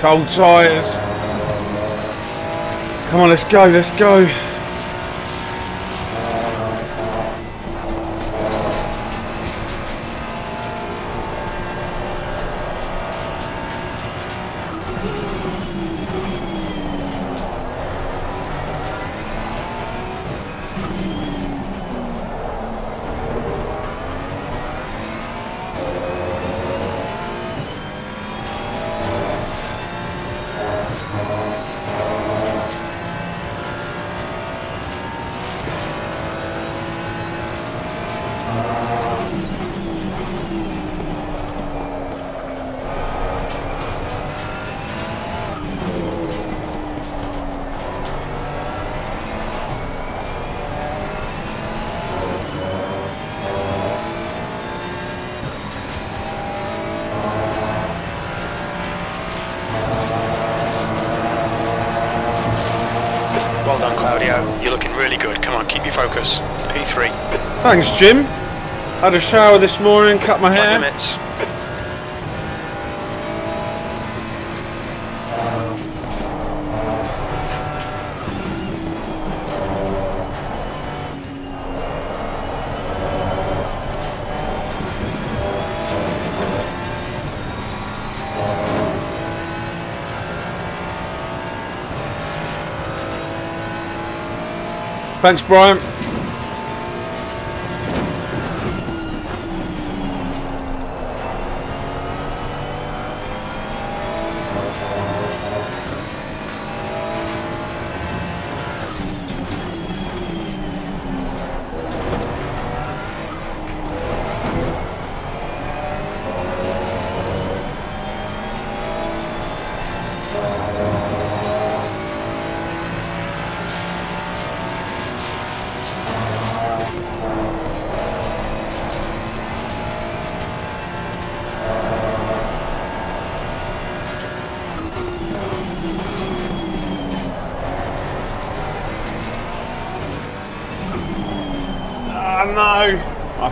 Cold tyres. Come on, let's go, let's go. Thanks, Jim. Had a shower this morning, cut my hair. minutes. Thanks, Brian.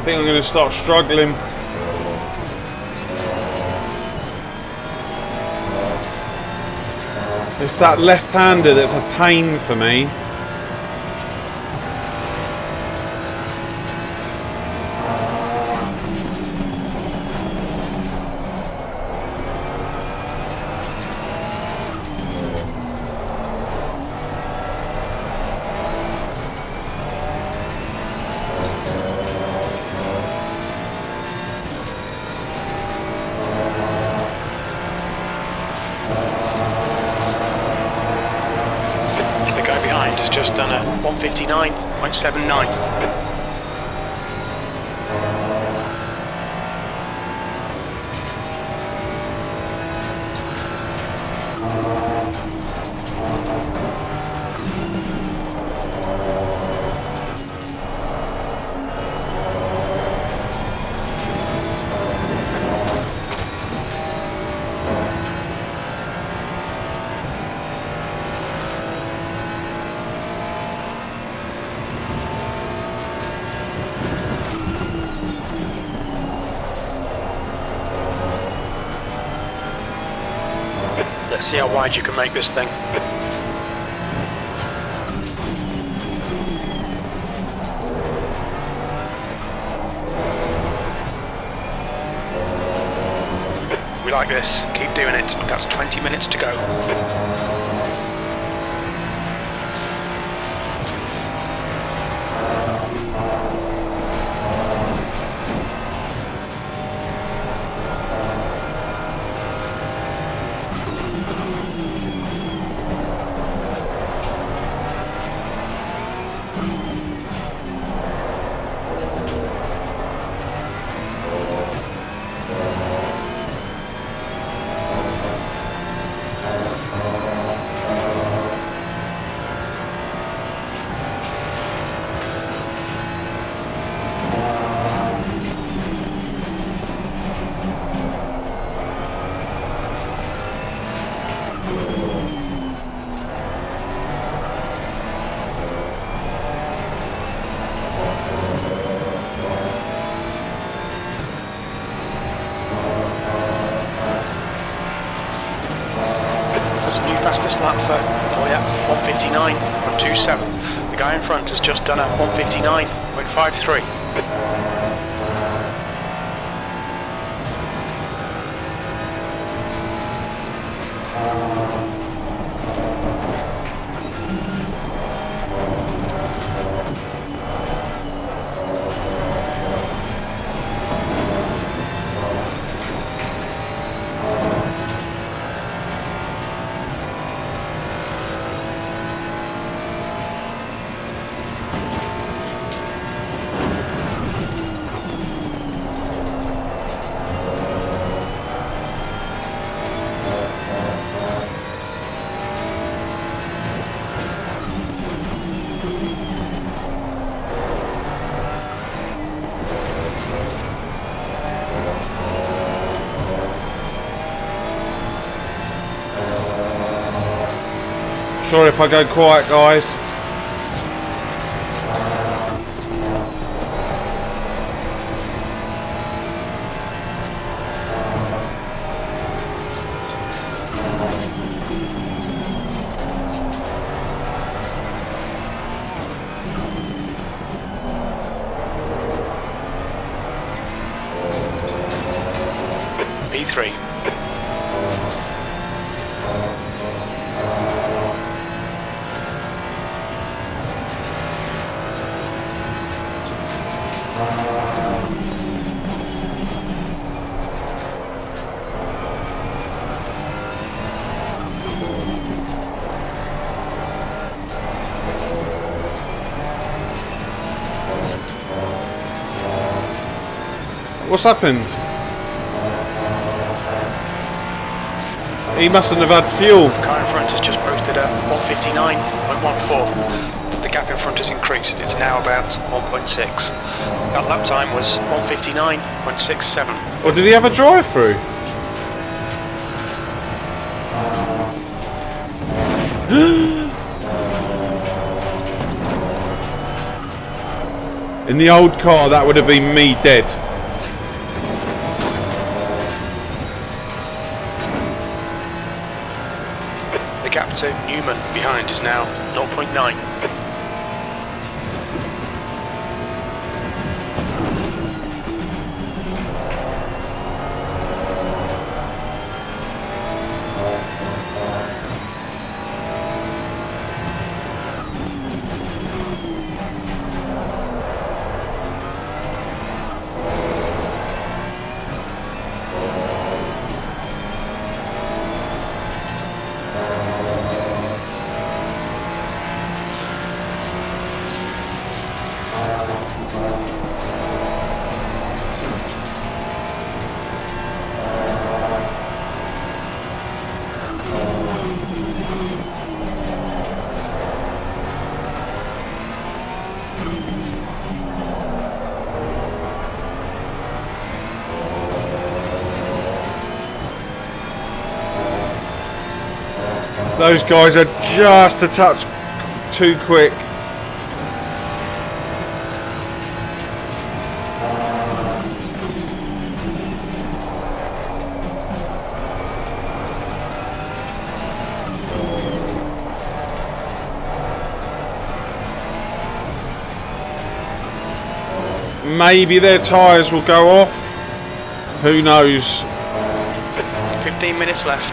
Think I'm going to start struggling. It's that left-hander that's a pain for me. 159.79. see how wide you can make this thing. We like this. Keep doing it. That's 20 minutes to go. Done at 159.53. Sorry if I go quiet, guys. What's happened? He mustn't have had fuel. Car in front has just posted a 159.14. The gap in front has increased. It's now about 1.6. That lap time was 159.67. Or did he have a drive through? *gasps* In the old car, that would have been me dead. Is now 0.9. Those guys are just a touch too quick. Maybe their tyres will go off. Who knows? 15 minutes left.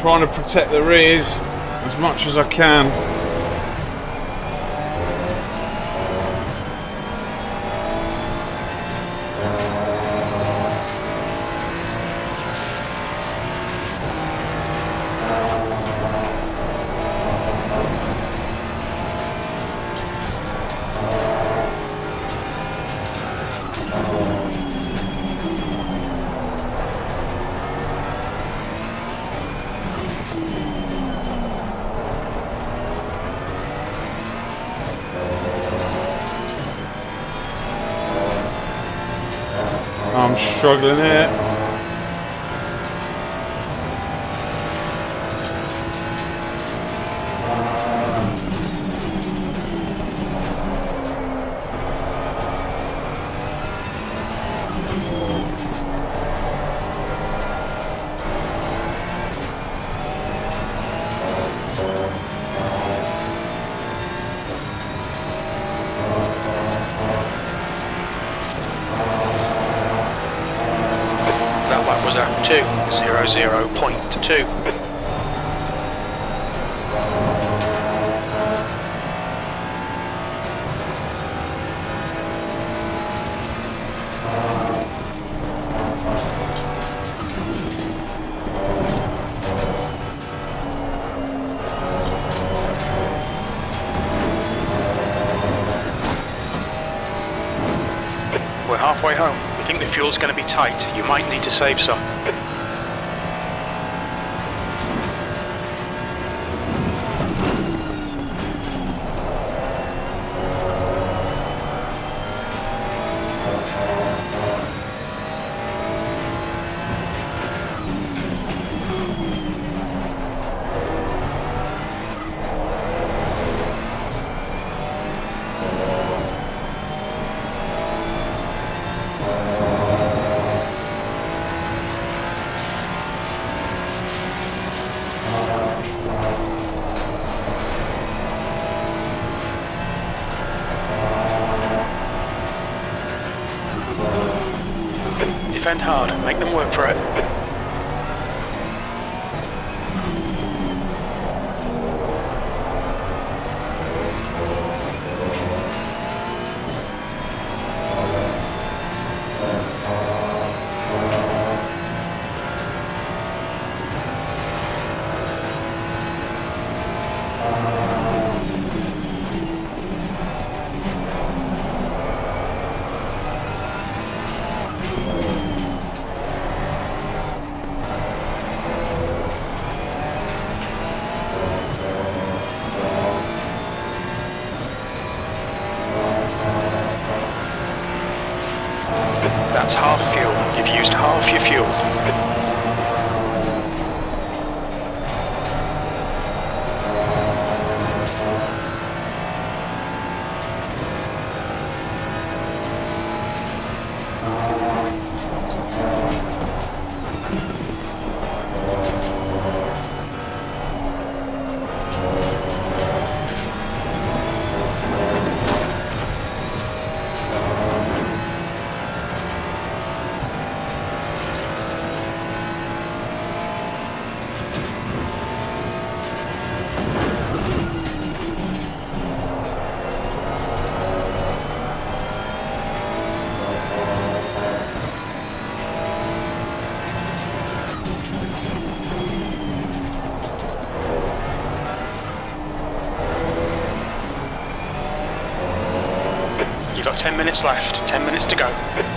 trying to protect the rears as much as I can. Struggling here. 2.00.2. We're halfway home. We think the fuel's going to be tight. You might need to save some. 10 minutes left. 10 minutes to go.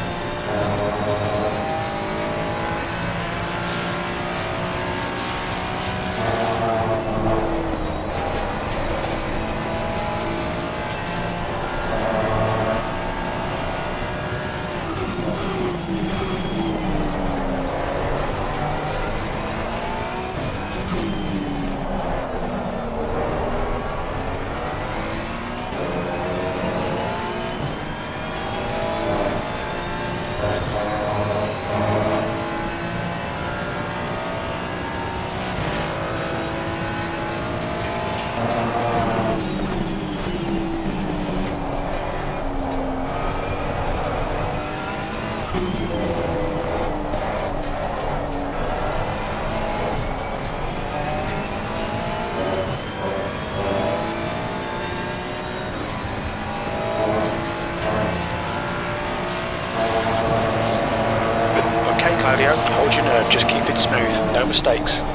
No mistakes.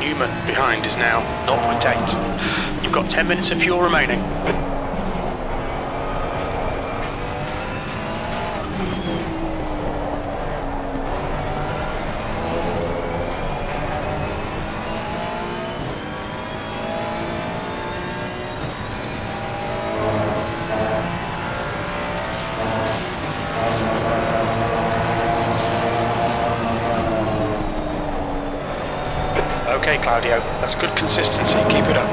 Newman behind is now 0.8. You've got 10 minutes of fuel remaining. Claudio, that's good consistency. Keep it up.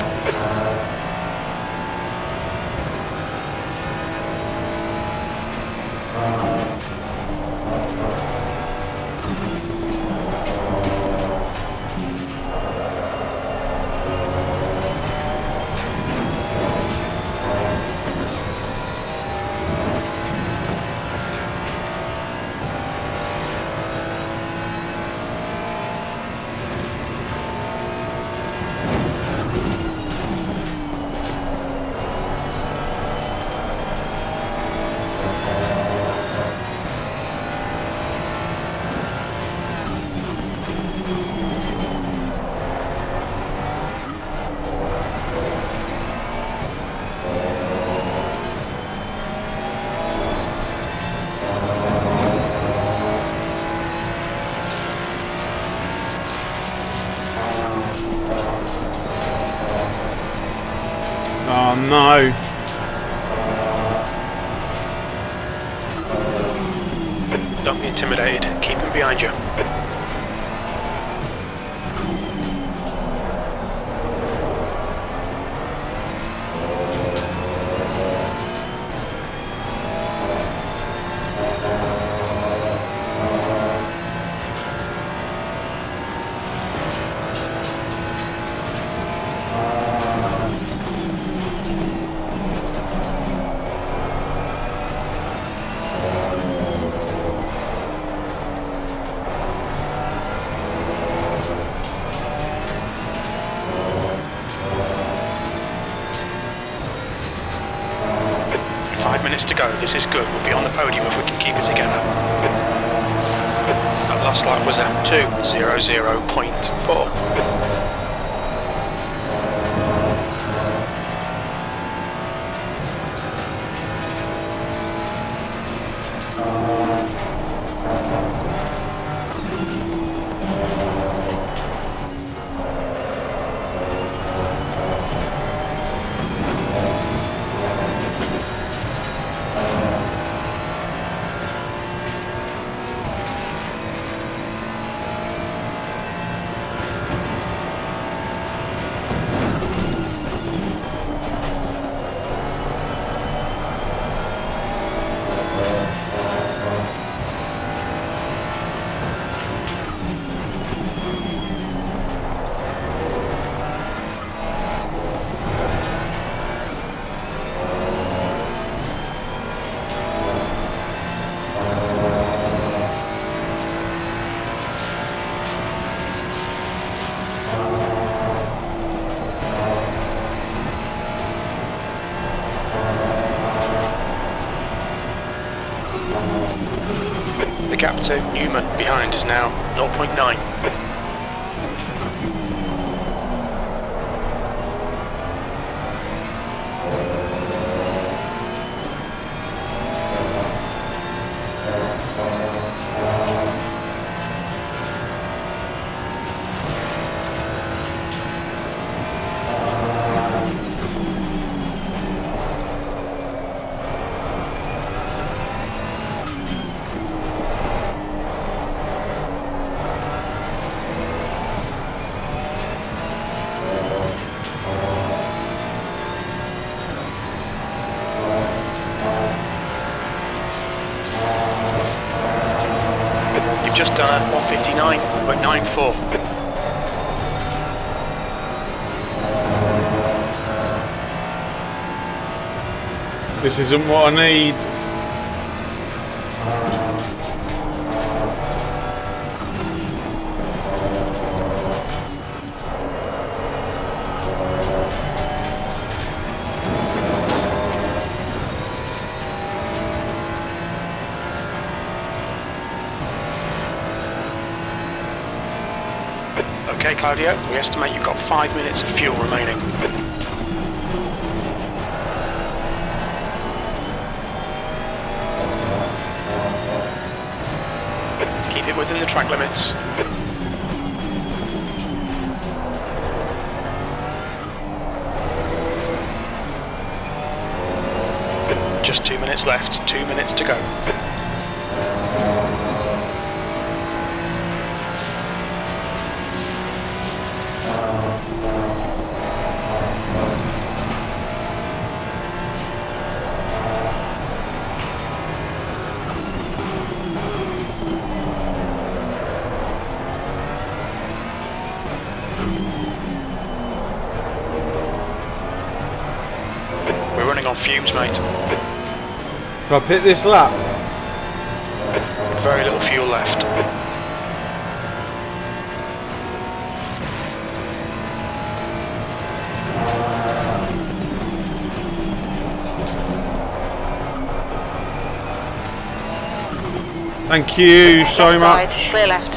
This is good. We'll be on the podium if we can keep it together. That last lap was at 2.00.4. is now 0.9. This isn't what I need. Okay, Claudio, we estimate you've got five minutes of fuel remaining. Within the track limits. Just two minutes left, two minutes to go. Can I pick this lap? Very little fuel left. Thank you so much. Clear left.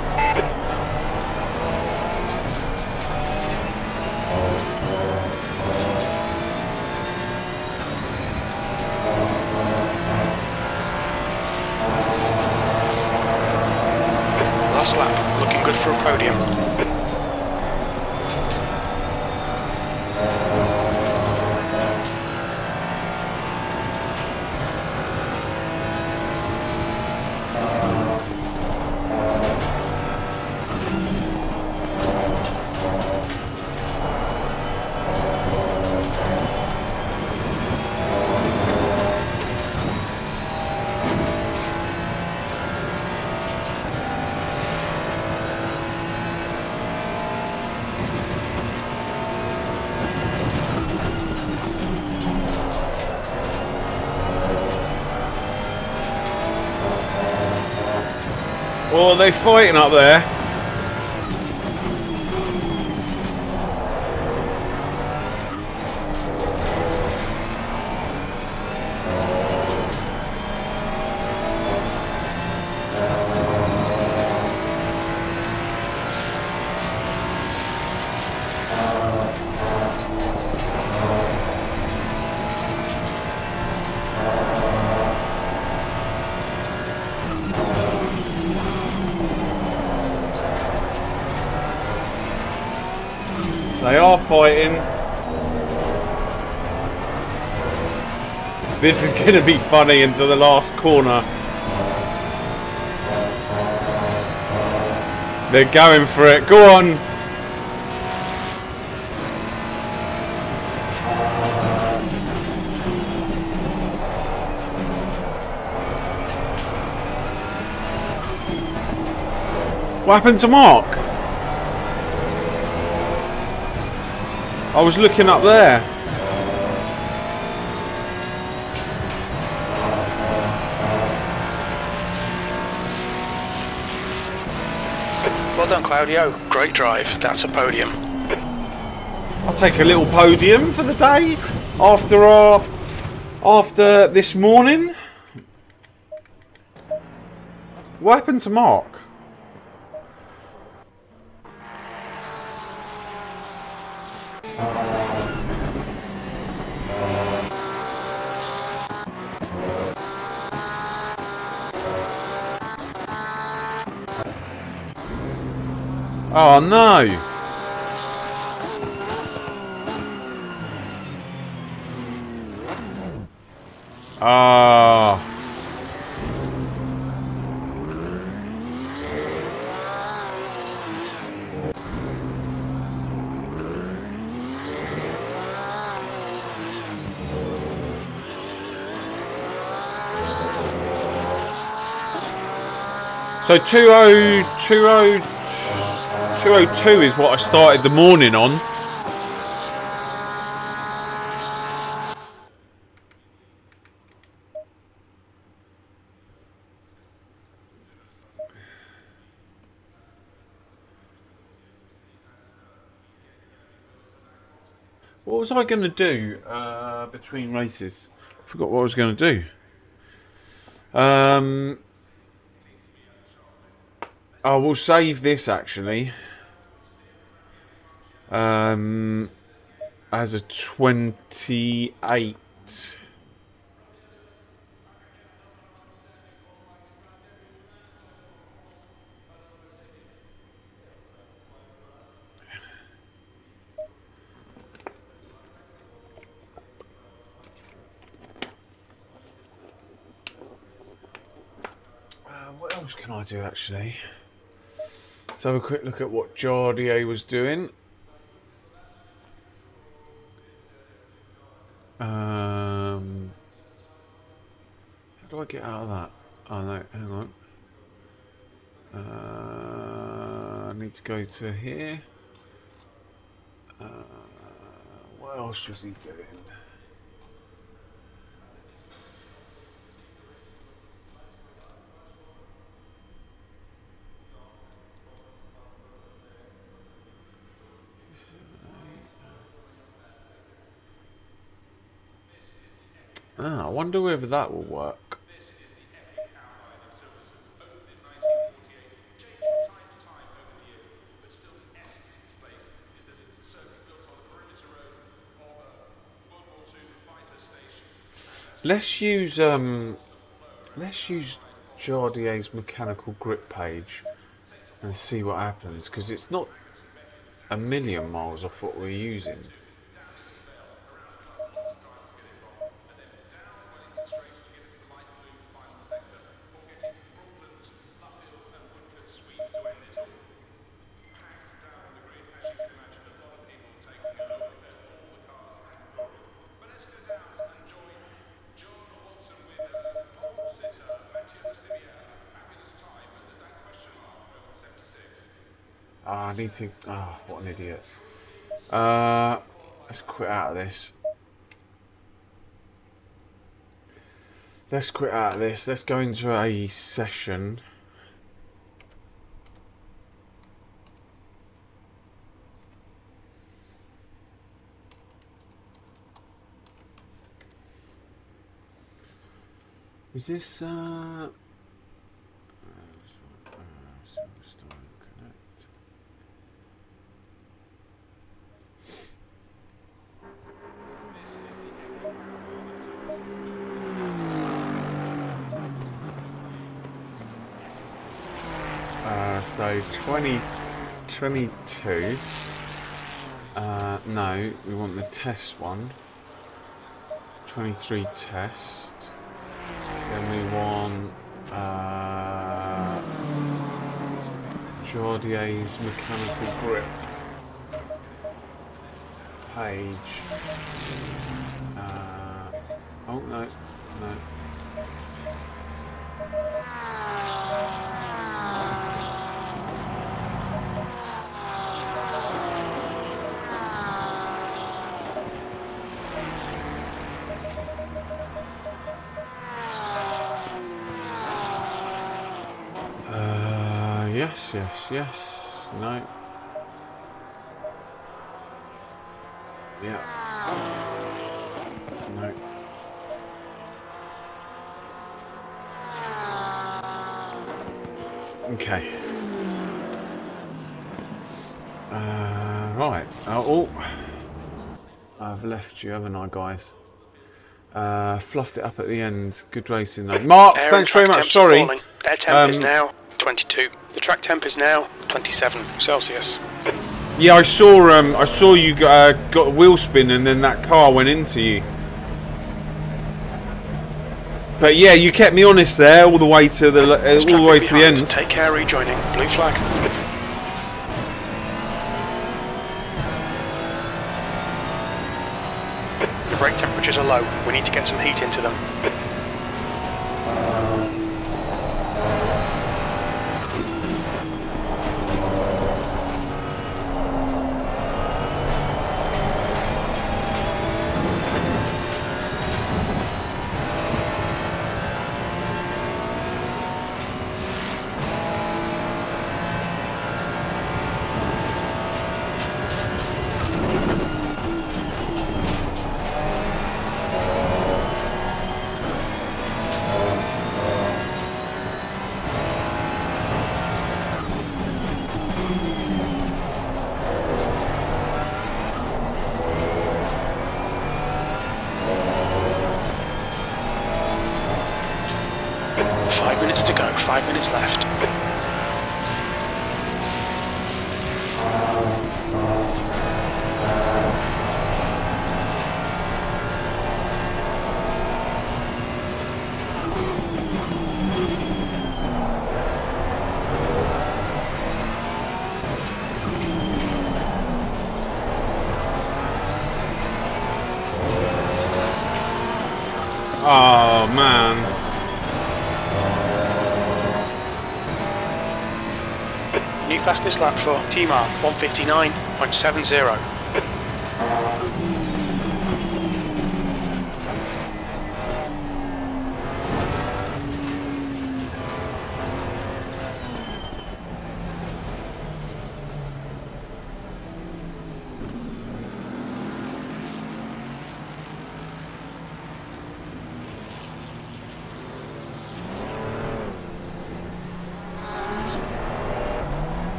Fighting up there. This is going to be funny into the last corner. They're going for it. Go on. What happened to Mark? I was looking up there. Claudio. Great drive. That's a podium. I'll take a little podium for the day after our after this morning. What happened to Mark? Oh no! Ah. So 20, 20, 202 is what I started the morning on. What was I going to do uh, between races? I forgot what I was going to do. Um, I will save this actually. Um, as a 28. Uh, what else can I do actually? Let's have a quick look at what Jardier was doing. Um, how do I get out of that? Oh no, hang on. Uh, I need to here. Uh, what else was he doing? Ah, I wonder whether that will work. Let's use um, let's use Jardier's mechanical grip page and see what happens because it's not a million miles off what we're using. need to... Ah, oh, what an idiot. Uh, let's quit out of this. Let's quit out of this. Let's go into a session. Is this, uh... 20, 22. Uh, no, we want the test one. 23 test. Then we want uh, Jardier's mechanical grip. Page. Uh, oh no, no. Uh, yes. No. Yeah. No. Okay. Uh, right. Uh, oh. I've left you, haven't I, guys? Uh, fluffed it up at the end. Good racing, though. Mark, thanks very much. Sorry. Air temp is Um, now 22. The track temp is now 27 Celsius. Yeah, I saw. Um, I saw you got, uh, got a wheel spin, and then that car went into you. But yeah, you kept me honest there all the way to the uh, all the way to the end. Take care rejoining. Blue flag. The brake temperatures are low. We need to get some heat into them. Fastest lap for Timar 159.70.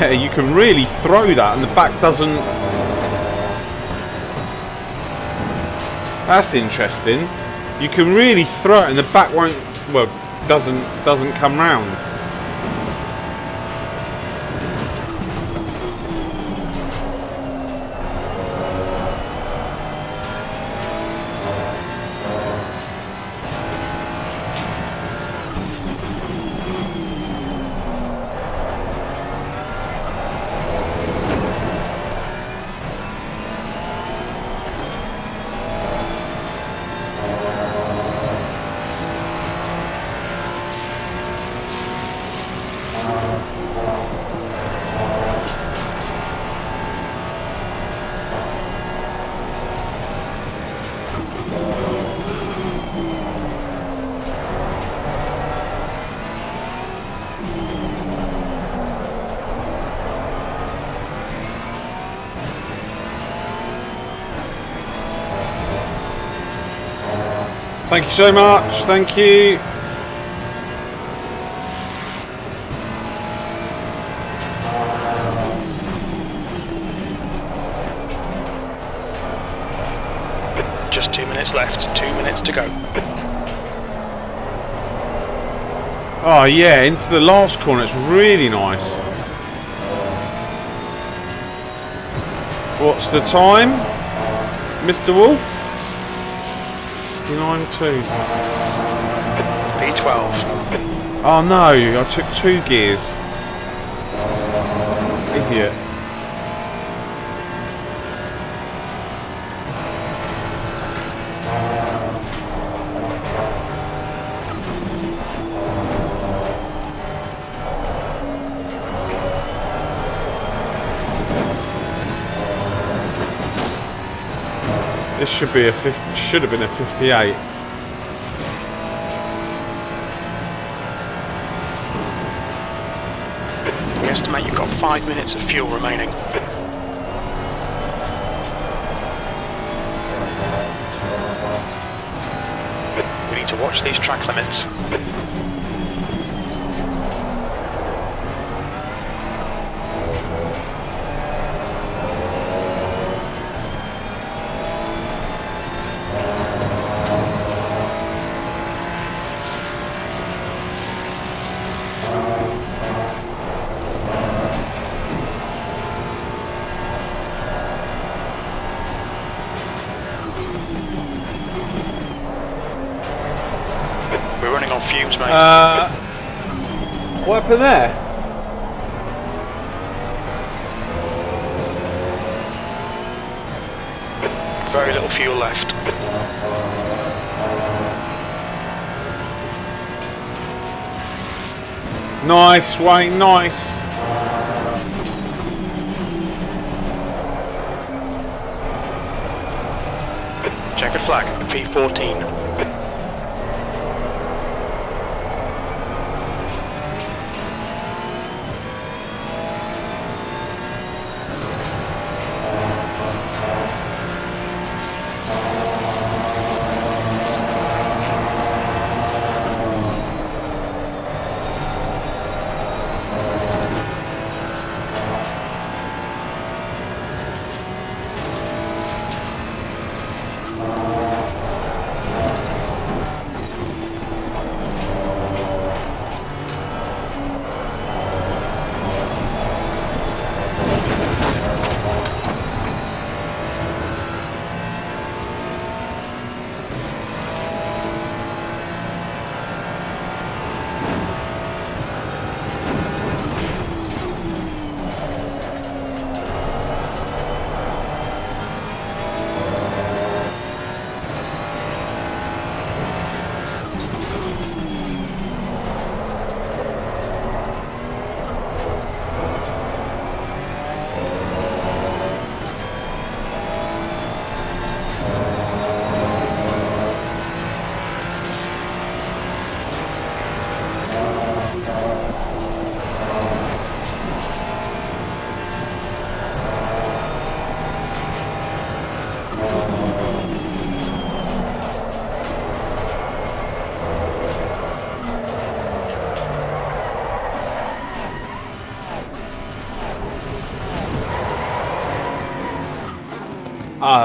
yeah, you can really throw that and the back doesn't... That's interesting. You can really throw it and the back won't... Well, doesn't doesn't come round. Thank you so much. Thank you. Just two minutes left. Two minutes to go. Oh yeah, into the last corner. It's really nice. What's the time, Mr. Wolf? 59.2. P12. Oh no, I took two gears. Idiot. Should be a 50, should have been a 58. We estimate you've got five minutes of fuel remaining. We need to watch these track limits. Happened there? Very little fuel left. Nice, Wayne, nice.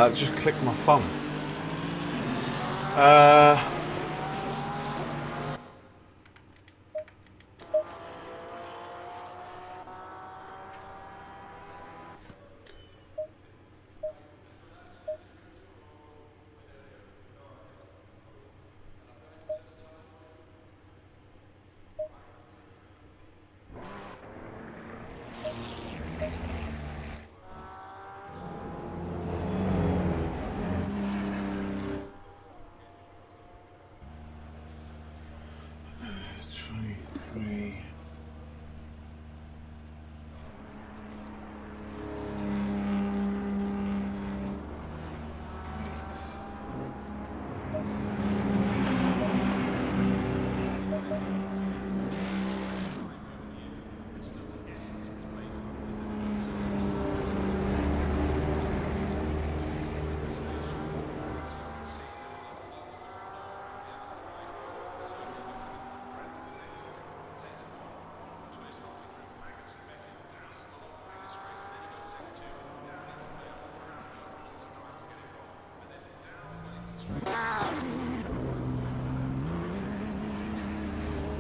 Just click my thumb.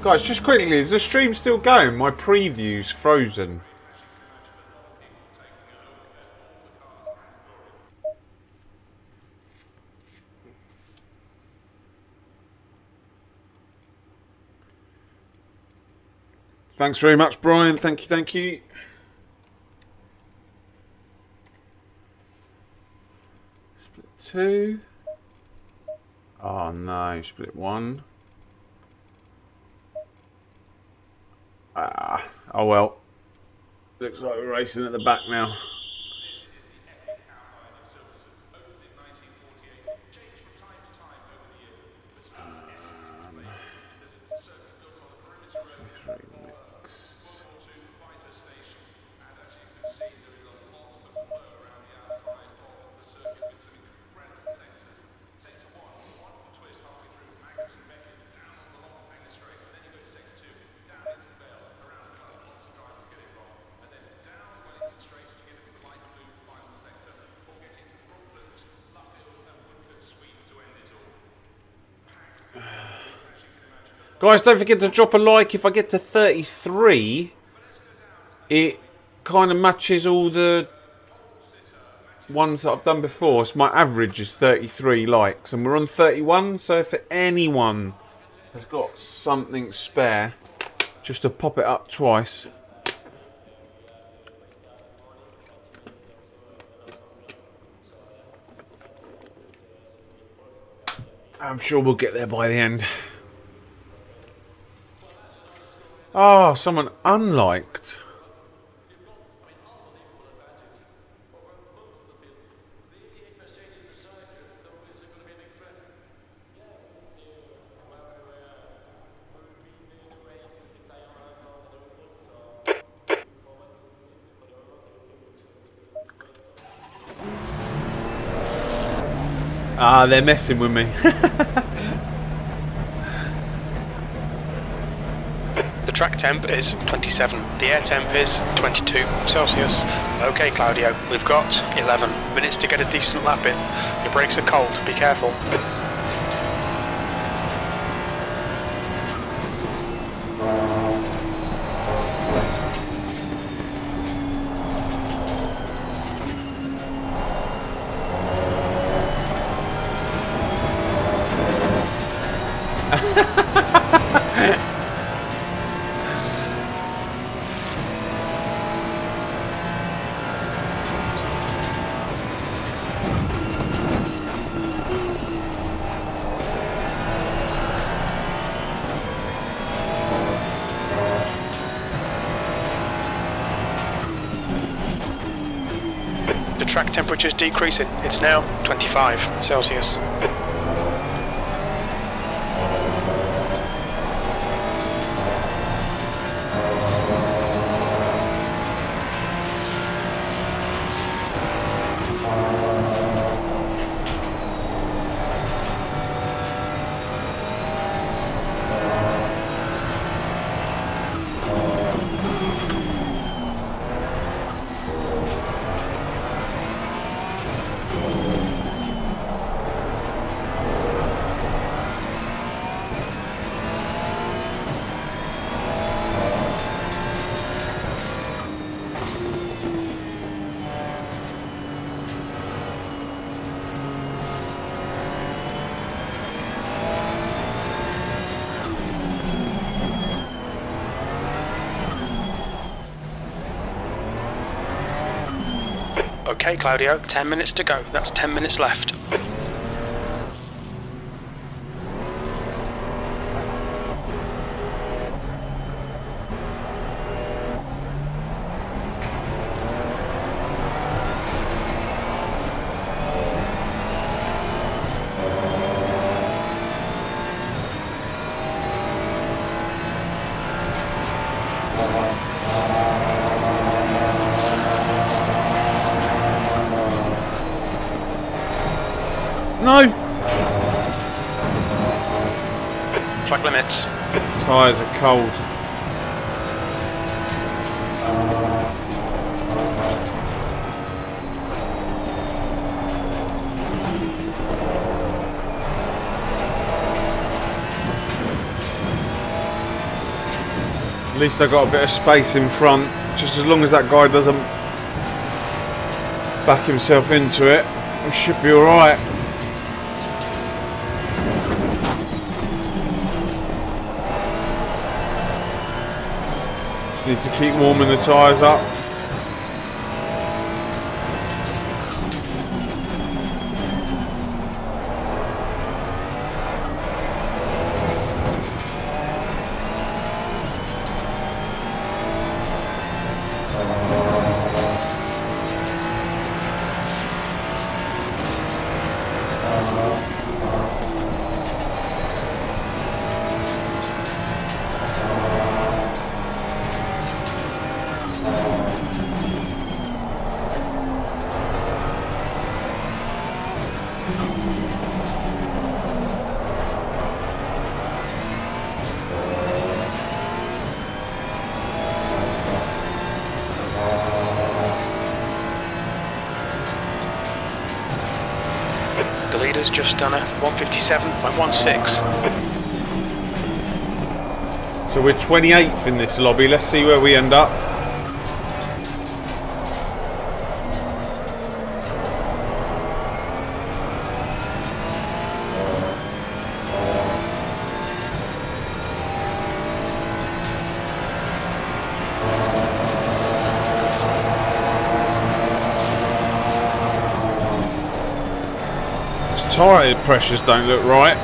Guys, just quickly, is the stream still going? My preview's frozen. Thanks very much, Brian. Thank you, thank you. Split two. Oh no, split one. Ah, oh well. Looks like we're racing at the back now. Three mix. Guys, don't forget to drop a like. If I get to 33, it kind of matches all the ones that I've done before. So my average is 33 likes, and we're on 31. So if anyone has got something spare, just to pop it up twice. I'm sure we'll get there by the end. Oh, someone unliked. Ah, they're messing with me. *laughs* track temp is 27. The air temp is 22 Celsius. Okay, Claudio, we've got 11 minutes to get a decent lap in. Your brakes are cold, be careful. Track temperature is decreasing. It's now 25 Celsius. Okay, Claudio, 10 minutes to go. That's 10 minutes left. No! Track limits. Tyres are cold. At least I've got a bit of space in front. Just as long as that guy doesn't back himself into it, we should be alright. Need to keep warming the tyres up. 157.16. So we're 28th in this lobby. Let's see where we end up. Tyre pressures don't look right.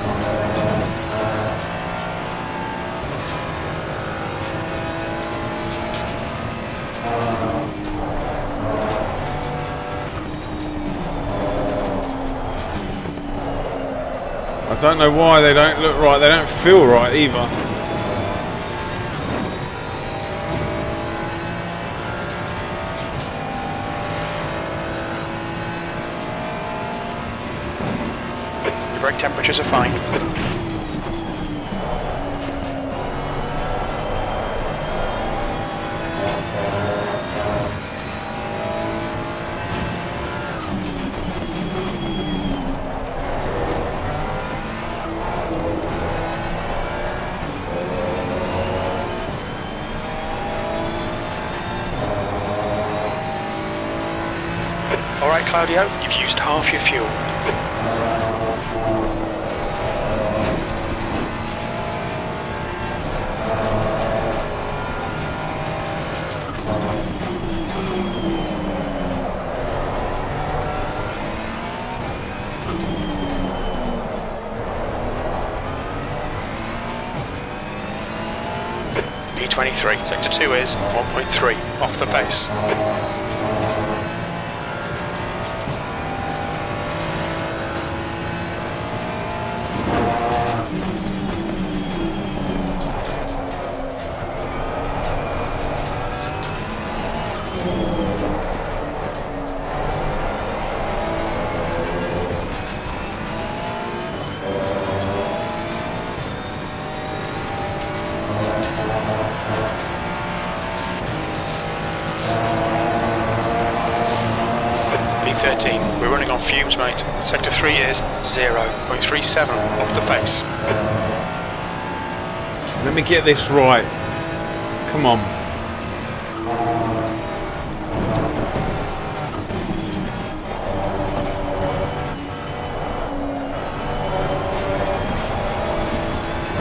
I don't know why they don't look right. They don't feel right either. Temperatures are fine. All right, Claudio, you've used half your fuel. P23, sector 2 is 1.3, off the pace. Get this right. Come on.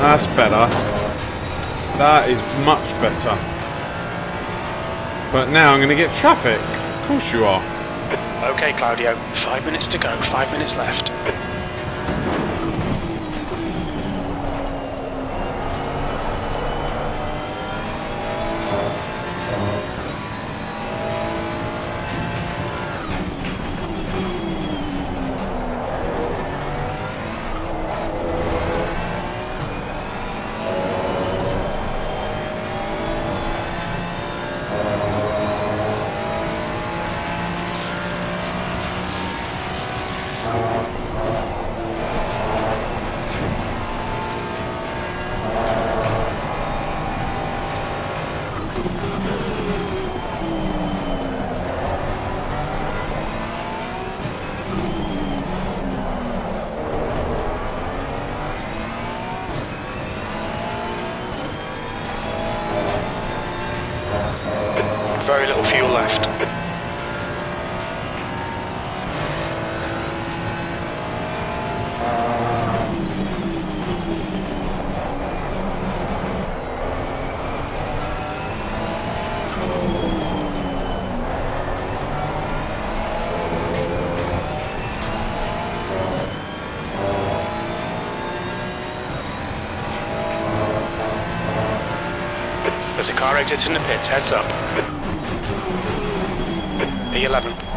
That's better. That is much better. But now I'm going to get traffic. Of course you are. Okay, Claudio, five minutes to go, five minutes left. Car exiting the pits, heads up. E11.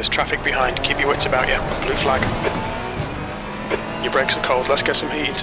There's traffic behind, keep your wits about you. Blue flag. Your brakes are cold, let's get some heat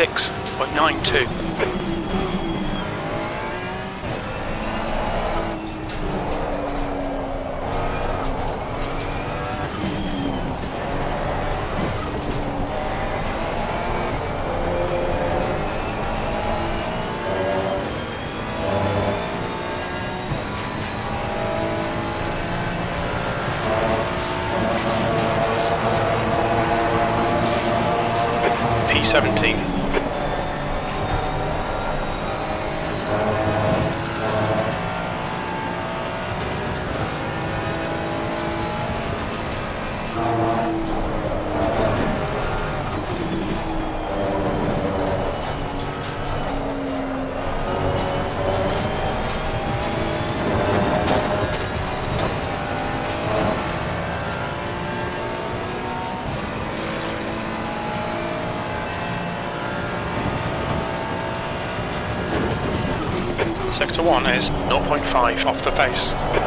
156.92. 1 is 0.5 off the pace.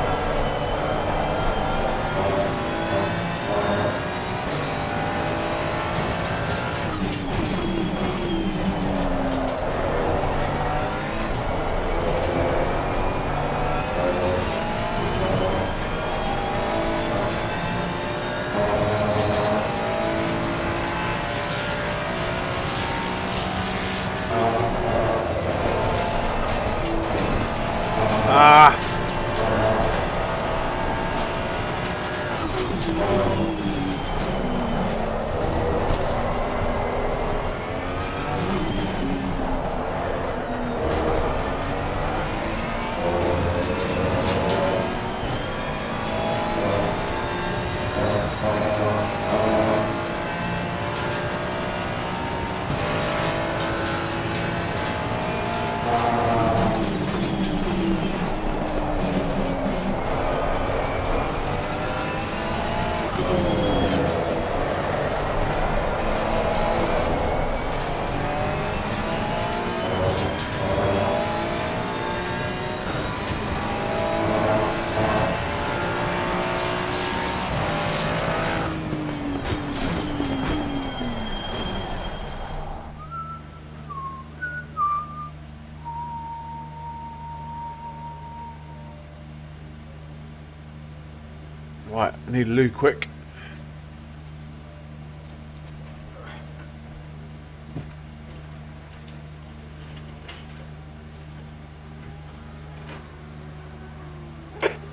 Need a loo quick.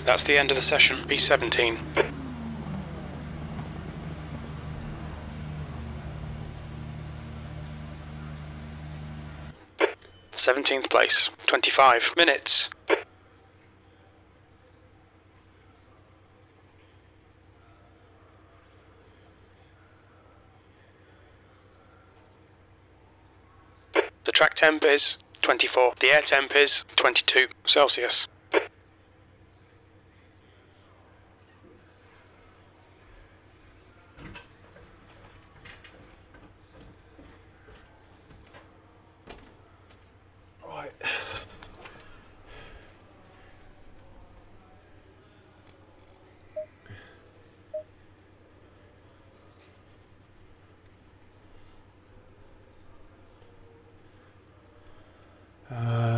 That's the end of the session. P17. Seventeenth place. Twenty-five minutes. The track temp is 24. The air temp is 22 Celsius. Right. Uh,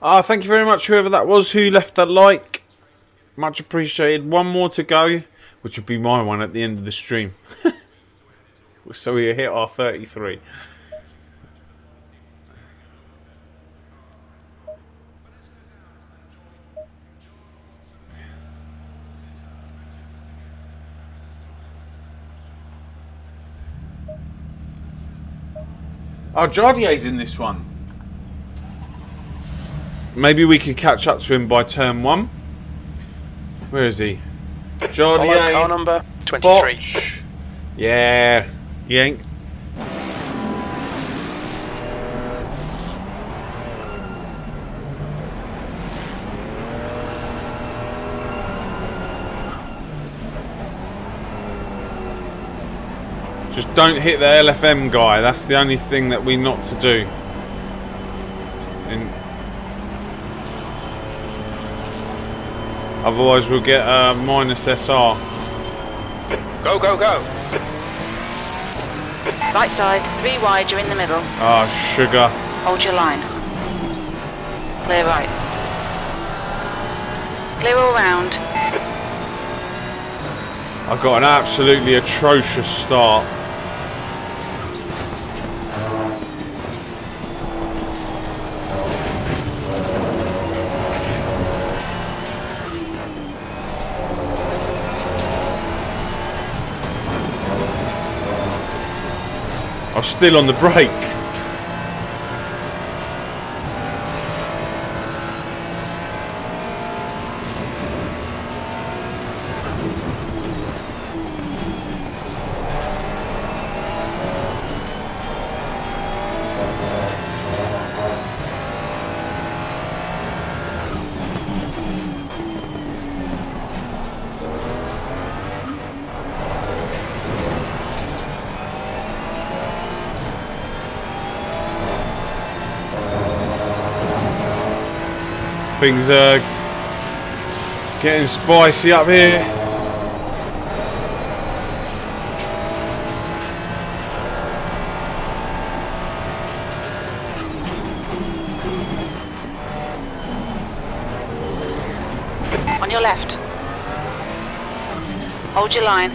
Ah, thank you very much, whoever that was who left that like. Much appreciated. One more to go, which would be my one at the end of the stream. *laughs* so we hit our 33. Oh, Jardier's in this one. Maybe we could catch up to him by turn one. Where is he? Follow car number 23. Botch. Yeah. Yank. Just don't hit the LFM guy. That's the only thing that we not to do. Otherwise, we'll get a minus SR. Go, go, go. Right side, three wide, you're in the middle. Ah, sugar. Hold your line. Clear right. Clear all round. I got an absolutely atrocious start. I was still on the brake. Things are getting spicy up here. On your left. Hold your line.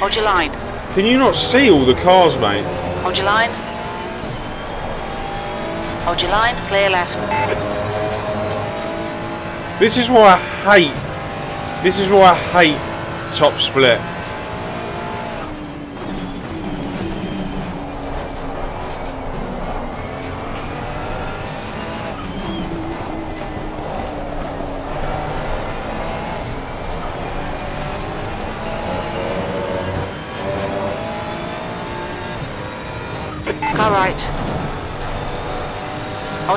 Hold your line. Can you not see all the cars, mate? Hold your line. Hold your line. Clear left. This is why I hate. This is why I hate top split.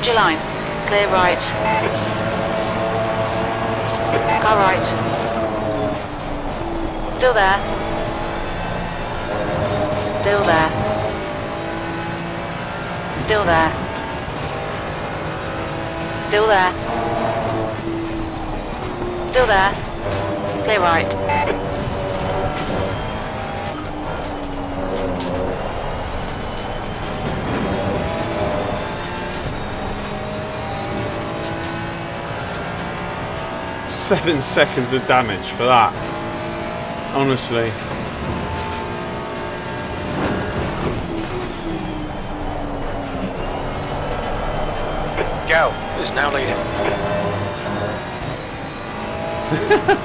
Hold your line. Clear right. Car right. Still there. Still there. Still there. Still there. Still there. Clear right. Seven seconds of damage for that. Honestly. Gal is now leading. *laughs*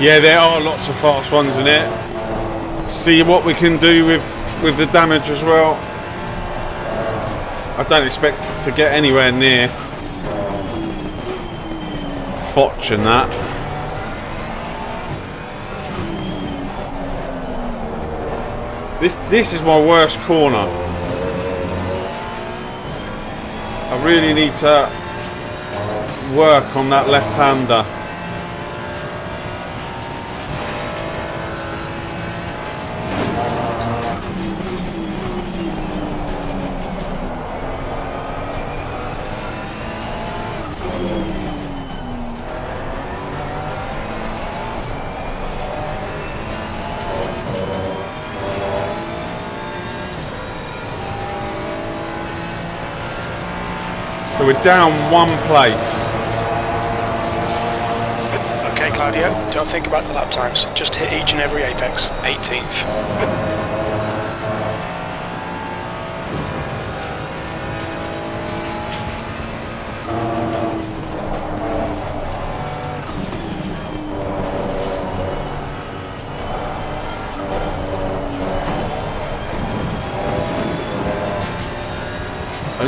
Yeah, there are lots of fast ones in it. See what we can do with with the damage as well. I don't expect to get anywhere near Foch and that. This this is my worst corner. I really need to work on that left-hander. Down one place. Okay, Claudio, don't think about the lap times. Just hit each and every apex. 18th. *laughs*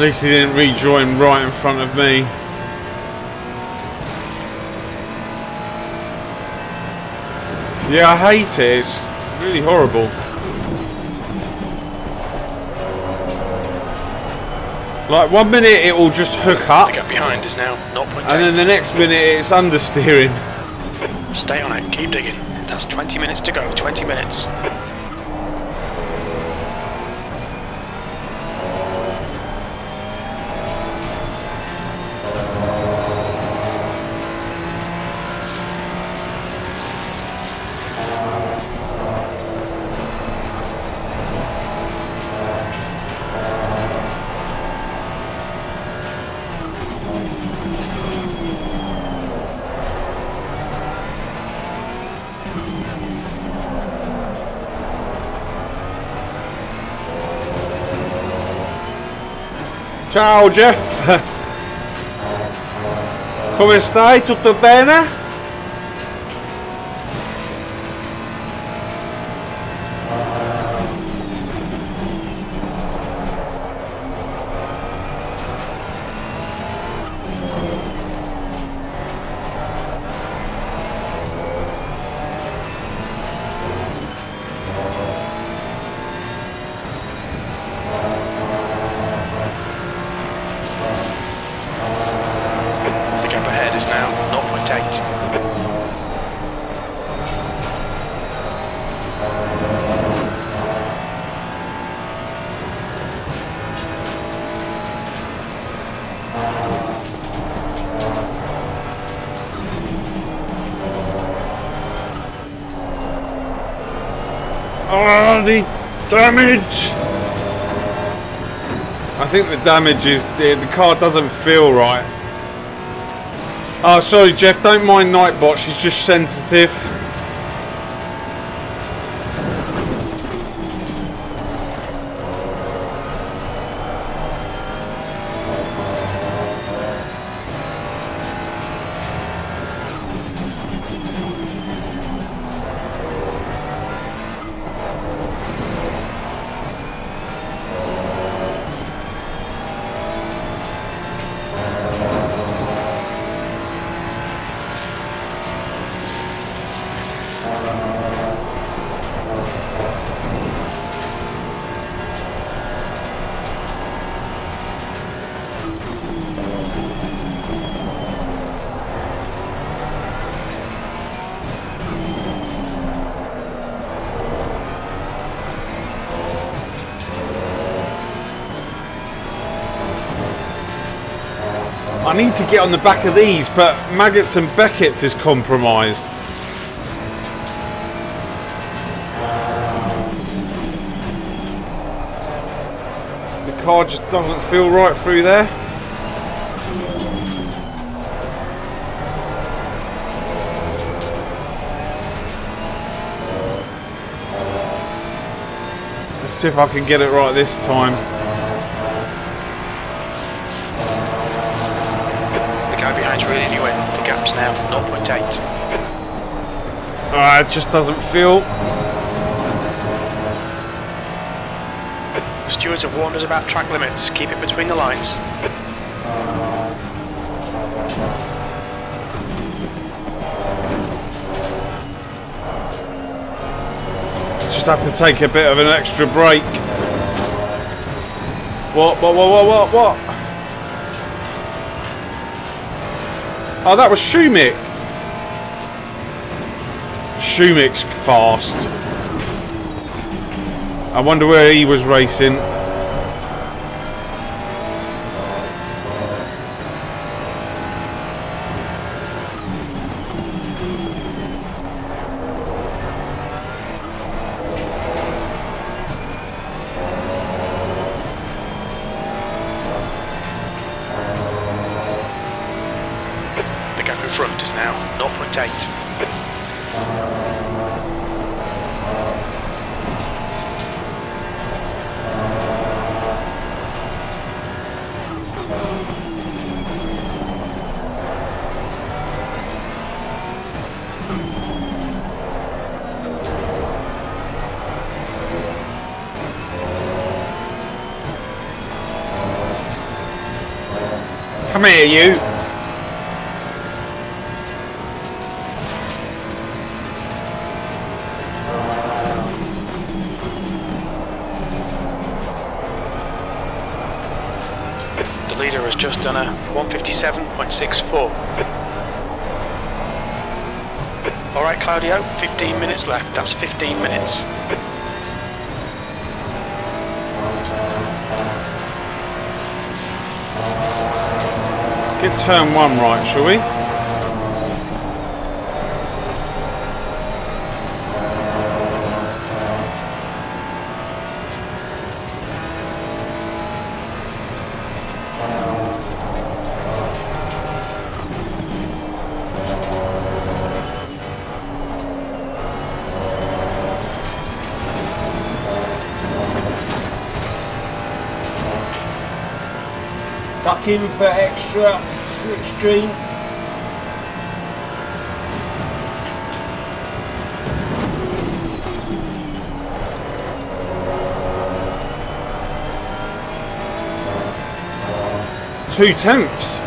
At least he didn't rejoin right in front of me. Yeah, I hate it. It's really horrible. Like one minute it will just hook up, The gap behind is now 0.8. and then the next minute it's understeering. Stay on it, keep digging. That's 20 minutes to go, 20 minutes. Ciao Jeff! Come stai? Tutto bene? Damage! I think the damage is the, the car doesn't feel right. Oh, sorry, Jeff. Don't mind Nightbot. She's just sensitive. Need to get on the back of these, but Maggotts and Becketts is compromised. The car just doesn't feel right through there. Let's see if I can get it right this time. The guy behind's reeling you in. Now 0.8. Ah, it just doesn't feel. The stewards have warned us about track limits. Keep it between the lines. Just have to take a bit of an extra brake. What, what, what, what, what, what? Oh, that was Schumich. Schumich's fast. I wonder where he was racing. That's 15 minutes. Get turn one right, shall we? In for extra slipstream. Two tenths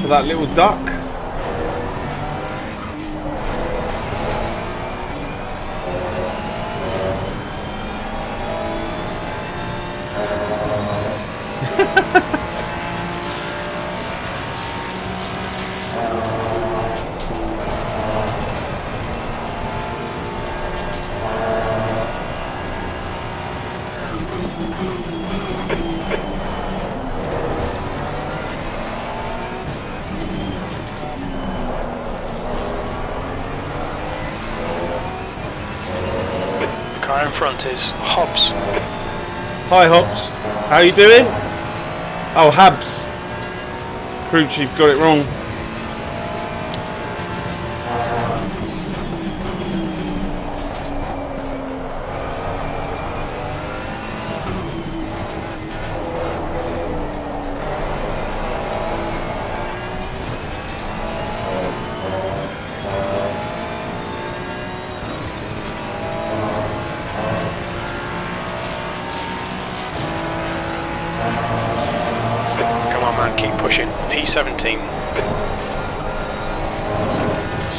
for that little duck. Car is Hobbs. Hi, Hobbs. How you doing? Oh, Habs. Crew chief got it wrong.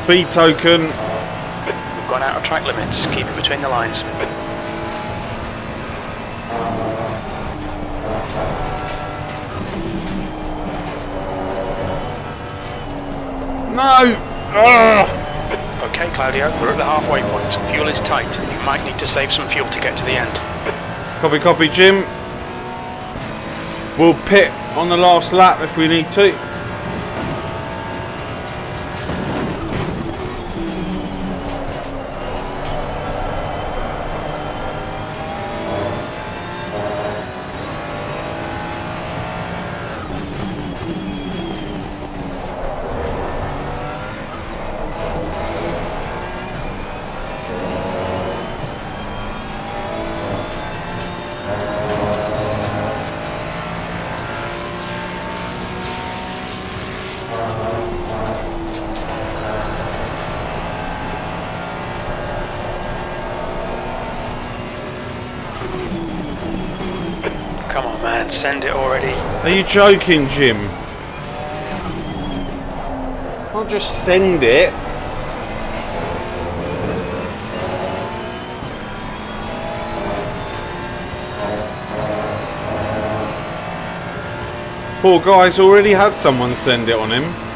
Speed token. We've gone out of track limits. Keep it between the lines. No! Ugh. Okay, Claudio, we're at the halfway point. Fuel is tight. You might need to save some fuel to get to the end. Copy, copy, Jim. We'll pit on the last lap if we need to. Joking, Jim? I'll just send it. Poor guy's already had someone send it on him.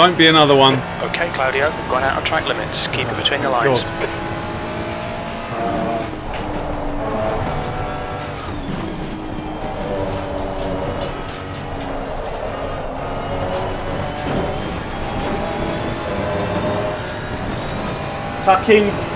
Don't be another one. Okay, Claudio, we've gone out of track limits. Keep it between the lines. God. Tucking.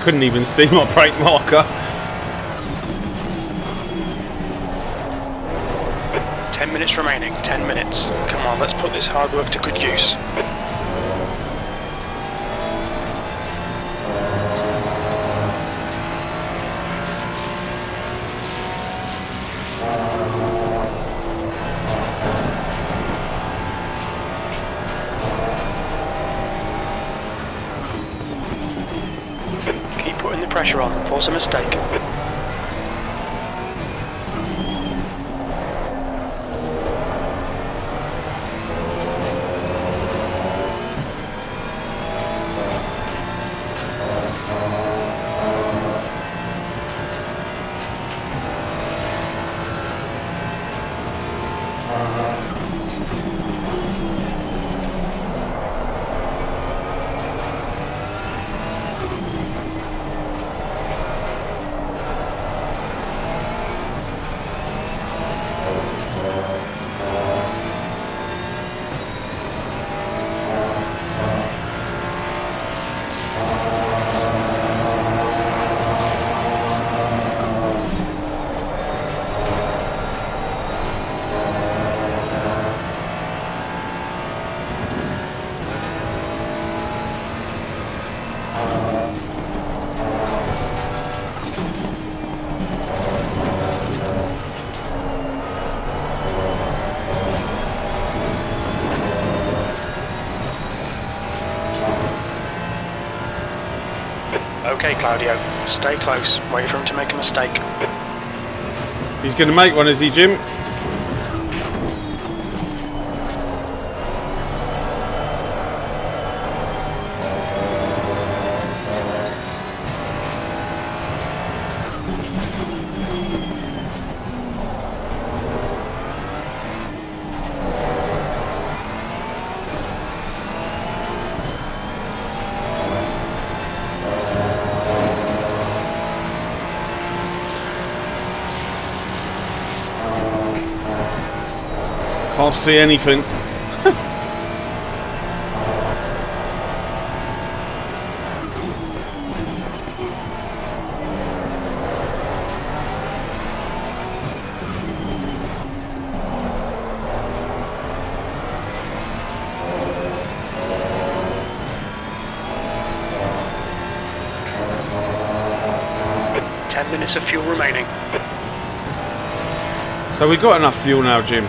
Couldn't even see my brake marker. Ten minutes remaining. Ten minutes. Come on, let's put this hard work to good use. Pressure on. Claudio, stay close. Wait for him to make a mistake. He's going to make one, is he, Jim? Can't see anything. Ten minutes of fuel remaining. So we've got enough fuel now, Jim.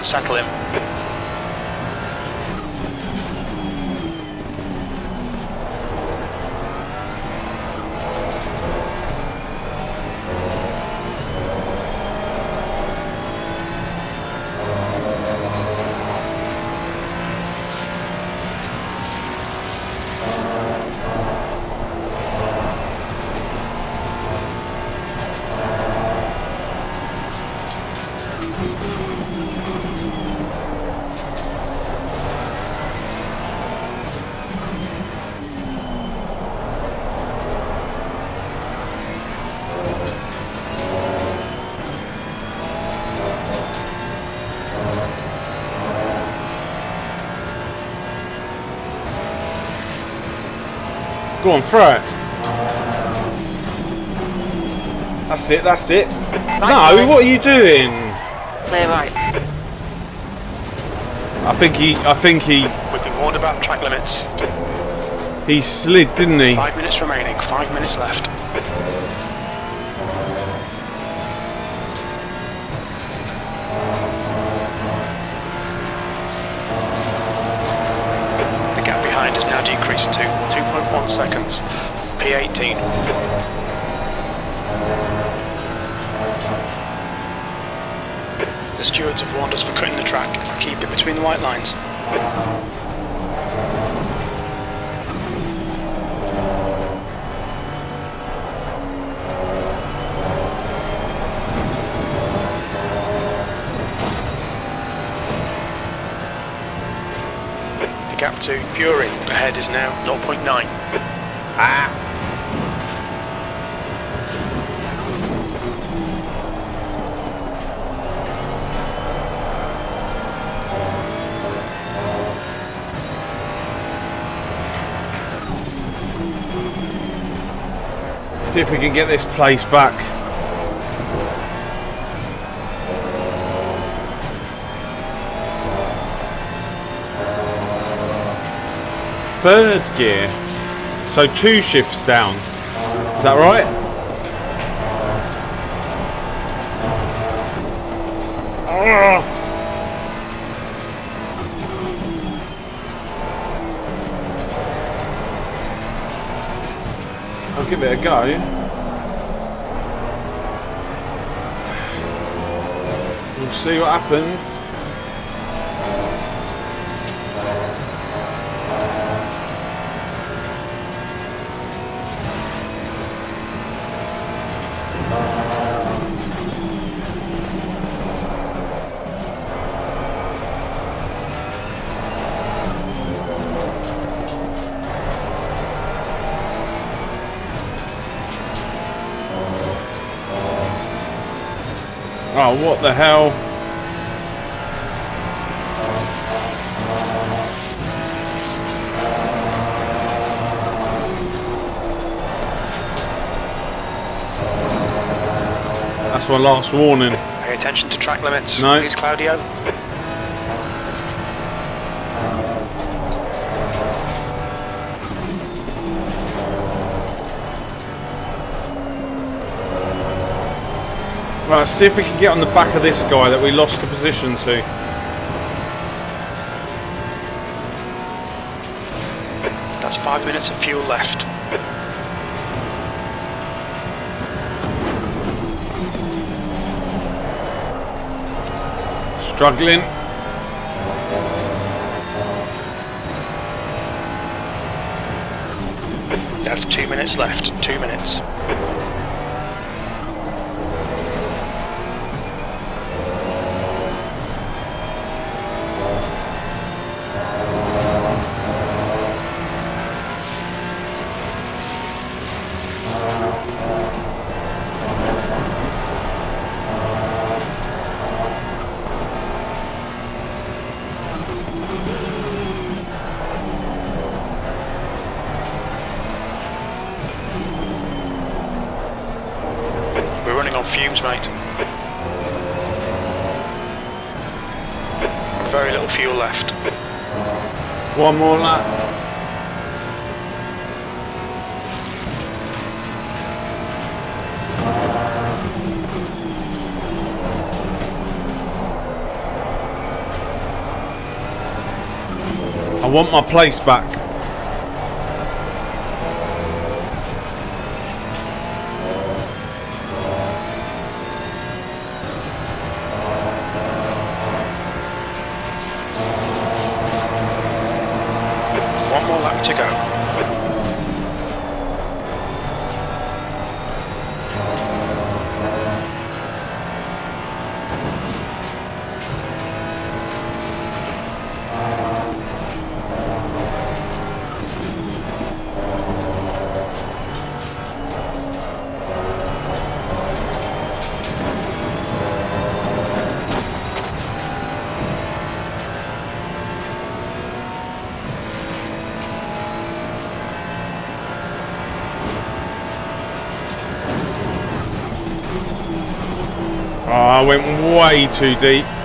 Can unsettle him. Go on, throw it. That's it, that's it. No, sorry. what are you doing? Clear right. I think he, I think he, We've been warned about track limits. he slid, didn't he? Five minutes remaining. Five minutes left. Seconds. P18. The stewards have warned us for cutting the track. Keep it between the white lines. The gap to Fury ahead is now 0.9. Ah! See if we can get this place back. Third gear. So two shifts down. Is that right? I'll give it a go. We'll see what happens. What the hell? That's my last warning. Pay attention to track limits. No. Please, Claudio. Right, see if we can get on the back of this guy that we lost the position to. That's five minutes of fuel left. Struggling. That's two minutes left. Two minutes. Very little fuel left. One more lap. I want my place back. Too deep.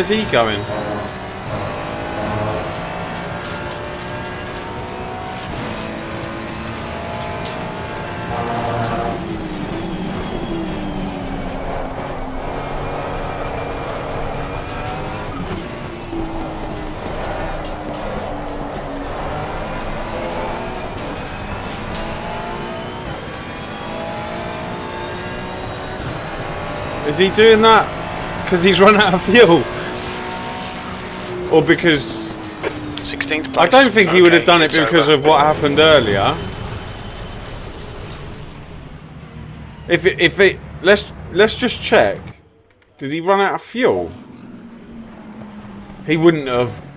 Where's he going? Is he doing that because he's run out of fuel? Or because 16th place. I don't think he would have done it because over. of what happened earlier. If it, if it let's let's just check. Did he run out of fuel? He wouldn't have.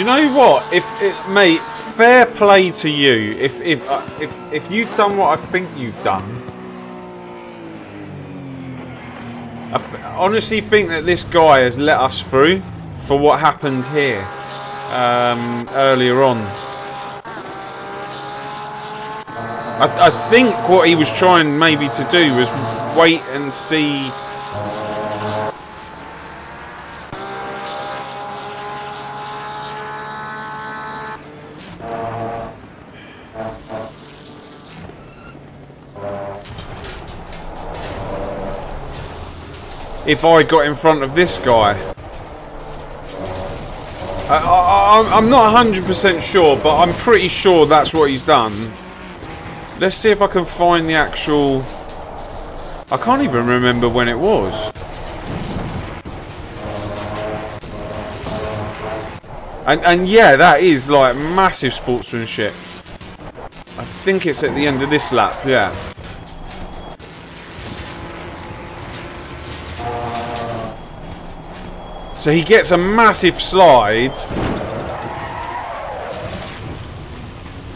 Do you know what? If it, mate, fair play to you. If if uh, if if you've done what I think you've done, I honestly think that this guy has let us through for what happened here um, earlier on. I, I think what he was trying maybe to do was wait and see. If I got in front of this guy. I, I'm not 100% sure, but I'm pretty sure that's what he's done. Let's see if I can find the actual... I can't even remember when it was. And, and yeah, that is like massive sportsmanship. I think it's at the end of this lap, yeah. So he gets a massive slide. *laughs*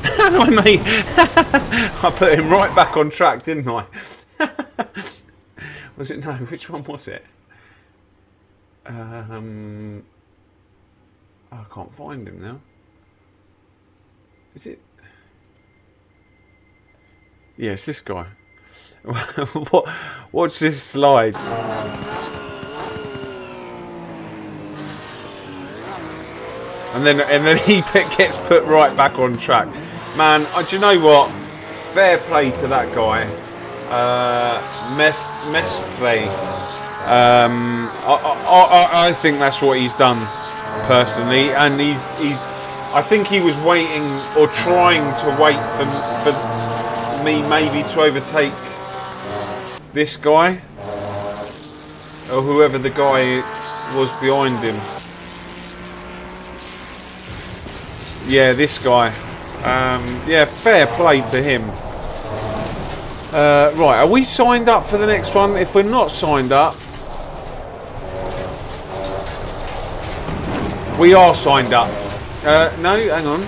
I *laughs* I put him right back on track, didn't I? *laughs* was it no? Which one was it? Um, I can't find him now. Is it? Yeah, it's this guy. what? Watch this slide. And then and then he *laughs* gets put right back on track. Man, uh, do you know what? Fair play to that guy, uh, Mes Mestre. Um, I, I, I, I think that's what he's done personally, and he's he's. I think he was waiting or trying to wait for for me maybe to overtake this guy or whoever the guy was behind him. Yeah, this guy. Um, yeah, fair play to him. Uh, right, are we signed up for the next one? If we're not signed up, we are signed up. Uh, no, hang on.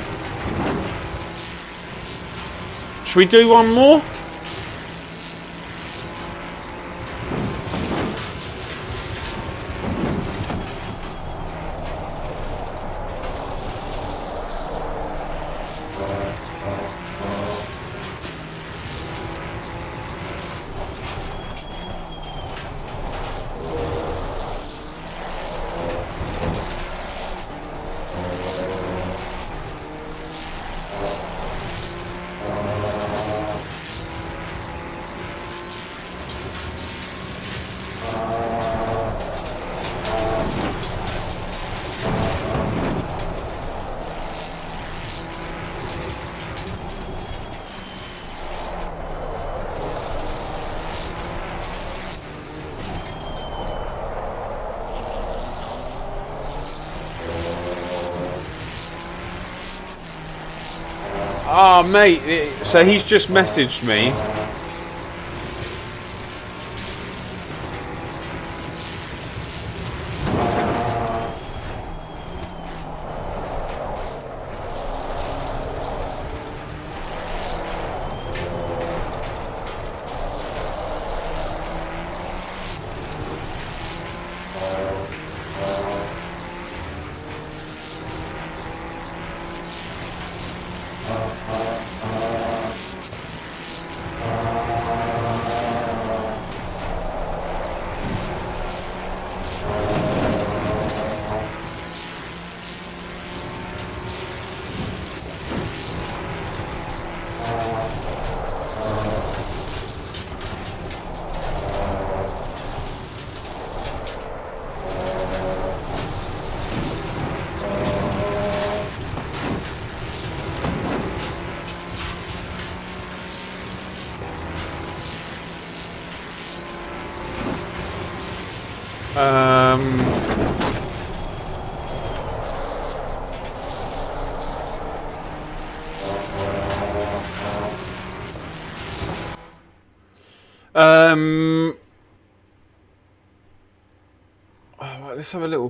Should we do one more? Ah, mate. So he's just messaged me.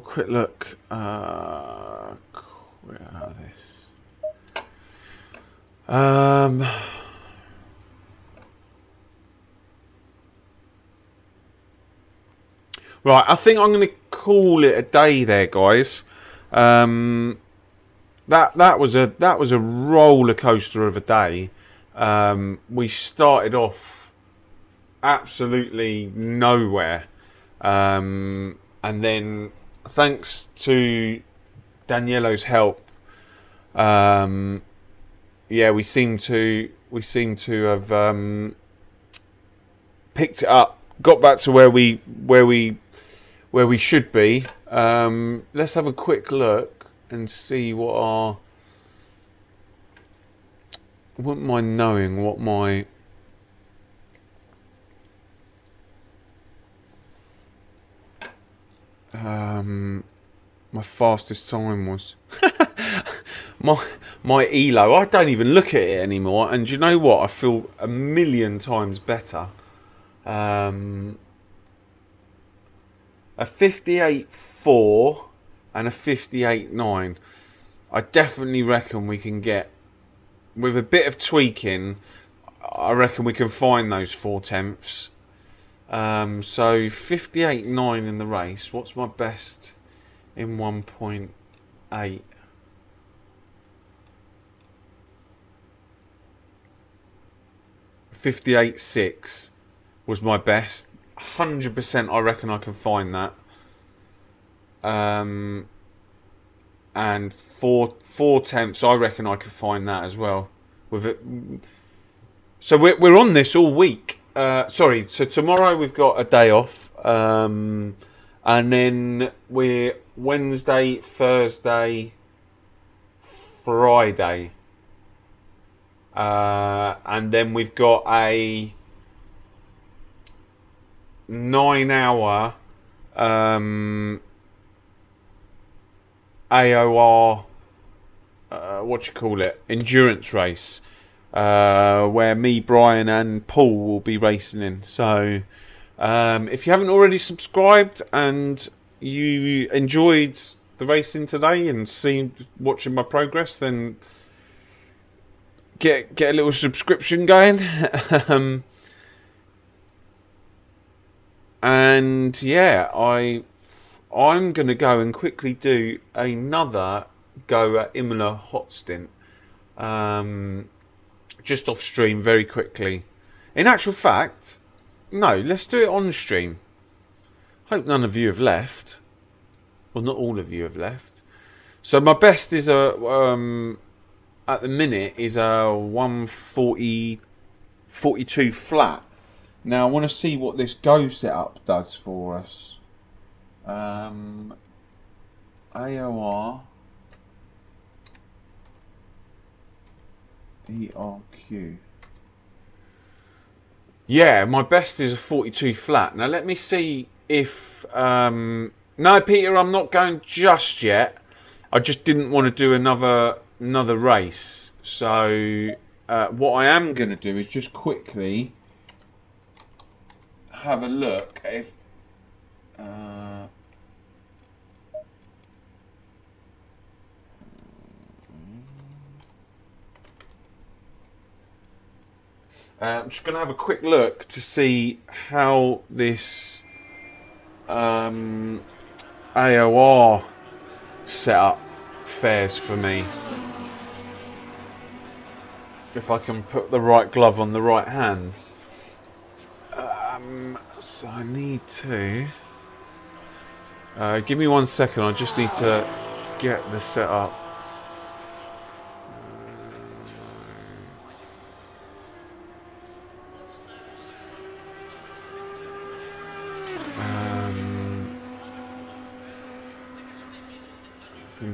Quick look. Uh, out of this. Um. Right, I think I'm going to call it a day there, guys. Um, that that was a that was a roller coaster of a day. Um, we started off absolutely nowhere, um, and then thanks to Daniello's help, um, yeah, we seem to we seem to have um, picked it up, got back to where we where we where we should be. Um, let's have a quick look and see what our. I wouldn't mind knowing what my. My fastest time was. *laughs* my my elo. I don't even look at it anymore, and you know what? I feel a million times better. Um, a 58.4 and a 58.9. I definitely reckon we can get, with a bit of tweaking, I reckon we can find those four tenths. Um, so 58.9 in the race. What's my best in 1.8? Fifty-eight six was my best hundred percent. I reckon I can find that. Um, and four four temps. I reckon I could find that as well. With it, so we're we're on this all week. Uh, sorry. So tomorrow we've got a day off, um, and then we're Wednesday, Thursday, Friday, uh, and then we've got a nine hour um, AOR, uh, what you call it, endurance race, uh, where me, Brian, and Paul will be racing in. So, um, if you haven't already subscribed and you enjoyed the racing today and seen watching my progress, then get get a little subscription going. *laughs* um, and yeah, I I'm gonna go and quickly do another go at Imola hot stint, um, just off stream very quickly. In actual fact, no, let's do it on stream. Hope none of you have left. Well, not all of you have left. So my best is a um, at the minute is a 140 42 flat. Now I want to see what this Go setup does for us. Um, AOR ERQ. Yeah, my best is a 42 flat. Now let me see if... Um, no, Peter, I'm not going just yet. I just didn't want to do another another race. So uh, what I am going to do is just quickly have a look if uh, Uh, I'm just going to have a quick look to see how this um, AOR setup fares for me. If I can put the right glove on the right hand. Um, so I need to... Uh, give me one second, I just need to get the setup. Um,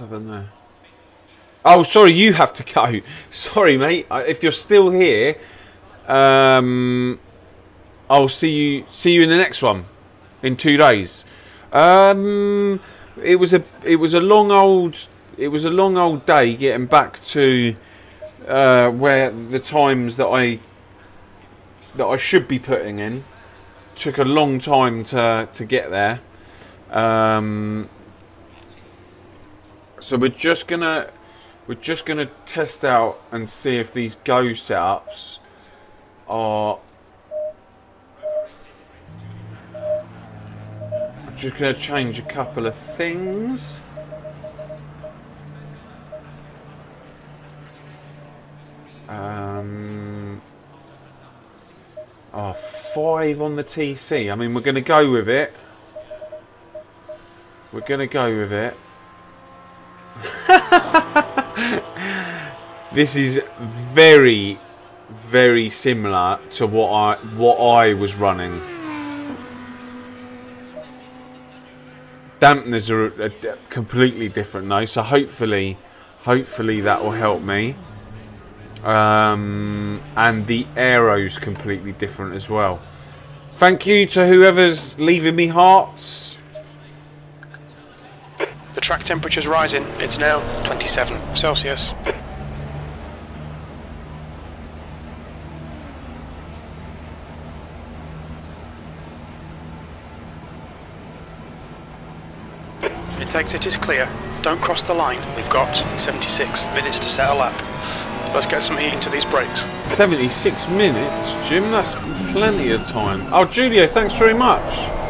what's happened there? Oh, sorry, you have to go. *laughs* Sorry, mate. If you're still here, um, I'll see you. See you in the next one in two days. Um, it was a it was a long old it was a long old day getting back to uh, where the times that I that I should be putting in took a long time to to get there. Um, so we're just gonna we're just gonna test out and see if these go setups are I'm just gonna change a couple of things. Um, oh, five on the TC. I mean, we're to go with it. We're to go with it. *laughs* this is very, very similar to what I what I was running. Dampeners are a, a- completely different though, so hopefully, hopefully that will help me. Um, and the aero's completely different as well. Thank you to whoever's leaving me hearts. The track temperature's rising. It's now 27 Celsius. It exit is clear. Don't cross the line. We've got 76 minutes to set a lap. Let's get some heat into these brakes. 76 minutes, Jim. That's plenty of time. Oh, Julio, thanks very much.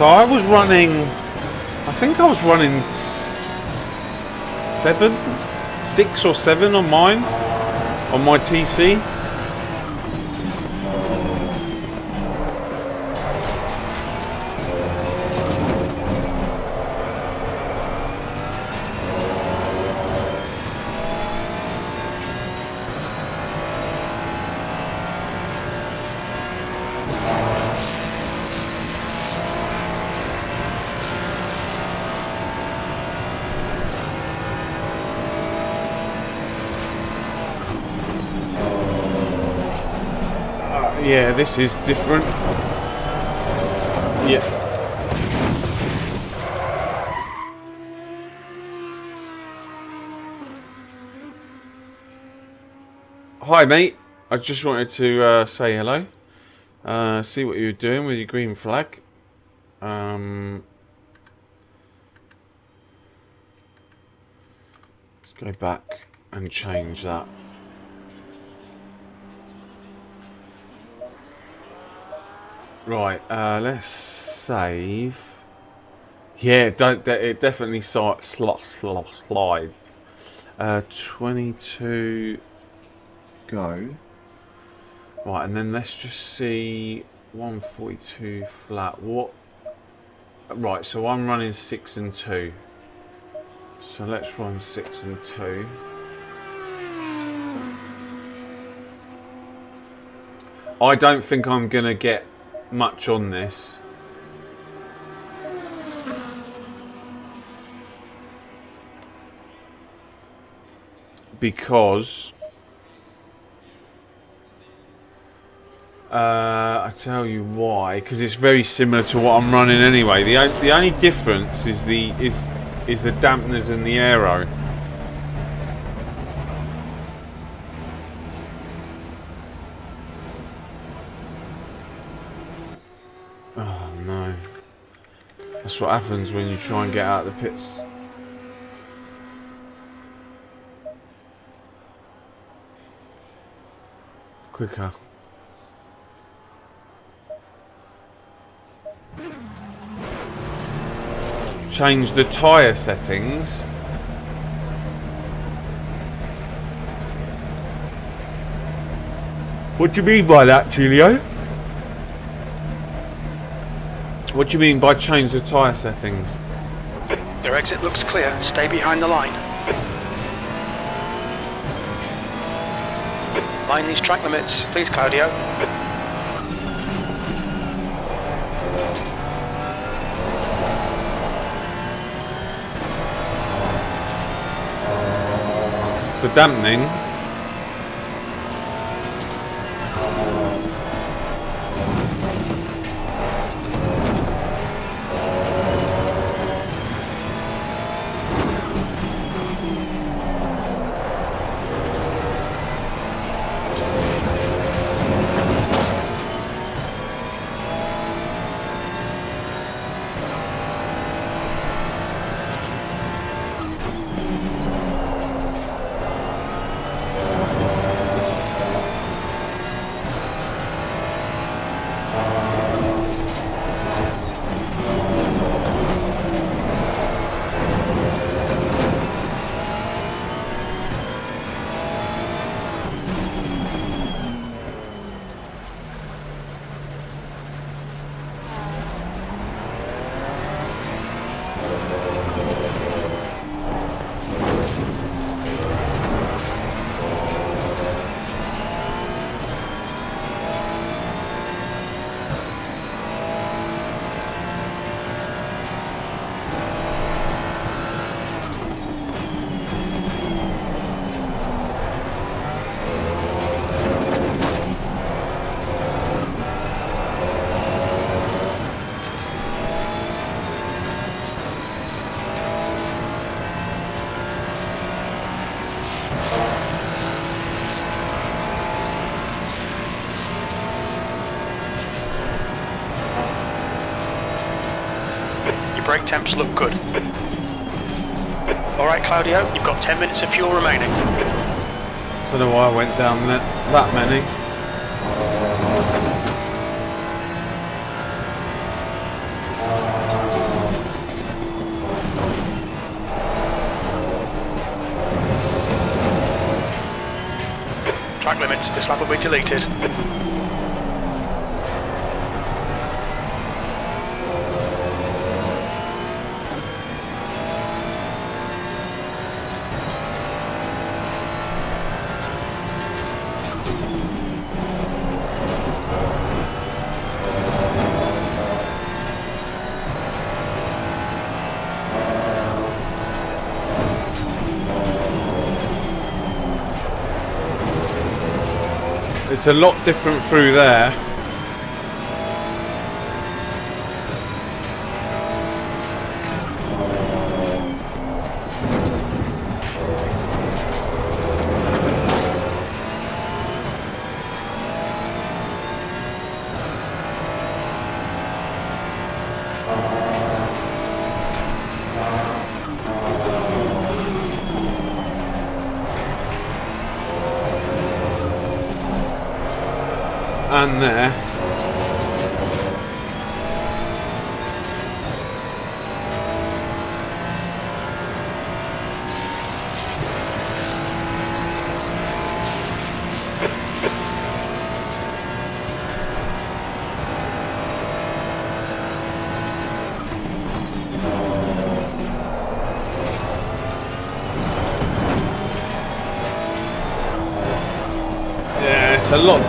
So I was running, I think I was running seven, six or seven on mine, on my TC. This is different. Yeah. Hi, mate. I just wanted to uh, say hello. Uh, see what you're doing with your green flag. Um, let's go back and change that. Right, uh, let's save. Yeah, don't, it definitely si- sl- sl- slides. Uh, 22 go. Right, and then let's just see 142 flat. What? Right, so I'm running 6 and 2. So let's run 6 and 2. I don't think I'm going to get much on this. Because uh, I tell you why, because it's very similar to what I'm running anyway. The the only difference is the is is the dampeners and the aero. Oh no. That's what happens when you try and get out of the pits. Quicker. Change the tyre settings. What do you mean by that, Julio? What do you mean by change the tyre settings? Your exit looks clear. Stay behind the line. Mind these track limits, please, Claudio. The dampening. Temps look good. Alright, Claudio, you've got 10 minutes of fuel remaining. I Don't know why I went down that, that many. Track limits, this lap will be deleted. It's a lot different through there.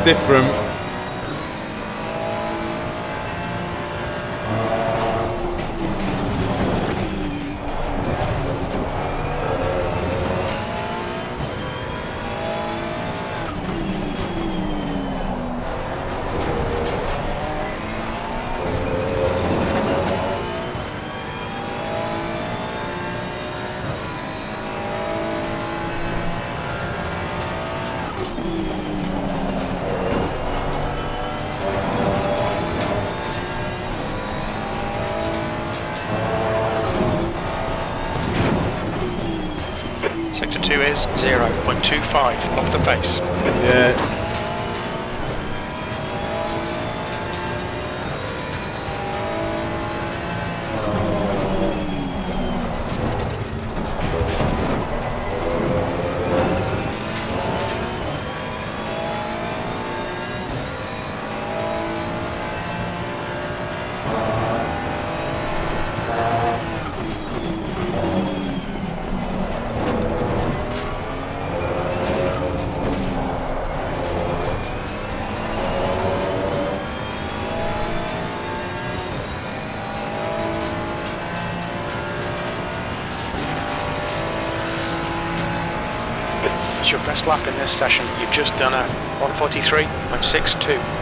Different. This session. You've just done a 143.62.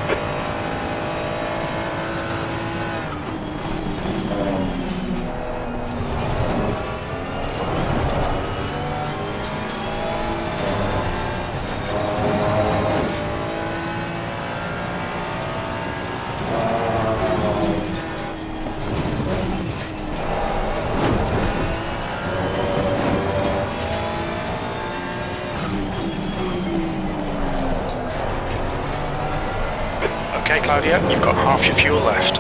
You've got half your fuel left.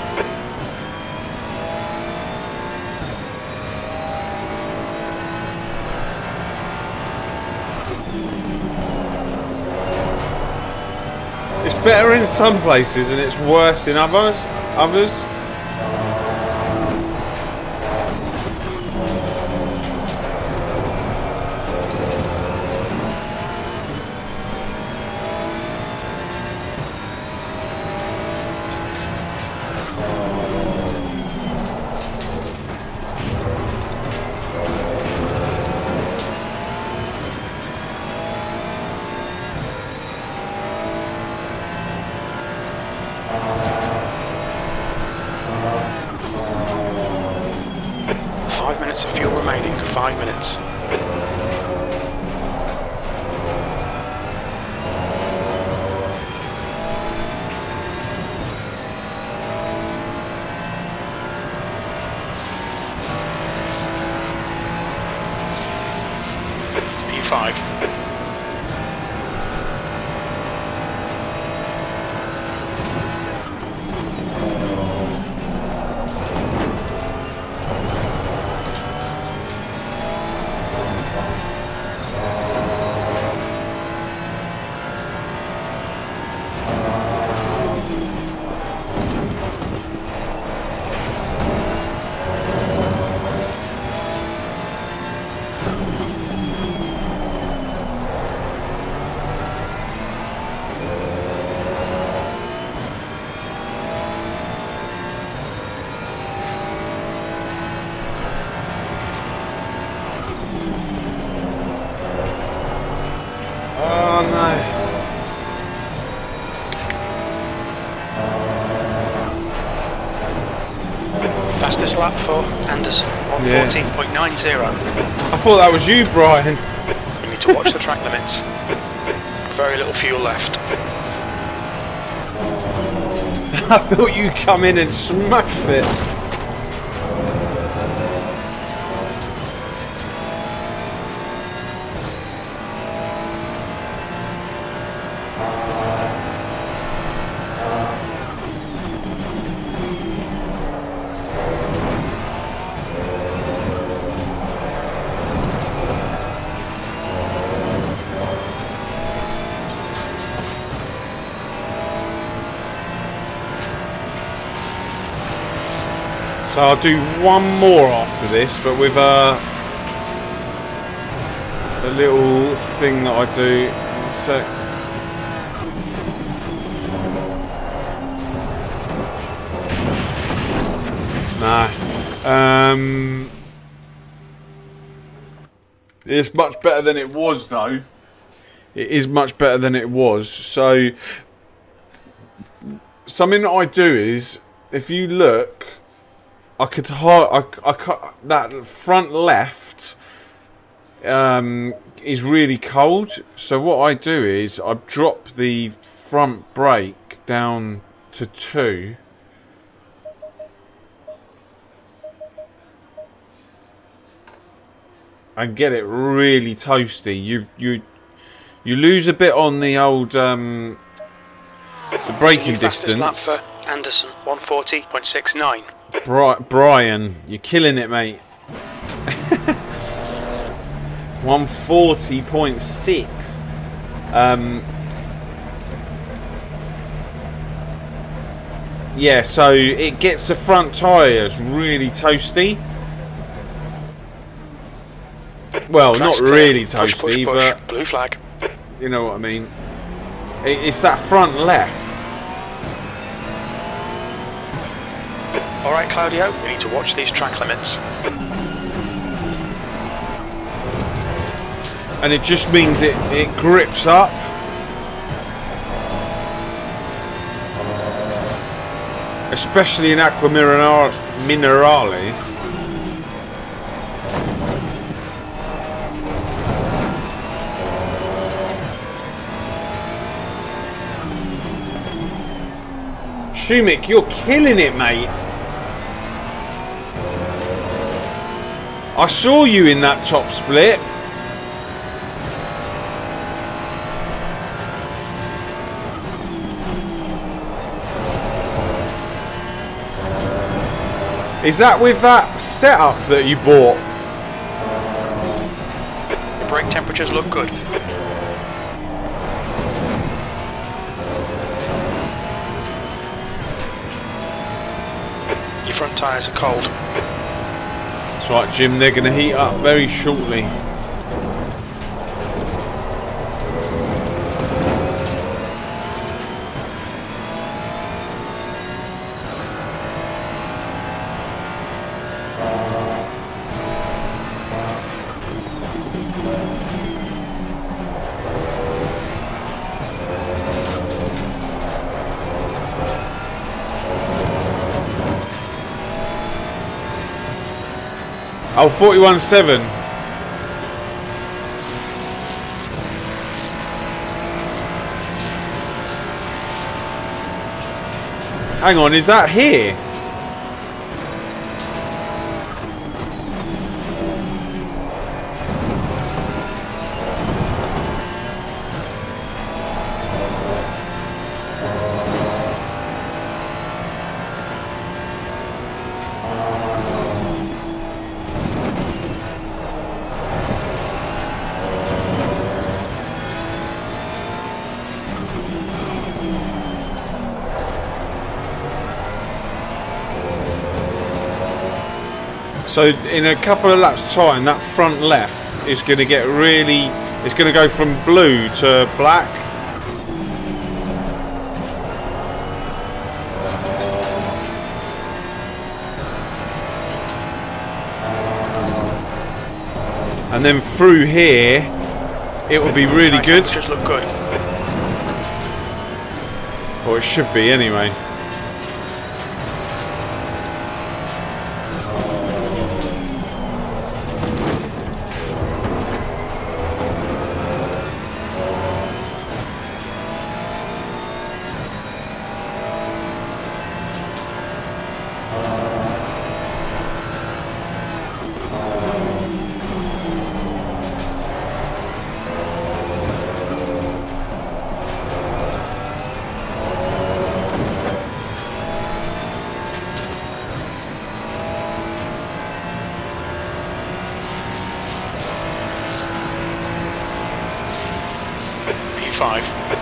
It's better in some places and it's worse in others. Others. 114.90. I thought that was you, Brian. You need to watch the track limits. Very little fuel left. *laughs* I thought you'd come in and smashed it. So I'll do one more after this, but with a, a little thing that I do. Nah. Um, it's much better than it was, though. It is much better than it was. So, something that I do is, if you look, I could hide. I, I cut that front left. Um, is really cold. So what I do is I drop the front brake down to two. and get it really toasty. You you you lose a bit on the old um, the braking lap distance. for Anderson, 140.69. Bri- Brian, you're killing it, mate. *laughs* 140.6. Um, yeah, so it gets the front tyres really toasty. Well, Track's not clear. really Push, push, toasty, push. but Blue flag. you know what I mean. It's that front left. Alright, Claudio, we need to watch these track limits. and it just means it, it grips up. Especially in Aqua Mineral- Minerale. Shumik, you're killing it, mate. I saw you in that top split. Is that with that setup that you bought? The brake temperatures look good. Your front tyres are cold. That's right, Jim. They're going to heat up very shortly. Oh, 41.7. Hang on, is that here? So in a couple of laps time, that front left is going to get really, it's going to go from blue to black. And then through here, it will be really good. temperatures look good. Or it should be anyway. P5.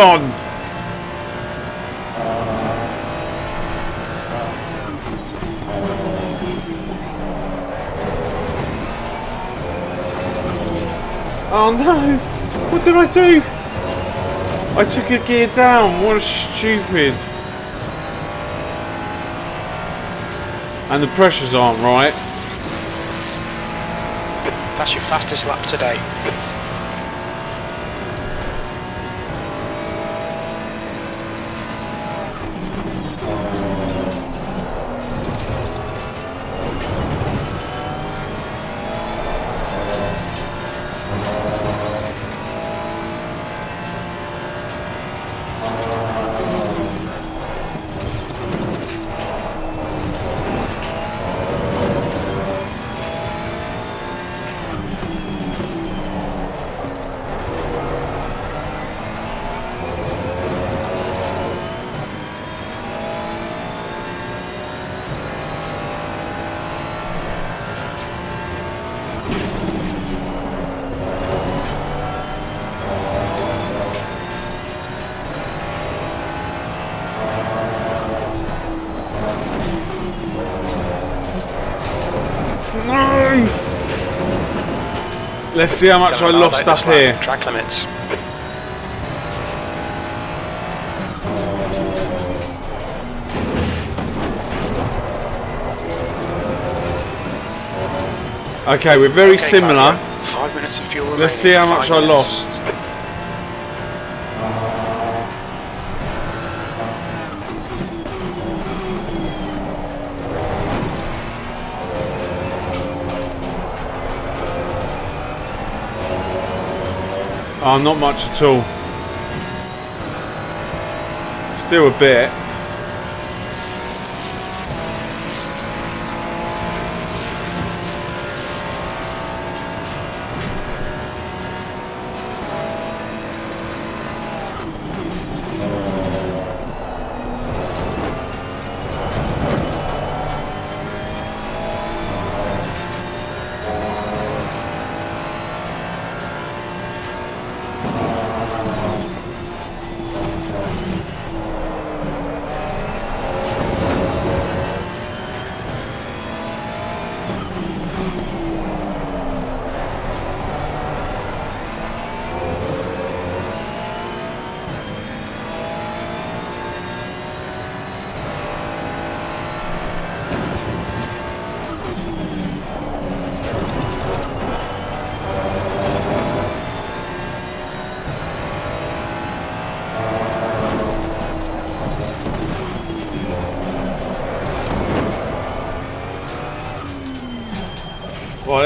Come on. Oh no! What did I do? I took a gear down. What a stupid. And the pressures aren't right. That's your fastest lap today. Let's see how much I lost up here. Track limits. Okay, we're very Okay, similar. Five minutes of fuel Let's see how much I minutes. lost. Oh, not much at all. Still a bit.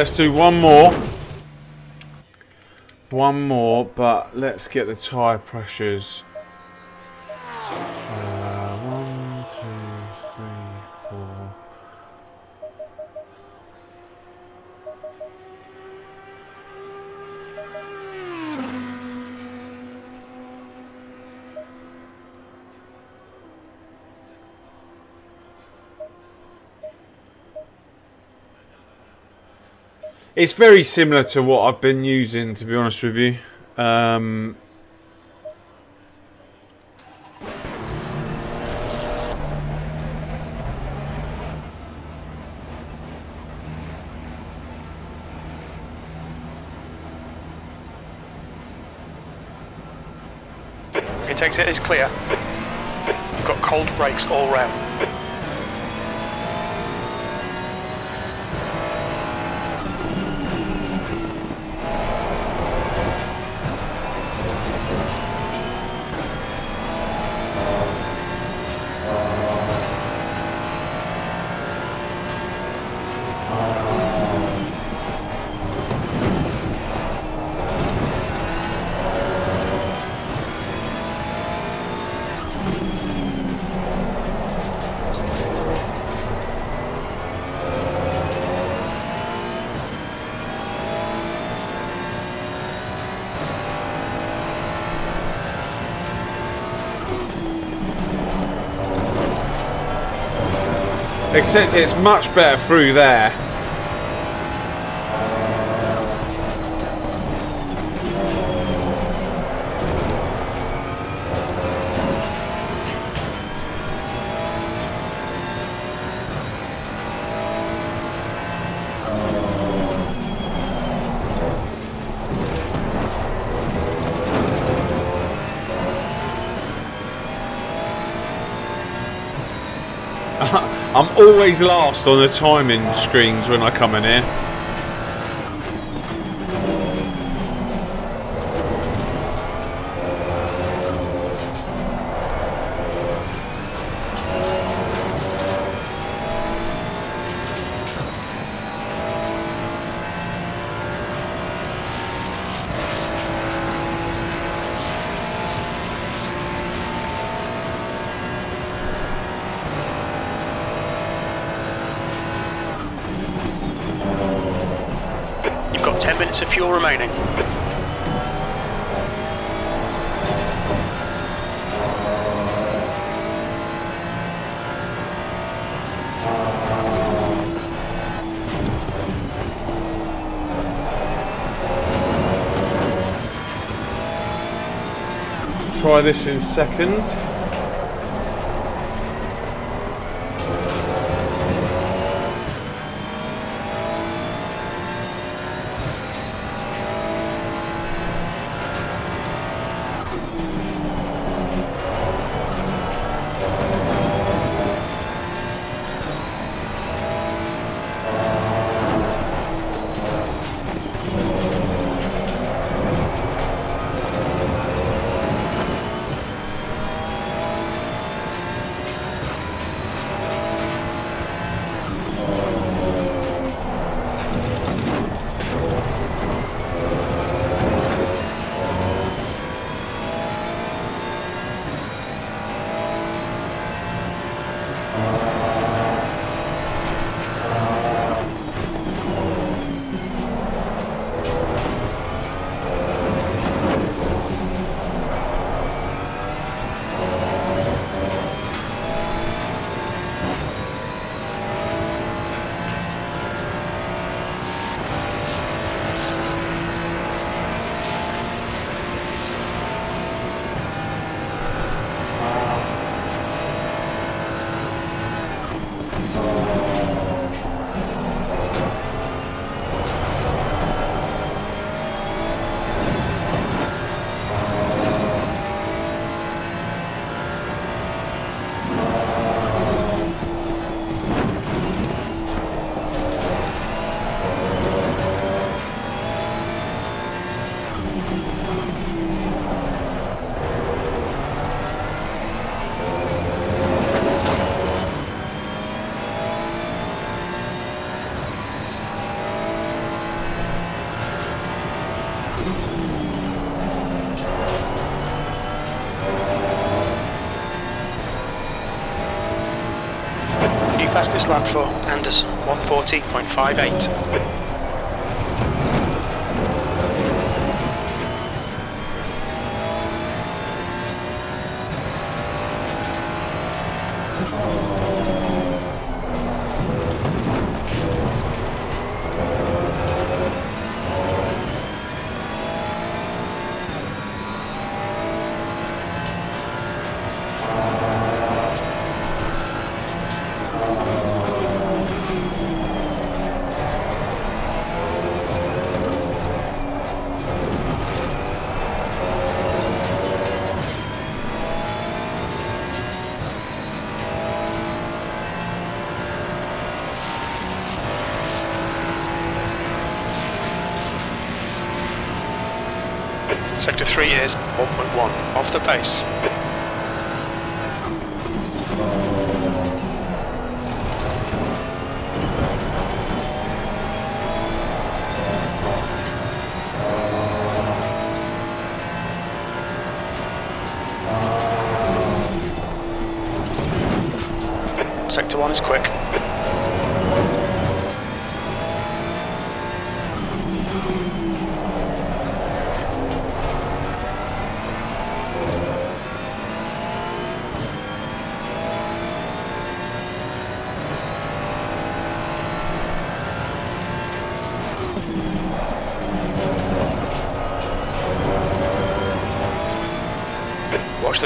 Let's do one more. One more, but let's get the tyre pressures. It's very similar to what I've been using, to be honest with you. Um, It takes it, it is clear. You've got cold brakes all round. Except it's much better through there. Always last on the timing screens when I come in here. Try this in second. Lap for Anderson 140.58. 1.1 off the pace.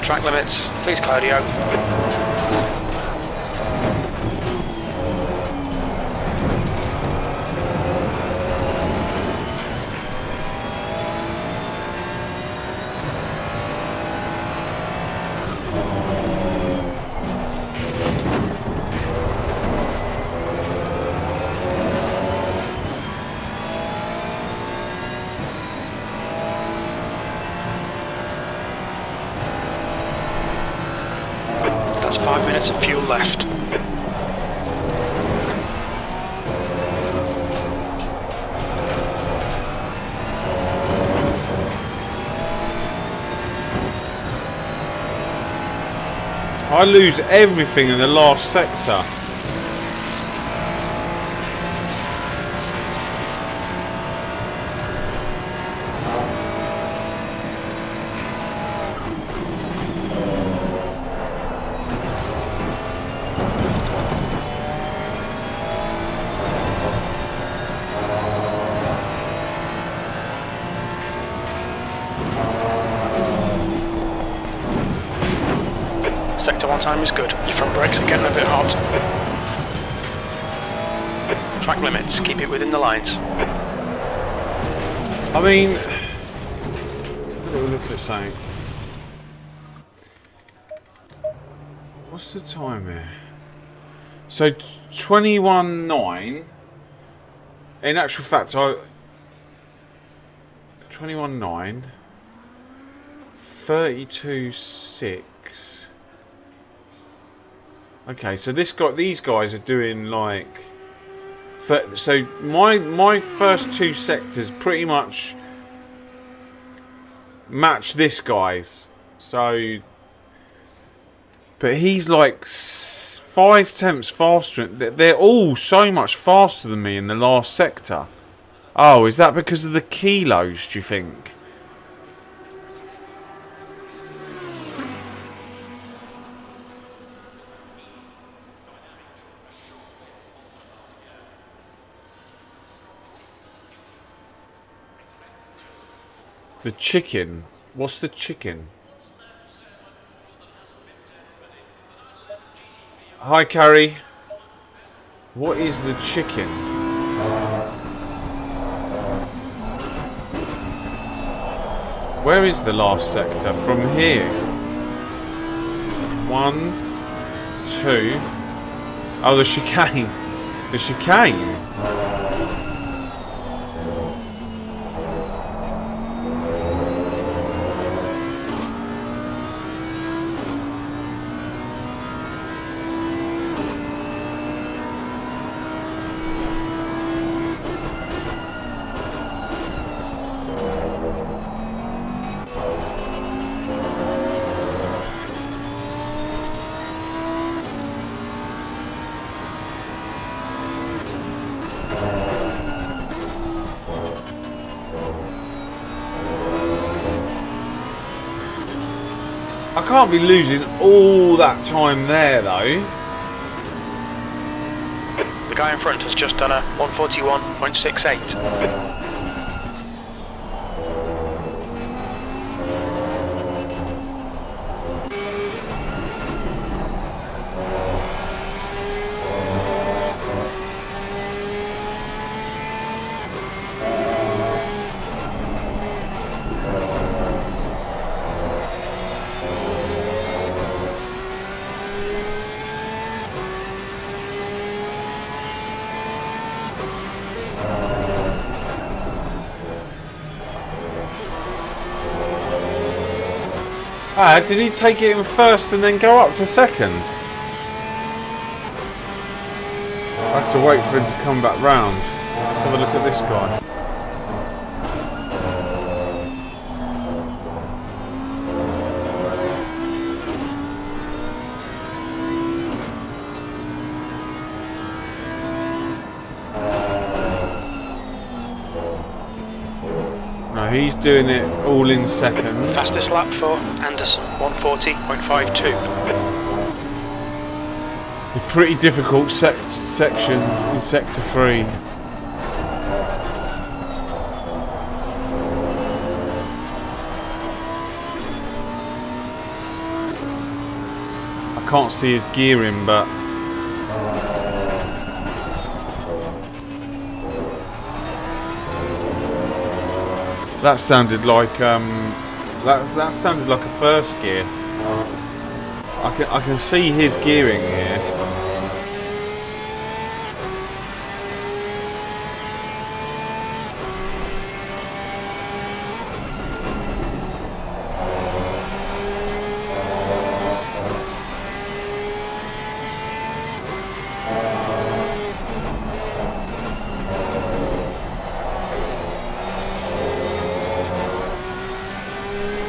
Track limits. Please, Claudio. I lose everything in the last sector. Sector 1 time is good. Are getting a bit hot. Track limits, keep it within the lines. I mean, let's look at something. What's the time here? So, 21.9. In actual fact, I. 21.9. 32.6. Okay, so this guy, these guys are doing like. So my my first two sectors pretty much match this guy's. So, but he's like five tenths faster. They're all so much faster than me in the last sector. Oh, is that because of the kilos? Do you think? The chicken. What's the chicken? Hi, Carrie. What is the chicken? Where is the last sector? From here. One, two. Oh, the chicane. The chicane. Can't be losing all that time there, though. The guy in front has just done a 141.68. Ah, did he take it in first and then go up to second? I have to wait for him to come back round. Let's have a look at this guy. He's doing it all in second. Fastest lap for Anderson, 140.52. Pretty difficult sect sections in sector three. I can't see his gearing, but that sounded like um, that's that sounded like a first gear. I can I can see his gearing here.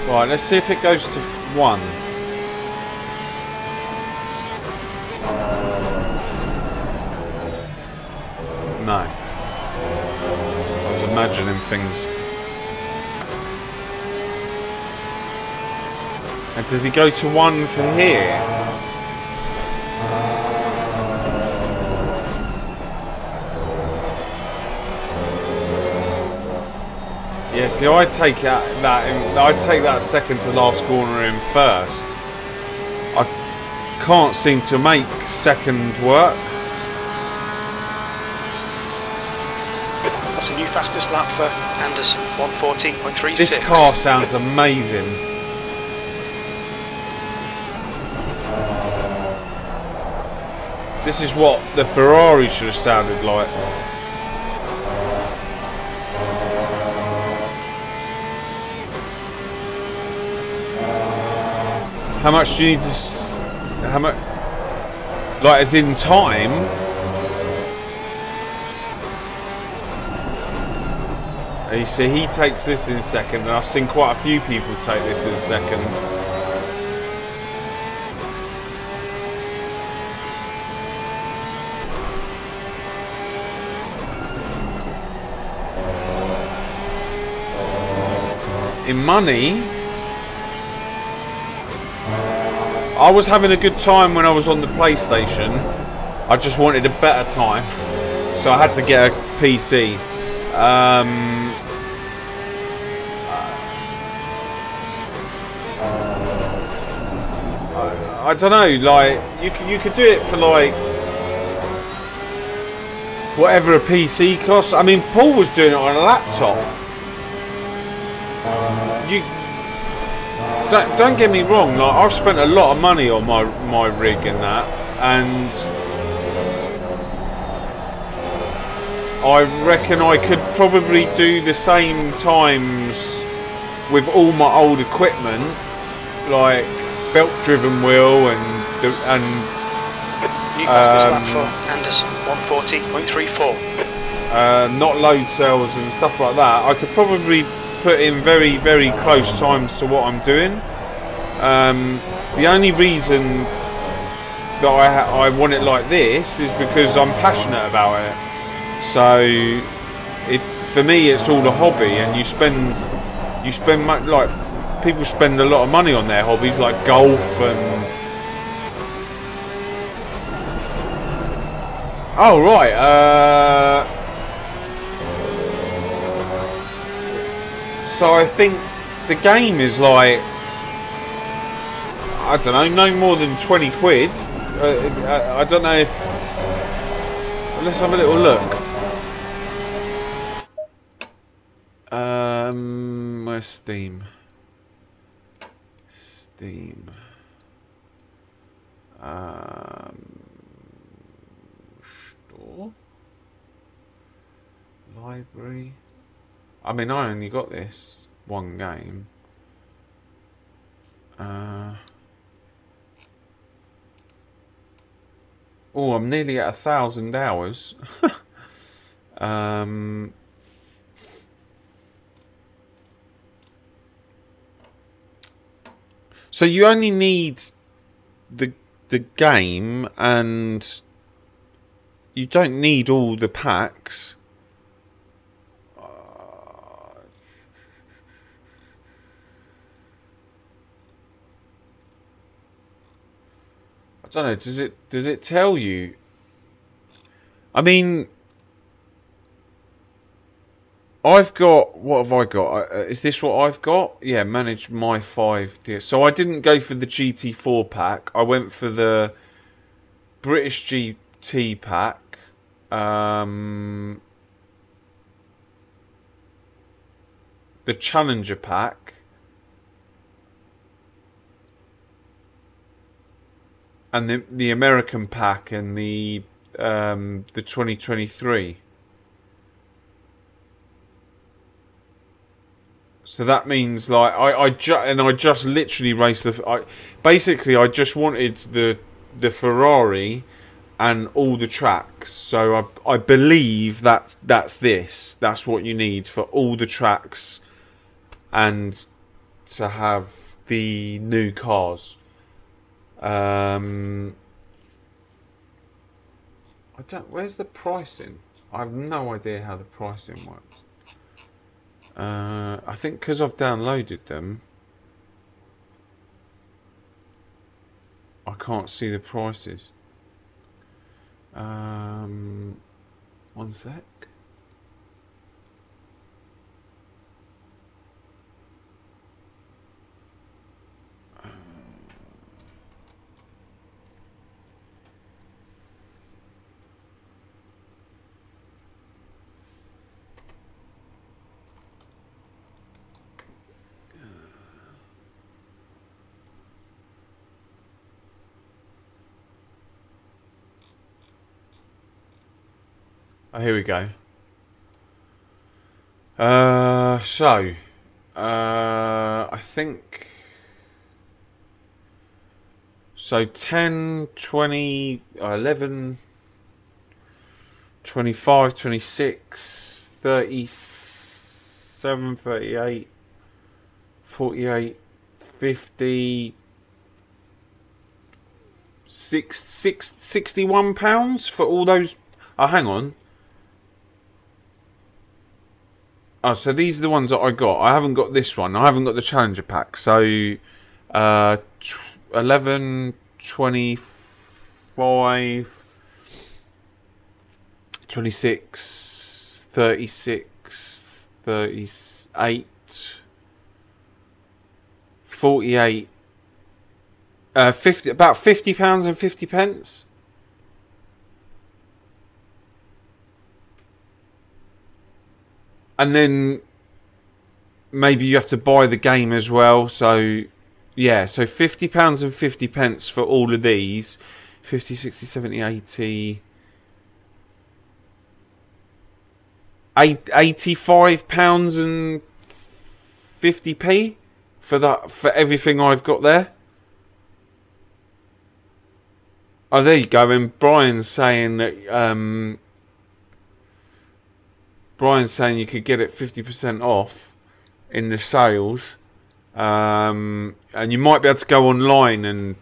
Right, let's see if it goes to one. No. I was imagining things. And does he go to one for here? See, I take that, that in, I take that second to last corner in first. I can't seem to make second work. That's a new fastest lap for Anderson, 114.36. This car sounds amazing. This is what the Ferrari should have sounded like. How much do you need to... How much... Like, as in time? Uh, you see, he takes this in second, and I've seen quite a few people take this in second. In money, I was having a good time when I was on the PlayStation. I just wanted a better time, so I had to get a PC. Um, I don't know, like you could you could do it for like whatever a PC costs. I mean, Paul was doing it on a laptop. You don't don't get me wrong. Like I've spent a lot of money on my my rig and that, and I reckon I could probably do the same times with all my old equipment, like belt-driven wheel and and New fastest lap Um, for Anderson, 140.34. uh, not load cells and stuff like that, I could probably put in very, very close times to what I'm doing. Um, the only reason that I, I want it like this is because I'm passionate about it. So, it for me, it's all a hobby, and you spend you spend much like people spend a lot of money on their hobbies, like golf and. Oh right. Uh, so I think the game is like I don't know, no more than twenty quid. Uh, is- I, don't know if. Let's have a little look. Um, where's Steam? Steam. Um, store. Library. I mean, I only got this one game. Uh. Oh, I'm nearly at a thousand hours. *laughs* um. So you only need the the game, and you don't need all the packs. I don't know. Does it does it tell you? I mean, I've got what have I got? Uh, is this what I've got? Yeah, manage my five. So I didn't go for the GT4 pack. I went for the British GT pack. Um, the Challenger pack. And the the American pack and the um, the 2023. So that means like I I ju- and I just literally raced the I basically I just wanted the the Ferrari and all the tracks. So I I believe that that's this. That's what you need for all the tracks and to have the new cars. Um, I don't. Where's the pricing? I have no idea how the pricing works. Uh, I think because I've downloaded them, I can't see the prices. Um, one sec. Oh, here we go. Uh, so, uh, I think. So 10, 20, uh, 11, 25, 26, 37, 38, 48, 50, six, six, 61 pounds for all those. Oh, hang on. Oh, so these are the ones that I got. I haven't got this one. I haven't got the Challenger pack. So, uh, tw 11, 25, 26, 36, 38, 48, uh, 50, about 50 pounds and 50 pence. And then maybe you have to buy the game as well. So yeah, so 50 pounds and 50 pence for all of these. 50, 60, 70, 80 85 pounds and 50p for that for everything I've got there. Oh, there you go. And Brian's saying that um, Brian's saying you could get it 50% off in the sales. Um, and you might be able to go online and...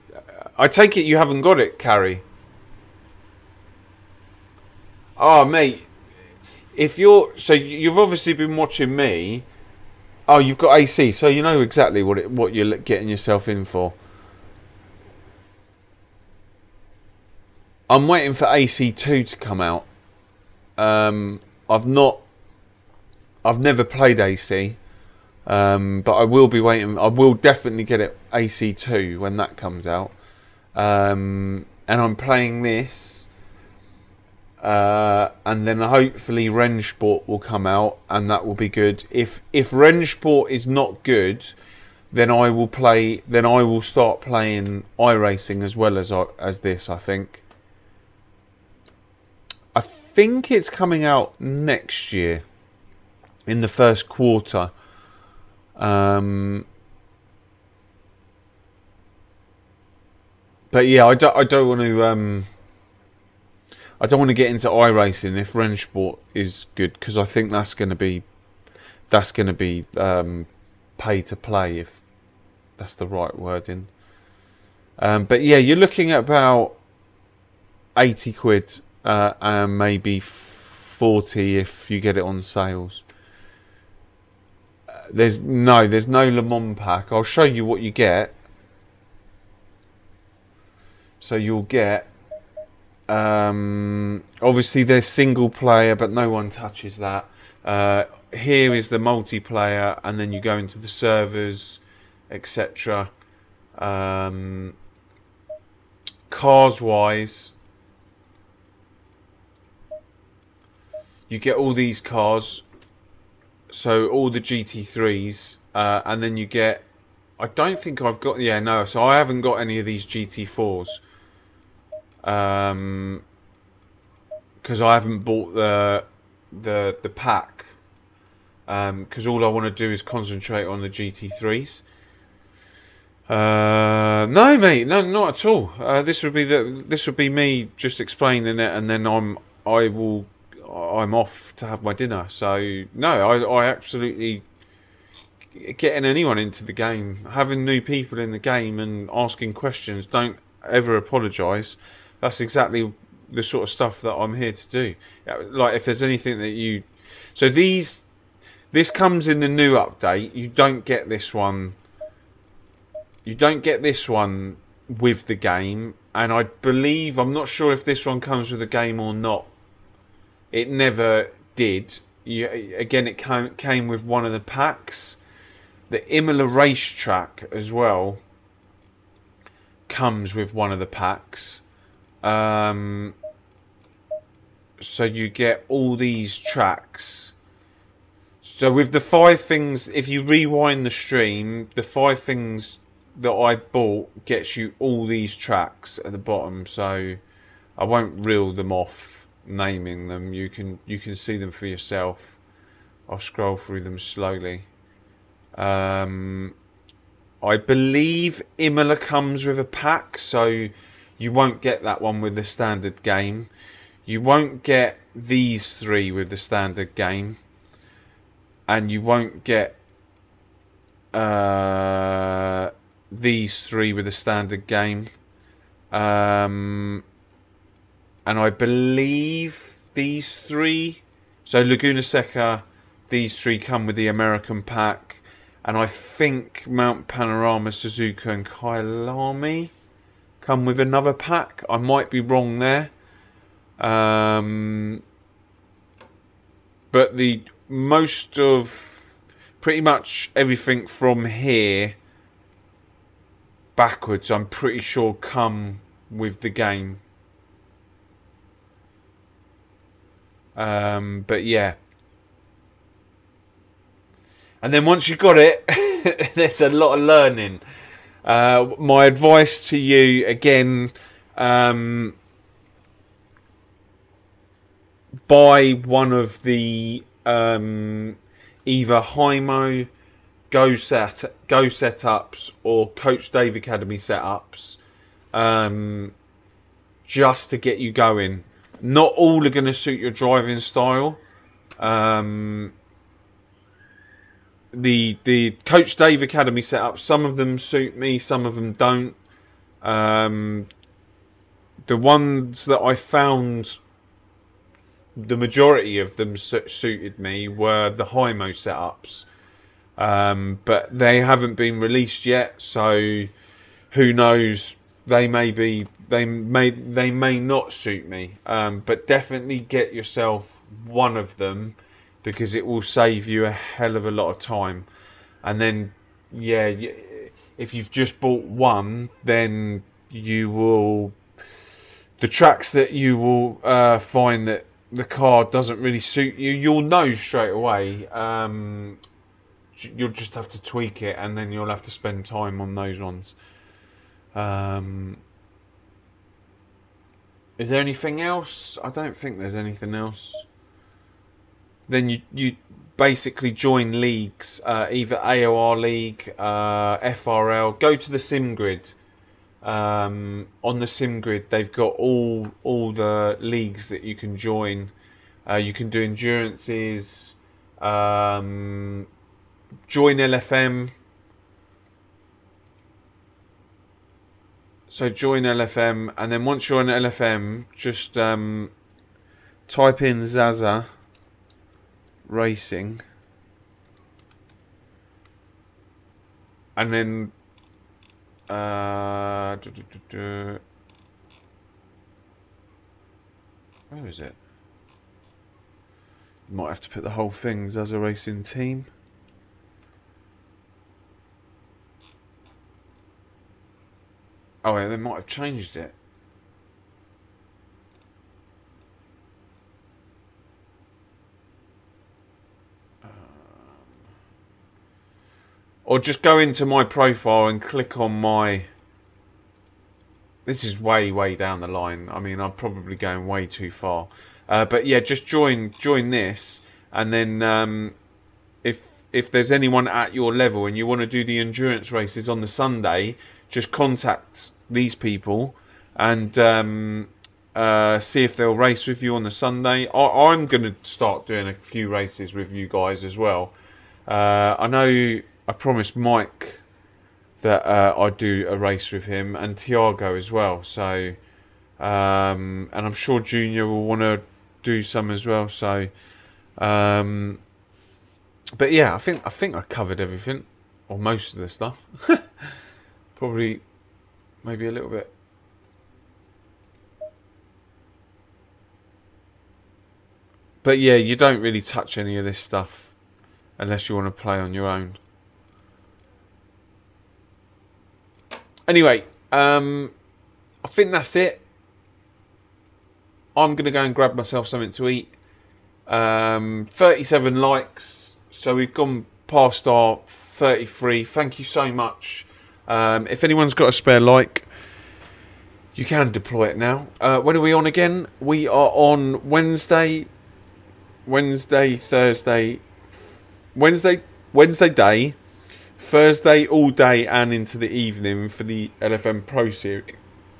I take it you haven't got it, Carrie. Oh, mate. If you're... So you've obviously been watching me. Oh, you've got AC, so you know exactly what it, what you're getting yourself in for. I'm waiting for AC2 to come out. Um, I've not I've never played AC, um, but I will be waiting. I will definitely get it AC2 when that comes out. Um, and I'm playing this, uh, and then hopefully Rennsport will come out, and that will be good. If if Rennsport is not good, then I will play. Then I will start playing iRacing as well as as this. I think. I think it's coming out next year in the first quarter. Um, but yeah, I don't, I don't want to. Um, I don't want to get into iRacing if Rennsport is good because I think that's going to be that's going to be um, pay to play if that's the right wording. Um, but yeah, you're looking at about eighty quid uh, and maybe forty if you get it on sales. There's no, there's no Le Mans pack. I'll show you what you get. So you'll get, um, obviously there's single player, but no one touches that. Uh, here is the multiplayer, and then you go into the servers, etc. Um, cars wise, you get all these cars so all the GT3s, uh, and then you get. I don't think I've got. Yeah, no. So I haven't got any of these GT4s. Um, because I haven't bought the the the pack. Um, because all I want to do is concentrate on the GT3s. Uh, no, mate, no, not at all. Uh, this would be the this would be me just explaining it, and then I'm I will I'm off to have my dinner. So no, I, I absolutely getting anyone into the game, having new people in the game, and asking questions. Don't ever apologise. That's exactly the sort of stuff that I'm here to do. Like if there's anything that you, so these, this comes in the new update. You don't get this one. You don't get this one with the game, and I believe I'm not sure if this one comes with the game or not. It never did. You, again, it came came with one of the packs. The Imola racetrack as well comes with one of the packs. Um, so you get all these tracks. So with the five things, if you rewind the stream, the five things that I bought gets you all these tracks at the bottom. So I won't reel them off, naming them. You can you can see them for yourself. I'll scroll through them slowly. Um, I believe Imola comes with a pack, so you won't get that one with the standard game. You won't get these three with the standard game. And you won't get uh, these three with the standard game. Um, and I believe these three. So Laguna Seca, these three come with the American pack. And I think Mount Panorama, Suzuka, and Kyalami come with another pack. I might be wrong there. Um, but the most of pretty much everything from here backwards, I'm pretty sure come with the game. Um, but yeah. And then once you've got it, *laughs* there's a lot of learning. Uh, my advice to you again, um, buy one of the um, either Hymo Go set Go setups or Coach Dave Academy setups, um, just to get you going. Not all are going to suit your driving style. Um, the the Coach Dave Academy setup. Some of them suit me, some of them don't. Um, the ones that I found, the majority of them su- suited me were the Hymo setups, um, but they haven't been released yet. So who knows? They may be. They may. They may not suit me. Um, but definitely get yourself one of them because it will save you a hell of a lot of time. And then, yeah, if you've just bought one, then you will. The tracks that you will uh, find that the car doesn't really suit you, you'll know straight away. Um, you'll just have to tweak it, and then you'll have to spend time on those ones. Um, is there anything else? I don't think there's anything else then you you basically join leagues, uh, either AOR League, uh, FRL. Go to the SimGrid. Um, on the sim grid, they've got all all the leagues that you can join. Uh, you can do endurances. Um, join LFM. So join LFM, and then once you're on LFM, just um, type in Zazza racing. And then uh, duh, duh, duh, where is it? You might have to put the whole things as a racing team oh yeah they might have changed it Or just go into my profile and click on my... This is way, way down the line. I mean, I'm probably going way too far. Uh, but yeah, just join join this. And then um, if if there's anyone at your level and you want to do the endurance races on the Sunday, just contact these people and um, uh, see if they'll race with you on the Sunday. I, I'm going to start doing a few races with you guys as well. Uh, I know I promised Mike that uh, I'd do a race with him and Tiago as well. So, um, and I'm sure Junior will want to do some as well. So, um, but yeah, I think I think I covered everything or most of the stuff. *laughs* Probably, maybe a little bit. But yeah, you don't really touch any of this stuff unless you want to play on your own. Anyway, um, I think that's it. I'm to go and grab myself something to eat. Um, 37 likes, so we've gone past our 33. Thank you so much. Um, if anyone's got a spare like, you can deploy it now. Uh, when are we on again? We are on Wednesday, Wednesday, Thursday, Wednesday, Wednesday day, Thursday all day and into the evening for the LFM Pro ser-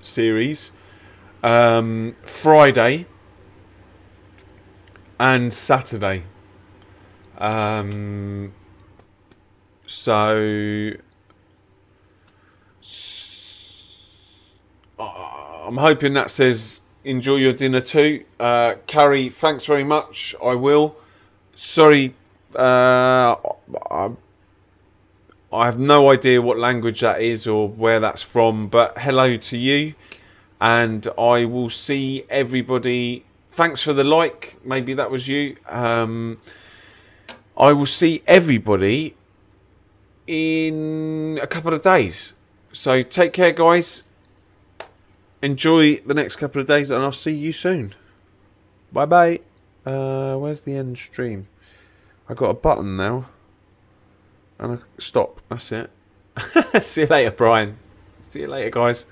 series. Um, Friday and Saturday. Um, so uh, I'm hoping that says enjoy your dinner too. Uh, Carrie, thanks very much. I will. Sorry, uh, I, have no idea what language that is or where that's from, but hello to you. And I will see everybody. Thanks for the like. Maybe that was you. Um, I will see everybody in a couple of days. So take care, guys. Enjoy the next couple of days, and I'll see you soon. Bye bye. Uh, where's the end stream? I got a button now. And I stop. That's it. *laughs* see you later, Brian. See you later, guys.